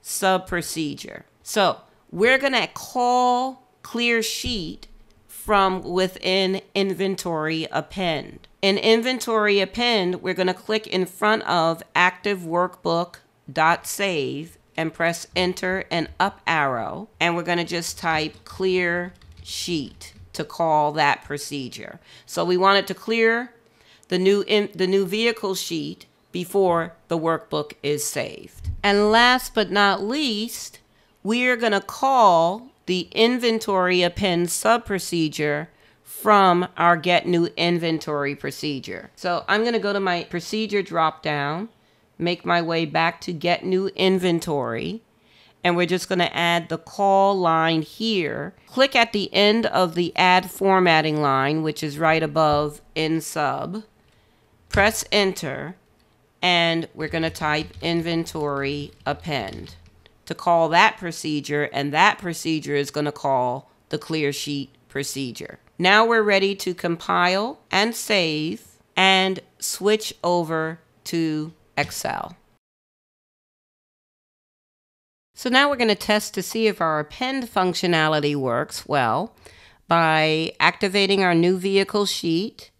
sub procedure. So we're going to call clear sheet from within inventory append. In inventory append, we're going to click in front of active workbook dot save and press enter and up arrow and we're going to just type clear sheet to call that procedure. So we want it to clear the new in, the new vehicle sheet before the workbook is saved. And last but not least, we are going to call the inventory append sub procedure from our get new inventory procedure. So I'm going to go to my procedure drop down, make my way back to get new inventory, and we're just going to add the call line here. Click at the end of the add formatting line, which is right above end sub. Press enter, and we're going to type inventory append to call that procedure, and that procedure is going to call the clear sheet procedure. Now we're ready to compile and save and switch over to Excel. So now we're going to test to see if our append functionality works well by activating our new vehicle sheet.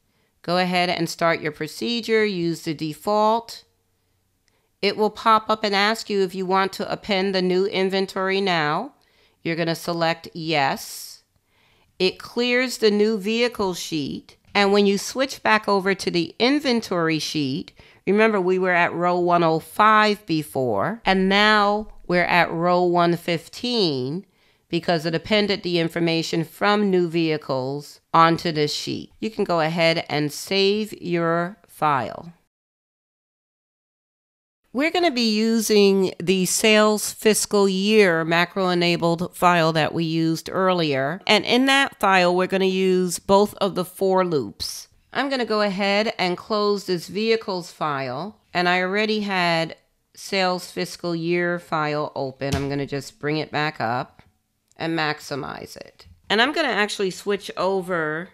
Go ahead and start your procedure, use the default, it will pop up and ask you if you want to append the new inventory now. You're going to select yes. It clears the new vehicle sheet. And when you switch back over to the inventory sheet, remember we were at row 105 before, and now we're at row 115 because it appended the information from new vehicles onto this sheet. You can go ahead and save your file. We're going to be using the sales fiscal year macro enabled file that we used earlier. And in that file, we're going to use both of the for loops. I'm going to go ahead and close this vehicles file. And I already had sales fiscal year file open. I'm going to just bring it back up and maximize it. And I'm going to actually switch over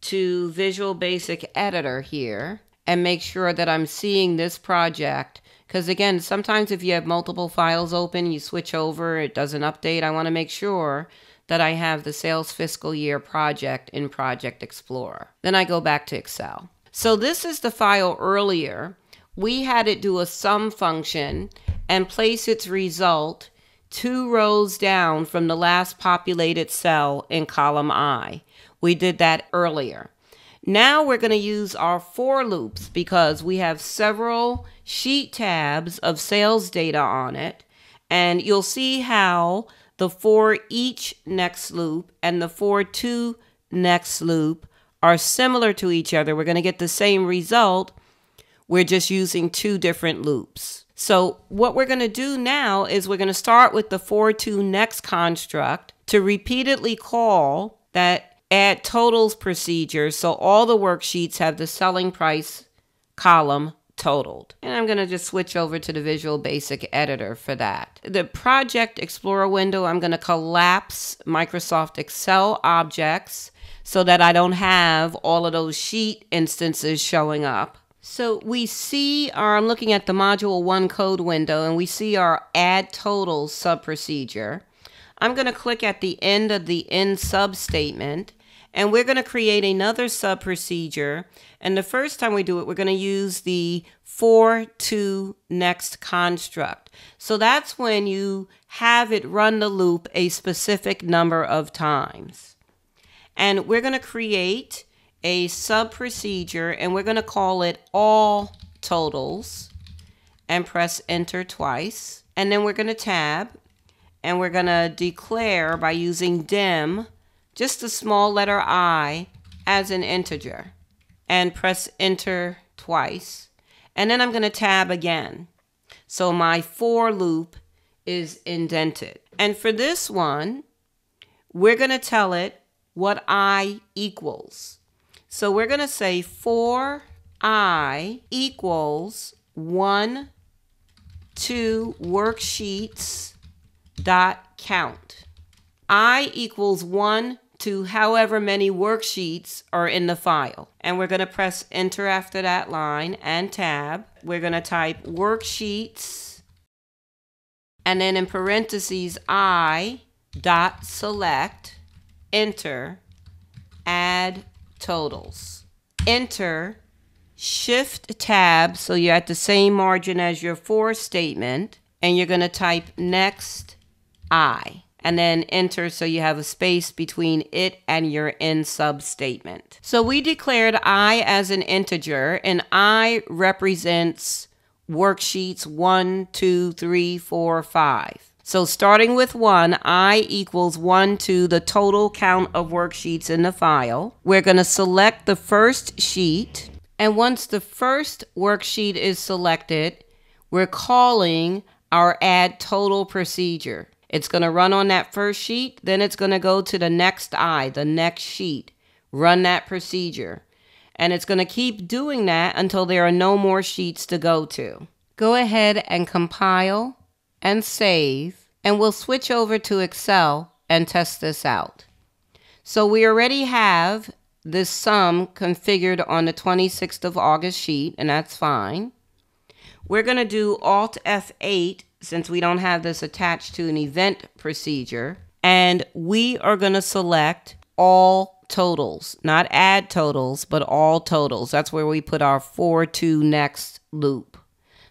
to Visual Basic Editor here and make sure that I'm seeing this project because again, sometimes if you have multiple files open, you switch over, it doesn't update. I want to make sure that I have the sales fiscal year project in Project Explorer. Then I go back to Excel. So this is the file earlier. We had it do a sum function and place its result two rows down from the last populated cell in column I. We did that earlier. Now we're going to use our for loops because we have several sheet tabs of sales data on it. And you'll see how the for each next loop and the for to next loop are similar to each other. We're going to get the same result. We're just using two different loops. So what we're going to do now is we're going to start with the for to next construct to repeatedly call that add totals procedure so all the worksheets have the selling price column totaled. And I'm going to just switch over to the Visual Basic Editor for that. The Project Explorer window, I'm going to collapse Microsoft Excel objects so that I don't have all of those sheet instances showing up. So we see our, I'm looking at the Module 1 code window, and we see our Add Totals sub procedure. I'm going to click at the end of the end sub statement and we're going to create another sub procedure. And the first time we do it, we're going to use the for to next construct. So that's when you have it run the loop a specific number of times. And we're going to create a sub procedure and we're going to call it all totals and press enter twice. And then we're going to tab and we're going to declare by using dim just the small letter i as an integer and press enter twice. And then I'm going to tab again. So my for loop is indented. And for this one, we're going to tell it what i equals. So we're going to say for i equals 1 2 worksheets dot count. i equals 1 to however many worksheets are in the file. And we're going to press enter after that line and tab. We're going to type worksheets and then in parentheses I dot select enter add totals. Enter shift tab so you're at the same margin as your for statement and you're going to type next I and then enter so you have a space between it and your end sub statement. So we declared I as an integer and I represents worksheets one, two, three, four, five. So starting with 1, I equals 1 to the total count of worksheets in the file. We're going to select the first sheet. And once the first worksheet is selected, we're calling our add total procedure. It's going to run on that first sheet, then it's going to go to the next I, the next sheet, run that procedure. And it's going to keep doing that until there are no more sheets to go to. Go ahead and compile and save, and we'll switch over to Excel and test this out. So we already have this sum configured on the 26th of August sheet, and that's fine. We're going to do Alt F8 since we don't have this attached to an event procedure. And we are going to select all totals, not add totals, but all totals. That's where we put our for to next loop.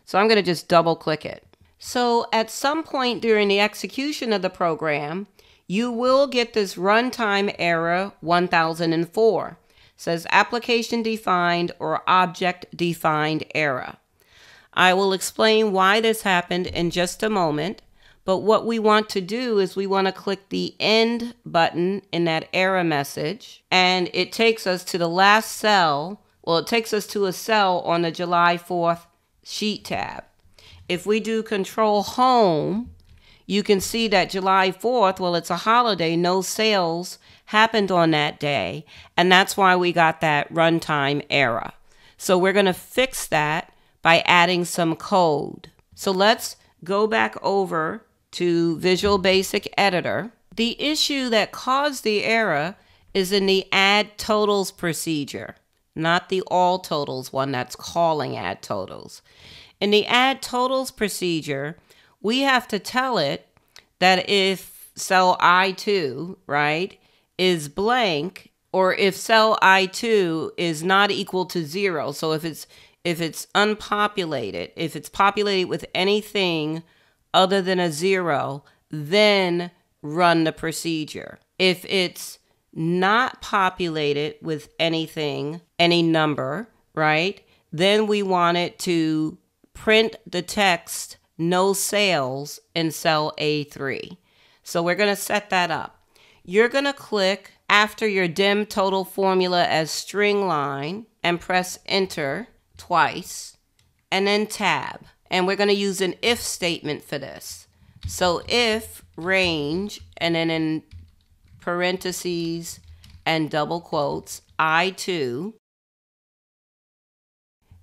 So I'm going to just double click it. So at some point during the execution of the program, you will get this runtime error 1004. It says application defined or object defined error. I will explain why this happened in just a moment, but what we want to do is we want to click the end button in that error message, and it takes us to the last cell. Well, it takes us to a cell on the July 4th sheet tab. If we do control home, you can see that July 4th, well, it's a holiday, no sales happened on that day, and that's why we got that runtime error. So we're going to fix that by adding some code. So let's go back over to Visual Basic Editor. The issue that caused the error is in the add totals procedure, not the all totals one that's calling add totals. In the add totals procedure, we have to tell it that if cell I2, right, is blank, or if cell I2 is not equal to zero, so if it's if it's unpopulated, if it's populated with anything other than a zero, then run the procedure. If it's not populated with anything, any number, right, then we want it to print the text no sales in cell A3. So we're going to set that up. You're going to click after your dim total formula as string line and press enter twice, and then tab. And we're going to use an if statement for this. So if range, and then in parentheses and double quotes, I2,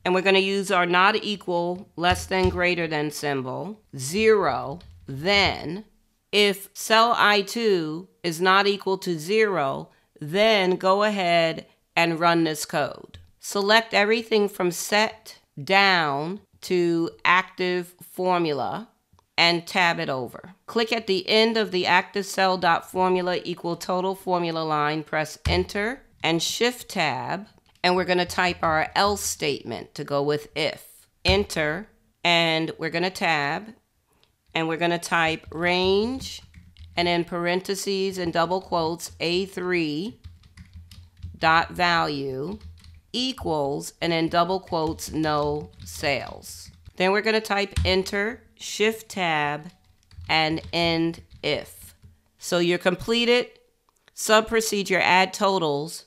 and we're going to use our not equal, less than, greater than symbol, 0, then if cell I2 is not equal to 0, then go ahead and run this code. Select everything from set down to active formula and tab it over. Click at the end of the active cell dot formula equal total formula line, press enter and shift tab, and we're gonna type our else statement to go with if. Enter, and we're gonna tab, and we're gonna type range, and in parentheses and double quotes, A3 dot value, equals, and in double quotes, no sales. Then we're going to type enter, shift tab, and end if. So your completed sub procedure add totals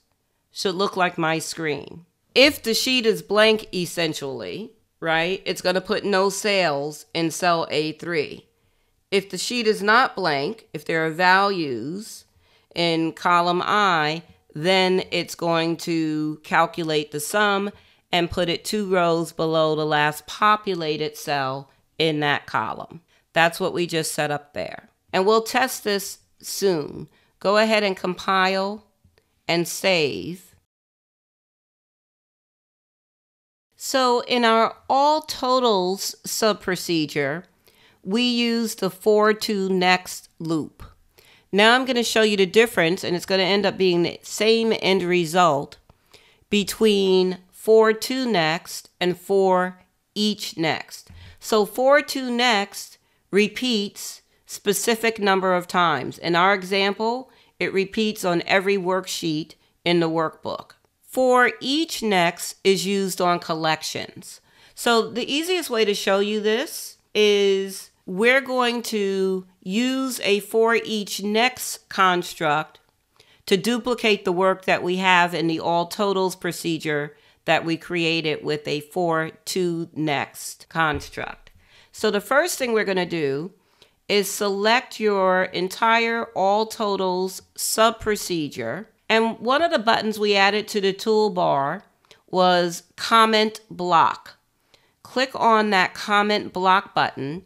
should look like my screen. If the sheet is blank, essentially, right, it's going to put no sales in cell A3. If the sheet is not blank, if there are values in column I, then it's going to calculate the sum and put it two rows below the last populated cell in that column. That's what we just set up there. And we'll test this soon. Go ahead and compile and save. So in our all totals sub-procedure, we use the for to next loop. Now I'm going to show you the difference, and it's going to end up being the same end result between for to next and for each next. So for to next repeats specific number of times. In our example, it repeats on every worksheet in the workbook. For each next is used on collections. So the easiest way to show you this is we're going to use a for each next construct to duplicate the work that we have in the all totals procedure that we created with a for to next construct. So the first thing we're going to do is select your entire all totals sub procedure. And one of the buttons we added to the toolbar was comment block. Click on that comment block button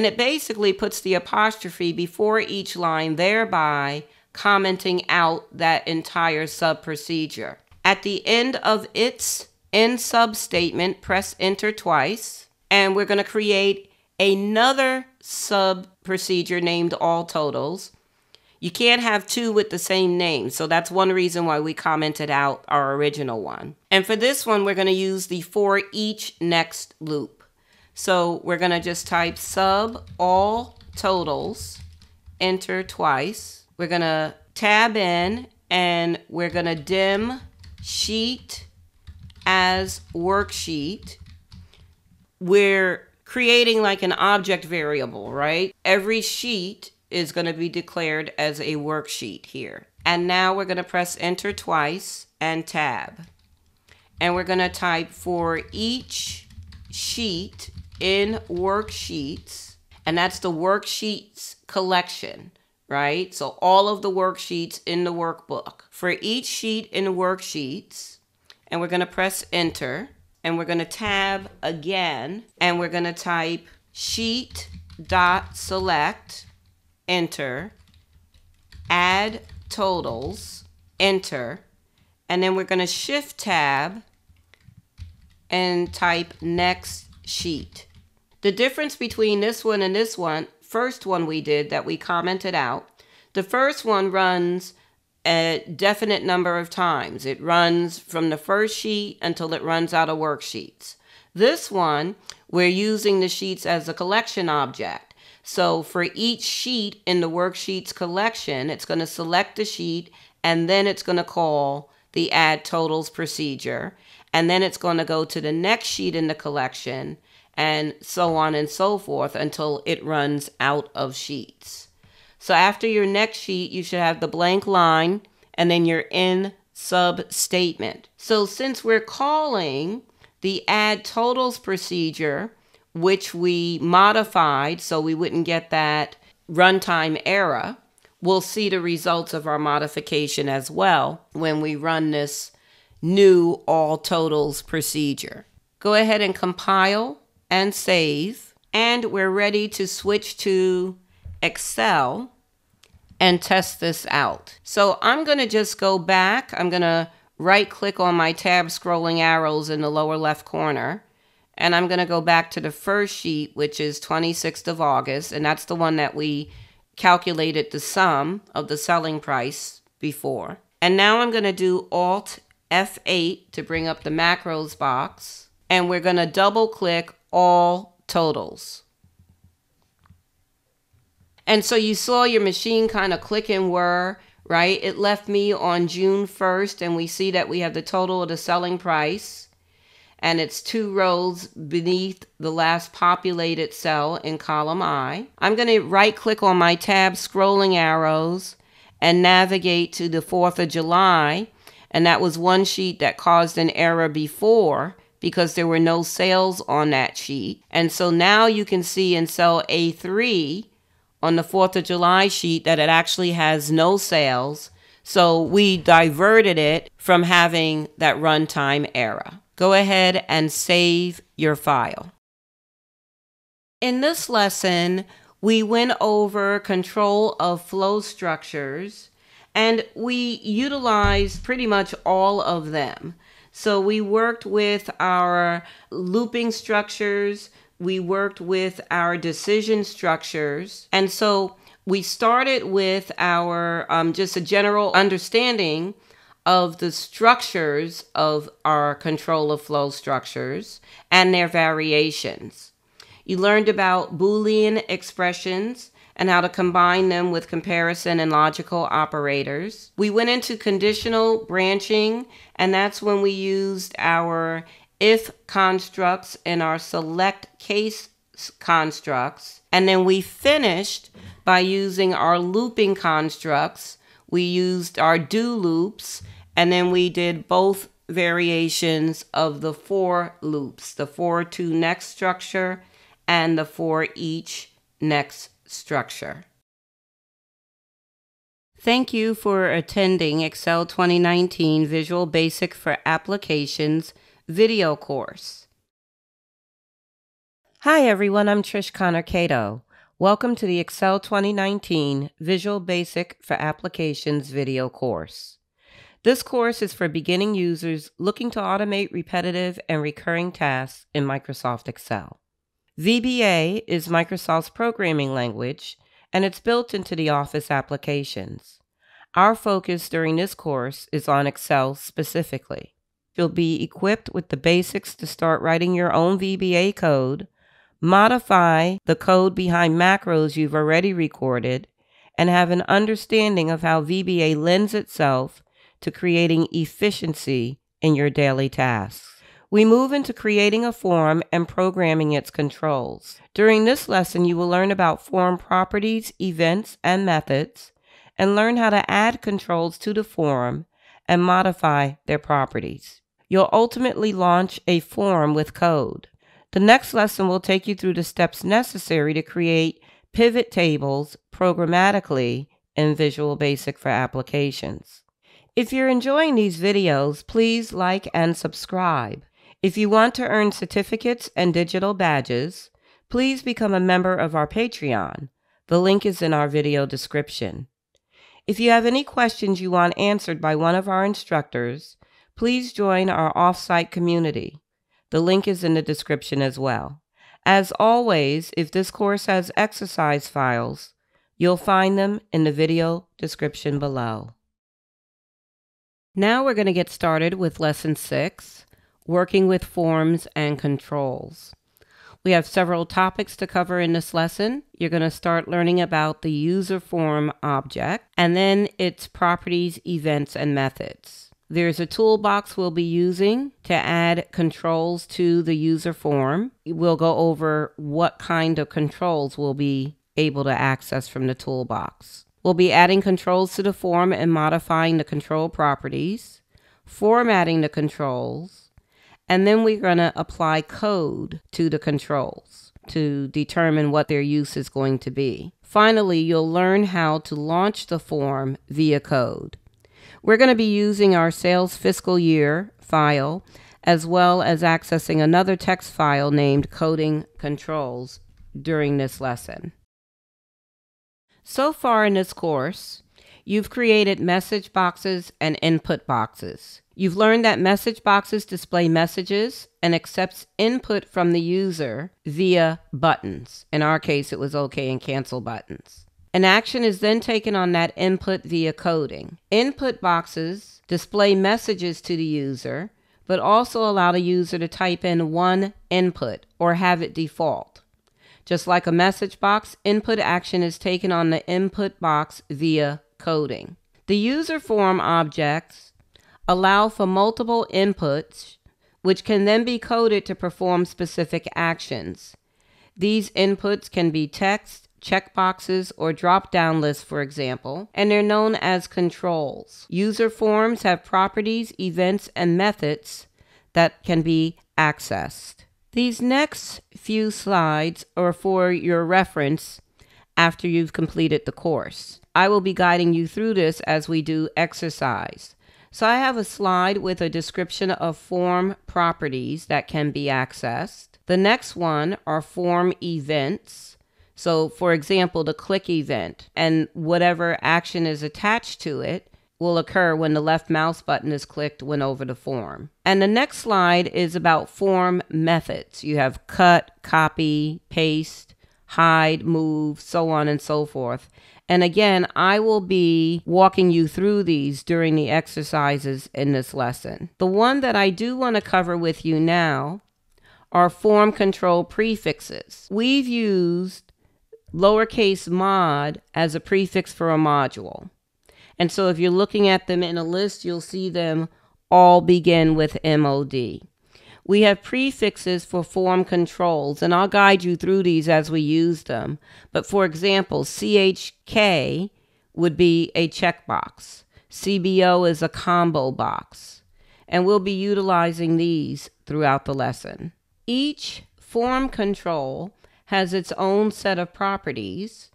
and it basically puts the apostrophe before each line, thereby commenting out that entire sub procedure. At the end of its end sub statement, press enter twice, and we're going to create another sub procedure named all totals. You can't have two with the same name, so that's one reason why we commented out our original one. And for this one, we're going to use the for each next loop. So we're going to just type sub all totals, enter twice. We're going to tab in and we're going to dim sheet as worksheet. We're creating like an object variable, right? Every sheet is going to be declared as a worksheet here. And now we're going to press enter twice and tab. And we're going to type for each sheet in worksheets, and that's the worksheets collection, right? So all of the worksheets in the workbook. For each sheet in the worksheets, and we're going to press enter and we're going to tab again and we're going to type sheet dot select enter add totals enter and then we're going to shift tab and type next sheet the difference between this one and this one first one we did that we commented out the first one runs a definite number of times. It runs from the first sheet until it runs out of worksheets. This one, we're using the sheets as a collection object. So for each sheet in the worksheets collection, it's going to select the sheet and then it's going to call the add totals procedure. And then it's going to go to the next sheet in the collection and so on and so forth until it runs out of sheets. So after your next sheet, you should have the blank line and then your end sub statement. So since we're calling the add totals procedure, which we modified so we wouldn't get that runtime error, we'll see the results of our modification as well when we run this new all totals procedure. Go ahead and compile and save. And we're ready to switch to Excel and test this out. So I'm going to just go back. I'm going to right click on my tab scrolling arrows in the lower left corner. And I'm going to go back to the first sheet, which is 26th of August. And that's the one that we calculated the sum of the selling price before. And now I'm going to do Alt F8 to bring up the macros box. And we're going to double click all totals. And so you saw your machine kind of click and whir, right? It left me on June 1st, and we see that we have the total of the selling price, and it's two rows beneath the last populated cell in column I. I'm going to right click on my tab scrolling arrows and navigate to the 4th of July, and that was one sheet that caused an error before because there were no sales on that sheet. And so now you can see in cell A3 on the 4th of July sheet that it actually has no sales. So we diverted it from having that runtime error. Go ahead and save your file. In this lesson, we went over control of flow structures And we utilized pretty much all of them. So we worked with our looping structures, we worked with our decision structures. And so we started with our um, just a general understanding of the structures of our control of flow structures and their variations. You learned about Boolean expressions and how to combine them with comparison and logical operators. We went into conditional branching, and that's when we used our if constructs and our select case constructs. And then we finished by using our looping constructs. We used our do loops, and then we did both variations of the for loops the for to next structure and the for each next structure. Thank you for attending Excel 2019 Visual Basic for Applications video course. Hi everyone, I'm Trish Connor Cato. Welcome to the Excel 2019 Visual Basic for Applications video course. This course is for beginning users looking to automate repetitive and recurring tasks in Microsoft Excel. VBA is Microsoft's programming language, and it's built into the Office applications. Our focus during this course is on Excel specifically. You'll be equipped with the basics to start writing your own VBA code, modify the code behind macros you've already recorded, and have an understanding of how VBA lends itself to creating efficiency in your daily tasks. We move into creating a form and programming its controls. During this lesson, you will learn about form properties, events, and methods, and learn how to add controls to the form and modify their properties. You'll ultimately launch a form with code. The next lesson will take you through the steps necessary to create pivot tables programmatically in Visual Basic for applications. If you're enjoying these videos, please like and subscribe. If you want to earn certificates and digital badges, please become a member of our Patreon. The link is in our video description. If you have any questions you want answered by one of our instructors, please join our offsite community. The link is in the description as well. As always, if this course has exercise files, you'll find them in the video description below. Now we're going to get started with Lesson 6, Working with Forms and Controls. We have several topics to cover in this lesson. You're going to start learning about the user form object and then its properties, events, and methods. There's a toolbox we'll be using to add controls to the user form. We'll go over what kind of controls we'll be able to access from the toolbox. We'll be adding controls to the form and modifying the control properties, formatting the controls, and then we're going to apply code to the controls to determine what their use is going to be. Finally, you'll learn how to launch the form via code. We're going to be using our sales fiscal year file as well as accessing another text file named coding controls during this lesson. So far in this course, you've created message boxes and input boxes. You've learned that message boxes display messages and accepts input from the user via buttons. In our case, it was OK and cancel buttons. An action is then taken on that input via coding. Input boxes display messages to the user, but also allow the user to type in one input or have it default. Just like a message box, input action is taken on the input box via coding. The user form objects allow for multiple inputs, which can then be coded to perform specific actions. These inputs can be text, checkboxes, or drop down lists, for example, and they're known as controls. User forms have properties, events, and methods that can be accessed. These next few slides are for your reference after you've completed the course. I will be guiding you through this as we do exercise. So I have a slide with a description of form properties that can be accessed. The next one are form events So, for example, the click event and whatever action is attached to it will occur when the left mouse button is clicked when over the form. And the next slide is about form methods. You have cut, copy, paste, hide, move, so on and so forth. And again, I will be walking you through these during the exercises in this lesson. The one that I do want to cover with you now are form control prefixes. We've used lowercase mod as a prefix for a module. And so if you're looking at them in a list, you'll see them all begin with MOD. We have prefixes for form controls, and I'll guide you through these as we use them. But for example, CHK would be a checkbox. CBO is a combo box. And we'll be utilizing these throughout the lesson. Each form control has its own set of properties,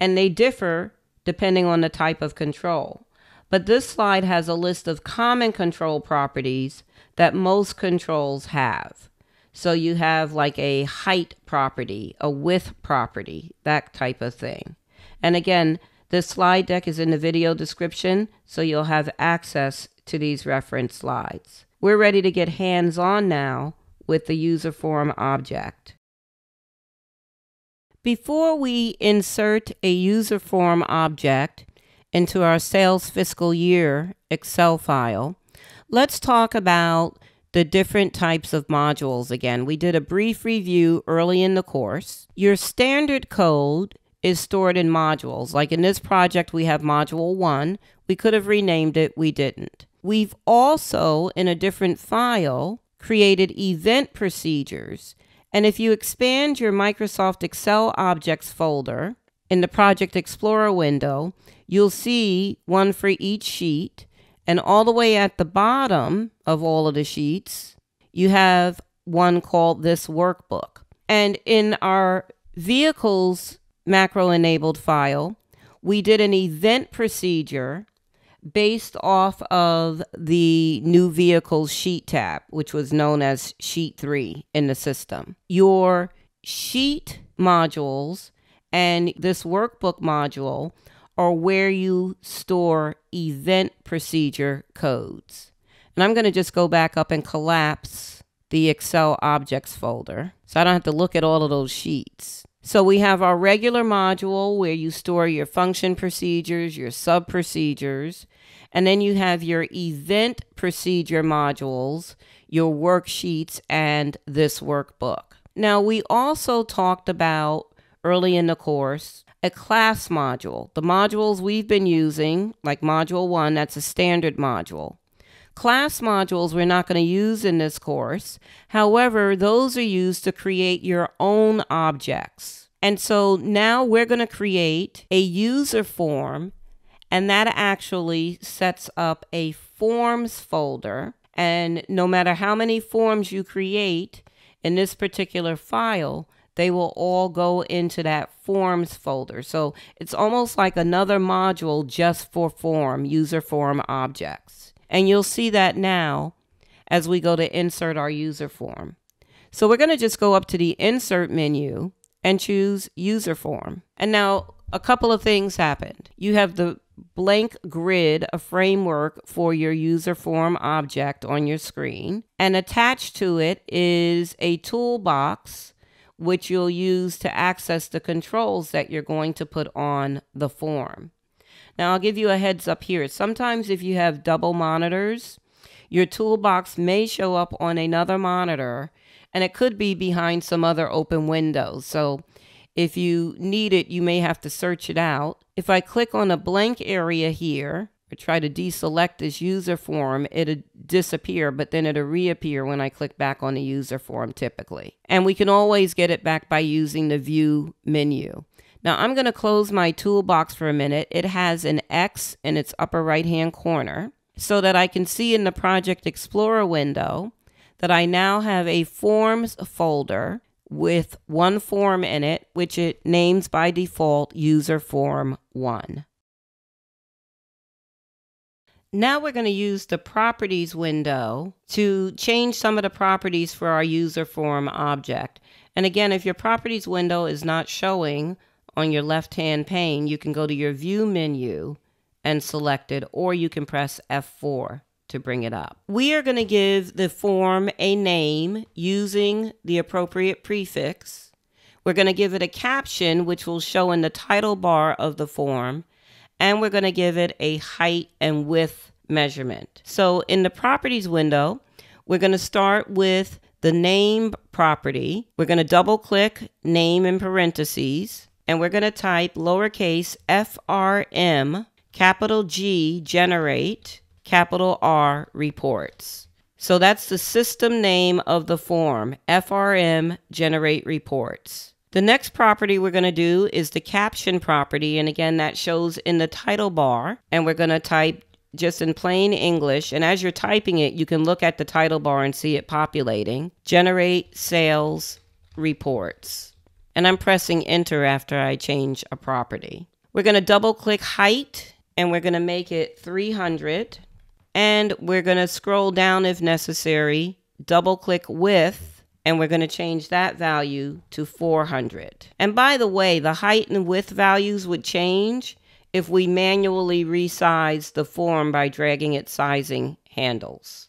and they differ depending on the type of control. But this slide has a list of common control properties that most controls have. So you have like a height property, a width property, that type of thing. And again, the slide deck is in the video description, so you'll have access to these reference slides. We're ready to get hands-on now with the user form object. Before we insert a user form object into our sales fiscal year Excel file, let's talk about the different types of modules again. We did a brief review early in the course. Your standard code is stored in modules. Like in this project, we have module one. We could have renamed it, we didn't. We've also, in a different file, created event procedures and if you expand your Microsoft Excel objects folder in the Project Explorer window, you'll see one for each sheet. And all the way at the bottom of all of the sheets, you have one called this workbook. And in our vehicles macro enabled file, we did an event procedure based off of the new vehicles sheet tab, which was known as sheet three in the system. Your sheet modules and this workbook module are where you store event procedure codes. And I'm going to just go back up and collapse the Excel objects folder so I don't have to look at all of those sheets. So we have our regular module where you store your function procedures, your sub procedures, and then you have your event procedure modules, your worksheets, and this workbook. Now, we also talked about early in the course a class module. The modules we've been using, like module one, that's a standard module. Class modules we're not going to use in this course. However, those are used to create your own objects. And so now we're going to create a user form and that actually sets up a forms folder. And no matter how many forms you create in this particular file, they will all go into that forms folder. So it's almost like another module just for form, user form objects. And you'll see that now as we go to insert our user form. So we're going to just go up to the insert menu and choose user form. And now a couple of things happened. You have the blank grid, a framework for your user form object on your screen. And attached to it is a toolbox which you'll use to access the controls that you're going to put on the form. Now, I'll give you a heads up here. Sometimes if you have double monitors, your toolbox may show up on another monitor and it could be behind some other open windows. So if you need it, you may have to search it out. If I click on a blank area here, or try to deselect this user form, it'll disappear, but then it'll reappear when I click back on the user form typically. And we can always get it back by using the view menu. Now I'm going to close my toolbox for a minute. It has an X in its upper right hand corner so that I can see in the Project Explorer window that I now have a forms folder with one form in it, which it names by default user form 1. Now we're going to use the properties window to change some of the properties for our user form object. And again, if your properties window is not showing on your left-hand pane, you can go to your view menu and select it, or you can press F4 to bring it up. We are going to give the form a name using the appropriate prefix. We're going to give it a caption, which will show in the title bar of the form, and we're going to give it a height and width measurement. So in the properties window, we're going to start with the name property. We're going to double click name in parentheses, and we're going to type lowercase frm, capital G, generate, capital R, reports. So that's the system name of the form, FRM generate reports. The next property we're going to do is the caption property. And again, that shows in the title bar. And we're going to type just in plain English. And as you're typing it, you can look at the title bar and see it populating. Generate sales reports. And I'm pressing enter after I change a property. We're going to double click height and we're going to make it 300. And we're going to scroll down if necessary, double click width, and we're going to change that value to 400. And by the way, the height and width values would change if we manually resize the form by dragging its sizing handles.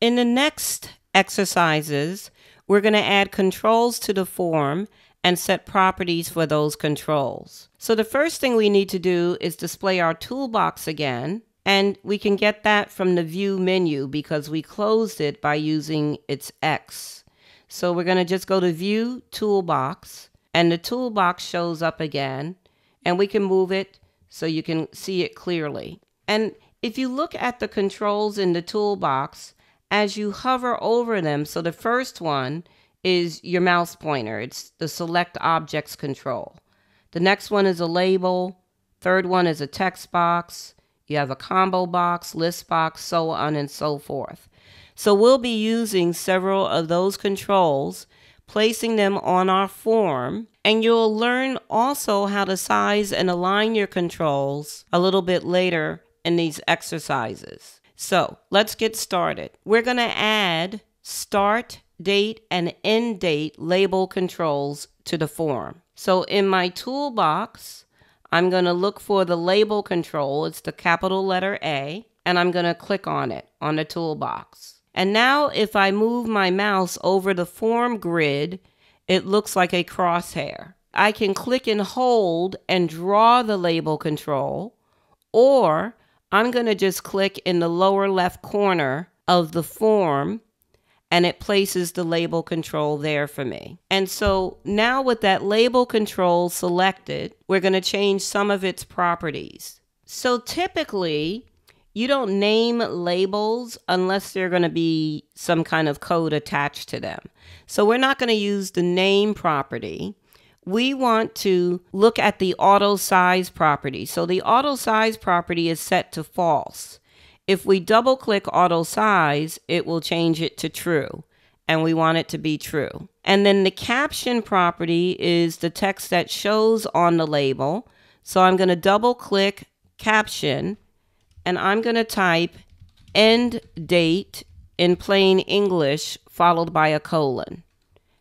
In the next exercises, we're going to add controls to the form and set properties for those controls. So the first thing we need to do is display our toolbox again, and we can get that from the view menu because we closed it by using its X. So we're going to just go to view toolbox and the toolbox shows up again and we can move it so you can see it clearly. And if you look at the controls in the toolbox, as you hover over them, so the first one is your mouse pointer. It's the select objects control. The next one is a label. Third one is a text box. You have a combo box, list box, so on and so forth. So we'll be using several of those controls placing them on our form. And you'll learn also how to size and align your controls a little bit later in these exercises. So let's get started. We're going to add start date and end date label controls to the form. So in my toolbox, I'm going to look for the label control. It's the capital letter A, and I'm going to click on it on the toolbox. And now if I move my mouse over the form grid, it looks like a crosshair. I can click and hold and draw the label control, or I'm going to just click in the lower left corner of the form and it places the label control there for me. And so now with that label control selected, we're going to change some of its properties. So typically, you don't name labels unless there's going to be some kind of code attached to them. So we're not going to use the name property. We want to look at the auto size property. So the auto size property is set to false. If we double click auto size, it will change it to true. And we want it to be true. And then the caption property is the text that shows on the label. So I'm going to double click caption and I'm going to type end date in plain English followed by a colon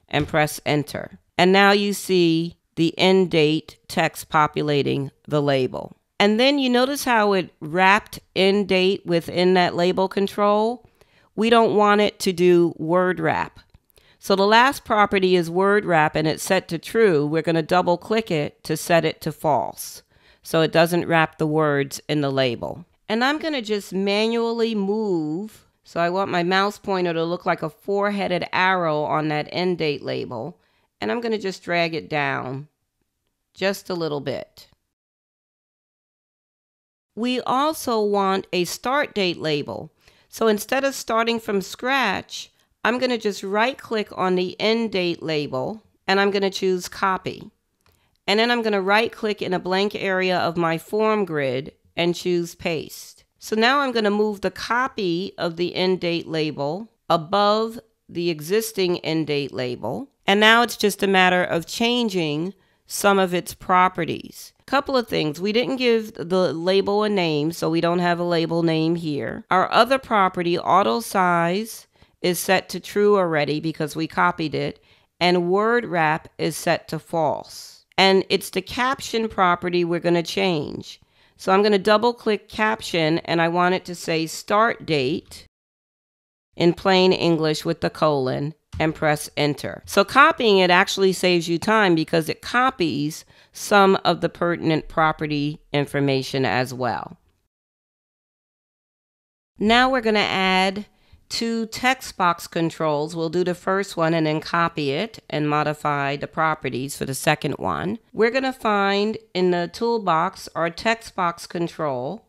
and press enter. And now you see the end date text populating the label. And then you notice how it wrapped end date within that label control? We don't want it to do word wrap. So the last property is word wrap and it's set to true. We're going to double click it to set it to false. So it doesn't wrap the words in the label. And I'm going to just manually move. So I want my mouse pointer to look like a four-headed arrow on that end date label. And I'm going to just drag it down just a little bit. We also want a start date label. So instead of starting from scratch, I'm going to just right click on the end date label and I'm going to choose copy. And then I'm going to right click in a blank area of my form grid and choose paste. So now I'm going to move the copy of the end date label above the existing end date label. And now it's just a matter of changing some of its properties. Couple of things. We didn't give the label a name, so we don't have a label name here. Our other property, auto size, is set to true already because we copied it, and word wrap is set to false. And it's the caption property we're going to change. So I'm going to double click caption and I want it to say start date in plain English with the colon and press enter. So copying it actually saves you time because it copies some of the pertinent property information as well. Now we're going to add two text box controls. We'll do the first one and then copy it and modify the properties for the second one. We're going to find in the toolbox our text box control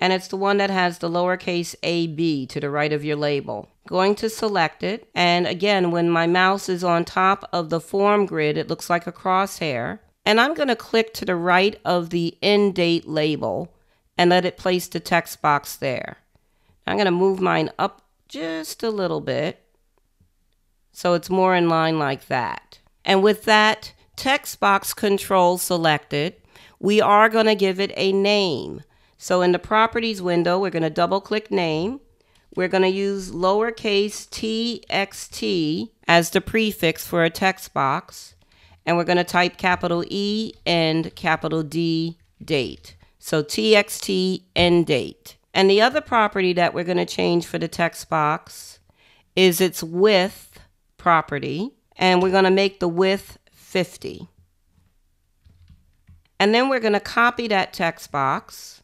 and it's the one that has the lowercase ab to the right of your label. Going to select it and again when my mouse is on top of the form grid it looks like a crosshair and I'm going to click to the right of the end date label and let it place the text box there. I'm going to move mine up just a little bit so it's more in line like that. And with that text box control selected, we are going to give it a name. So in the properties window, we're going to double click name. We're going to use lowercase txt as the prefix for a text box. And we're going to type capital E and capital D date. So txt end date. And the other property that we're going to change for the text box is its width property. And we're going to make the width 50. And then we're going to copy that text box,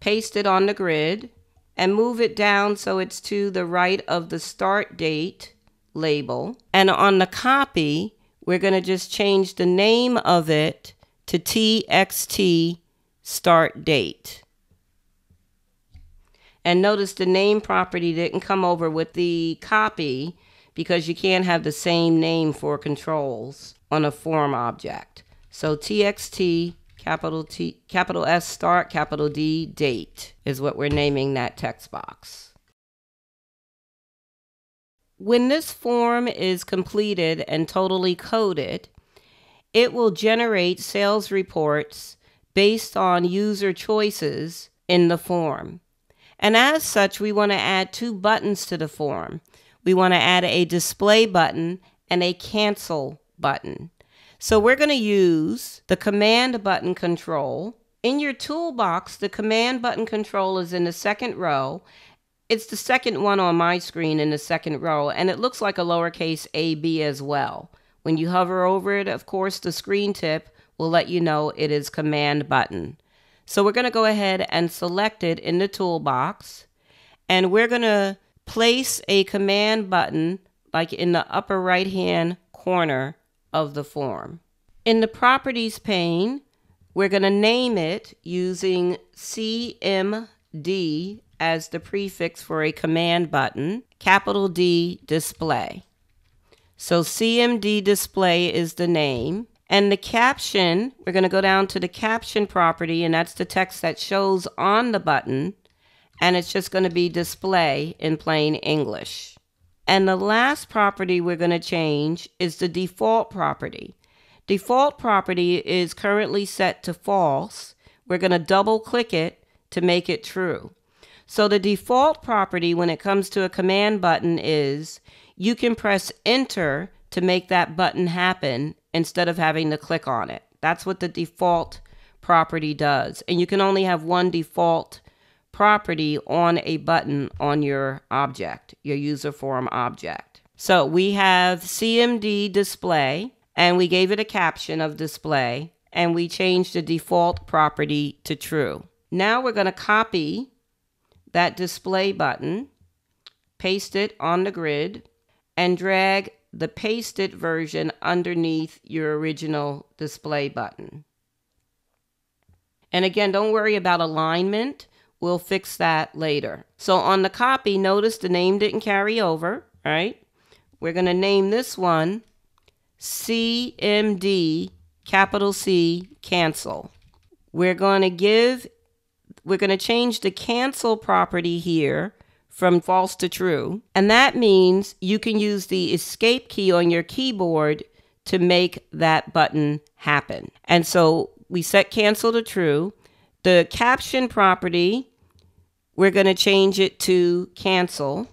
paste it on the grid, and move it down so it's to the right of the start date label. And on the copy, we're going to just change the name of it to TXT start date. And notice the name property didn't come over with the copy because you can't have the same name for controls on a form object. So txt capital T capital S start capital D date is what we're naming that text box. When this form is completed and totally coded, it will generate sales reports based on user choices in the form. And as such, we want to add two buttons to the form. We want to add a display button and a cancel button. So we're going to use the command button control. In your toolbox, the command button control is in the second row. It's the second one on my screen in the second row, and it looks like a lowercase ab as well. When you hover over it, of course, the screen tip will let you know it is command button. So we're going to go ahead and select it in the toolbox. And we're going to place a command button like in the upper right hand corner of the form. In the properties pane, we're going to name it using CMD as the prefix for a command button, capital D display. So CMD display is the name. And the caption, we're going to go down to the caption property, and that's the text that shows on the button. And it's just going to be display in plain English. And the last property we're going to change is the default property. Default property is currently set to false. We're going to double click it to make it true. So the default property when it comes to a command button is you can press enter to make that button happen instead of having to click on it. That's what the default property does. And you can only have one default property on a button on your object, your user form object. So we have CMD display and we gave it a caption of display and we changed the default property to true. Now we're going to copy that display button, paste it on the grid, and drag the pasted version underneath your original display button. And again, don't worry about alignment. We'll fix that later. So on the copy, notice the name didn't carry over, right? We're going to name this one CMD, capital C, cancel. We're going to give, we're going to change the cancel property here from false to true. And that means you can use the escape key on your keyboard to make that button happen. And so we set cancel to true. The caption property, we're going to change it to cancel.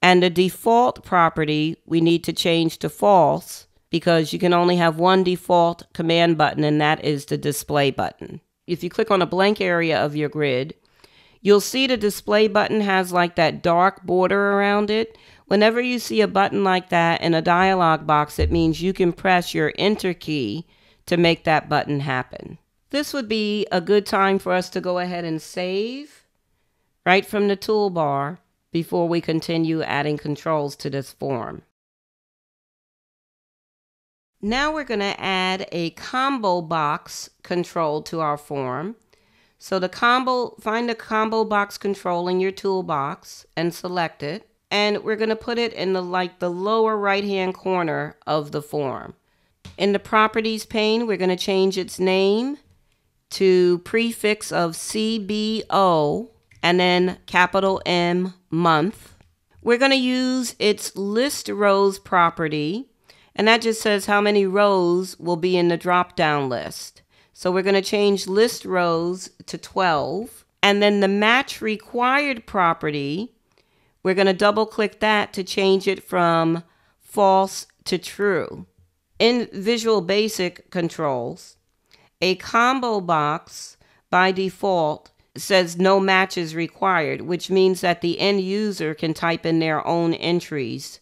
And the default property we need to change to false because you can only have one default command button, and that is the display button. If you click on a blank area of your grid, you'll see the display button has like that dark border around it. Whenever you see a button like that in a dialog box, it means you can press your enter key to make that button happen. This would be a good time for us to go ahead and save right from the toolbar before we continue adding controls to this form. Now we're going to add a combo box control to our form. So the combo, find the combo box control in your toolbox and select it. And we're going to put it in the like the lower right hand corner of the form. In the properties pane, we're going to change its name to prefix of CBO and then capital M month. We're going to use its list rows property and that just says how many rows will be in the drop down list. So we're going to change list rows to 12. And then the match required property, we're going to double click that to change it from false to true. In Visual Basic controls, a combo box by default says no matches required, which means that the end user can type in their own entries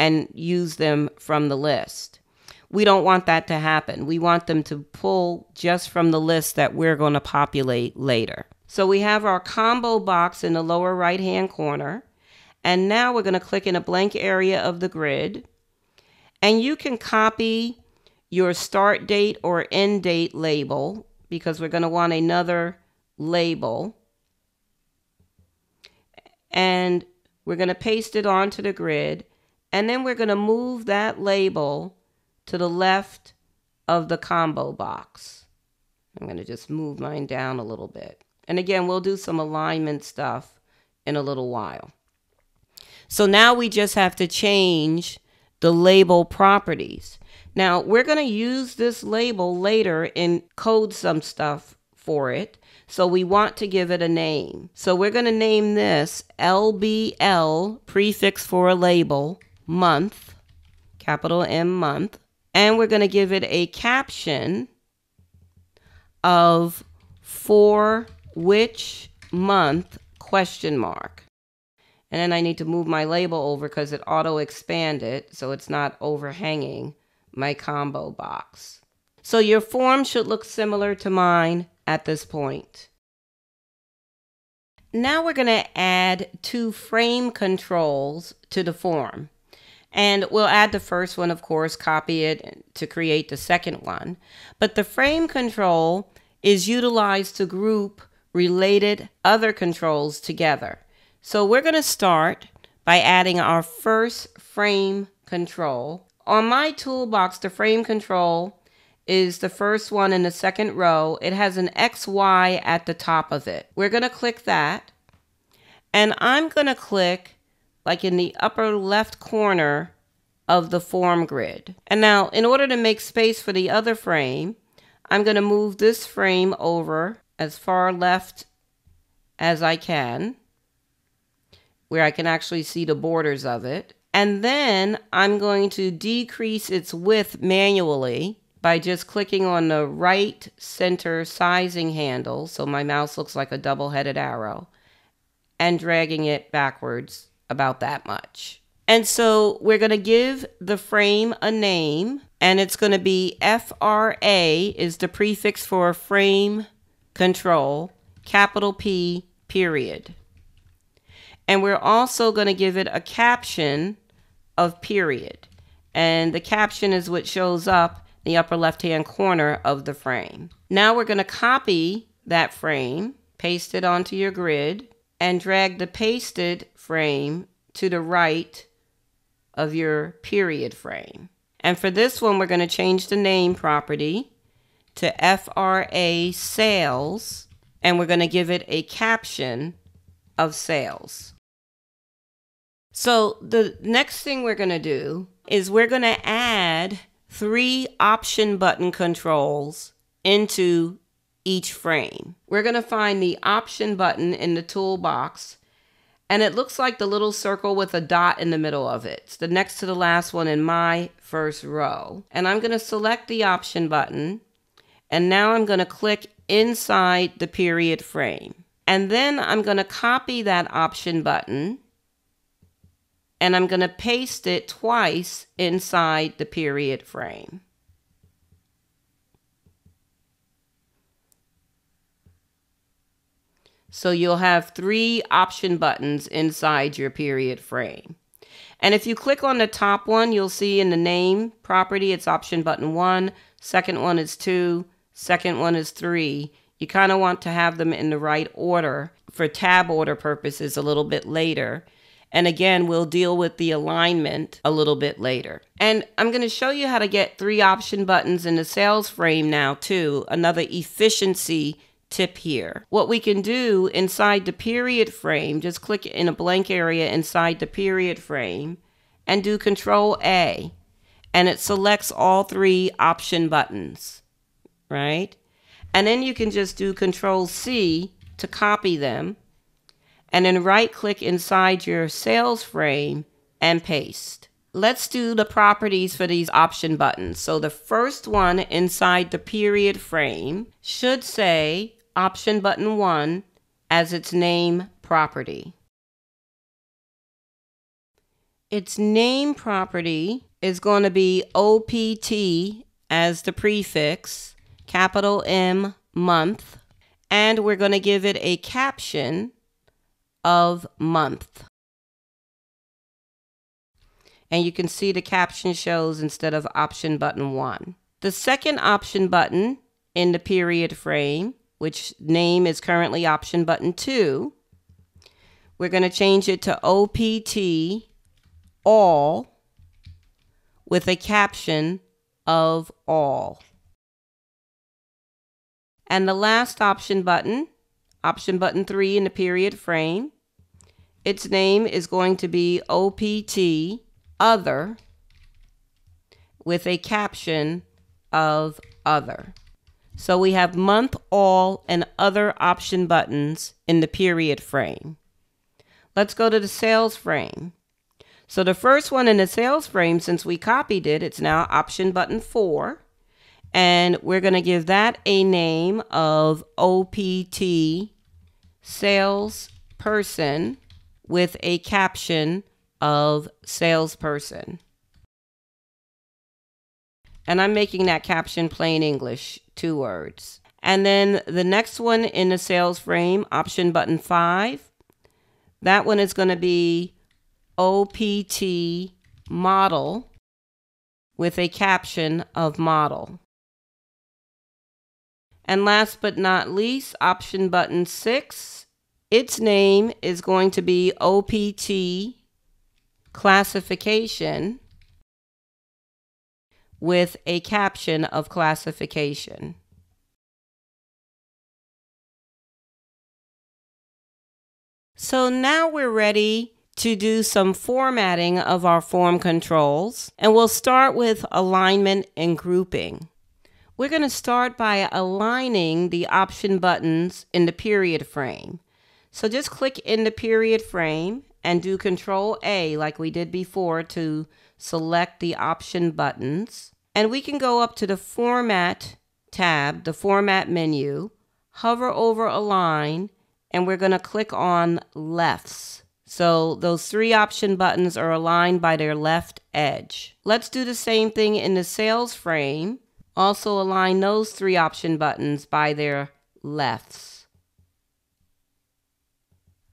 and use them from the list. We don't want that to happen. We want them to pull just from the list that we're going to populate later. So we have our combo box in the lower right hand corner. And now we're going to click in a blank area of the grid. And you can copy your start date or end date label because we're going to want another label. And we're going to paste it onto the grid. And then we're going to move that label to the left of the combo box. I'm going to just move mine down a little bit. And again, we'll do some alignment stuff in a little while. So now we just have to change the label properties. Now we're going to use this label later and code some stuff for it. So we want to give it a name. So we're going to name this LBL, prefix for a label, month, capital M month, and we're going to give it a caption of for which month question mark. And then I need to move my label over because it auto expanded so it's not overhanging my combo box. So your form should look similar to mine at this point. Now we're going to add two frame controls to the form. And we'll add the first one, of course, copy it to create the second one. But the frame control is utilized to group related other controls together. So we're going to start by adding our first frame control. On my toolbox, the frame control is the first one in the second row. It has an XY at the top of it. We're going to click that. And I'm going to click like in the upper left corner of the form grid. And now in order to make space for the other frame, I'm going to move this frame over as far left as I can, where I can actually see the borders of it. And then I'm going to decrease its width manually by just clicking on the right center sizing handle, so my mouse looks like a double-headed arrow, and dragging it backwards about that much. And so we're going to give the frame a name, and it's going to be FRA is the prefix for frame control, capital P, period. And we're also going to give it a caption of period. And the caption is what shows up in the upper left hand corner of the frame. Now we're going to copy that frame, paste it onto your grid, and drag the pasted frame to the right of your period frame. And for this one, we're going to change the name property to FRA sales, and we're going to give it a caption of sales. So the next thing we're going to do is we're going to add three option button controls into each frame. We're going to find the option button in the toolbox and it looks like the little circle with a dot in the middle of it. It's the next to the last one in my first row. And I'm going to select the option button and now I'm going to click inside the period frame. And then I'm going to copy that option button and I'm going to paste it twice inside the period frame. So you'll have three option buttons inside your period frame. And if you click on the top one, you'll see in the name property, it's option button one. Second one is two. Second one is three. You kind of want to have them in the right order for tab order purposes a little bit later. And again, we'll deal with the alignment a little bit later. And I'm going to show you how to get three option buttons in the sales frame now too. Another efficiency tip here. What we can do inside the period frame, just click in a blank area inside the period frame and do control A and it selects all three option buttons, right? And then you can just do control C to copy them and then right click inside your sales frame and paste. Let's do the properties for these option buttons. So the first one inside the period frame should say option button 1 as its name property. Its name property is going to be OPT as the prefix, capital M month, and we're going to give it a caption of month. And you can see the caption shows instead of option button 1. The second option button in the period frame which name is currently option button 2. We're going to change it to OPT all with a caption of all. And the last option button, option button 3 in the period frame, its name is going to be OPT other with a caption of other. So we have month, all, and other option buttons in the period frame. Let's go to the sales frame. So the first one in the sales frame, since we copied it, it's now option button 4. And we're going to give that a name of OPT salesperson with a caption of salesperson. And I'm making that caption plain English, two words. And then the next one in the sales frame, option button five, that one is going to be OPT model with a caption of model. And last but not least, option button six, its name is going to be OPT classification with a caption of classification. So now we're ready to do some formatting of our form controls, and we'll start with alignment and grouping. We're going to start by aligning the option buttons in the period frame. So just click in the period frame and do Control A like we did before to select the option buttons. And we can go up to the Format tab, the Format menu, hover over Align, and we're going to click on Lefts. So those three option buttons are aligned by their left edge. Let's do the same thing in the sales frame. Also align those three option buttons by their lefts.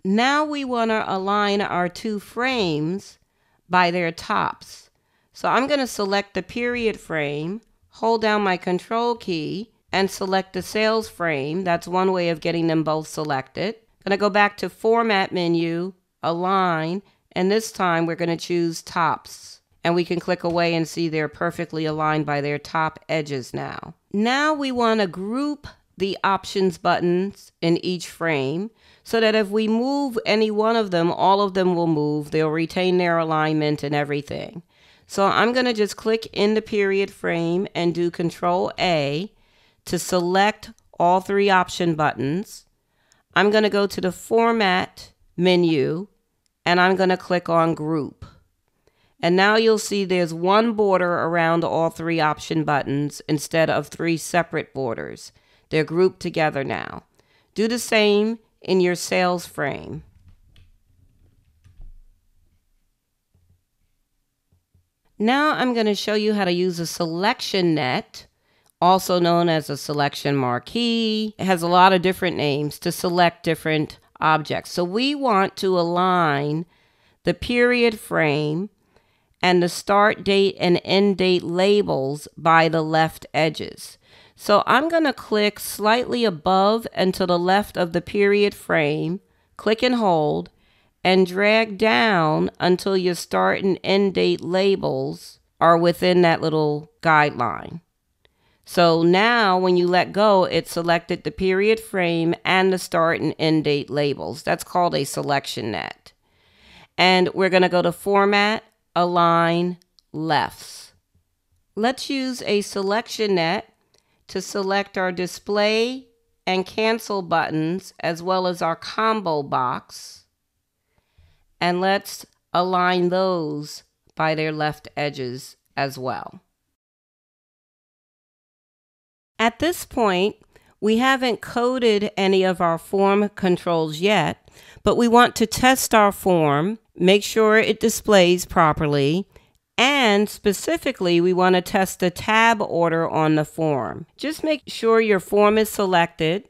Now we want to align our two frames by their tops. So I'm going to select the period frame, hold down my control key, and select the sales frame. That's one way of getting them both selected. I'm going to go back to Format menu, Align, and this time we're going to choose Tops. And we can click away and see they're perfectly aligned by their top edges now. Now we want to group the options buttons in each frame so that if we move any one of them, all of them will move. They'll retain their alignment and everything. So I'm going to just click in the period frame and do Control A to select all three option buttons. I'm going to go to the Format menu and I'm going to click on group. And now you'll see there's one border around all three option buttons instead of three separate borders. They're grouped together now. Do the same in your sales frame. Now I'm going to show you how to use a selection net, also known as a selection marquee. It has a lot of different names to select different objects. So we want to align the period frame and the start date and end date labels by the left edges. So I'm going to click slightly above and to the left of the period frame, click and hold, and drag down until your start and end date labels are within that little guideline. So now when you let go, it selected the period frame and the start and end date labels. That's called a selection net. And we're going to go to Format, Align, Lefts. Let's use a selection net to select our display and cancel buttons as well as our combo box and let's align those by their left edges as well. At this point, we haven't coded any of our form controls yet, but we want to test our form, make sure it displays properly, and specifically, we want to test the tab order on the form. Just make sure your form is selected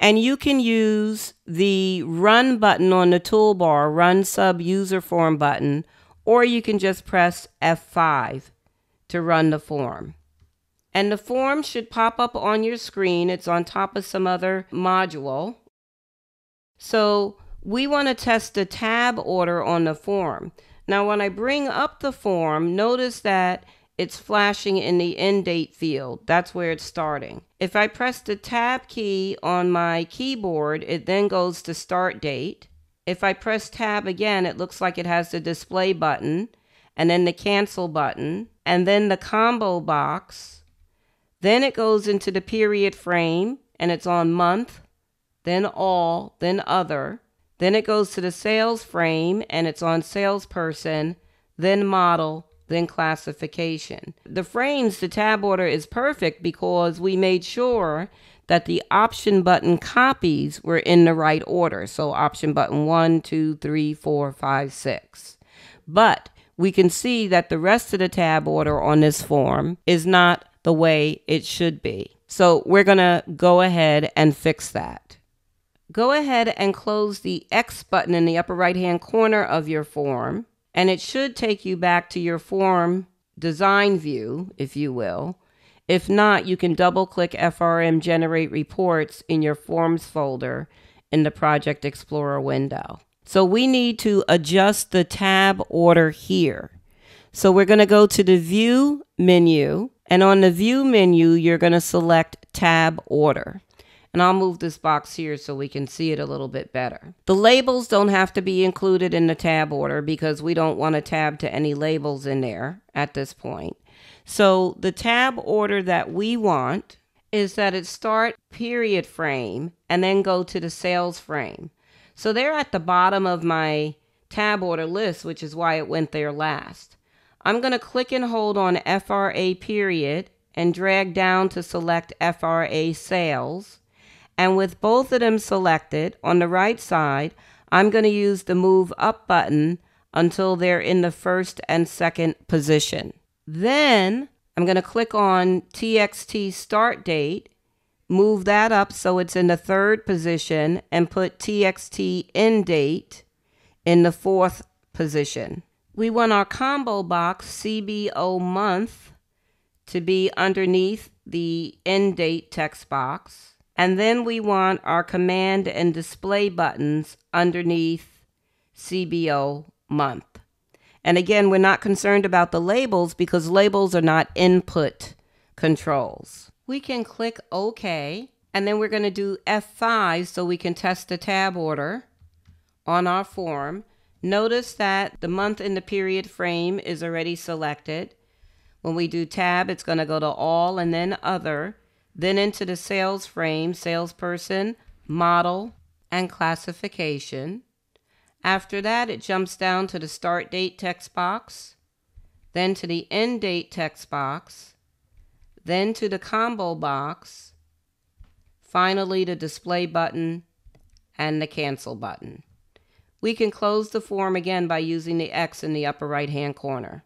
and you can use the run button on the toolbar, run sub user form button, or you can just press F5 to run the form. And the form should pop up on your screen. It's on top of some other module. So we want to test the tab order on the form. Now, when I bring up the form, notice that it's flashing in the end date field. That's where it's starting. If I press the tab key on my keyboard, it then goes to start date. If I press tab again, it looks like it has the display button and then the cancel button and then the combo box. Then it goes into the period frame and it's on month, then all, then other. Then it goes to the sales frame and it's on salesperson, then model, then classification. The frames, the tab order is perfect because we made sure that the option button copies were in the right order. So option button one, two, three, four, five, six. But we can see that the rest of the tab order on this form is not the way it should be. So we're going to go ahead and fix that. Go ahead and close the X button in the upper right hand corner of your form and it should take you back to your form design view, if you will. If not, you can double click FRM Generate Reports in your Forms folder in the Project Explorer window. So we need to adjust the tab order here. So we're going to go to the View menu, and on the View menu, you're going to select Tab Order. And I'll move this box here so we can see it a little bit better. The labels don't have to be included in the tab order because we don't want to tab to any labels in there at this point. So the tab order that we want is that it start period frame and then go to the sales frame. So they're at the bottom of my tab order list, which is why it went there last. I'm going to click and hold on FRA period and drag down to select FRA sales. And with both of them selected on the right side, I'm going to use the move up button until they're in the first and second position. Then I'm going to click on TXT start date, move that up so it's in the third position, and put TXT end date in the fourth position. We want our combo box CBO month to be underneath the end date text box. And then we want our command and display buttons underneath CBO month. And again, we're not concerned about the labels because labels are not input controls. We can click OK, and then we're going to do F5 so we can test the tab order on our form. Notice that the month in the period frame is already selected. When we do tab, it's going to go to all and then other then into the sales frame, salesperson, model, and classification. After that, it jumps down to the start date text box, then to the end date text box, then to the combo box, finally the display button and the cancel button. We can close the form again by using the X in the upper right hand corner.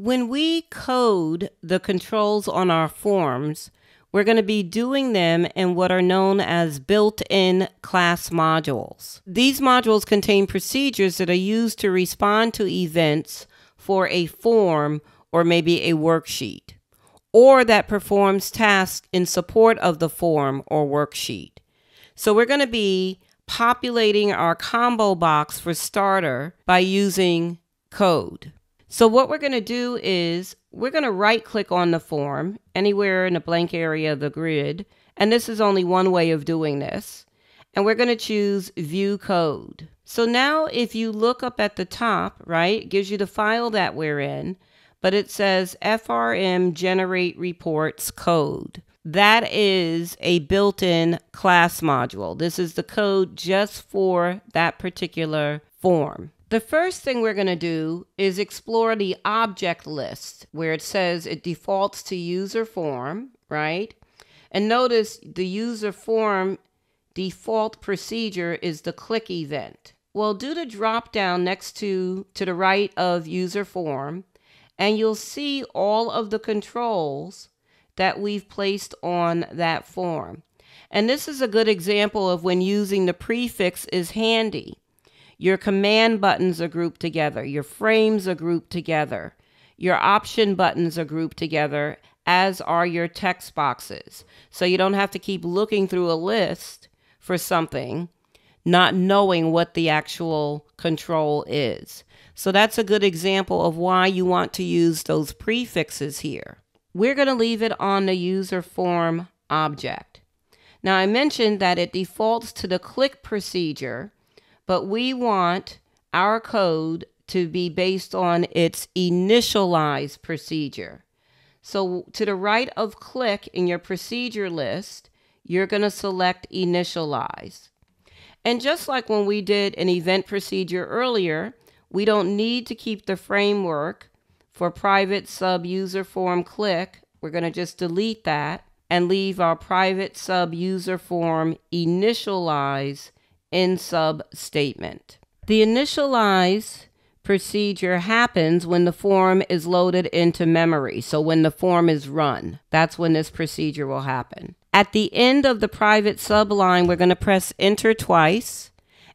When we code the controls on our forms, we're going to be doing them in what are known as built-in class modules. These modules contain procedures that are used to respond to events for a form or maybe a worksheet, or that performs tasks in support of the form or worksheet. So we're going to be populating our combo box for starter by using code. So what we're going to do is we're going to right click on the form anywhere in the blank area of the grid. And this is only one way of doing this. And we're going to choose view code. So now if you look up at the top, right, it gives you the file that we're in, but it says FRM generate reports code. That is a built-in class module. This is the code just for that particular form. The first thing we're going to do is explore the object list where it says it defaults to user form, right? And notice the user form default procedure is the click event. Well, do the drop down next to, to the right of user form, and you'll see all of the controls that we've placed on that form. And this is a good example of when using the prefix is handy. Your command buttons are grouped together. Your frames are grouped together. Your option buttons are grouped together, as are your text boxes. So you don't have to keep looking through a list for something, not knowing what the actual control is. So that's a good example of why you want to use those prefixes here. We're going to leave it on the user form object. Now I mentioned that it defaults to the click procedure but we want our code to be based on its initialize procedure. So to the right of click in your procedure list, you're going to select initialize. And just like when we did an event procedure earlier, we don't need to keep the framework for private sub user form click. We're going to just delete that and leave our private sub user form initialize end sub statement. The initialize procedure happens when the form is loaded into memory. So when the form is run, that's when this procedure will happen. At the end of the private subline, we're going to press enter twice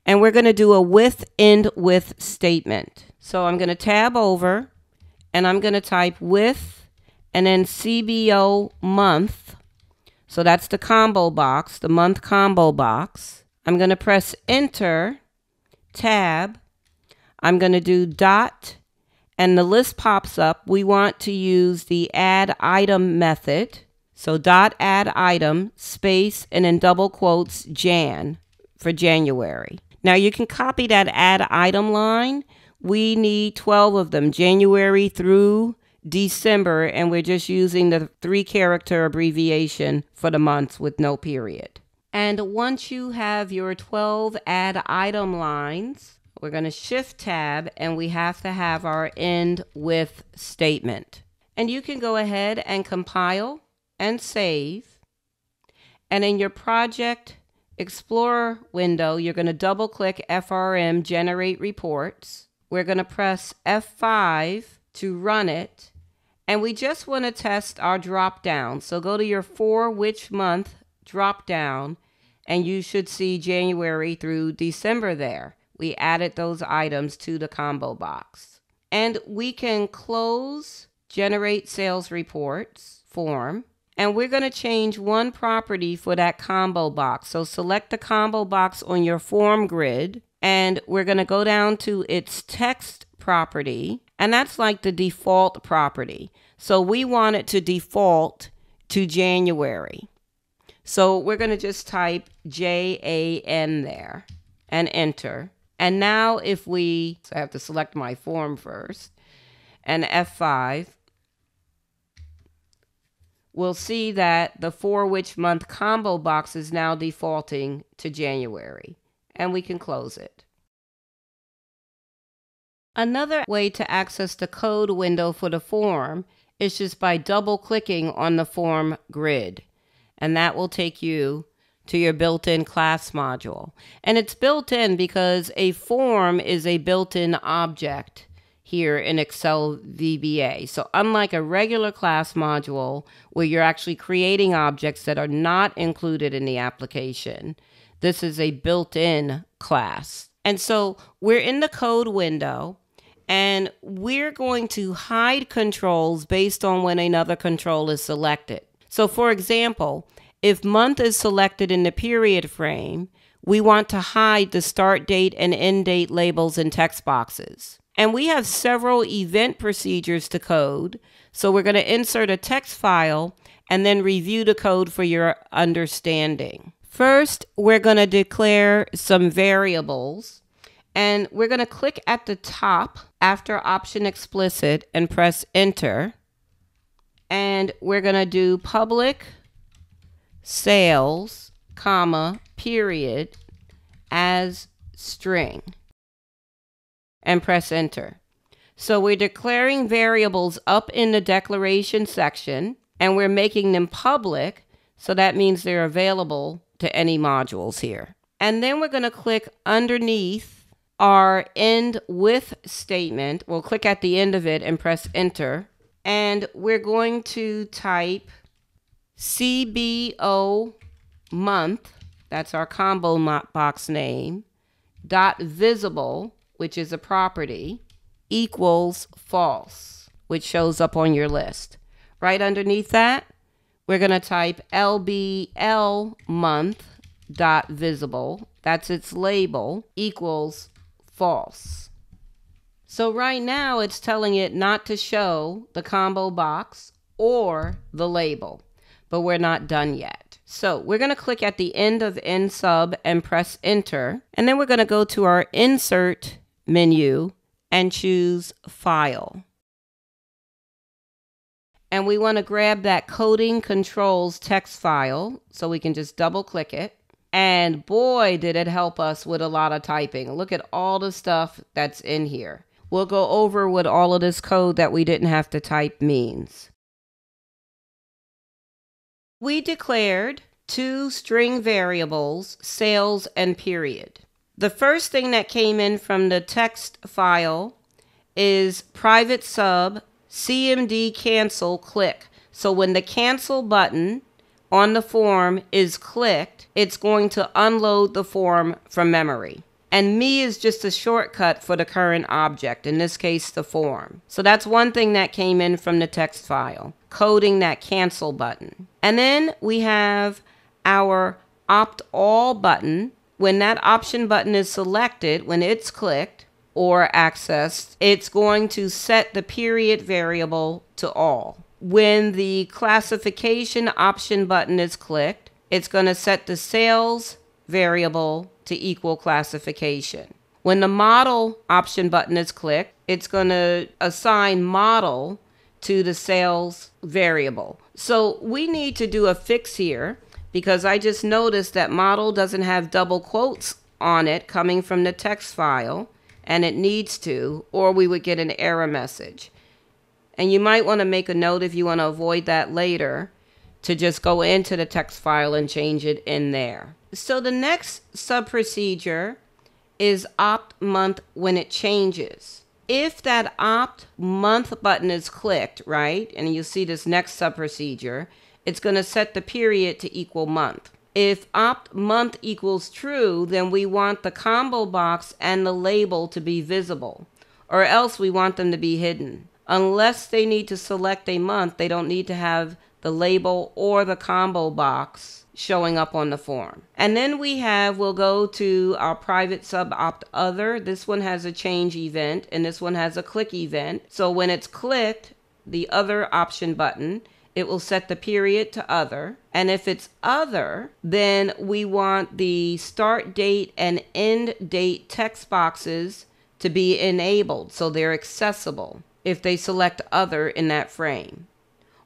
and we're going to do a with end with statement. So I'm going to tab over and I'm going to type with and then CBO month. So that's the combo box, the month combo box. I'm going to press enter, tab. I'm going to do dot, and the list pops up. We want to use the add item method. So dot add item, space, and in double quotes, Jan for January. Now you can copy that add item line. We need 12 of them, January through December, and we're just using the three character abbreviation for the months with no period. And once you have your 12 add item lines, we're going to shift tab and we have to have our end with statement. And you can go ahead and compile and save. And in your project Explorer window, you're going to double click FRM Generate Reports. We're going to press F5 to run it. And we just want to test our drop down. So go to your for which month drop down and you should see January through December there. We added those items to the combo box. And we can close generate sales reports form and we're going to change one property for that combo box. So select the combo box on your form grid and we're going to go down to its text property and that's like the default property. So we want it to default to January. So we're going to just type J-A-N there and enter. And now if we, so I have to select my form first, and F5, we'll see that the for which month combo box is now defaulting to January. and we can close it. Another way to access the code window for the form is just by double clicking on the form grid, and that will take you to your built-in class module. And it's built in because a form is a built-in object here in Excel VBA. So unlike a regular class module where you're actually creating objects that are not included in the application, this is a built-in class. And so we're in the code window and we're going to hide controls based on when another control is selected. So for example, if month is selected in the period frame, we want to hide the start date and end date labels in text boxes. And we have several event procedures to code. So we're going to insert a text file and then review the code for your understanding. First, we're going to declare some variables and we're going to click at the top after option explicit and press enter. And we're going to do public sales, comma, period as string and press enter. So we're declaring variables up in the declaration section and we're making them public. So that means they're available to any modules here. And then we're going to click underneath our end with statement. We'll click at the end of it and press enter. And we're going to type CBO month, that's our combo box name, dot visible, which is a property, equals false, which shows up on your list. Right underneath that, we're going to type LBL month dot visible, that's its label, equals false. So right now it's telling it not to show the combo box or the label but we're not done yet. So we're going to click at the end of end sub and press enter. And then we're going to go to our insert menu and choose file. And we want to grab that coding controls text file so we can just double click it. And boy, did it help us with a lot of typing. Look at all the stuff that's in here. We'll go over what all of this code that we didn't have to type means we declared two string variables, sales and period. The first thing that came in from the text file is private sub CMD cancel click. So when the cancel button on the form is clicked, it's going to unload the form from memory. And me is just a shortcut for the current object, in this case, the form. So that's one thing that came in from the text file, coding that cancel button. And then we have our opt all button. When that option button is selected, when it's clicked or accessed, it's going to set the period variable to all. When the classification option button is clicked, it's going to set the sales variable to equal classification. When the model option button is clicked, it's going to assign model to the sales variable. So we need to do a fix here because I just noticed that model doesn't have double quotes on it coming from the text file and it needs to or we would get an error message. And you might want to make a note if you want to avoid that later to just go into the text file and change it in there. So the next sub procedure is opt month when it changes. If that opt month button is clicked, right, and you see this next sub procedure, it's going to set the period to equal month. If opt month equals true, then we want the combo box and the label to be visible, or else we want them to be hidden. Unless they need to select a month, they don't need to have the label or the combo box showing up on the form. And then we have, we'll go to our private sub opt other. This one has a change event and this one has a click event. So when it's clicked, the other option button, it will set the period to other. And if it's other, then we want the start date and end date text boxes to be enabled so they're accessible if they select other in that frame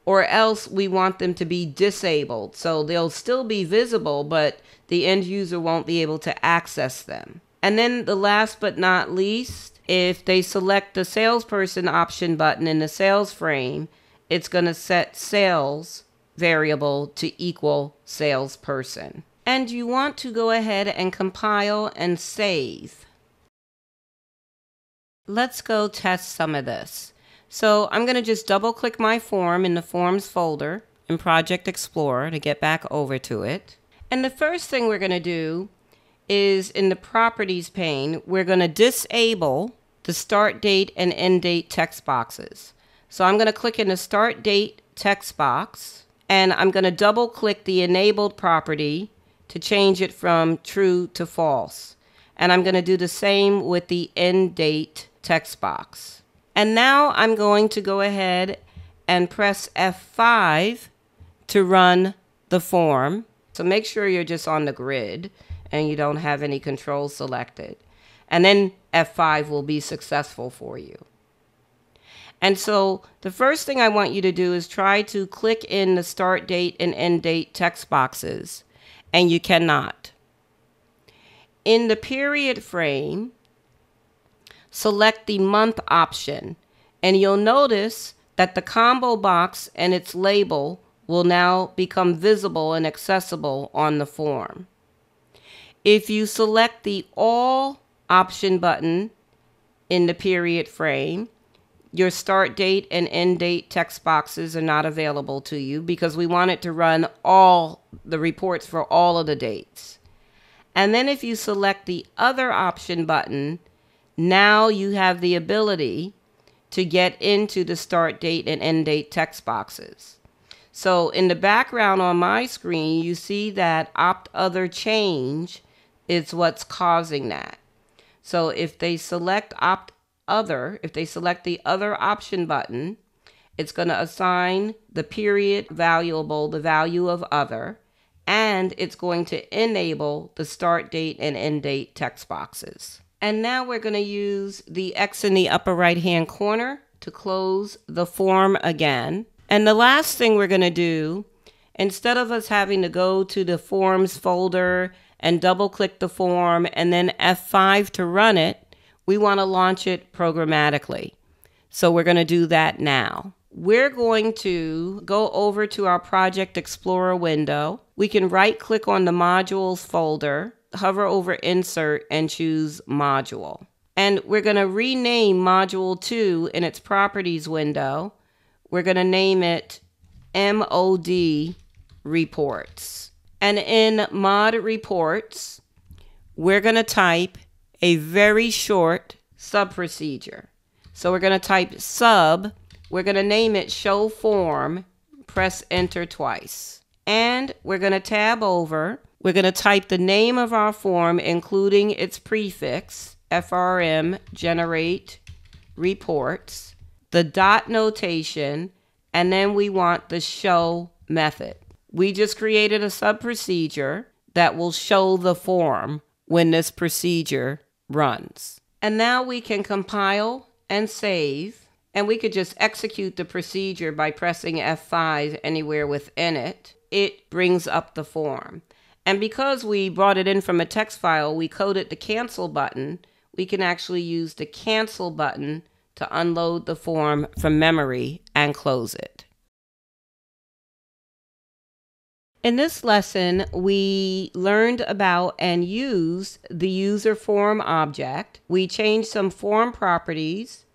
or else we want them to be disabled. So they'll still be visible, but the end user won't be able to access them. And then the last but not least, if they select the salesperson option button in the sales frame, it's going to set sales variable to equal salesperson. And you want to go ahead and compile and save. Let's go test some of this. So I'm going to just double click my form in the Forms folder in Project Explorer to get back over to it. And the first thing we're going to do is in the Properties pane, we're going to disable the Start Date and End Date text boxes. So I'm going to click in the Start Date text box and I'm going to double click the Enabled property to change it from true to false. And I'm going to do the same with the End Date text box. And now I'm going to go ahead and press F5 to run the form. So make sure you're just on the grid and you don't have any controls selected. And then F5 will be successful for you. And so the first thing I want you to do is try to click in the start date and end date text boxes, and you cannot. In the period frame, select the month option and you'll notice that the combo box and its label will now become visible and accessible on the form. If you select the All option button in the period frame, your start date and end date text boxes are not available to you because we want it to run all the reports for all of the dates. And then if you select the Other option button, now you have the ability to get into the start date and end date text boxes. So in the background on my screen, you see that opt other change is what's causing that. So if they select opt other, if they select the other option button, it's going to assign the period valuable, the value of other, and it's going to enable the start date and end date text boxes. And now we're going to use the X in the upper right hand corner to close the form again. And the last thing we're going to do, instead of us having to go to the forms folder and double click the form and then F5 to run it, we want to launch it programmatically. So we're going to do that now. We're going to go over to our Project Explorer window. We can right click on the modules folder hover over insert and choose module. And we're going to rename module 2 in its properties window. We're going to name it MOD reports. And in mod reports, we're going to type a very short sub procedure. So we're going to type sub, we're going to name it show form, press enter twice. And we're going to tab over we're going to type the name of our form, including its prefix, FRM, generate reports, the dot notation, and then we want the show method. We just created a sub procedure that will show the form when this procedure runs. And now we can compile and save, and we could just execute the procedure by pressing F5 anywhere within it. It brings up the form. And because we brought it in from a text file, we coded the cancel button. We can actually use the cancel button to unload the form from memory and close it. In this lesson, we learned about and used the user form object. We changed some form properties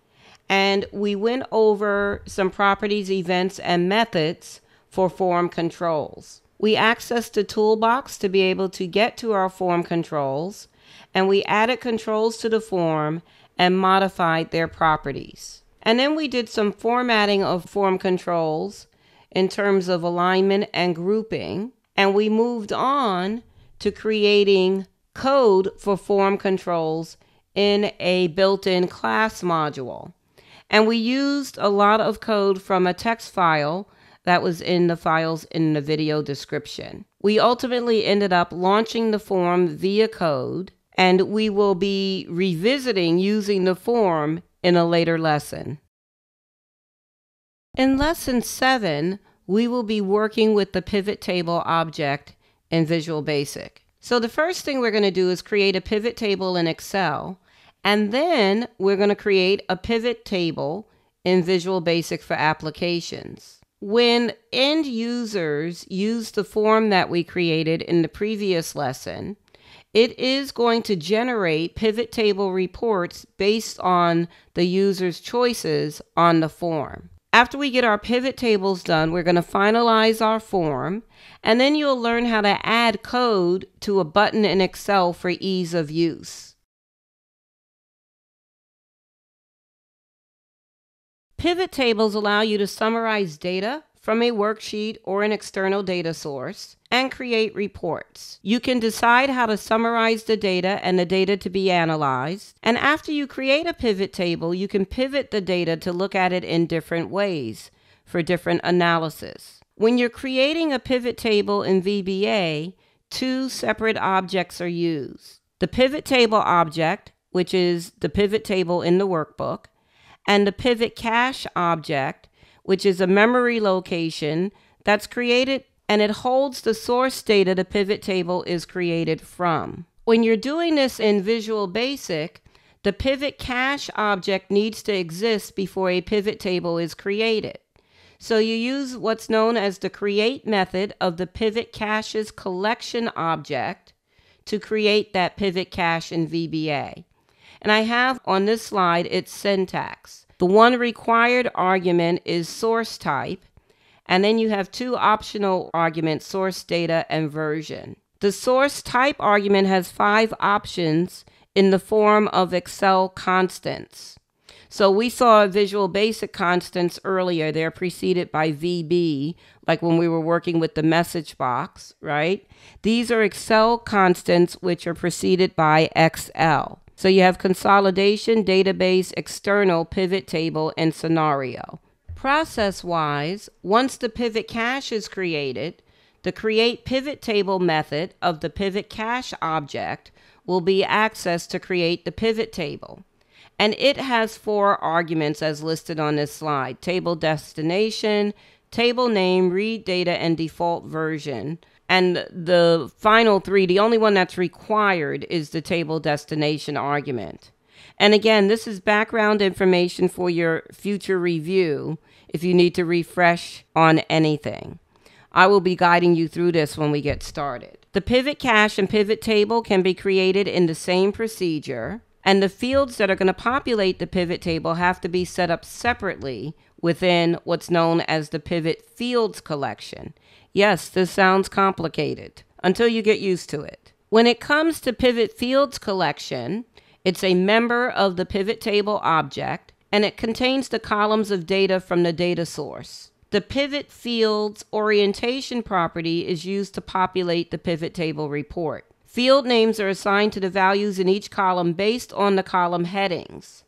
and we went over some properties, events, and methods for form controls. We accessed the toolbox to be able to get to our form controls, and we added controls to the form and modified their properties. And then we did some formatting of form controls in terms of alignment and grouping, and we moved on to creating code for form controls in a built-in class module. And we used a lot of code from a text file that was in the files in the video description. We ultimately ended up launching the form via code, and we will be revisiting using the form in a later lesson. In Lesson 7, we will be working with the pivot table object in Visual Basic. So the first thing we're going to do is create a pivot table in Excel, and then we're going to create a pivot table in Visual Basic for applications. When end users use the form that we created in the previous lesson, it is going to generate pivot table reports based on the user's choices on the form. After we get our pivot tables done, we're going to finalize our form, and then you'll learn how to add code to a button in Excel for ease of use. Pivot tables allow you to summarize data from a worksheet or an external data source and create reports. You can decide how to summarize the data and the data to be analyzed. And after you create a pivot table, you can pivot the data to look at it in different ways for different analysis. When you're creating a pivot table in VBA, two separate objects are used. The pivot table object, which is the pivot table in the workbook, and the pivot cache object, which is a memory location that's created and it holds the source data the pivot table is created from. When you're doing this in Visual Basic, the pivot cache object needs to exist before a pivot table is created. So you use what's known as the create method of the pivot caches collection object to create that pivot cache in VBA. And I have on this slide its syntax. The one required argument is source type, and then you have two optional arguments, source data and version. The source type argument has five options in the form of Excel constants. So we saw Visual Basic constants earlier. They're preceded by VB, like when we were working with the message box, right? These are Excel constants which are preceded by XL. So you have consolidation, database, external, pivot table, and scenario. Process wise, once the pivot cache is created, the create pivot table method of the pivot cache object will be accessed to create the pivot table. And it has four arguments as listed on this slide table destination, table name, read data, and default version. And the final three, the only one that's required is the table destination argument. And again, this is background information for your future review if you need to refresh on anything. I will be guiding you through this when we get started. The pivot cache and pivot table can be created in the same procedure, and the fields that are going to populate the pivot table have to be set up separately within what's known as the pivot fields collection. Yes, this sounds complicated until you get used to it. When it comes to pivot fields collection, it's a member of the pivot table object and it contains the columns of data from the data source. The pivot fields orientation property is used to populate the pivot table report. Field names are assigned to the values in each column based on the column headings.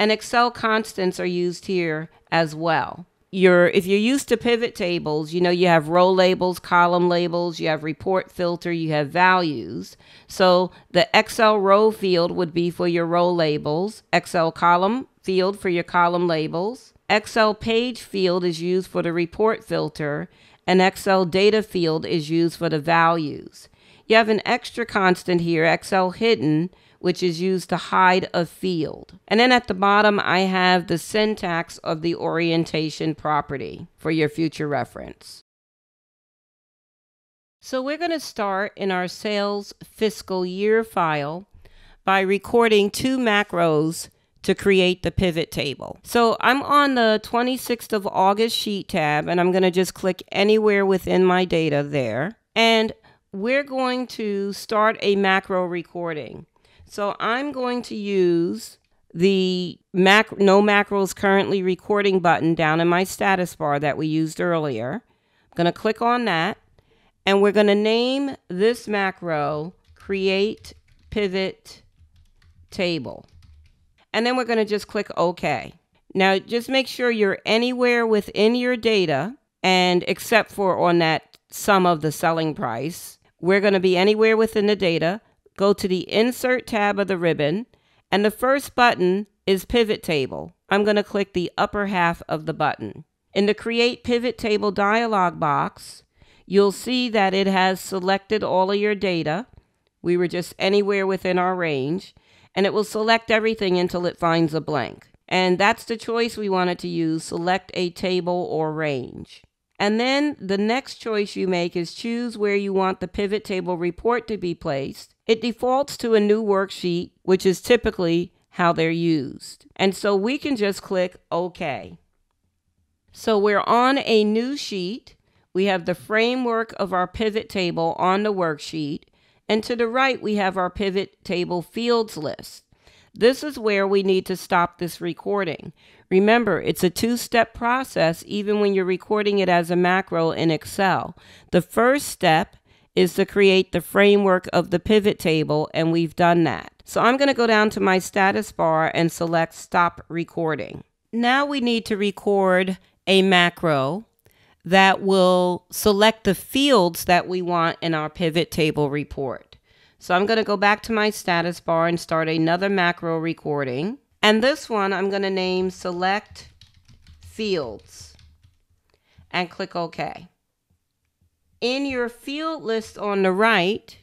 And Excel constants are used here as well you're if you're used to pivot tables, you know you have row labels, column labels, you have report filter, you have values. So the Excel row field would be for your row labels, Excel column field for your column labels. Excel page field is used for the report filter, and Excel data field is used for the values. You have an extra constant here, Excel hidden, which is used to hide a field. And then at the bottom, I have the syntax of the orientation property for your future reference. So we're going to start in our sales fiscal year file by recording two macros to create the pivot table. So I'm on the 26th of August sheet tab and I'm going to just click anywhere within my data there. And we're going to start a macro recording. So I'm going to use the mac no macros currently recording button down in my status bar that we used earlier. I'm going to click on that and we're going to name this macro create pivot table. And then we're going to just click OK. Now just make sure you're anywhere within your data and except for on that sum of the selling price, we're going to be anywhere within the data go to the Insert tab of the ribbon, and the first button is Pivot Table. I'm going to click the upper half of the button. In the Create Pivot Table dialog box, you'll see that it has selected all of your data. We were just anywhere within our range, and it will select everything until it finds a blank. And that's the choice we wanted to use, select a table or range. And then the next choice you make is choose where you want the pivot table report to be placed. It defaults to a new worksheet, which is typically how they're used. And so we can just click OK. So we're on a new sheet. We have the framework of our pivot table on the worksheet. And to the right, we have our pivot table fields list. This is where we need to stop this recording. Remember, it's a two-step process even when you're recording it as a macro in Excel. The first step is to create the framework of the pivot table, and we've done that. So I'm going to go down to my status bar and select Stop Recording. Now we need to record a macro that will select the fields that we want in our pivot table report. So I'm going to go back to my status bar and start another macro recording. And this one I'm going to name Select Fields and click OK. In your field list on the right,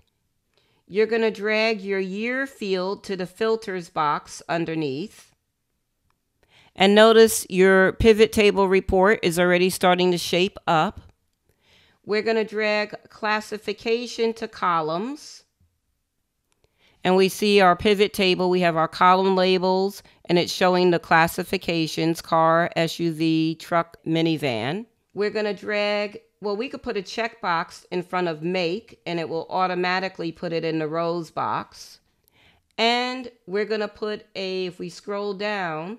you're going to drag your year field to the filters box underneath. And notice your pivot table report is already starting to shape up. We're going to drag classification to columns. And we see our pivot table. We have our column labels and it's showing the classifications, car, SUV, truck, minivan. We're going to drag, well, we could put a checkbox in front of make and it will automatically put it in the rows box. And we're going to put a, if we scroll down,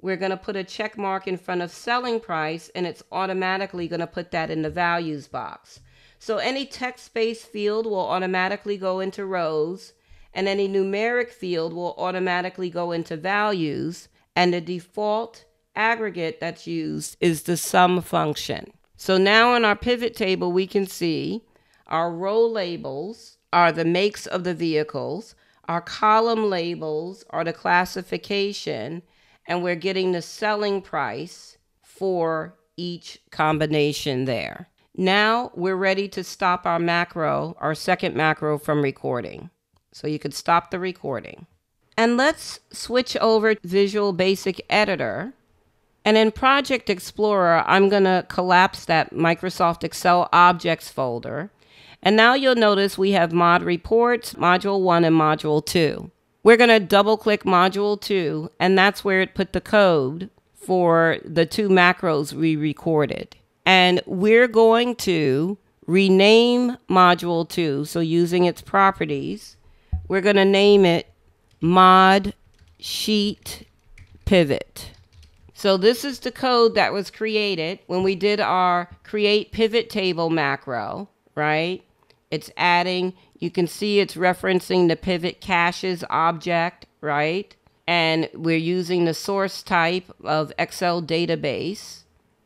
we're going to put a check mark in front of selling price and it's automatically going to put that in the values box. So any text-based field will automatically go into rows and any numeric field will automatically go into values and the default aggregate that's used is the sum function. So now in our pivot table we can see our row labels are the makes of the vehicles, our column labels are the classification, and we're getting the selling price for each combination there. Now we're ready to stop our macro, our second macro from recording. So you could stop the recording. And let's switch over to Visual Basic Editor. And in Project Explorer, I'm going to collapse that Microsoft Excel Objects folder. And now you'll notice we have Mod Reports, Module 1 and Module 2. We're going to double click module 2 and that's where it put the code for the two macros we recorded. And we're going to rename module 2. So using its properties, we're going to name it mod sheet pivot. So this is the code that was created when we did our create pivot table macro, right? It's adding you can see it's referencing the pivot caches object, right? And we're using the source type of Excel database.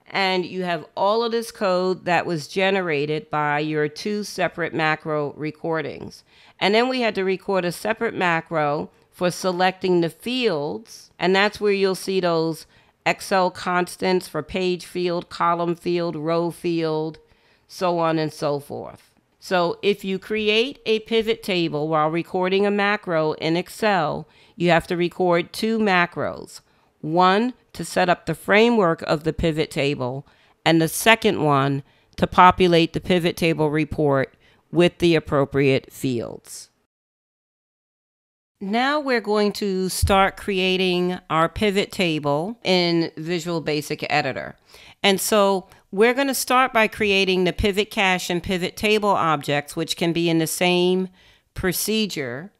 And you have all of this code that was generated by your two separate macro recordings. And then we had to record a separate macro for selecting the fields. And that's where you'll see those Excel constants for page field, column field, row field, so on and so forth. So if you create a pivot table while recording a macro in Excel, you have to record two macros. One to set up the framework of the pivot table, and the second one to populate the pivot table report with the appropriate fields. Now we're going to start creating our pivot table in Visual Basic Editor. And so we're going to start by creating the pivot cache and pivot table objects, which can be in the same procedure,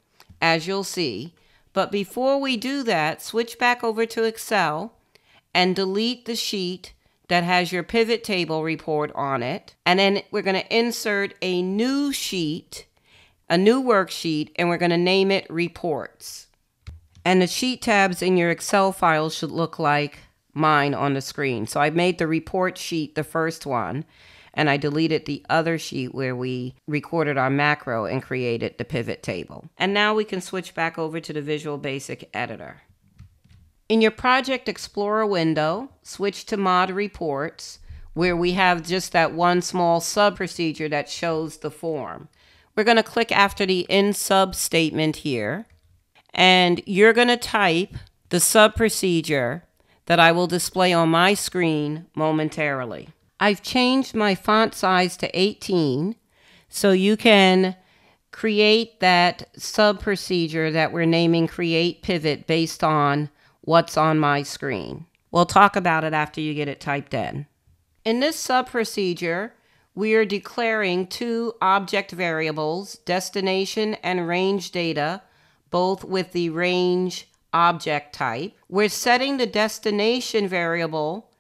as you'll see. But before we do that, switch back over to Excel and delete the sheet that has your pivot table report on it. And then we're going to insert a new sheet, a new worksheet, and we're going to name it Reports. And the sheet tabs in your Excel file should look like mine on the screen. So I made the report sheet the first one and I deleted the other sheet where we recorded our macro and created the pivot table. And now we can switch back over to the Visual Basic editor. In your Project Explorer window, switch to Mod Reports, where we have just that one small sub procedure that shows the form. We're going to click after the end sub statement here, and you're going to type the sub procedure that I will display on my screen momentarily. I've changed my font size to 18 so you can create that sub procedure that we're naming create pivot based on what's on my screen. We'll talk about it after you get it typed in. In this sub procedure, we are declaring two object variables, destination and range data, both with the range object type. We're setting the destination variable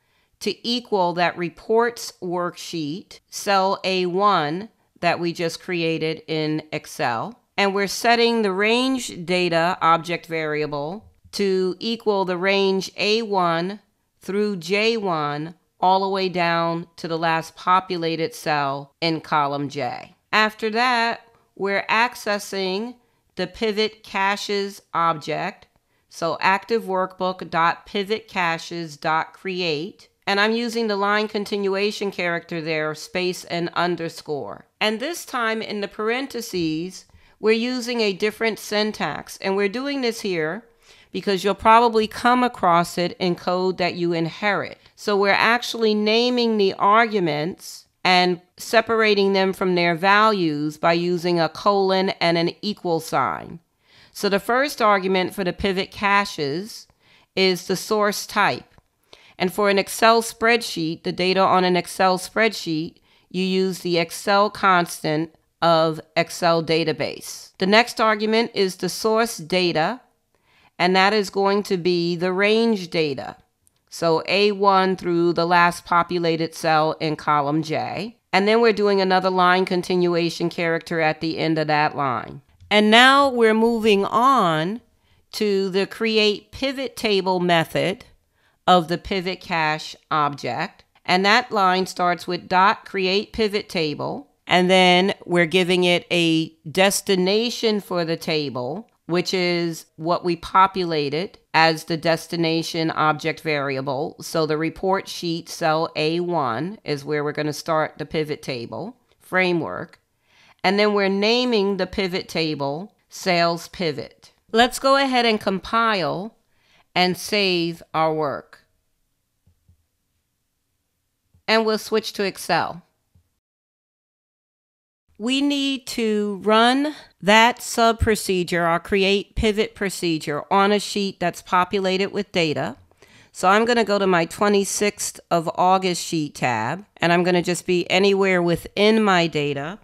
to equal that reports worksheet, cell A1 that we just created in Excel. And we're setting the range data object variable to equal the range A1 through J1 all the way down to the last populated cell in column J. After that, we're accessing the pivot caches object. So active workbook.pivot caches.create. And I'm using the line continuation character there, space and underscore. And this time in the parentheses, we're using a different syntax. And we're doing this here because you'll probably come across it in code that you inherit. So we're actually naming the arguments and separating them from their values by using a colon and an equal sign. So the first argument for the pivot caches is the source type. And for an Excel spreadsheet, the data on an Excel spreadsheet, you use the Excel constant of Excel database. The next argument is the source data, and that is going to be the range data. So A1 through the last populated cell in column J. And then we're doing another line continuation character at the end of that line. And now we're moving on to the create pivot table method of the pivot cache object. And that line starts with dot create pivot table. And then we're giving it a destination for the table which is what we populated as the destination object variable. So the report sheet cell A1 is where we're going to start the pivot table framework. And then we're naming the pivot table sales pivot. Let's go ahead and compile and save our work. And we'll switch to Excel we need to run that sub procedure or create pivot procedure on a sheet that's populated with data. So I'm going to go to my 26th of August sheet tab and I'm going to just be anywhere within my data.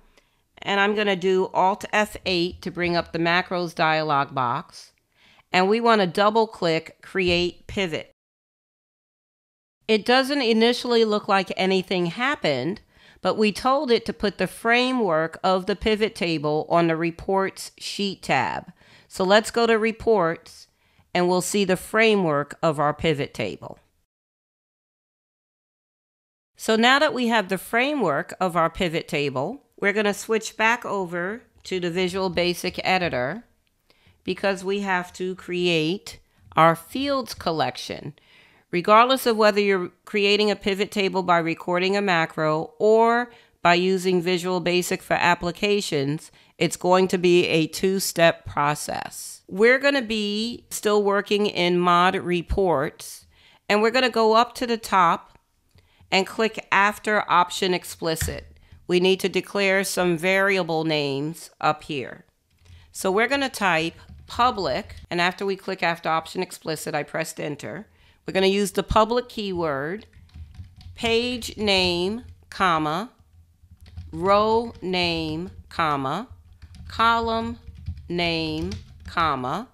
And I'm going to do Alt F8 to bring up the macros dialog box. And we want to double click create pivot. It doesn't initially look like anything happened, but we told it to put the framework of the pivot table on the reports sheet tab. So let's go to reports and we'll see the framework of our pivot table. So now that we have the framework of our pivot table, we're going to switch back over to the Visual Basic Editor because we have to create our fields collection regardless of whether you're creating a pivot table by recording a macro or by using Visual Basic for applications, it's going to be a two step process. We're going to be still working in mod reports, and we're going to go up to the top and click after option explicit. We need to declare some variable names up here. So we're going to type public, and after we click after option explicit, I pressed enter. We're going to use the public keyword, page name, comma, row name, comma, column name, comma,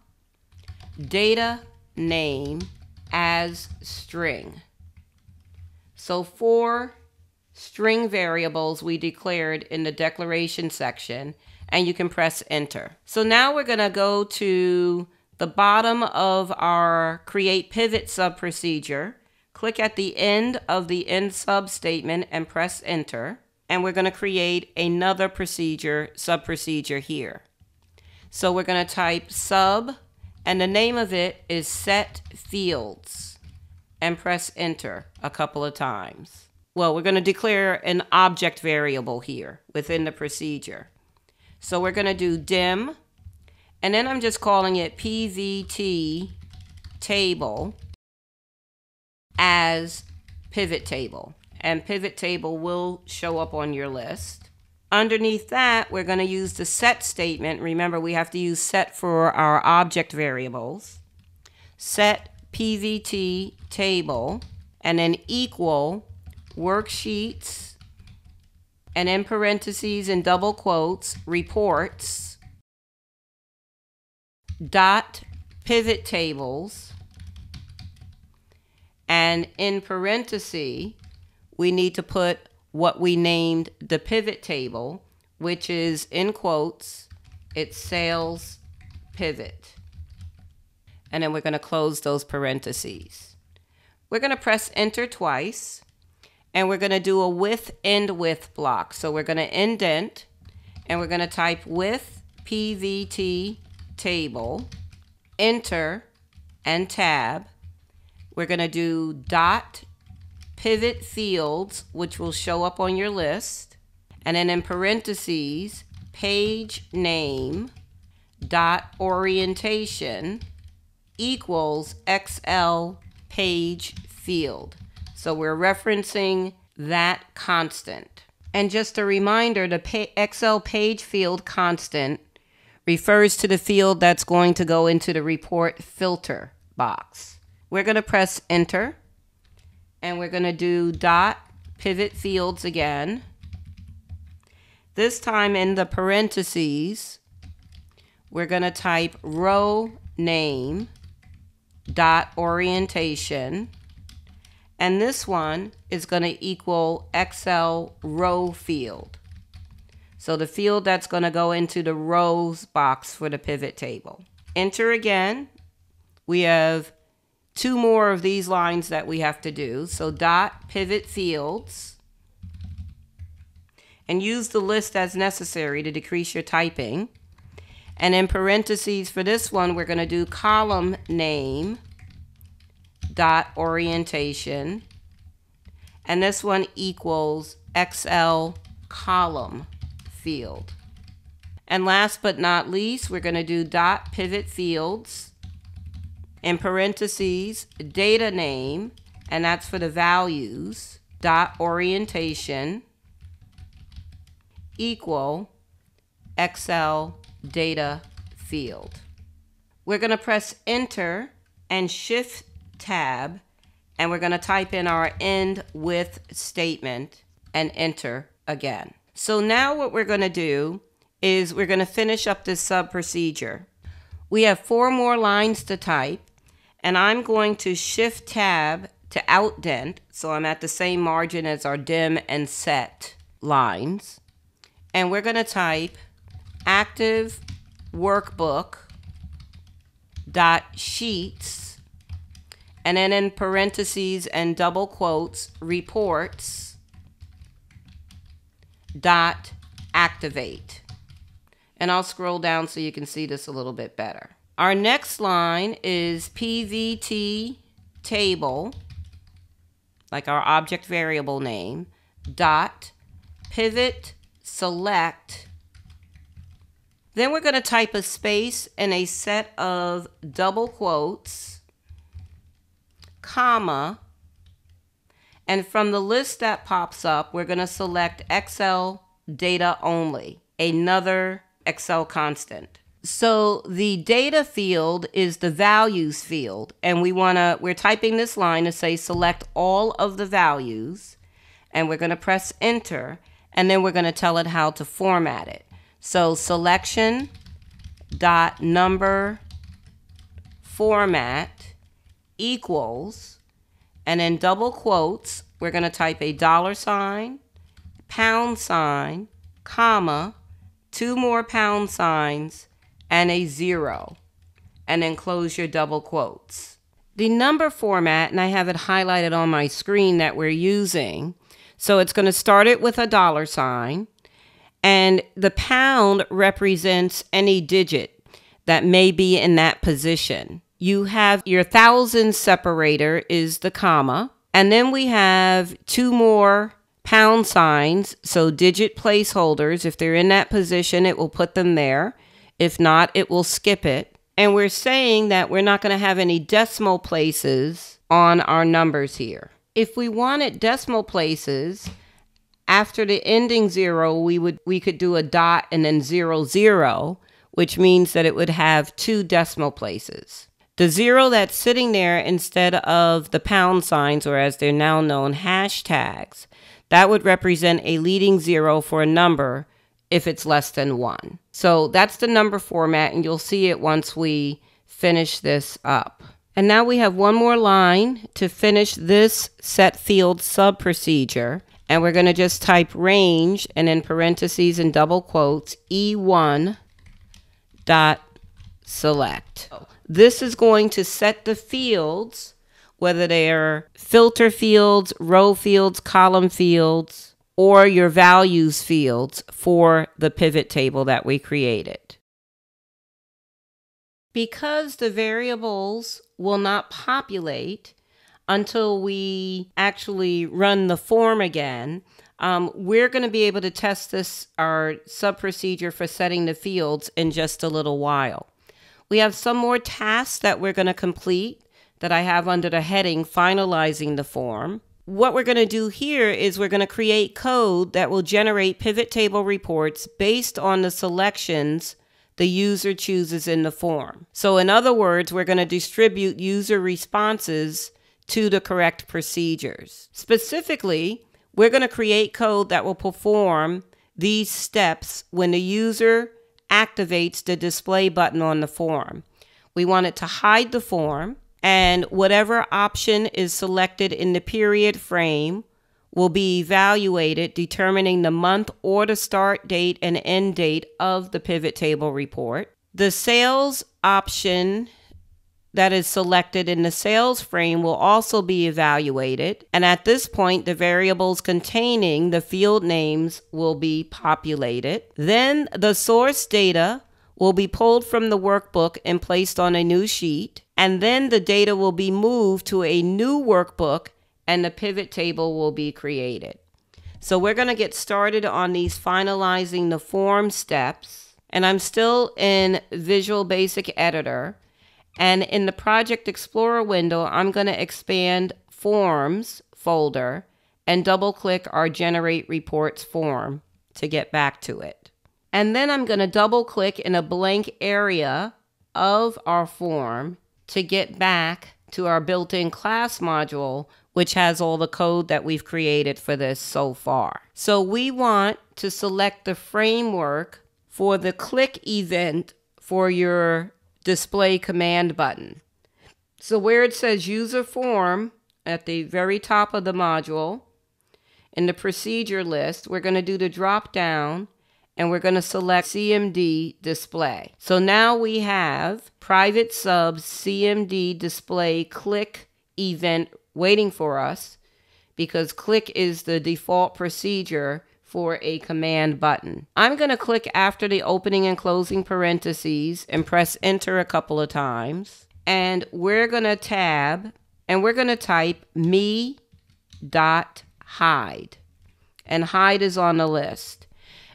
data name as string. So four string variables we declared in the declaration section and you can press enter. So now we're going to go to the bottom of our create pivot sub procedure, click at the end of the end sub statement and press enter. And we're going to create another procedure, sub procedure here. So we're going to type sub And the name of it is Set Fields. And press enter a couple of times. Well, we're going to declare an object variable here within the procedure. So we're going to do dim, and then I'm just calling it pvt table as pivot table. And pivot table will show up on your list. Underneath that, we're going to use the set statement. Remember, we have to use set for our object variables. Set pvt table, and then equal worksheets, and in parentheses and double quotes, reports, dot pivot tables, and in parentheses, we need to put what we named the pivot table, which is in quotes, it's sales pivot. And then we're going to close those parentheses. We're going to press enter twice and we're going to do a with end with block. So we're going to indent and we're going to type with PVT table, enter and tab. We're going to do dot pivot fields, which will show up on your list. And then in parentheses, page name dot orientation equals XL page field. So we're referencing that constant. And just a reminder, the XL page field constant refers to the field that's going to go into the report filter box. We're going to press enter and we're going to do dot pivot fields again. This time in the parentheses, we're going to type row name dot orientation. And this one is going to equal Excel row field. So the field that's going to go into the rows box for the pivot table. Enter again. We have two more of these lines that we have to do. So dot pivot fields and use the list as necessary to decrease your typing. And in parentheses for this one, we're going to do column name dot orientation. And this one equals XL column field. And last but not least, we're going to do dot pivot fields in parentheses, data name, and that's for the values, dot orientation equal Excel data field. We're going to press enter and shift tab and we're going to type in our end with statement and enter again. So now what we're going to do is we're going to finish up this sub procedure. We have four more lines to type and I'm going to shift tab to outdent so I'm at the same margin as our dim and set lines. And we're going to type active workbook dot sheets and then in parentheses and double quotes reports dot activate and I'll scroll down so you can see this a little bit better. Our next line is PVT table, like our object variable name, dot pivot select. Then we're going to type a space and a set of double quotes, comma, and from the list that pops up, we're going to select Excel data only, another Excel constant. So the data field is the values field, and we want to, we're typing this line to say select all of the values, and we're going to press enter, and then we're going to tell it how to format it. So selection dot number format equals, and in double quotes, we're going to type a dollar sign, pound sign, comma, two more pound signs, and a zero, and then close your double quotes. The number format, and I have it highlighted on my screen that we're using. So it's going to start it with a dollar sign, and the pound represents any digit that may be in that position. You have your thousand separator is the comma, and then we have two more pound signs, so digit placeholders. If they're in that position, it will put them there. If not, it will skip it. And we're saying that we're not going to have any decimal places on our numbers here. If we wanted decimal places, after the ending zero, we would we could do a dot and then zero zero, which means that it would have two decimal places. The zero that's sitting there instead of the pound signs, or as they're now known, hashtags, that would represent a leading zero for a number if it's less than one. So that's the number format, and you'll see it once we finish this up. And now we have one more line to finish this set field sub procedure. And we're going to just type range and in parentheses and double quotes E1 dot select. This is going to set the fields, whether they are filter fields, row fields, column fields, or your values fields for the pivot table that we created. Because the variables will not populate until we actually run the form again, um, we're going to be able to test this, our sub procedure for setting the fields in just a little while. We have some more tasks that we're going to complete that I have under the heading finalizing the form what we're going to do here is we're going to create code that will generate pivot table reports based on the selections the user chooses in the form. So in other words, we're going to distribute user responses to the correct procedures. Specifically, we're going to create code that will perform these steps when the user activates the display button on the form. We want it to hide the form and whatever option is selected in the period frame will be evaluated, determining the month or the start date and end date of the pivot table report. The sales option that is selected in the sales frame will also be evaluated. And at this point, the variables containing the field names will be populated. Then the source data will be pulled from the workbook and placed on a new sheet and then the data will be moved to a new workbook and the pivot table will be created. So we're going to get started on these finalizing the form steps. And I'm still in Visual Basic Editor. And in the Project Explorer window, I'm going to expand Forms folder and double click our Generate Reports form to get back to it. And then I'm going to double click in a blank area of our form to get back to our built-in class module, which has all the code that we've created for this so far. So we want to select the framework for the click event for your display command button. So where it says user form at the very top of the module, in the procedure list, we're going to do the drop down and we're going to select CMD display. So now we have private sub CMD display click event waiting for us because click is the default procedure for a command button. I'm going to click after the opening and closing parentheses and press enter a couple of times. And we're going to tab and we're going to type me dot hide. And hide is on the list.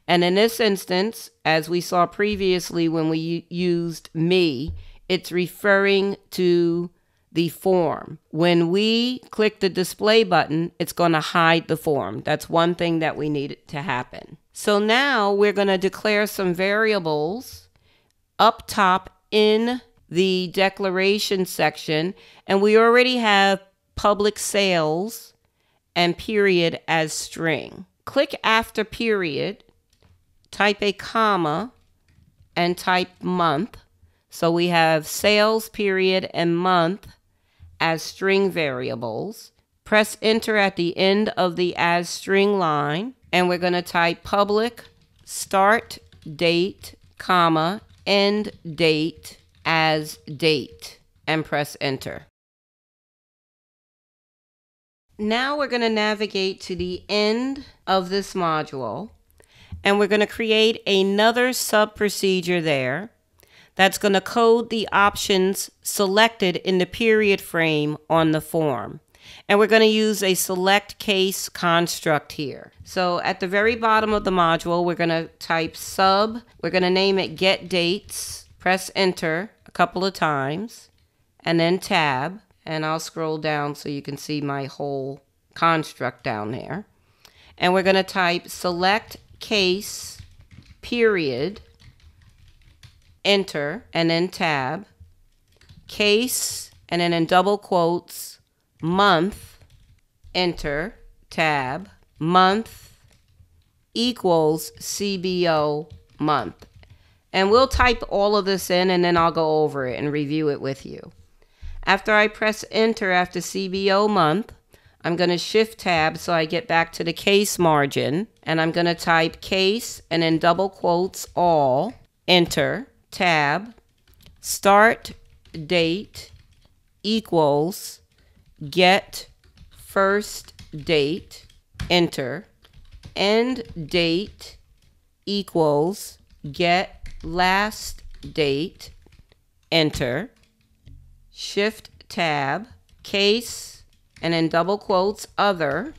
And in this instance, as we saw previously when we used me, it's referring to the form. When we click the display button, it's going to hide the form. That's one thing that we need to happen. So now we're going to declare some variables up top in the declaration section, and we already have public sales and period as string. Click after period type a comma, and type month. So we have sales period and month as string variables. Press enter at the end of the as string line, and we're going to type public start date, comma, end date as date, and press enter. Now we're going to navigate to the end of this module and we're going to create another sub procedure there that's going to code the options selected in the period frame on the form. And we're going to use a select case construct here. So at the very bottom of the module, we're going to type sub. We're going to name it get dates. Press enter a couple of times and then tab. And I'll scroll down so you can see my whole construct down there. And we're going to type select case period enter and then tab case and then in double quotes month, enter, tab, month equals CBO month. And we'll type all of this in and then I'll go over it and review it with you. After I press enter after CBO month, I'm going to shift tab so I get back to the case margin and I'm going to type case and in double quotes all, enter, tab, start date equals get first date, enter, end date equals get last date, enter, shift tab, case, and in double quotes, other.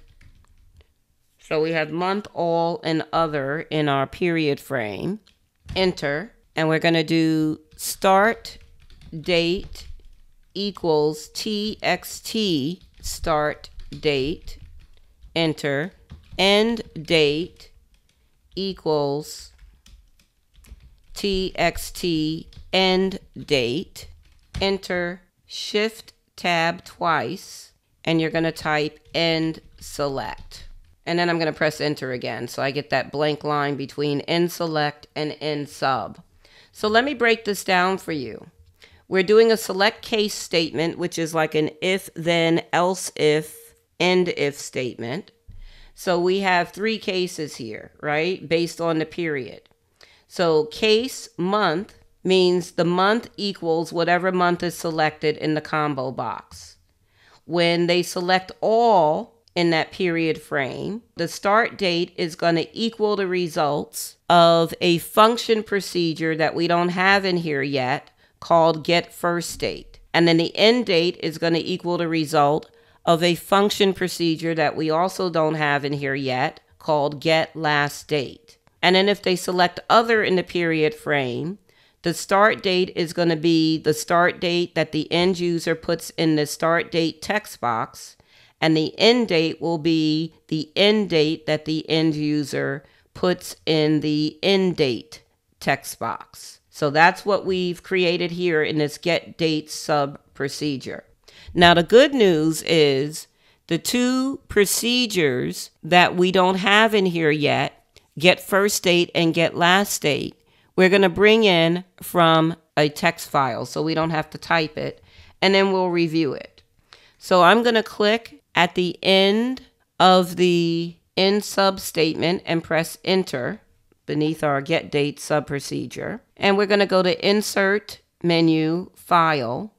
So we have month, all, and other in our period frame. Enter, and we're going to do start date equals txt start date, enter, end date equals txt end date, enter, shift tab twice, and you're going to type end select. And then I'm going to press enter again. So I get that blank line between end select and end sub. So let me break this down for you. We're doing a select case statement, which is like an if, then, else if, end if statement. So we have three cases here, right? Based on the period. So case month means the month equals whatever month is selected in the combo box. When they select all in that period frame, the start date is going to equal the results of a function procedure that we don't have in here yet called get first date. And then the end date is going to equal the result of a function procedure that we also don't have in here yet called get last date. And then if they select other in the period frame, the start date is going to be the start date that the end user puts in the start date text box, and the end date will be the end date that the end user puts in the end date text box. So that's what we've created here in this get date sub procedure. Now, the good news is the two procedures that we don't have in here yet, get first date and get last date, we're going to bring in from a text file so we don't have to type it, and then we'll review it. So I'm going to click at the end of the end sub statement and press enter beneath our get date sub procedure. And we're going to go to insert menu file.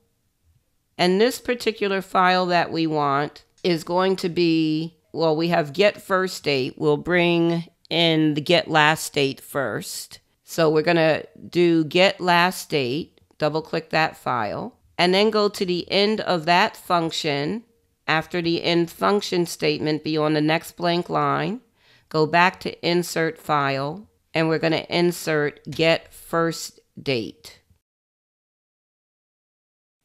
And this particular file that we want is going to be, well, we have get first date. We'll bring in the get last date first. So we're going to do get last date, double click that file, and then go to the end of that function after the end function statement be on the next blank line. Go back to insert file and we're going to insert get first date.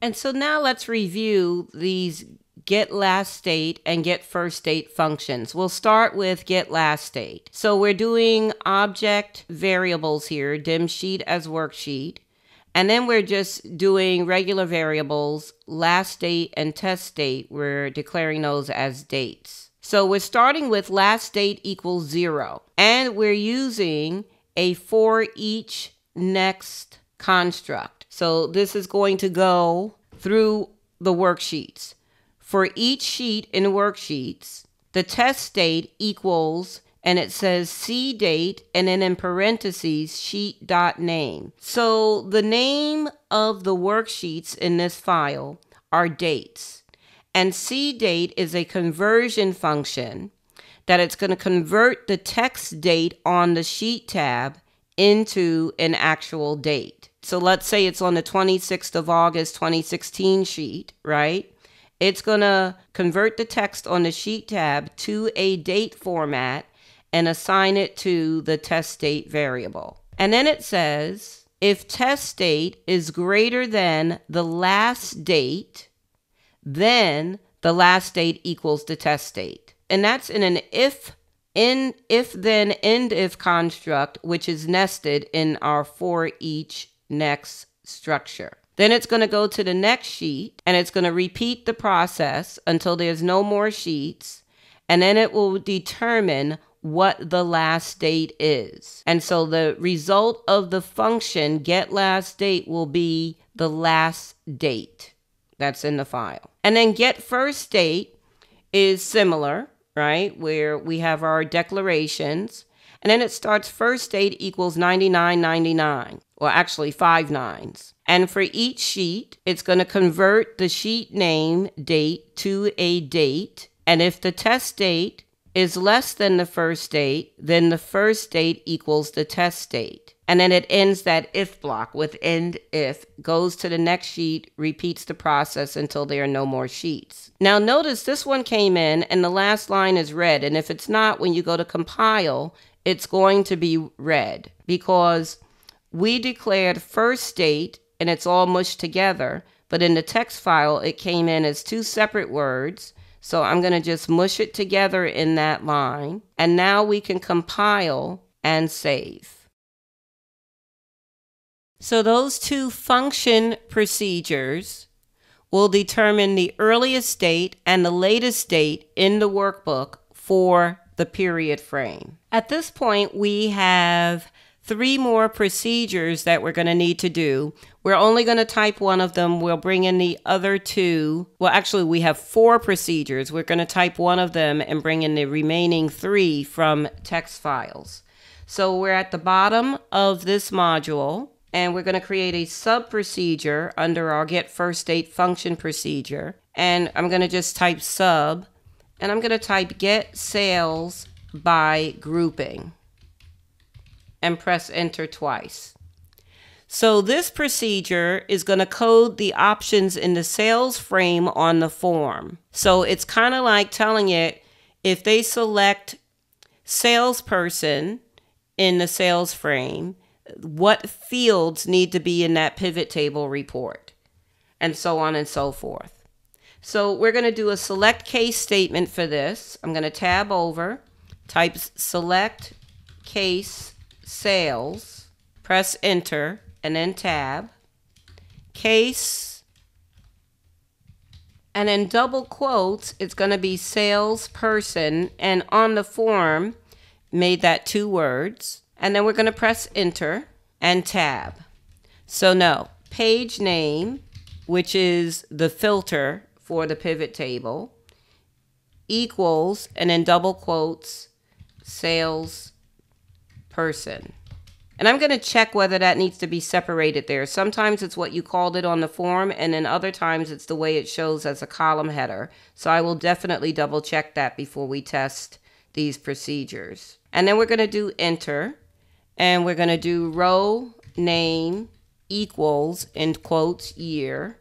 And so now let's review these get last date and get first date functions. We'll start with get last date. So we're doing object variables here, dim sheet as worksheet. And then we're just doing regular variables, last date and test date. We're declaring those as dates. So we're starting with last date equals zero. And we're using a for each next construct. So this is going to go through the worksheets. For each sheet in the worksheets, the test date equals and it says C date and then in parentheses sheet dot name. So the name of the worksheets in this file are dates. And C date is a conversion function that it's going to convert the text date on the sheet tab into an actual date. So let's say it's on the 26th of August 2016 sheet, right? It's going to convert the text on the sheet tab to a date format and assign it to the test date variable. And then it says if test date is greater than the last date, then the last date equals the test date. And that's in an if in if then end if construct which is nested in our for each next structure. Then it's going to go to the next sheet and it's going to repeat the process until there's no more sheets. And then it will determine what the last date is. And so the result of the function get last date will be the last date that's in the file. And then get first date is similar, right? Where we have our declarations. And then it starts first date equals 99.99, or actually five nines. And for each sheet, it's going to convert the sheet name date to a date. And if the test date is less than the first date, then the first date equals the test date. And then it ends that if block with end if, goes to the next sheet, repeats the process until there are no more sheets. Now notice this one came in and the last line is red. And if it's not, when you go to compile, it's going to be red because we declared first date and it's all mushed together. But in the text file, it came in as two separate words. So I'm going to just mush it together in that line. And now we can compile and save. So those two function procedures will determine the earliest date and the latest date in the workbook for the period frame. At this point, we have three more procedures that we're going to need to do. We're only going to type one of them. We'll bring in the other two. Well, actually, we have four procedures. We're going to type one of them and bring in the remaining three from text files. So we're at the bottom of this module and we're going to create a sub procedure under our get first date function procedure. And I'm going to just type sub and I'm going to type get sales by grouping and press enter twice. So this procedure is going to code the options in the sales frame on the form. So it's kind of like telling it if they select salesperson in the sales frame, what fields need to be in that pivot table report, and so on and so forth. So we're going to do a select case statement for this. I'm going to tab over, type select case sales, press enter, and then tab, case, and in double quotes, it's going to be salesperson, and on the form, made that two words. And then we're going to press enter and tab. So no, page name, which is the filter for the pivot table, equals, and in double quotes, sales person. And I'm going to check whether that needs to be separated there. Sometimes it's what you called it on the form, and then other times it's the way it shows as a column header. So I will definitely double check that before we test these procedures. And then we're going to do enter and we're going to do row name equals in quotes year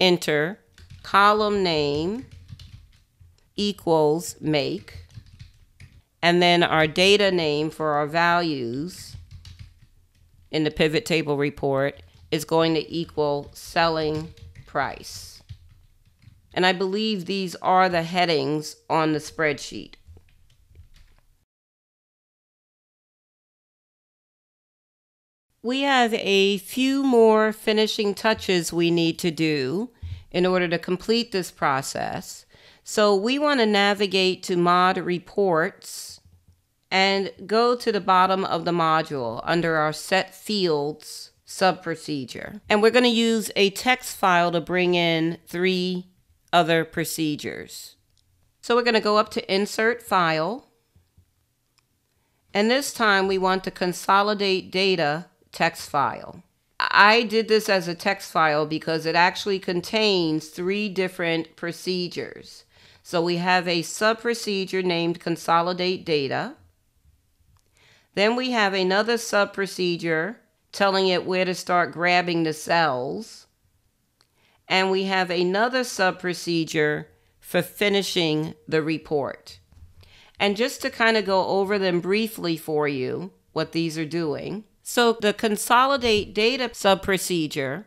enter column name equals make and then our data name for our values in the pivot table report is going to equal selling price. And I believe these are the headings on the spreadsheet. We have a few more finishing touches we need to do in order to complete this process. So we want to navigate to mod reports and go to the bottom of the module under our set fields sub procedure. And we're going to use a text file to bring in three other procedures. So we're going to go up to insert file. And this time we want to consolidate data text file. I did this as a text file because it actually contains three different procedures. So we have a sub procedure named consolidate data. Then we have another sub procedure telling it where to start grabbing the cells. And we have another sub procedure for finishing the report. And just to kind of go over them briefly for you, what these are doing. So the consolidate data sub procedure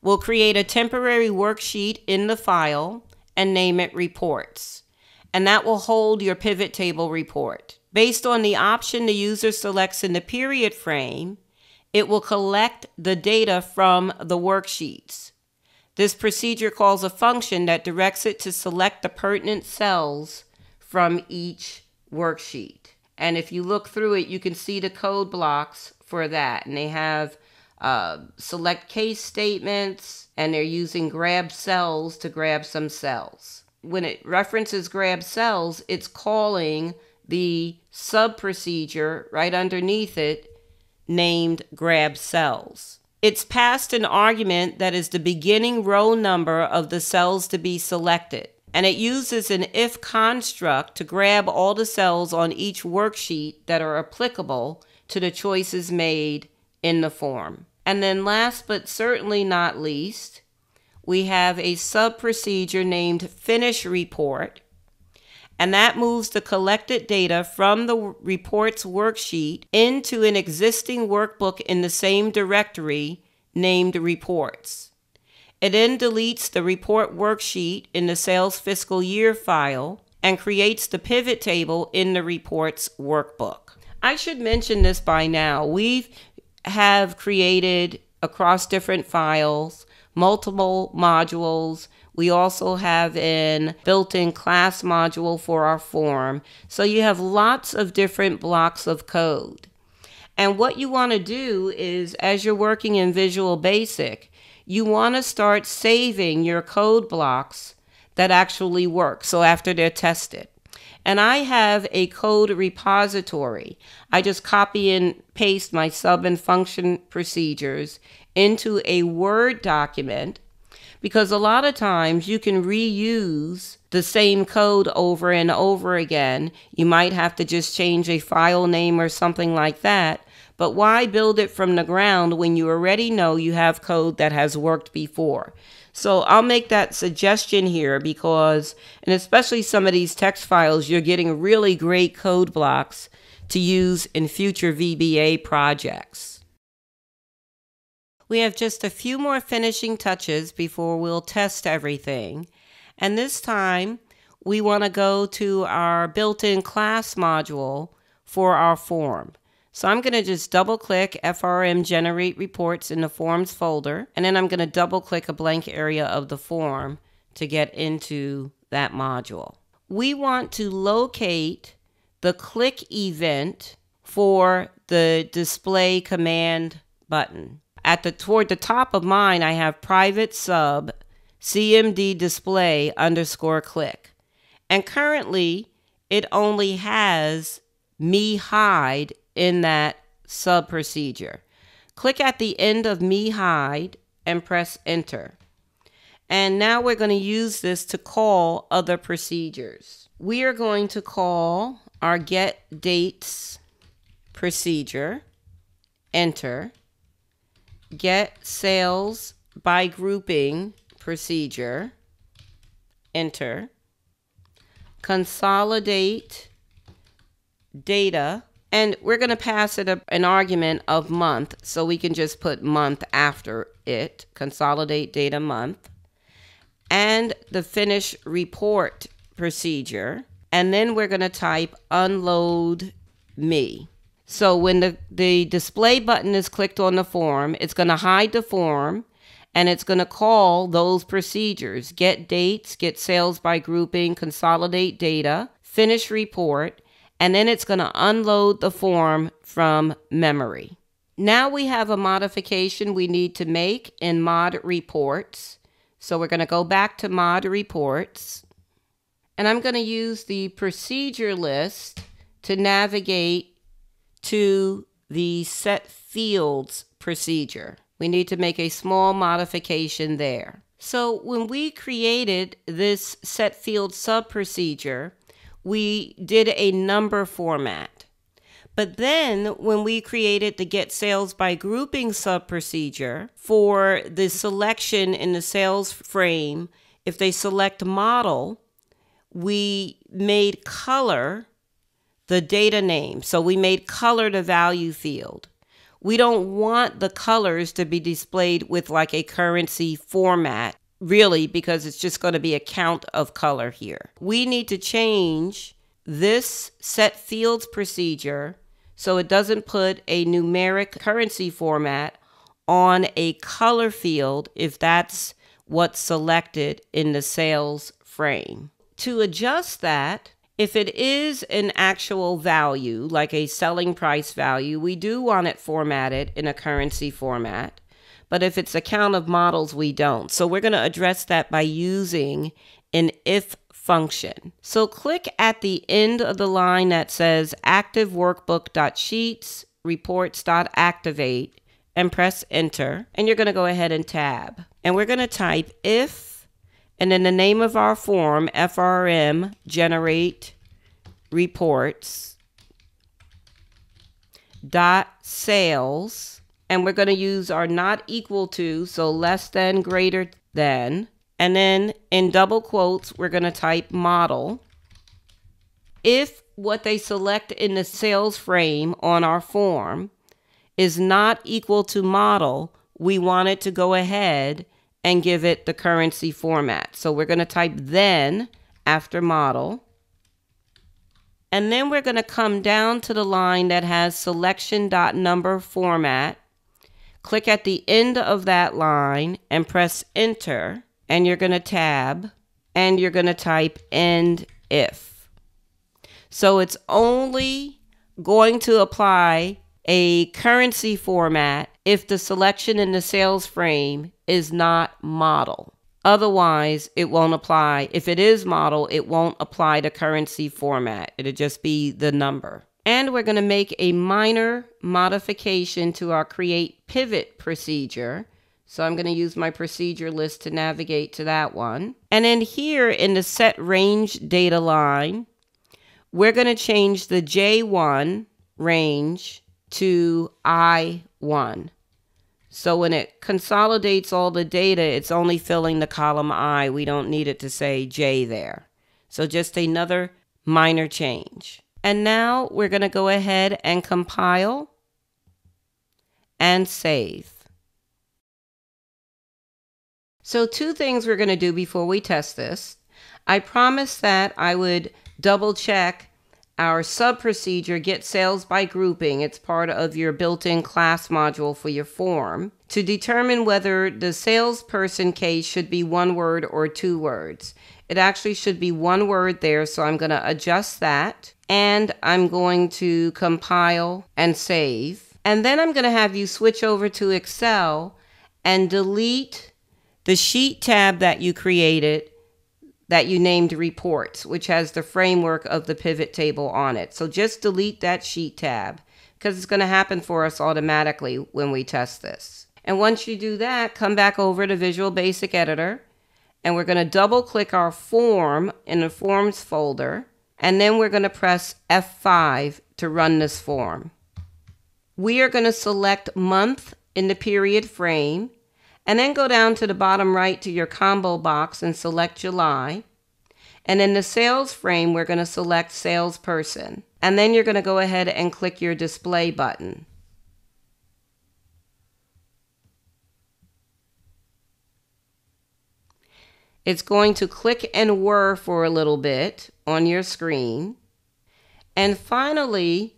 will create a temporary worksheet in the file and name it reports. And that will hold your pivot table report. Based on the option the user selects in the period frame, it will collect the data from the worksheets. This procedure calls a function that directs it to select the pertinent cells from each worksheet. And if you look through it, you can see the code blocks for that. And they have uh, select case statements, and they're using grab cells to grab some cells. When it references grab cells, it's calling the sub procedure right underneath it named grab cells. It's passed an argument that is the beginning row number of the cells to be selected and it uses an if construct to grab all the cells on each worksheet that are applicable to the choices made in the form. And then last but certainly not least, we have a sub procedure named finish report, and that moves the collected data from the reports worksheet into an existing workbook in the same directory named reports. It then deletes the report worksheet in the sales fiscal year file and creates the pivot table in the reports workbook. I should mention this by now. We have created across different files multiple modules. We also have an built-in class module for our form. So you have lots of different blocks of code. And what you want to do is as you're working in Visual Basic, you want to start saving your code blocks that actually work. So after they're tested. And I have a code repository. I just copy and paste my sub and function procedures into a Word document because a lot of times you can reuse the same code over and over again. You might have to just change a file name or something like that. But why build it from the ground when you already know you have code that has worked before? So I'll make that suggestion here because, and especially some of these text files, you're getting really great code blocks to use in future VBA projects. We have just a few more finishing touches before we'll test everything. And this time, we want to go to our built-in class module for our form. So I'm going to just double click FRM generate reports in the forms folder, and then I'm going to double click a blank area of the form to get into that module. We want to locate the click event for the display command button. At the toward the top of mine, I have private sub cmd display underscore click. And currently it only has me hide in that sub procedure. Click at the end of me hide and press enter. And now we're going to use this to call other procedures. We are going to call our get dates procedure, enter, get sales by grouping procedure, enter, consolidate data. And we're going to pass it a, an argument of month, so we can just put month after it, consolidate data month, and the finish report procedure. And then we're going to type unload me. So when the, the display button is clicked on the form, it's going to hide the form and it's going to call those procedures get dates, get sales by grouping, consolidate data, finish report, and then it's going to unload the form from memory. Now we have a modification we need to make in mod reports. So we're going to go back to mod reports and I'm going to use the procedure list to navigate to the set fields procedure. We need to make a small modification there. So when we created this set field sub procedure, we did a number format. But then when we created the get sales by grouping sub procedure for the selection in the sales frame, if they select model, we made color the data name. So we made color the value field. We don't want the colors to be displayed with like a currency format, really, because it's just going to be a count of color here. We need to change this set fields procedure so it doesn't put a numeric currency format on a color field if that's what's selected in the sales frame. To adjust that, if it is an actual value, like a selling price value, we do want it formatted in a currency format. But if it's a count of models, we don't. So we're going to address that by using an if function. So click at the end of the line that says active workbook.sheets reports.activate and press enter. And you're going to go ahead and tab. And we're going to type if and in the name of our form, FRM, generate reports. Dot sales. And we're going to use our not equal to so less than greater than. And then in double quotes, we're going to type model. If what they select in the sales frame on our form is not equal to model, we want it to go ahead and give it the currency format. So we're going to type then after model. And then we're going to come down to the line that has selection.number format. Click at the end of that line and press enter and you're going to tab and you're going to type end if. So it's only going to apply a currency format if the selection in the sales frame is not model. Otherwise, it won't apply. If it is model, it won't apply the currency format. It'll just be the number. And we're going to make a minor modification to our create pivot procedure so I'm going to use my procedure list to navigate to that one. And then here in the set range data line, we're going to change the J1 range to I1. So when it consolidates all the data, it's only filling the column I. We don't need it to say J there. So just another minor change. And now we're going to go ahead and compile and save. So two things we're going to do before we test this. I promised that I would double check our sub procedure get sales by grouping. It's part of your built-in class module for your form to determine whether the salesperson case should be one word or two words. It actually should be one word there, so I'm going to adjust that and I'm going to compile and save. And then I'm going to have you switch over to Excel and delete the sheet tab that you created that you named reports, which has the framework of the pivot table on it. So just delete that sheet tab because it's going to happen for us automatically when we test this. And once you do that, come back over to Visual Basic Editor and we're going to double click our form in the forms folder and then we're going to press F5 to run this form. We are going to select month in the period frame and then go down to the bottom right to your combo box and select July. And in the sales frame, we're going to select salesperson. And then you're going to go ahead and click your display button. It's going to click and whir for a little bit on your screen. And finally,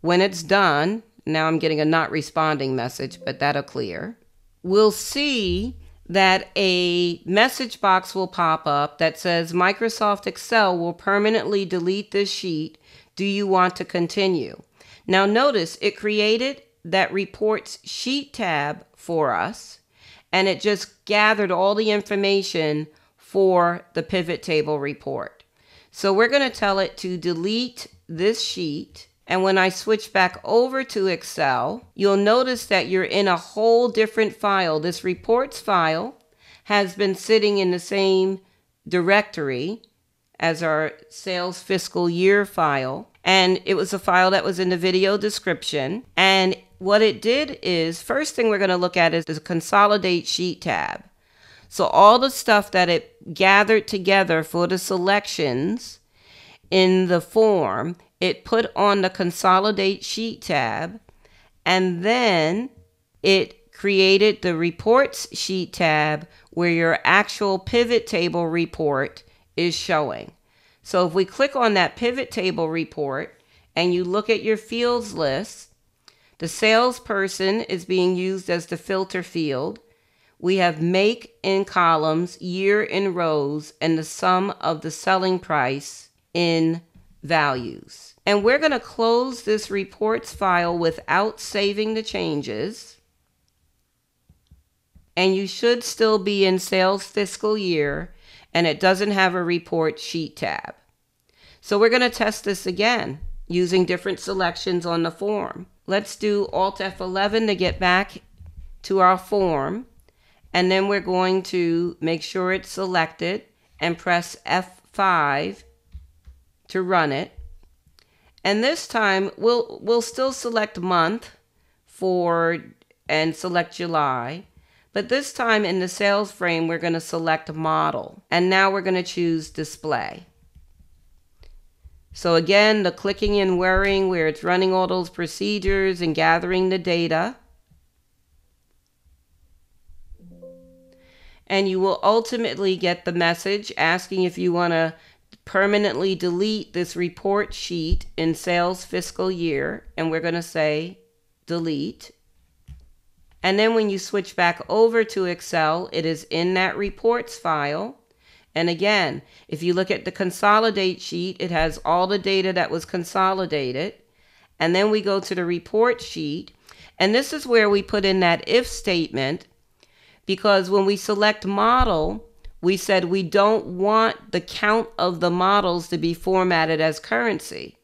when it's done, now I'm getting a not responding message, but that'll clear we'll see that a message box will pop up that says Microsoft Excel will permanently delete this sheet. Do you want to continue? Now notice it created that reports sheet tab for us and it just gathered all the information for the pivot table report. So we're going to tell it to delete this sheet and when I switch back over to Excel, you'll notice that you're in a whole different file. This reports file has been sitting in the same directory as our sales fiscal year file. And it was a file that was in the video description. And what it did is, first thing we're going to look at is the consolidate sheet tab. So all the stuff that it gathered together for the selections in the form, it put on the consolidate sheet tab and then it created the reports sheet tab where your actual pivot table report is showing. So if we click on that pivot table report and you look at your fields list, the salesperson is being used as the filter field. We have make in columns, year in rows, and the sum of the selling price in values. And we're going to close this reports file without saving the changes. And you should still be in sales fiscal year and it doesn't have a report sheet tab. So we're going to test this again using different selections on the form. Let's do Alt F11 to get back to our form. And then we're going to make sure it's selected and press F5 to run it. And this time we'll, we'll still select month for and select July. But this time in the sales frame, we're going to select model. And now we're going to choose display. So again, the clicking and whirring where it's running all those procedures and gathering the data. And you will ultimately get the message asking if you want to permanently delete this report sheet in sales fiscal year. And we're going to say delete. And then when you switch back over to Excel, it is in that reports file. And again, if you look at the consolidate sheet, it has all the data that was consolidated. And then we go to the report sheet. And this is where we put in that if statement because when we select model, we said we don't want the count of the models to be formatted as currency.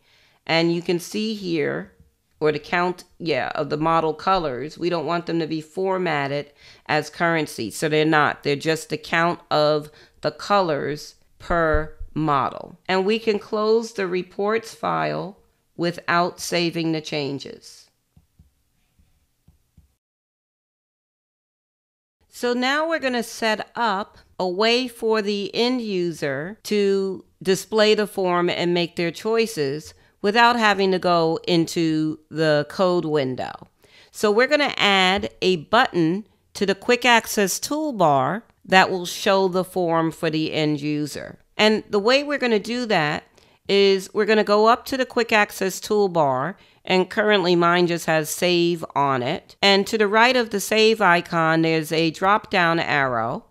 And you can see here, or the count, yeah, of the model colors, we don't want them to be formatted as currency. So they're not. They're just the count of the colors per model. And we can close the reports file without saving the changes. So now we're going to set up a way for the end user to display the form and make their choices without having to go into the code window. So we're going to add a button to the quick access toolbar that will show the form for the end user. And the way we're going to do that is we're going to go up to the quick access toolbar and currently mine just has save on it. And to the right of the save icon, there's a drop down arrow.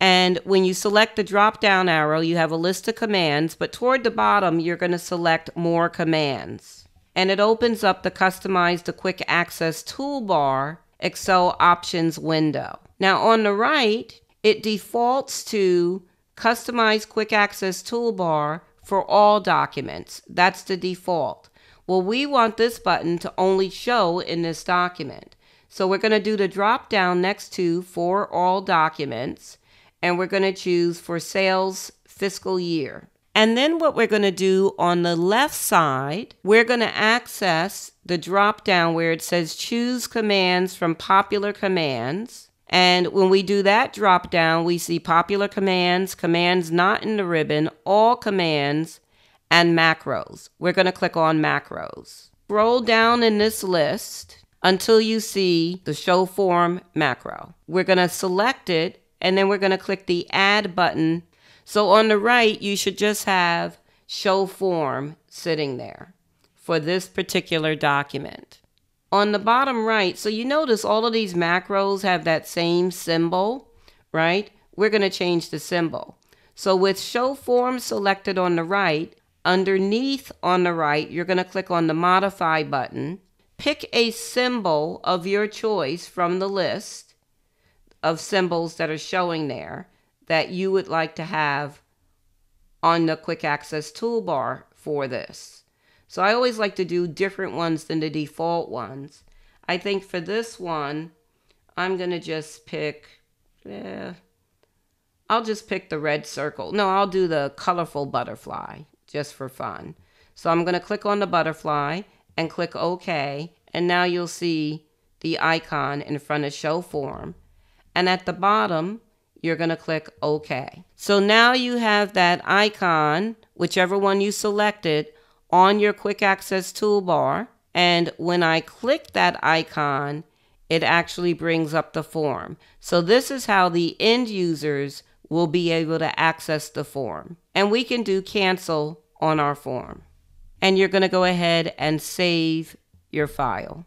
And when you select the drop down arrow, you have a list of commands, but toward the bottom, you're going to select more commands. And it opens up the customize the quick access toolbar Excel options window. Now on the right, it defaults to Customize Quick Access Toolbar for all documents. That's the default. Well, we want this button to only show in this document. So we're going to do the drop down next to For All Documents, and we're going to choose For Sales Fiscal Year. And then what we're going to do on the left side, we're going to access the drop down where it says Choose Commands from Popular Commands. And when we do that drop down, we see popular commands, commands not in the ribbon, all commands, and macros. We're going to click on macros. Scroll down in this list until you see the show form macro. We're going to select it and then we're going to click the add button. So on the right, you should just have show form sitting there for this particular document on the bottom right, so you notice all of these macros have that same symbol, right? We're going to change the symbol. So with show form selected on the right, underneath on the right, you're going to click on the modify button. Pick a symbol of your choice from the list of symbols that are showing there that you would like to have on the quick access toolbar for this. So I always like to do different ones than the default ones. I think for this one, I'm going to just pick, yeah, I'll just pick the red circle. No, I'll do the colorful butterfly just for fun. So I'm going to click on the butterfly and click OK. And now you'll see the icon in front of show form. And at the bottom, you're going to click OK. So now you have that icon, whichever one you selected, on your quick access toolbar. And when I click that icon, it actually brings up the form. So this is how the end users will be able to access the form. And we can do cancel on our form. And you're going to go ahead and save your file.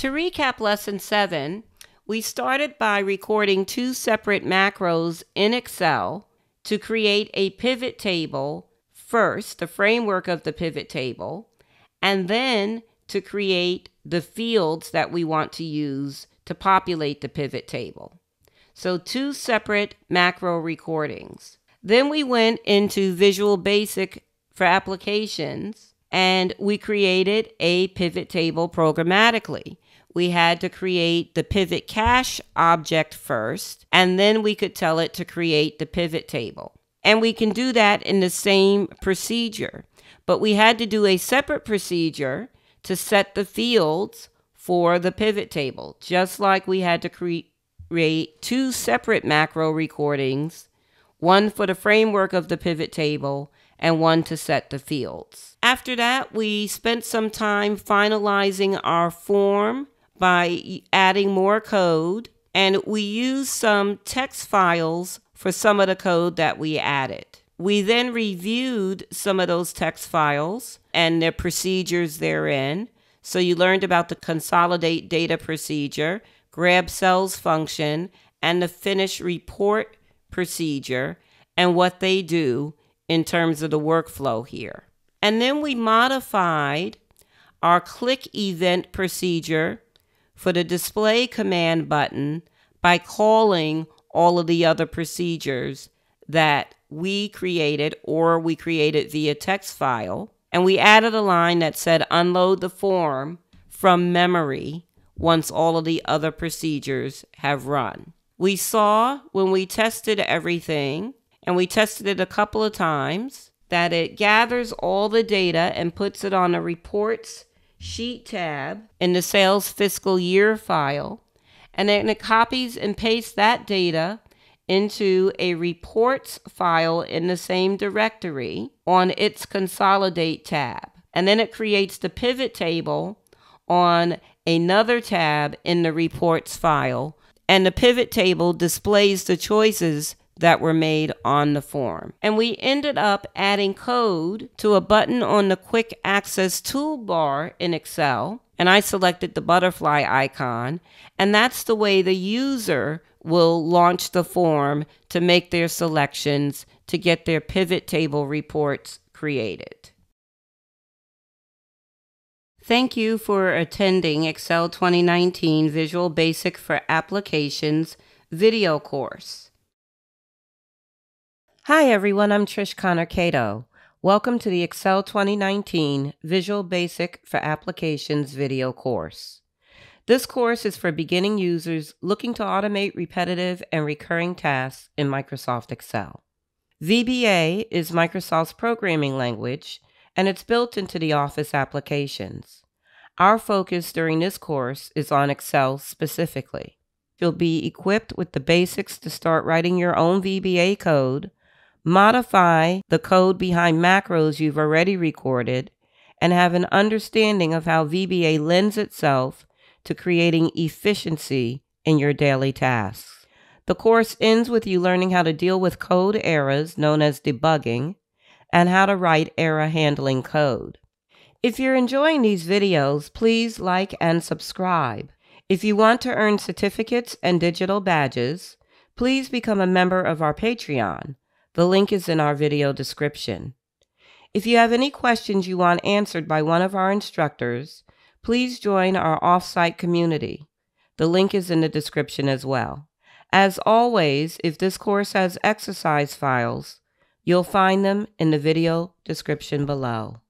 To recap lesson seven, we started by recording two separate macros in Excel to create a pivot table first, the framework of the pivot table, and then to create the fields that we want to use to populate the pivot table. So two separate macro recordings. Then we went into Visual Basic for applications and we created a pivot table programmatically. We had to create the pivot cache object first, and then we could tell it to create the pivot table. And we can do that in the same procedure. But we had to do a separate procedure to set the fields for the pivot table, just like we had to create two separate macro recordings, one for the framework of the pivot table and one to set the fields. After that, we spent some time finalizing our form by adding more code, and we used some text files for some of the code that we added. We then reviewed some of those text files and their procedures therein. So you learned about the consolidate data procedure, grab cells function, and the finish report procedure and what they do in terms of the workflow here. And then we modified our click event procedure for the display command button by calling all of the other procedures that we created or we created via text file. And we added a line that said unload the form from memory once all of the other procedures have run. We saw when we tested everything, and we tested it a couple of times, that it gathers all the data and puts it on a reports sheet tab in the sales fiscal year file and then it copies and pastes that data into a reports file in the same directory on its consolidate tab. And then it creates the pivot table on another tab in the reports file. And the pivot table displays the choices that were made on the form. And we ended up adding code to a button on the quick access toolbar in Excel and I selected the butterfly icon. And that's the way the user will launch the form to make their selections to get their pivot table reports created. Thank you for attending Excel 2019 Visual Basic for Applications video course. Hi everyone, I'm Trish Connor Cato. Welcome to the Excel 2019 Visual Basic for Applications video course. This course is for beginning users looking to automate repetitive and recurring tasks in Microsoft Excel. VBA is Microsoft's programming language, and it's built into the Office applications. Our focus during this course is on Excel specifically. You'll be equipped with the basics to start writing your own VBA code modify the code behind macros you've already recorded, and have an understanding of how VBA lends itself to creating efficiency in your daily tasks. The course ends with you learning how to deal with code errors, known as debugging, and how to write error handling code. If you're enjoying these videos, please like and subscribe. If you want to earn certificates and digital badges, please become a member of our Patreon. The link is in our video description. If you have any questions you want answered by one of our instructors, please join our offsite community. The link is in the description as well. As always, if this course has exercise files, you'll find them in the video description below.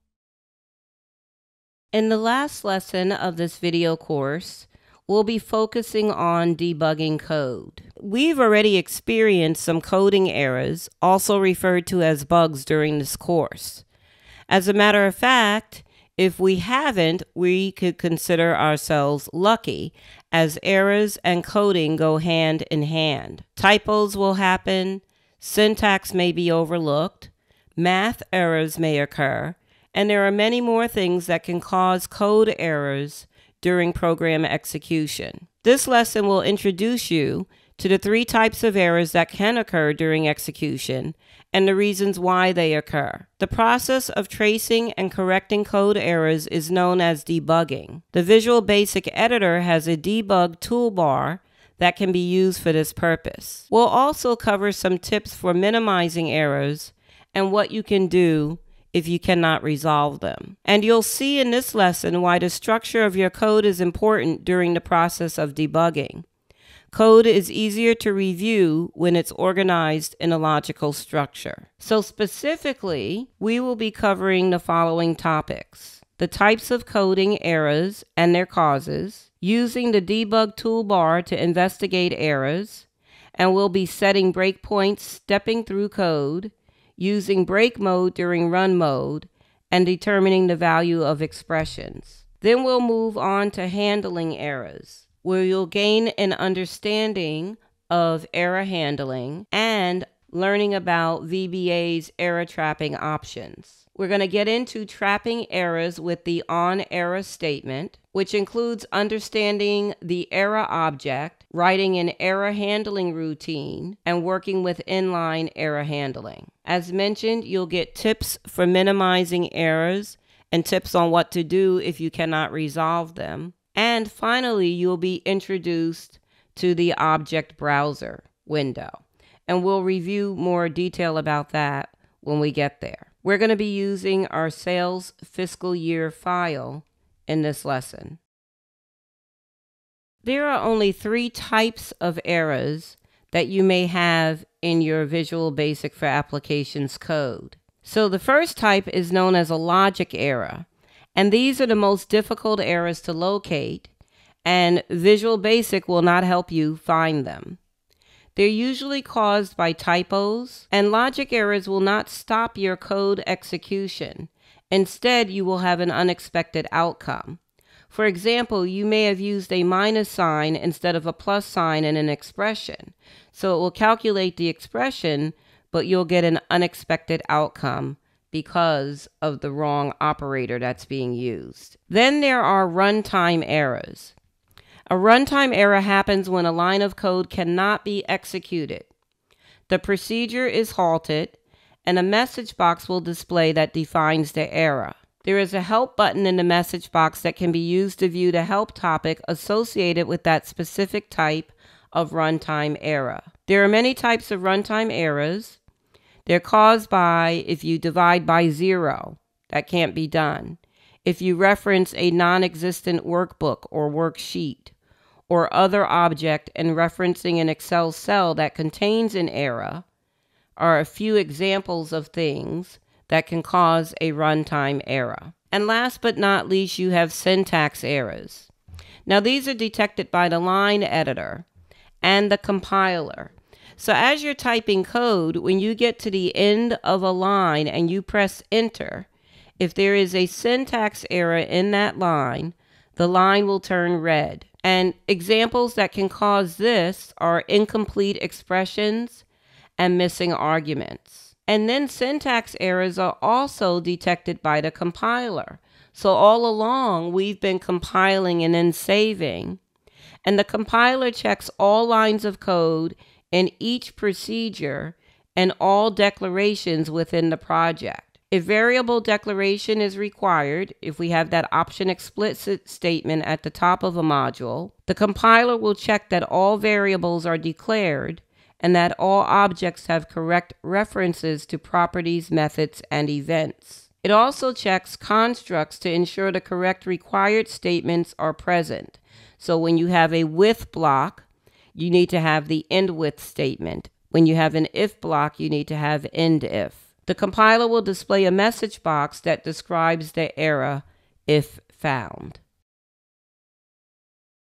In the last lesson of this video course, we'll be focusing on debugging code. we've already experienced some coding errors, also referred to as bugs, during this course. As a matter of fact, if we haven't, we could consider ourselves lucky, as errors and coding go hand in hand. Typos will happen, syntax may be overlooked, math errors may occur, and there are many more things that can cause code errors during program execution. This lesson will introduce you to the three types of errors that can occur during execution and the reasons why they occur. The process of tracing and correcting code errors is known as debugging. The Visual Basic Editor has a debug toolbar that can be used for this purpose. We'll also cover some tips for minimizing errors and what you can do if you cannot resolve them. And you'll see in this lesson why the structure of your code is important during the process of debugging. Code is easier to review when it's organized in a logical structure. So, specifically, we will be covering the following topics the types of coding errors and their causes, using the debug toolbar to investigate errors, and we'll be setting breakpoints, stepping through code, using break mode during run mode, and determining the value of expressions. Then we'll move on to handling errors, where you'll gain an understanding of error handling and learning about VBA's error trapping options. We're going to get into trapping errors with the on error statement, which includes understanding the error object, writing an error handling routine, and working with inline error handling. As mentioned, you'll get tips for minimizing errors and tips on what to do if you cannot resolve them. And finally, you'll be introduced to the object browser window. And we'll review more detail about that when we get there. We're going to be using our sales fiscal year file in this lesson. There are only three types of errors that you may have in your Visual Basic for Applications code. So the first type is known as a logic error, and these are the most difficult errors to locate, and Visual Basic will not help you find them. They're usually caused by typos, and logic errors will not stop your code execution. Instead, you will have an unexpected outcome. For example, you may have used a minus sign instead of a plus sign in an expression. So it will calculate the expression, but you'll get an unexpected outcome because of the wrong operator that's being used. Then there are runtime errors. A runtime error happens when a line of code cannot be executed. The procedure is halted, and a message box will display that defines the error. There is a help button in the message box that can be used to view the help topic associated with that specific type of runtime error. There are many types of runtime errors. They're caused by if you divide by zero, that can't be done. If you reference a non existent workbook or worksheet, or other object and referencing an Excel cell that contains an error are a few examples of things that can cause a runtime error. And last but not least, you have syntax errors. Now, these are detected by the line editor and the compiler. So, as you're typing code, when you get to the end of a line and you press enter, if there is a syntax error in that line, the line will turn red. And examples that can cause this are incomplete expressions and missing arguments. And then syntax errors are also detected by the compiler. So all along, we've been compiling and then saving. And the compiler checks all lines of code in each procedure and all declarations within the project. If variable declaration is required, if we have that option explicit statement at the top of a module, the compiler will check that all variables are declared and that all objects have correct references to properties, methods, and events. It also checks constructs to ensure the correct required statements are present. So when you have a with block, you need to have the end with statement. When you have an if block, you need to have end if. The compiler will display a message box that describes the error if found.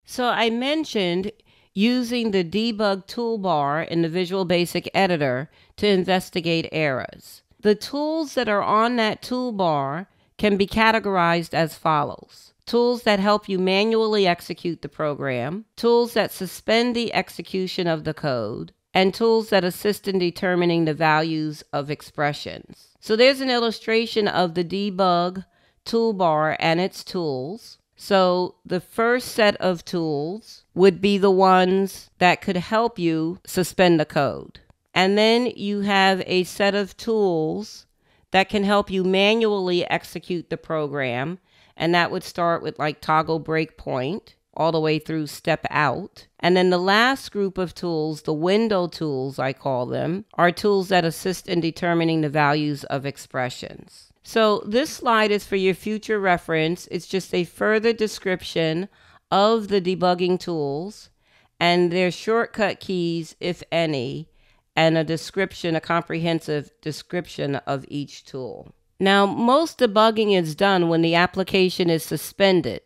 So I mentioned using the debug toolbar in the Visual Basic Editor to investigate errors. The tools that are on that toolbar can be categorized as follows. Tools that help you manually execute the program, tools that suspend the execution of the code, and tools that assist in determining the values of expressions. So there's an illustration of the debug toolbar and its tools. So the first set of tools would be the ones that could help you suspend the code. And then you have a set of tools that can help you manually execute the program. And that would start with like toggle breakpoint all the way through step out. And then the last group of tools, the window tools, I call them, are tools that assist in determining the values of expressions. So this slide is for your future reference. It's just a further description of the debugging tools and their shortcut keys, if any, and a description, a comprehensive description of each tool. Now, most debugging is done when the application is suspended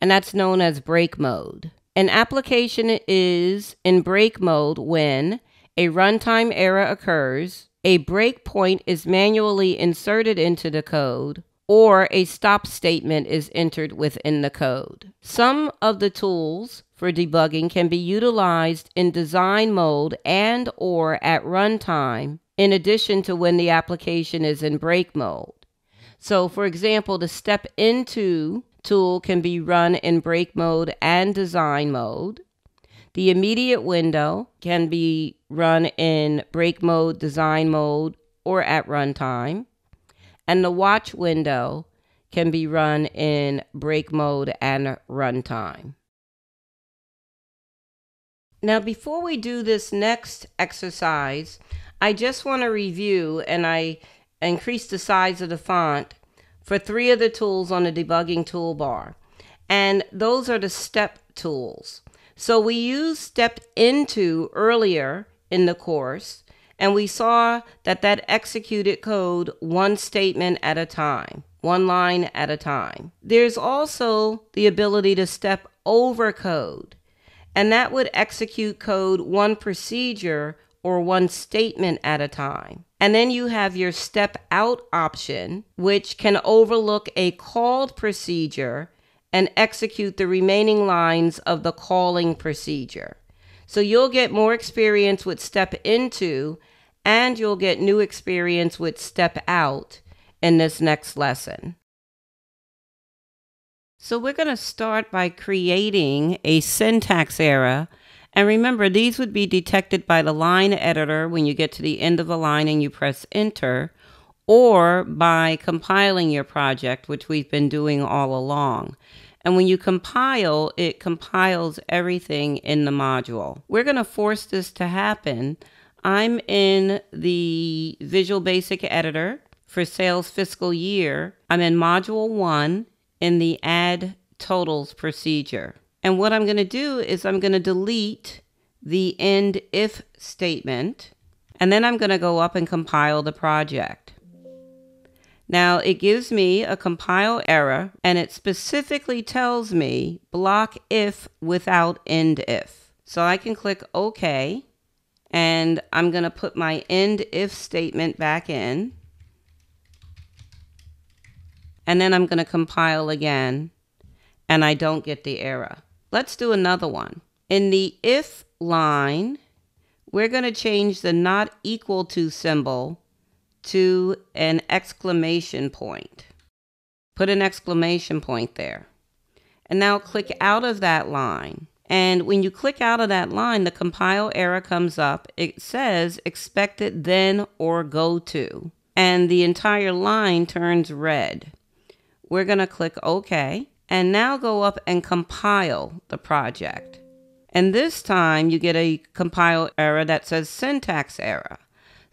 and that's known as break mode. An application is in break mode when a runtime error occurs, a breakpoint is manually inserted into the code, or a stop statement is entered within the code. Some of the tools for debugging can be utilized in design mode and or at runtime in addition to when the application is in break mode. So for example, the step into tool can be run in break mode and design mode. The immediate window can be run in break mode, design mode, or at runtime. And the watch window can be run in break mode and runtime. Now, before we do this next exercise, I just want to review and I increased the size of the font for three of the tools on the debugging toolbar. And those are the step tools. So we used step into earlier in the course, and we saw that that executed code one statement at a time, one line at a time. There's also the ability to step over code, and that would execute code one procedure or one statement at a time. And then you have your step out option, which can overlook a called procedure and execute the remaining lines of the calling procedure. So you'll get more experience with step into and you'll get new experience with step out in this next lesson. So we're going to start by creating a syntax error and remember, these would be detected by the line editor when you get to the end of a line and you press enter, or by compiling your project, which we've been doing all along. And when you compile, it compiles everything in the module. We're going to force this to happen. I'm in the Visual Basic Editor for sales fiscal year. I'm in Module 1 in the Add Totals procedure. And what I'm going to do is I'm going to delete the end if statement, and then I'm going to go up and compile the project. Now it gives me a compile error and it specifically tells me block if without end if. So I can click OK and I'm going to put my end if statement back in. And then I'm going to compile again and I don't get the error. Let's do another one. In the if line, we're going to change the not equal to symbol to an exclamation point. Put an exclamation point there. And now click out of that line. And when you click out of that line, the compile error comes up. It says expected then or go to. And the entire line turns red. We're going to click OK and now go up and compile the project. And this time you get a compile error that says syntax error.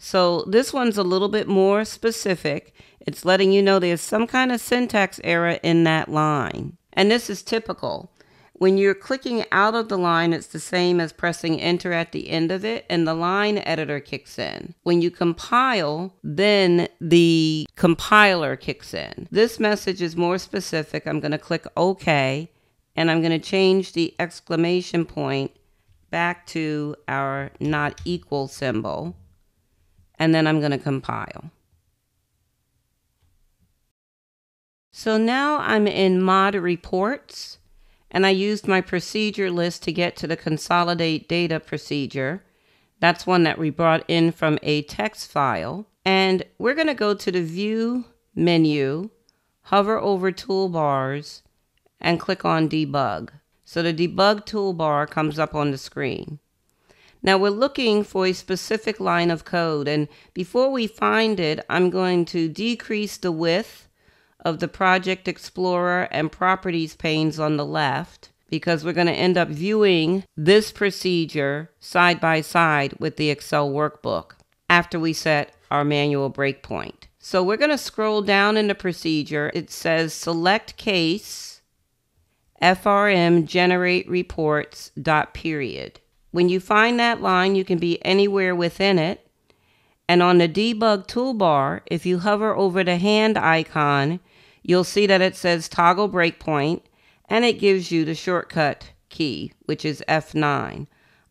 So this one's a little bit more specific. It's letting you know there's some kind of syntax error in that line. And this is typical. When you're clicking out of the line, it's the same as pressing enter at the end of it, and the line editor kicks in. When you compile, then the compiler kicks in. This message is more specific. I'm going to click OK, and I'm going to change the exclamation point back to our not equal symbol, and then I'm going to compile. So now I'm in mod reports and I used my procedure list to get to the consolidate data procedure. That's one that we brought in from a text file. And we're going to go to the view menu, hover over toolbars, and click on debug. So the debug toolbar comes up on the screen. Now we're looking for a specific line of code. And before we find it, I'm going to decrease the width of the Project Explorer and Properties panes on the left because we're going to end up viewing this procedure side by side with the Excel workbook after we set our manual breakpoint. So we're going to scroll down in the procedure. It says select case FRM generate reports dot period. When you find that line, you can be anywhere within it. And on the debug toolbar, if you hover over the hand icon, you'll see that it says toggle breakpoint and it gives you the shortcut key, which is F9.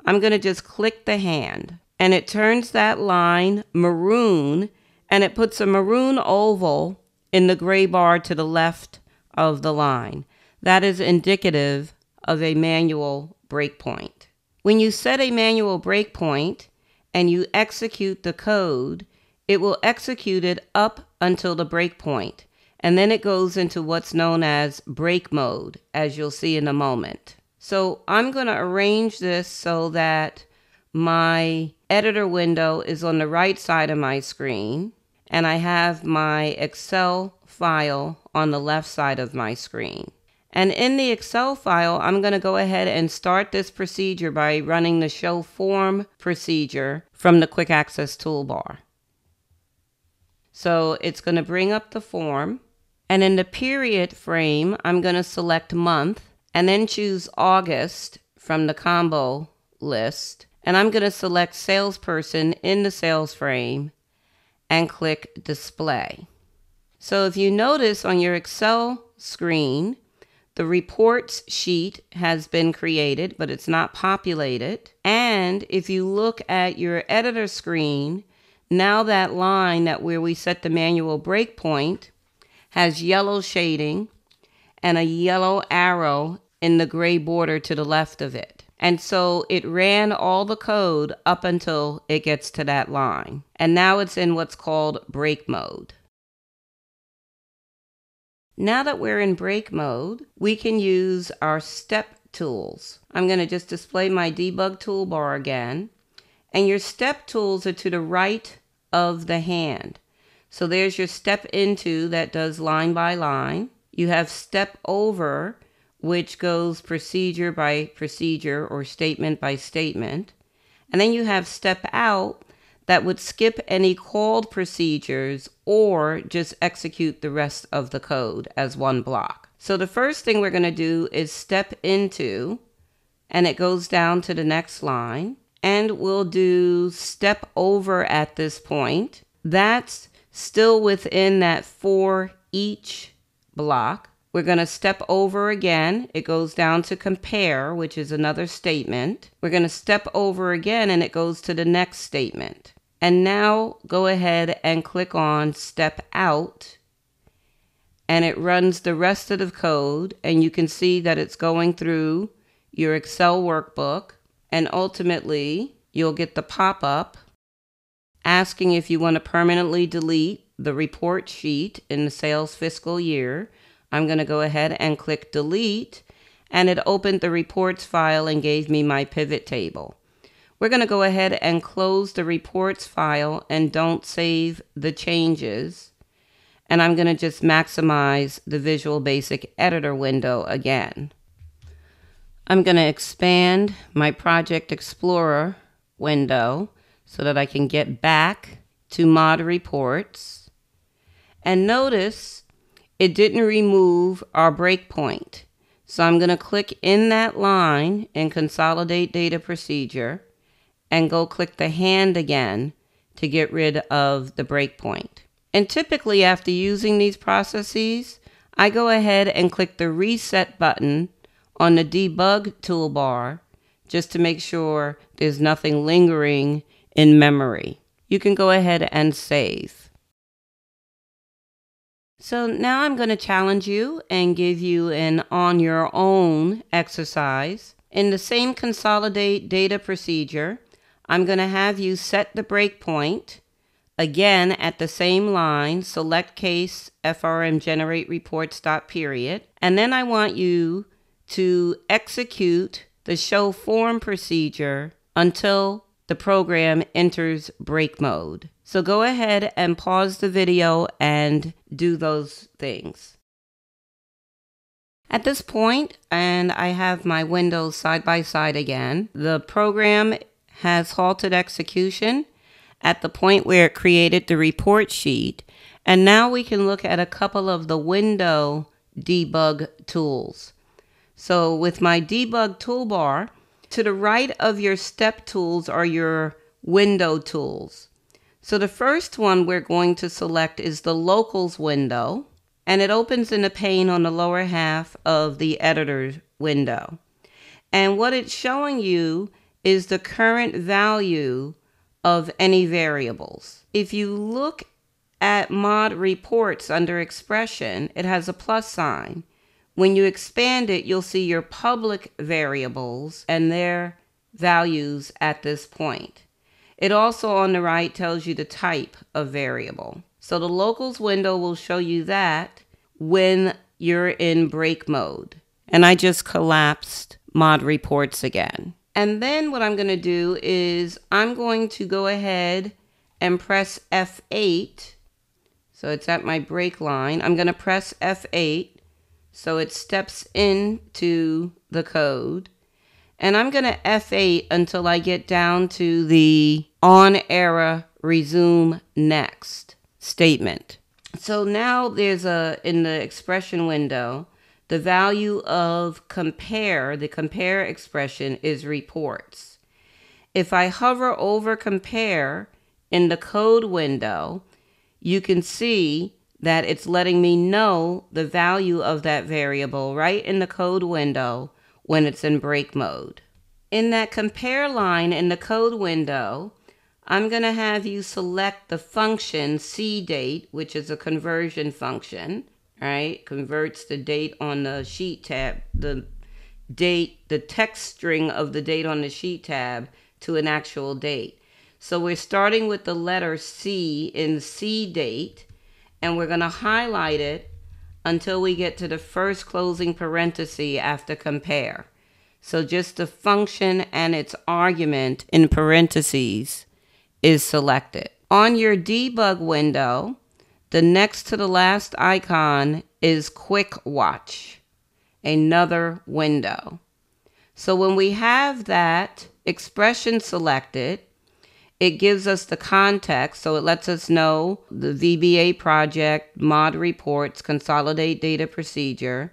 I'm going to just click the hand and it turns that line maroon and it puts a maroon oval in the gray bar to the left of the line. That is indicative of a manual breakpoint. When you set a manual breakpoint and you execute the code, it will execute it up until the breakpoint and then it goes into what's known as break mode, as you'll see in a moment. So I'm going to arrange this so that my editor window is on the right side of my screen, and I have my Excel file on the left side of my screen. And in the Excel file, I'm going to go ahead and start this procedure by running the show form procedure from the quick access toolbar. So it's going to bring up the form. And in the period frame, I'm going to select month and then choose August from the combo list. And I'm going to select salesperson in the sales frame and click display. So if you notice on your Excel screen, the reports sheet has been created, but it's not populated. And if you look at your editor screen, now that line that where we set the manual breakpoint has yellow shading and a yellow arrow in the gray border to the left of it. And so it ran all the code up until it gets to that line. And now it's in what's called break mode. Now that we're in break mode, we can use our step tools. I'm going to just display my debug toolbar again. And your step tools are to the right of the hand. So there's your step into that does line by line. You have step over, which goes procedure by procedure or statement by statement. And then you have step out that would skip any called procedures or just execute the rest of the code as one block. So the first thing we're going to do is step into, and it goes down to the next line. And we'll do step over at this point. That's still within that for each block. We're going to step over again. It goes down to compare, which is another statement. We're going to step over again and it goes to the next statement. And now go ahead and click on step out and it runs the rest of the code and you can see that it's going through your Excel workbook and ultimately you'll get the pop-up asking if you want to permanently delete the report sheet in the sales fiscal year. I'm going to go ahead and click delete and it opened the reports file and gave me my pivot table. We're going to go ahead and close the reports file and don't save the changes. And I'm going to just maximize the Visual Basic Editor window again. I'm going to expand my Project Explorer window so that I can get back to mod reports. And notice it didn't remove our breakpoint. So I'm going to click in that line and consolidate data procedure and go click the hand again to get rid of the breakpoint. And typically after using these processes, I go ahead and click the reset button on the debug toolbar just to make sure there's nothing lingering in memory. You can go ahead and save. So now I'm going to challenge you and give you an on your own exercise. In the same consolidate data procedure, I'm going to have you set the breakpoint. Again, at the same line, select case FRM generate reports dot period. And then I want you to execute the show form procedure until the program enters break mode. So go ahead and pause the video and do those things. At this point, and I have my windows side by side again, the program has halted execution at the point where it created the report sheet. And now we can look at a couple of the window debug tools. So with my debug toolbar, to the right of your step tools are your window tools. So the first one we're going to select is the locals window, and it opens in a pane on the lower half of the editor window. And what it's showing you is the current value of any variables. If you look at mod reports under expression, it has a plus sign. When you expand it, you'll see your public variables and their values at this point. It also on the right tells you the type of variable. So the locals window will show you that when you're in break mode. And I just collapsed mod reports again. And then what I'm going to do is I'm going to go ahead and press F8. So it's at my break line. I'm going to press F8 so it steps into the code. And I'm going to F8 until I get down to the on error resume next statement. So now there's a, in the expression window, the value of compare, the compare expression is reports. If I hover over compare in the code window, you can see that it's letting me know the value of that variable right in the code window when it's in break mode. In that compare line in the code window, I'm going to have you select the function cdate, which is a conversion function, right? Converts the date on the sheet tab, the date, the text string of the date on the sheet tab to an actual date. So we're starting with the letter C in C date, and we're going to highlight it until we get to the first closing parenthesis after compare. So just the function and its argument in parentheses is selected. On your debug window, the next to the last icon is Quick Watch, another window. So when we have that expression selected, it gives us the context, so it lets us know the VBA project, mod reports, consolidate data procedure,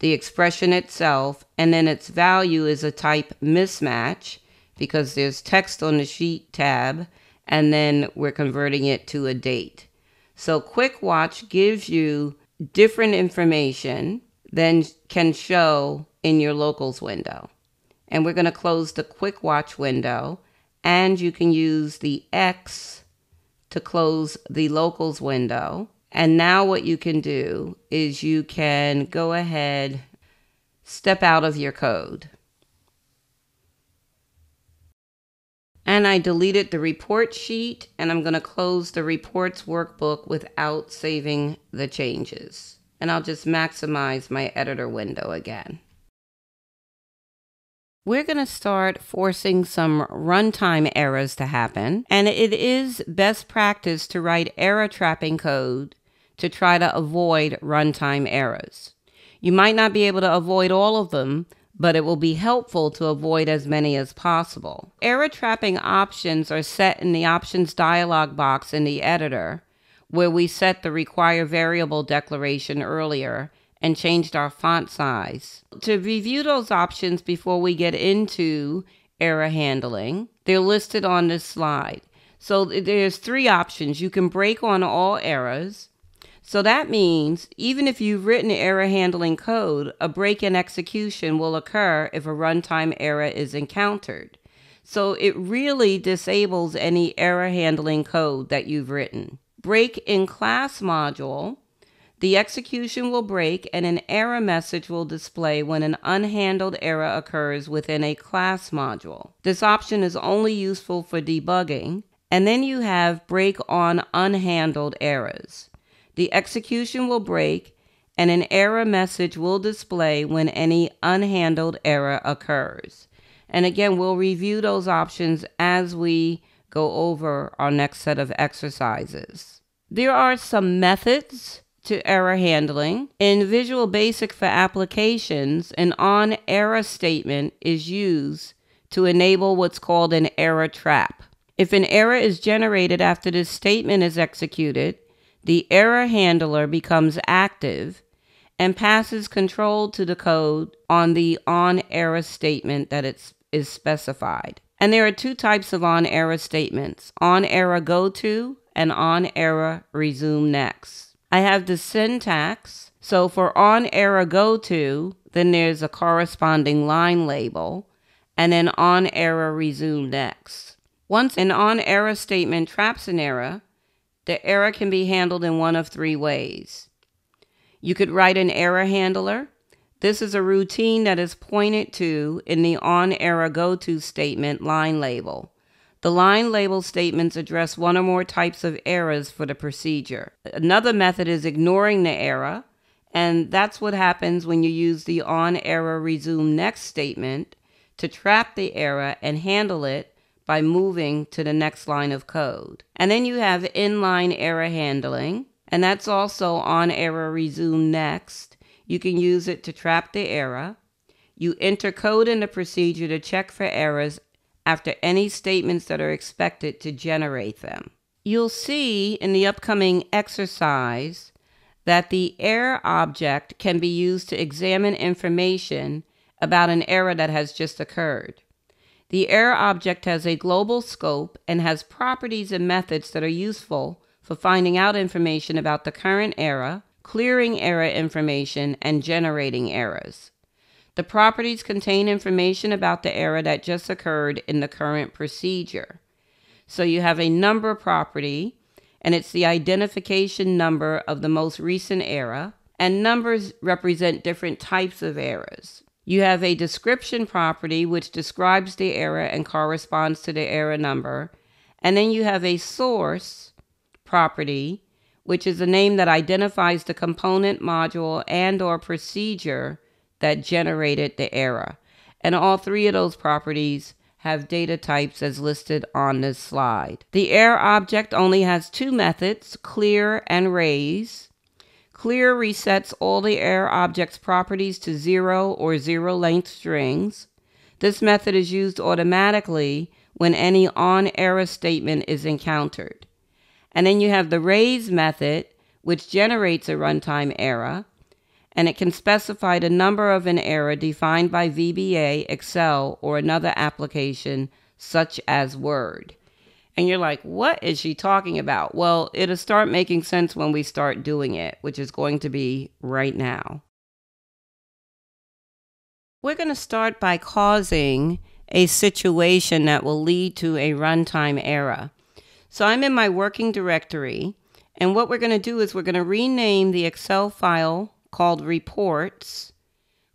the expression itself, and then its value is a type mismatch because there's text on the sheet tab, and then we're converting it to a date. So Quick Watch gives you different information than can show in your locals window. And we're going to close the Quick Watch window and you can use the X to close the locals window. And now what you can do is you can go ahead, step out of your code. And I deleted the report sheet and I'm going to close the reports workbook without saving the changes. And I'll just maximize my editor window again we're going to start forcing some runtime errors to happen. And it is best practice to write error trapping code to try to avoid runtime errors. You might not be able to avoid all of them, but it will be helpful to avoid as many as possible. Error trapping options are set in the options dialog box in the editor, where we set the require variable declaration earlier and changed our font size. To review those options before we get into error handling, they're listed on this slide. So there's three options. You can break on all errors. So that means even if you've written error handling code, a break in execution will occur if a runtime error is encountered. So it really disables any error handling code that you've written. Break in class module, the execution will break and an error message will display when an unhandled error occurs within a class module. This option is only useful for debugging. And then you have break on unhandled errors. The execution will break and an error message will display when any unhandled error occurs. And again, we'll review those options as we go over our next set of exercises. There are some methods to error handling. In Visual Basic for applications, an on error statement is used to enable what's called an error trap. If an error is generated after this statement is executed, the error handler becomes active and passes control to the code on the on error statement that it's is specified. And there are two types of on error statements on error go to and on error resume next. I have the syntax. So for on error go to, then there's a corresponding line label, and then on error resume next. Once an on error statement traps an error, the error can be handled in one of three ways. You could write an error handler this is a routine that is pointed to in the on error go to statement line label. The line label statements address one or more types of errors for the procedure. Another method is ignoring the error, and that's what happens when you use the on error resume next statement to trap the error and handle it by moving to the next line of code. And then you have inline error handling, and that's also on error resume next. You can use it to trap the error. You enter code in the procedure to check for errors after any statements that are expected to generate them. You'll see in the upcoming exercise that the error object can be used to examine information about an error that has just occurred. The error object has a global scope and has properties and methods that are useful for finding out information about the current error clearing error information, and generating errors. The properties contain information about the error that just occurred in the current procedure. So you have a number property, and it's the identification number of the most recent error, and numbers represent different types of errors. You have a description property which describes the error and corresponds to the error number, and then you have a source property which is a name that identifies the component module and or procedure that generated the error. And all three of those properties have data types as listed on this slide. The error object only has two methods, clear and raise. Clear resets all the error object's properties to zero or zero length strings. This method is used automatically when any on error statement is encountered. And then you have the raise method, which generates a runtime error, and it can specify the number of an error defined by VBA, Excel, or another application such as Word. And you're like, what is she talking about? Well, it'll start making sense when we start doing it, which is going to be right now. We're going to start by causing a situation that will lead to a runtime error. So I'm in my working directory. And what we're going to do is we're going to rename the Excel file called reports.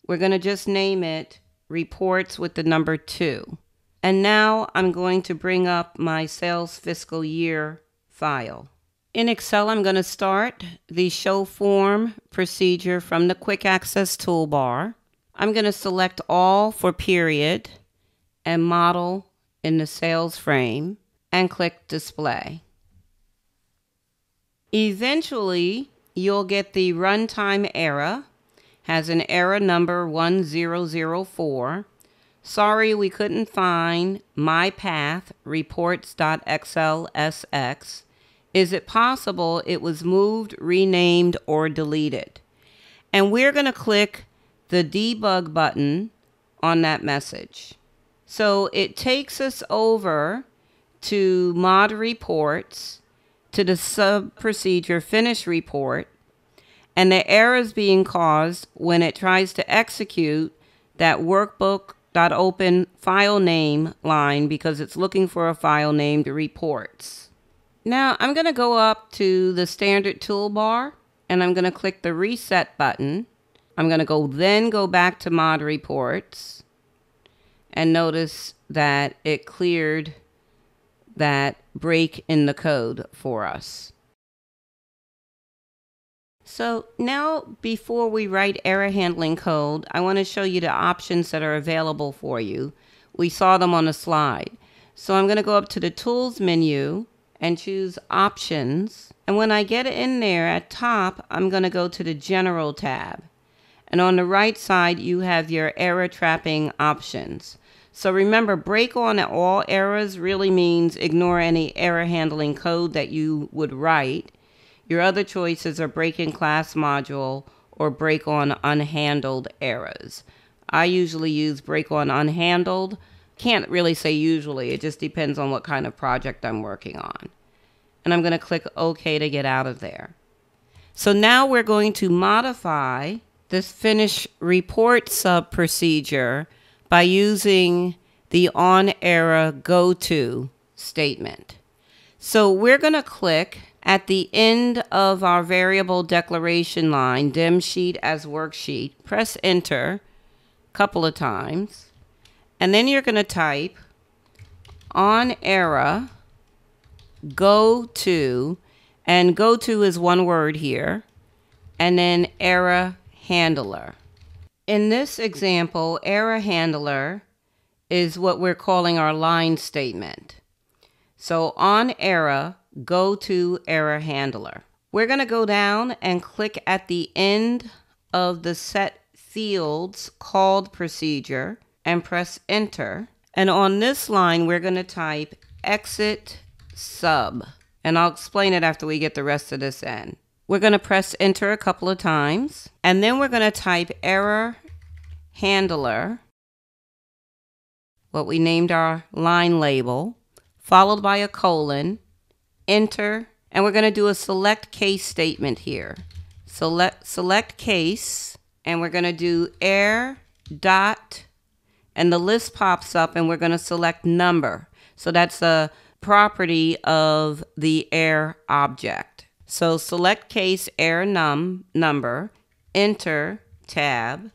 We're going to just name it reports with the number two. And now I'm going to bring up my sales fiscal year file. In Excel, I'm going to start the show form procedure from the quick access toolbar. I'm going to select all for period and model in the sales frame and click display. Eventually, you'll get the runtime error, has an error number 1004. Sorry we couldn't find my path reports.xlsx. Is it possible it was moved, renamed, or deleted? And we're going to click the debug button on that message. So it takes us over to mod reports to the sub procedure finish report And the error is being caused when it tries to execute that workbook.open file name line because it's looking for a file named reports. Now I'm going to go up to the standard toolbar and I'm going to click the reset button. I'm going to go then go back to mod reports and notice that it cleared that break in the code for us. So now before we write error handling code, I want to show you the options that are available for you. We saw them on the slide. So I'm going to go up to the tools menu and choose options. And when I get in there at top, I'm going to go to the general tab. And on the right side, you have your error trapping options. So remember, break on all errors really means ignore any error handling code that you would write. Your other choices are break in class module or break on unhandled errors. I usually use break on unhandled. Can't really say usually, it just depends on what kind of project I'm working on. And I'm going to click OK to get out of there. So now we're going to modify this finish report sub procedure by using the on error go to statement. So we're going to click at the end of our variable declaration line, dim sheet as worksheet, press enter a couple of times, and then you're going to type on error go to, and go to is one word here, and then error handler. In this example, error handler is what we're calling our line statement. So on error, go to error handler. We're going to go down and click at the end of the set fields called procedure and press enter. And on this line, we're going to type exit sub. And I'll explain it after we get the rest of this in. We're going to press enter a couple of times, and then we're going to type error handler, what we named our line label, followed by a colon, enter, and we're going to do a select case statement here. Select, select case, and we're going to do error dot, and the list pops up, and we're going to select number. So that's a property of the error object. So select case error num number, enter tab,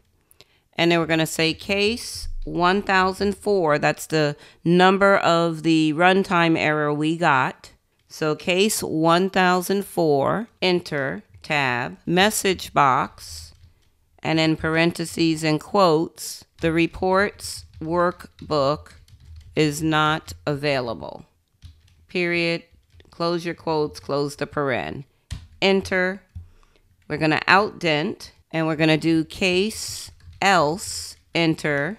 and then we're going to say case 1004. That's the number of the runtime error we got. So case 1004, enter tab, message box, and in parentheses and quotes, the reports workbook is not available. Period close your quotes, close the paren. Enter. We're going to outdent and we're going to do case else, enter,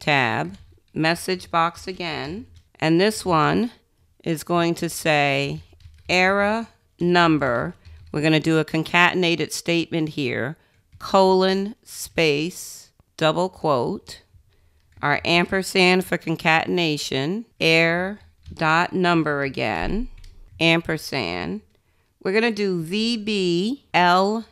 tab, message box again. And this one is going to say error number. We're going to do a concatenated statement here, colon, space, double quote, our ampersand for concatenation, error dot number again, ampersand. We're going to do VBLF,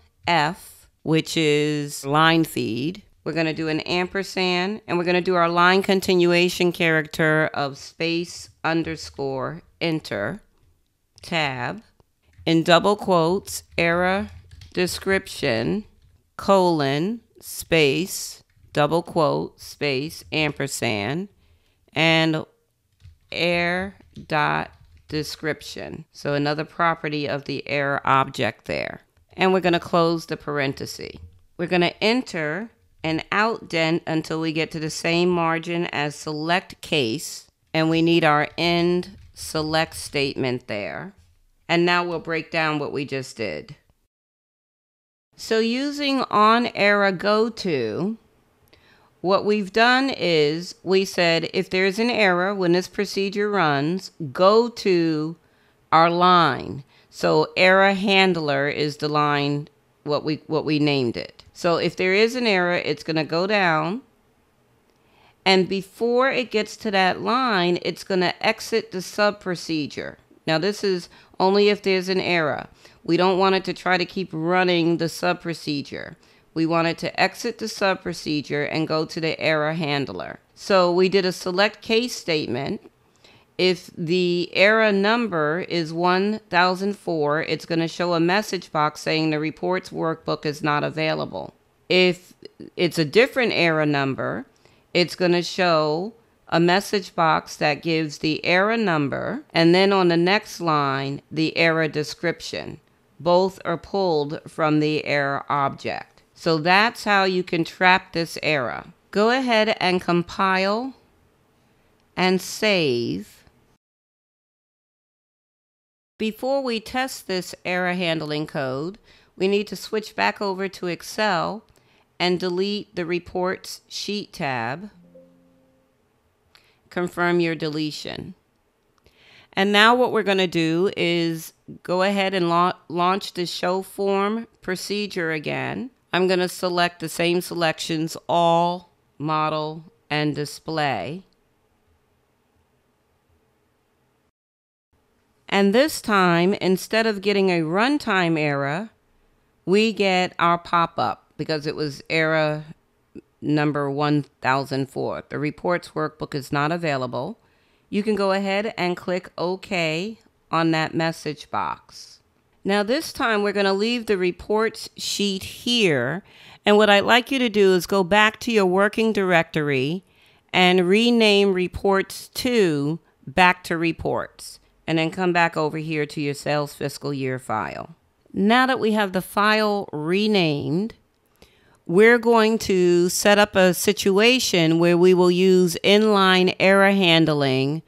which is line feed. We're going to do an ampersand, and we're going to do our line continuation character of space underscore enter tab. In double quotes, error description colon space double quote space ampersand and error dot description. So another property of the error object there. And we're going to close the parenthesis. We're going to enter and outdent until we get to the same margin as select case. And we need our end select statement there. And now we'll break down what we just did. So using on error go to, what we've done is we said if there's an error when this procedure runs, go to our line. So error handler is the line what we what we named it. So if there is an error, it's going to go down and before it gets to that line, it's going to exit the sub procedure. Now this is only if there's an error. We don't want it to try to keep running the sub procedure. We want it to exit the sub procedure and go to the error handler. So we did a select case statement. If the error number is 1004, it's going to show a message box saying the reports workbook is not available. If it's a different error number, it's going to show a message box that gives the error number and then on the next line, the error description. Both are pulled from the error object. So that's how you can trap this error. Go ahead and compile and save. Before we test this error handling code, we need to switch back over to Excel and delete the Reports Sheet tab. Confirm your deletion. And now what we're going to do is go ahead and la launch the show form procedure again. I'm going to select the same selections, all, model, and display. And this time, instead of getting a runtime error, we get our pop-up because it was error number 1004. The reports workbook is not available. You can go ahead and click OK on that message box. Now this time we're going to leave the reports sheet here. And what I'd like you to do is go back to your working directory and rename reports to back to reports. And then come back over here to your sales fiscal year file. Now that we have the file renamed, we're going to set up a situation where we will use inline error handling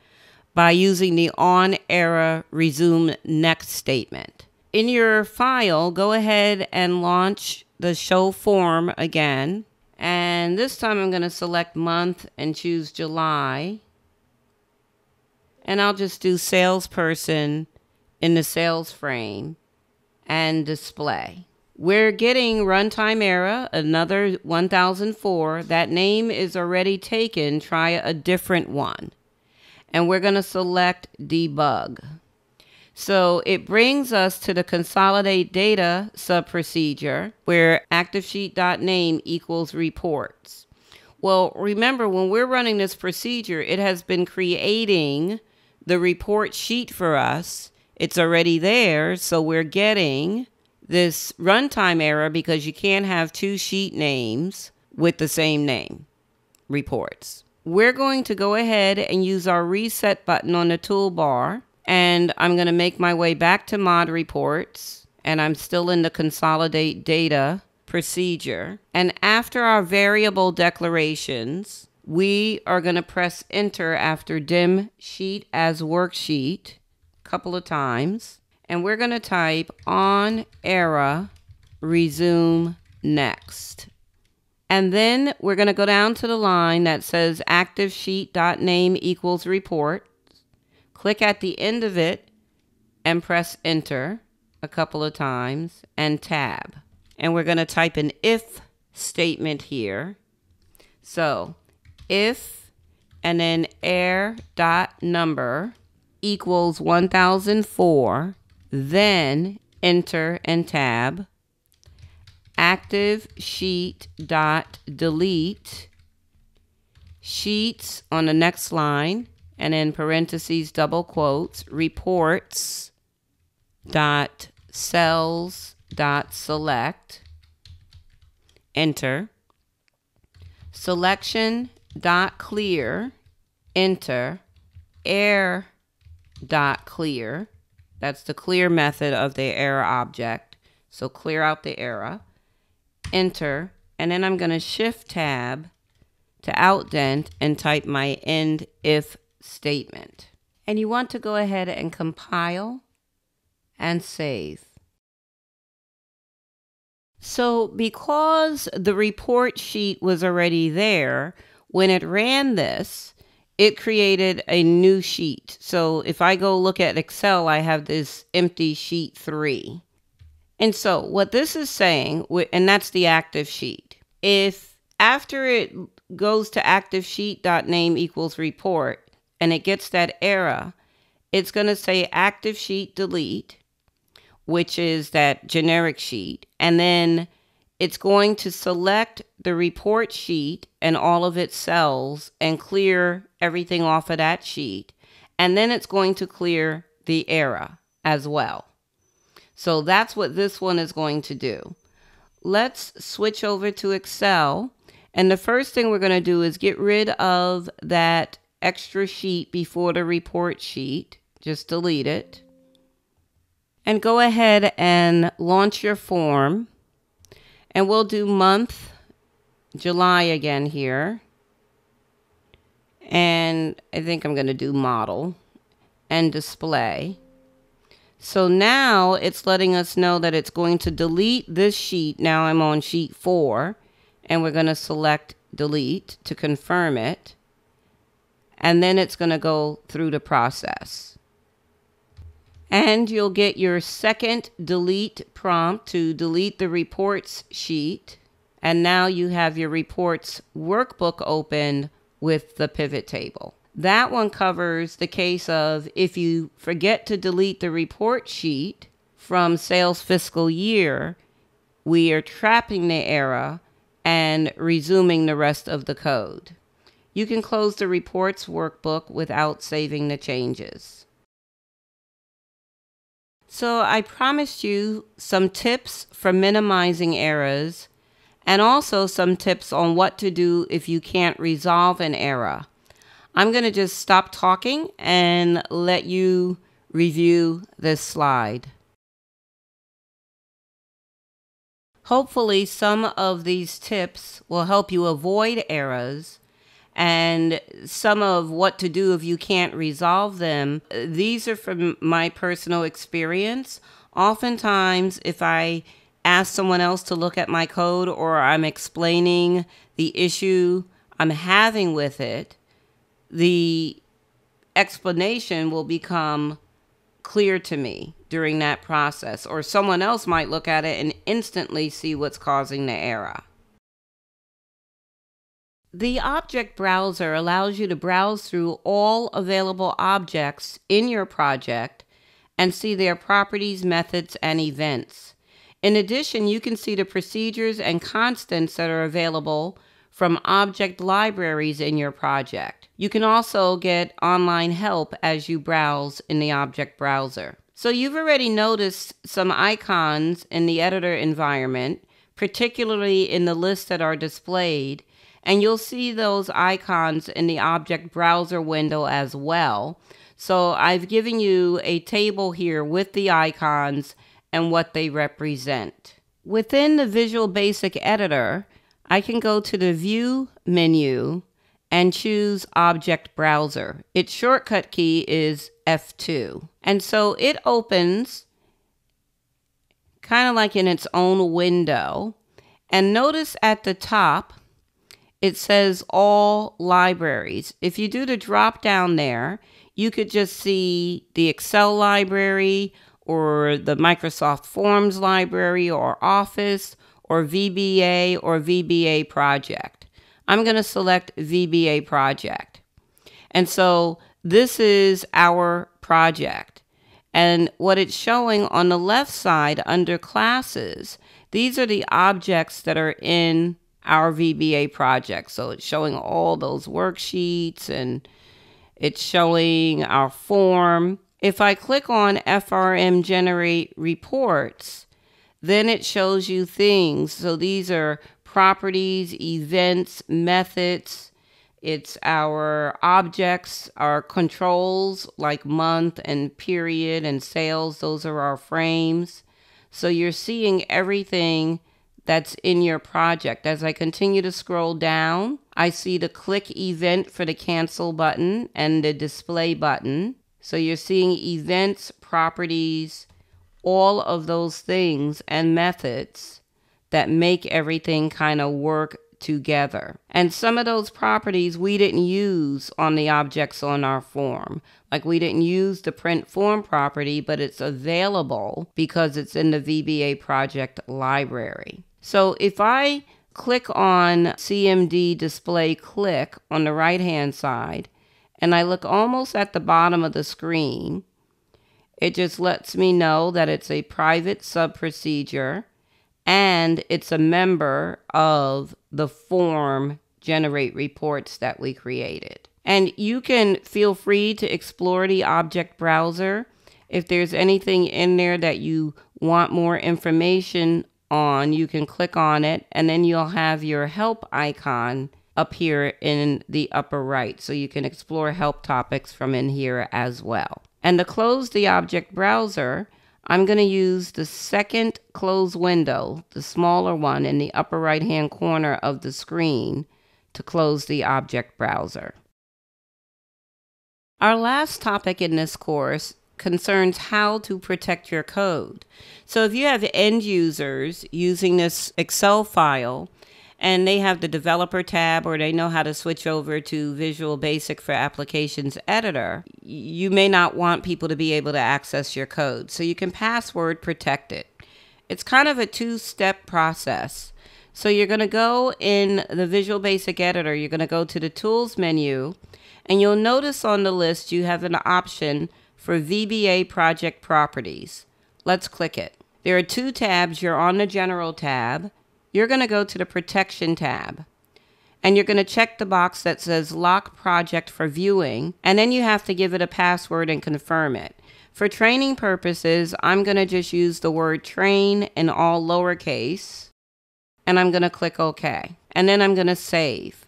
by using the on error resume next statement. In your file, go ahead and launch the show form again. And this time I'm going to select month and choose July. And I'll just do salesperson in the sales frame and display. We're getting runtime error, another 1004. That name is already taken. Try a different one. And we're going to select debug. So it brings us to the consolidate data sub-procedure where ActiveSheet.name equals reports. Well, remember when we're running this procedure, it has been creating the report sheet for us. It's already there, so we're getting this runtime error because you can't have two sheet names with the same name reports. We're going to go ahead and use our reset button on the toolbar and I'm going to make my way back to mod reports and I'm still in the consolidate data procedure. And after our variable declarations, we are going to press enter after dim sheet as worksheet a couple of times and we're going to type on error resume next. And then we're going to go down to the line that says active sheet dot name equals report. Click at the end of it and press enter a couple of times and tab. And we're going to type an if statement here. So if and then err dot number equals 1004 then enter and tab. Active sheet dot delete. Sheets on the next line and in parentheses double quotes reports dot cells dot select. Enter. Selection dot clear enter err dot clear that's the clear method of the error object. So clear out the error, enter, and then I'm going to shift tab to outdent and type my end if statement. And you want to go ahead and compile and save. So because the report sheet was already there, when it ran this, it created a new sheet. So if I go look at Excel, I have this empty sheet three. And so what this is saying, and that's the active sheet. If after it goes to active sheet dot name equals report and it gets that error, it's going to say active sheet delete. which is that generic sheet, and then it's going to select the report sheet and all of its cells and clear everything off of that sheet. And then it's going to clear the error as well. So that's what this one is going to do. Let's switch over to Excel. And the first thing we're going to do is get rid of that extra sheet before the report sheet. Just delete it. And go ahead and launch your form. And we'll do month, July again here. And I think I'm going to do model and display. So now it's letting us know that it's going to delete this sheet. Now I'm on sheet four and we're going to select delete to confirm it. And then it's going to go through the process. And you'll get your second delete prompt to delete the reports sheet. And now you have your reports workbook open with the pivot table. That one covers the case of if you forget to delete the report sheet from sales fiscal year, we are trapping the error and resuming the rest of the code. You can close the reports workbook without saving the changes. So I promised you some tips for minimizing errors and also some tips on what to do if you can't resolve an error. I'm going to just stop talking and let you review this slide. Hopefully some of these tips will help you avoid errors and some of what to do if you can't resolve them. These are from my personal experience. Oftentimes, if I ask someone else to look at my code or I'm explaining the issue I'm having with it, the explanation will become clear to me during that process, or someone else might look at it and instantly see what's causing the error. The object browser allows you to browse through all available objects in your project and see their properties, methods, and events. In addition, you can see the procedures and constants that are available from object libraries in your project. You can also get online help as you browse in the object browser. So you've already noticed some icons in the editor environment, particularly in the lists that are displayed, and you'll see those icons in the object browser window as well. So I've given you a table here with the icons and what they represent. Within the Visual Basic Editor, I can go to the View menu and choose Object Browser. Its shortcut key is F2. And so it opens kind of like in its own window. And notice at the top, it says all libraries. If you do the drop down there, you could just see the Excel library or the Microsoft Forms library or Office or VBA or VBA project. I'm going to select VBA project. And so this is our project. And what it's showing on the left side under classes, these are the objects that are in our VBA project. So it's showing all those worksheets and it's showing our form. If I click on FRM generate reports, then it shows you things. So these are properties, events, methods. It's our objects, our controls like month and period and sales. Those are our frames. So you're seeing everything that's in your project. As I continue to scroll down, I see the click event for the cancel button and the display button. So you're seeing events, properties, all of those things and methods that make everything kind of work together. And some of those properties we didn't use on the objects on our form. Like we didn't use the print form property, but it's available because it's in the VBA project library. So if I click on CMD display click on the right hand side and I look almost at the bottom of the screen, It just lets me know that it's a private sub procedure and it's a member of the form generate reports that we created. And you can feel free to explore the object browser. If there's anything in there that you want more information on, you can click on it and then you'll have your help icon up here in the upper right. So you can explore help topics from in here as well. And to close the object browser, I'm going to use the second close window, the smaller one in the upper right hand corner of the screen to close the object browser. Our last topic in this course concerns how to protect your code. So if you have end users using this Excel file and they have the developer tab or they know how to switch over to Visual Basic for Applications Editor, you may not want people to be able to access your code. So you can password protect it. It's kind of a two step process. So you're going to go in the Visual Basic Editor, you're going to go to the Tools menu, and you'll notice on the list you have an option for VBA Project Properties. Let's click it. There are two tabs. You're on the General tab. You're going to go to the Protection tab. And you're going to check the box that says Lock Project for Viewing, and then you have to give it a password and confirm it. For training purposes, I'm going to just use the word train in all lowercase and I'm going to click OK. And then I'm going to save.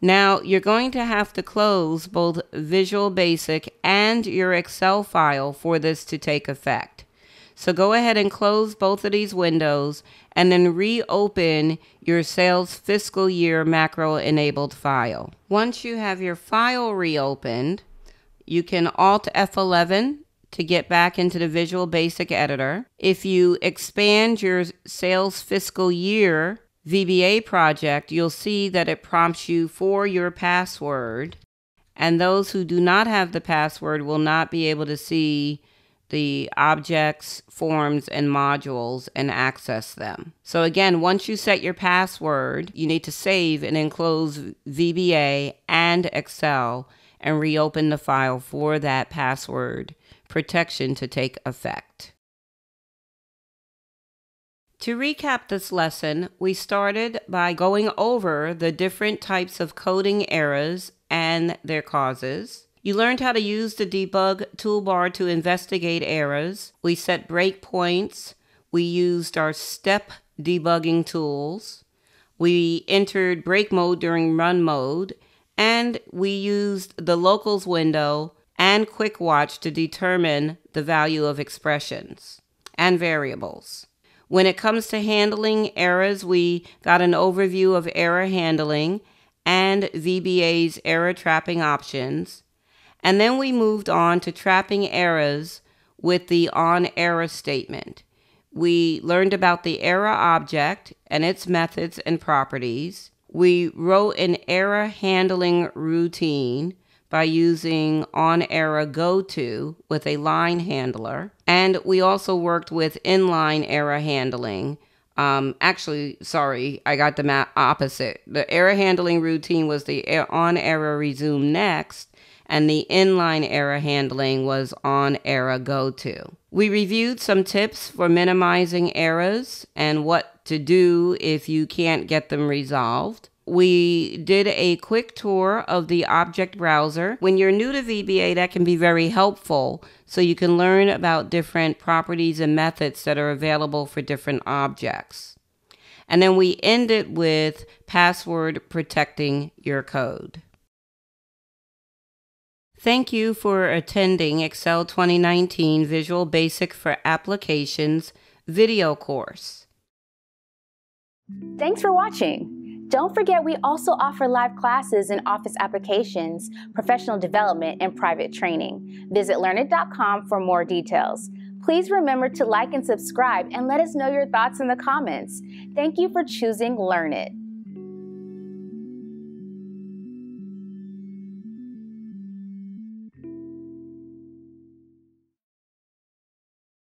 Now, you're going to have to close both Visual Basic and your Excel file for this to take effect. So go ahead and close both of these windows and then reopen your sales fiscal year macro enabled file. Once you have your file reopened, you can Alt F11 to get back into the Visual Basic Editor. If you expand your sales fiscal year VBA project, you'll see that it prompts you for your password. And those who do not have the password will not be able to see the objects, forms, and modules and access them. So again, once you set your password, you need to save and enclose VBA and Excel and reopen the file for that password protection to take effect. To recap this lesson, we started by going over the different types of coding errors and their causes. You learned how to use the debug toolbar to investigate errors. We set breakpoints. We used our step debugging tools. We entered break mode during run mode. And we used the locals window and quick watch to determine the value of expressions and variables. When it comes to handling errors, we got an overview of error handling and VBA's error trapping options. And then we moved on to trapping errors with the on error statement. We learned about the error object and its methods and properties. We wrote an error handling routine by using on error go to with a line handler. And we also worked with inline error handling. Um, actually, sorry, I got the ma- opposite. The error handling routine was the on error resume next, and the inline error handling was on error go to. We reviewed some tips for minimizing errors and what to do if you can't get them resolved we did a quick tour of the object browser. When you're new to VBA, that can be very helpful so you can learn about different properties and methods that are available for different objects. And then we ended with password protecting your code. Thank you for attending Excel 2019 Visual Basic for Applications video course. Thanks for watching. Don't forget we also offer live classes in Office applications, professional development, and private training. Visit learnit.com for more details. Please remember to like and subscribe and let us know your thoughts in the comments. Thank you for choosing Learnit.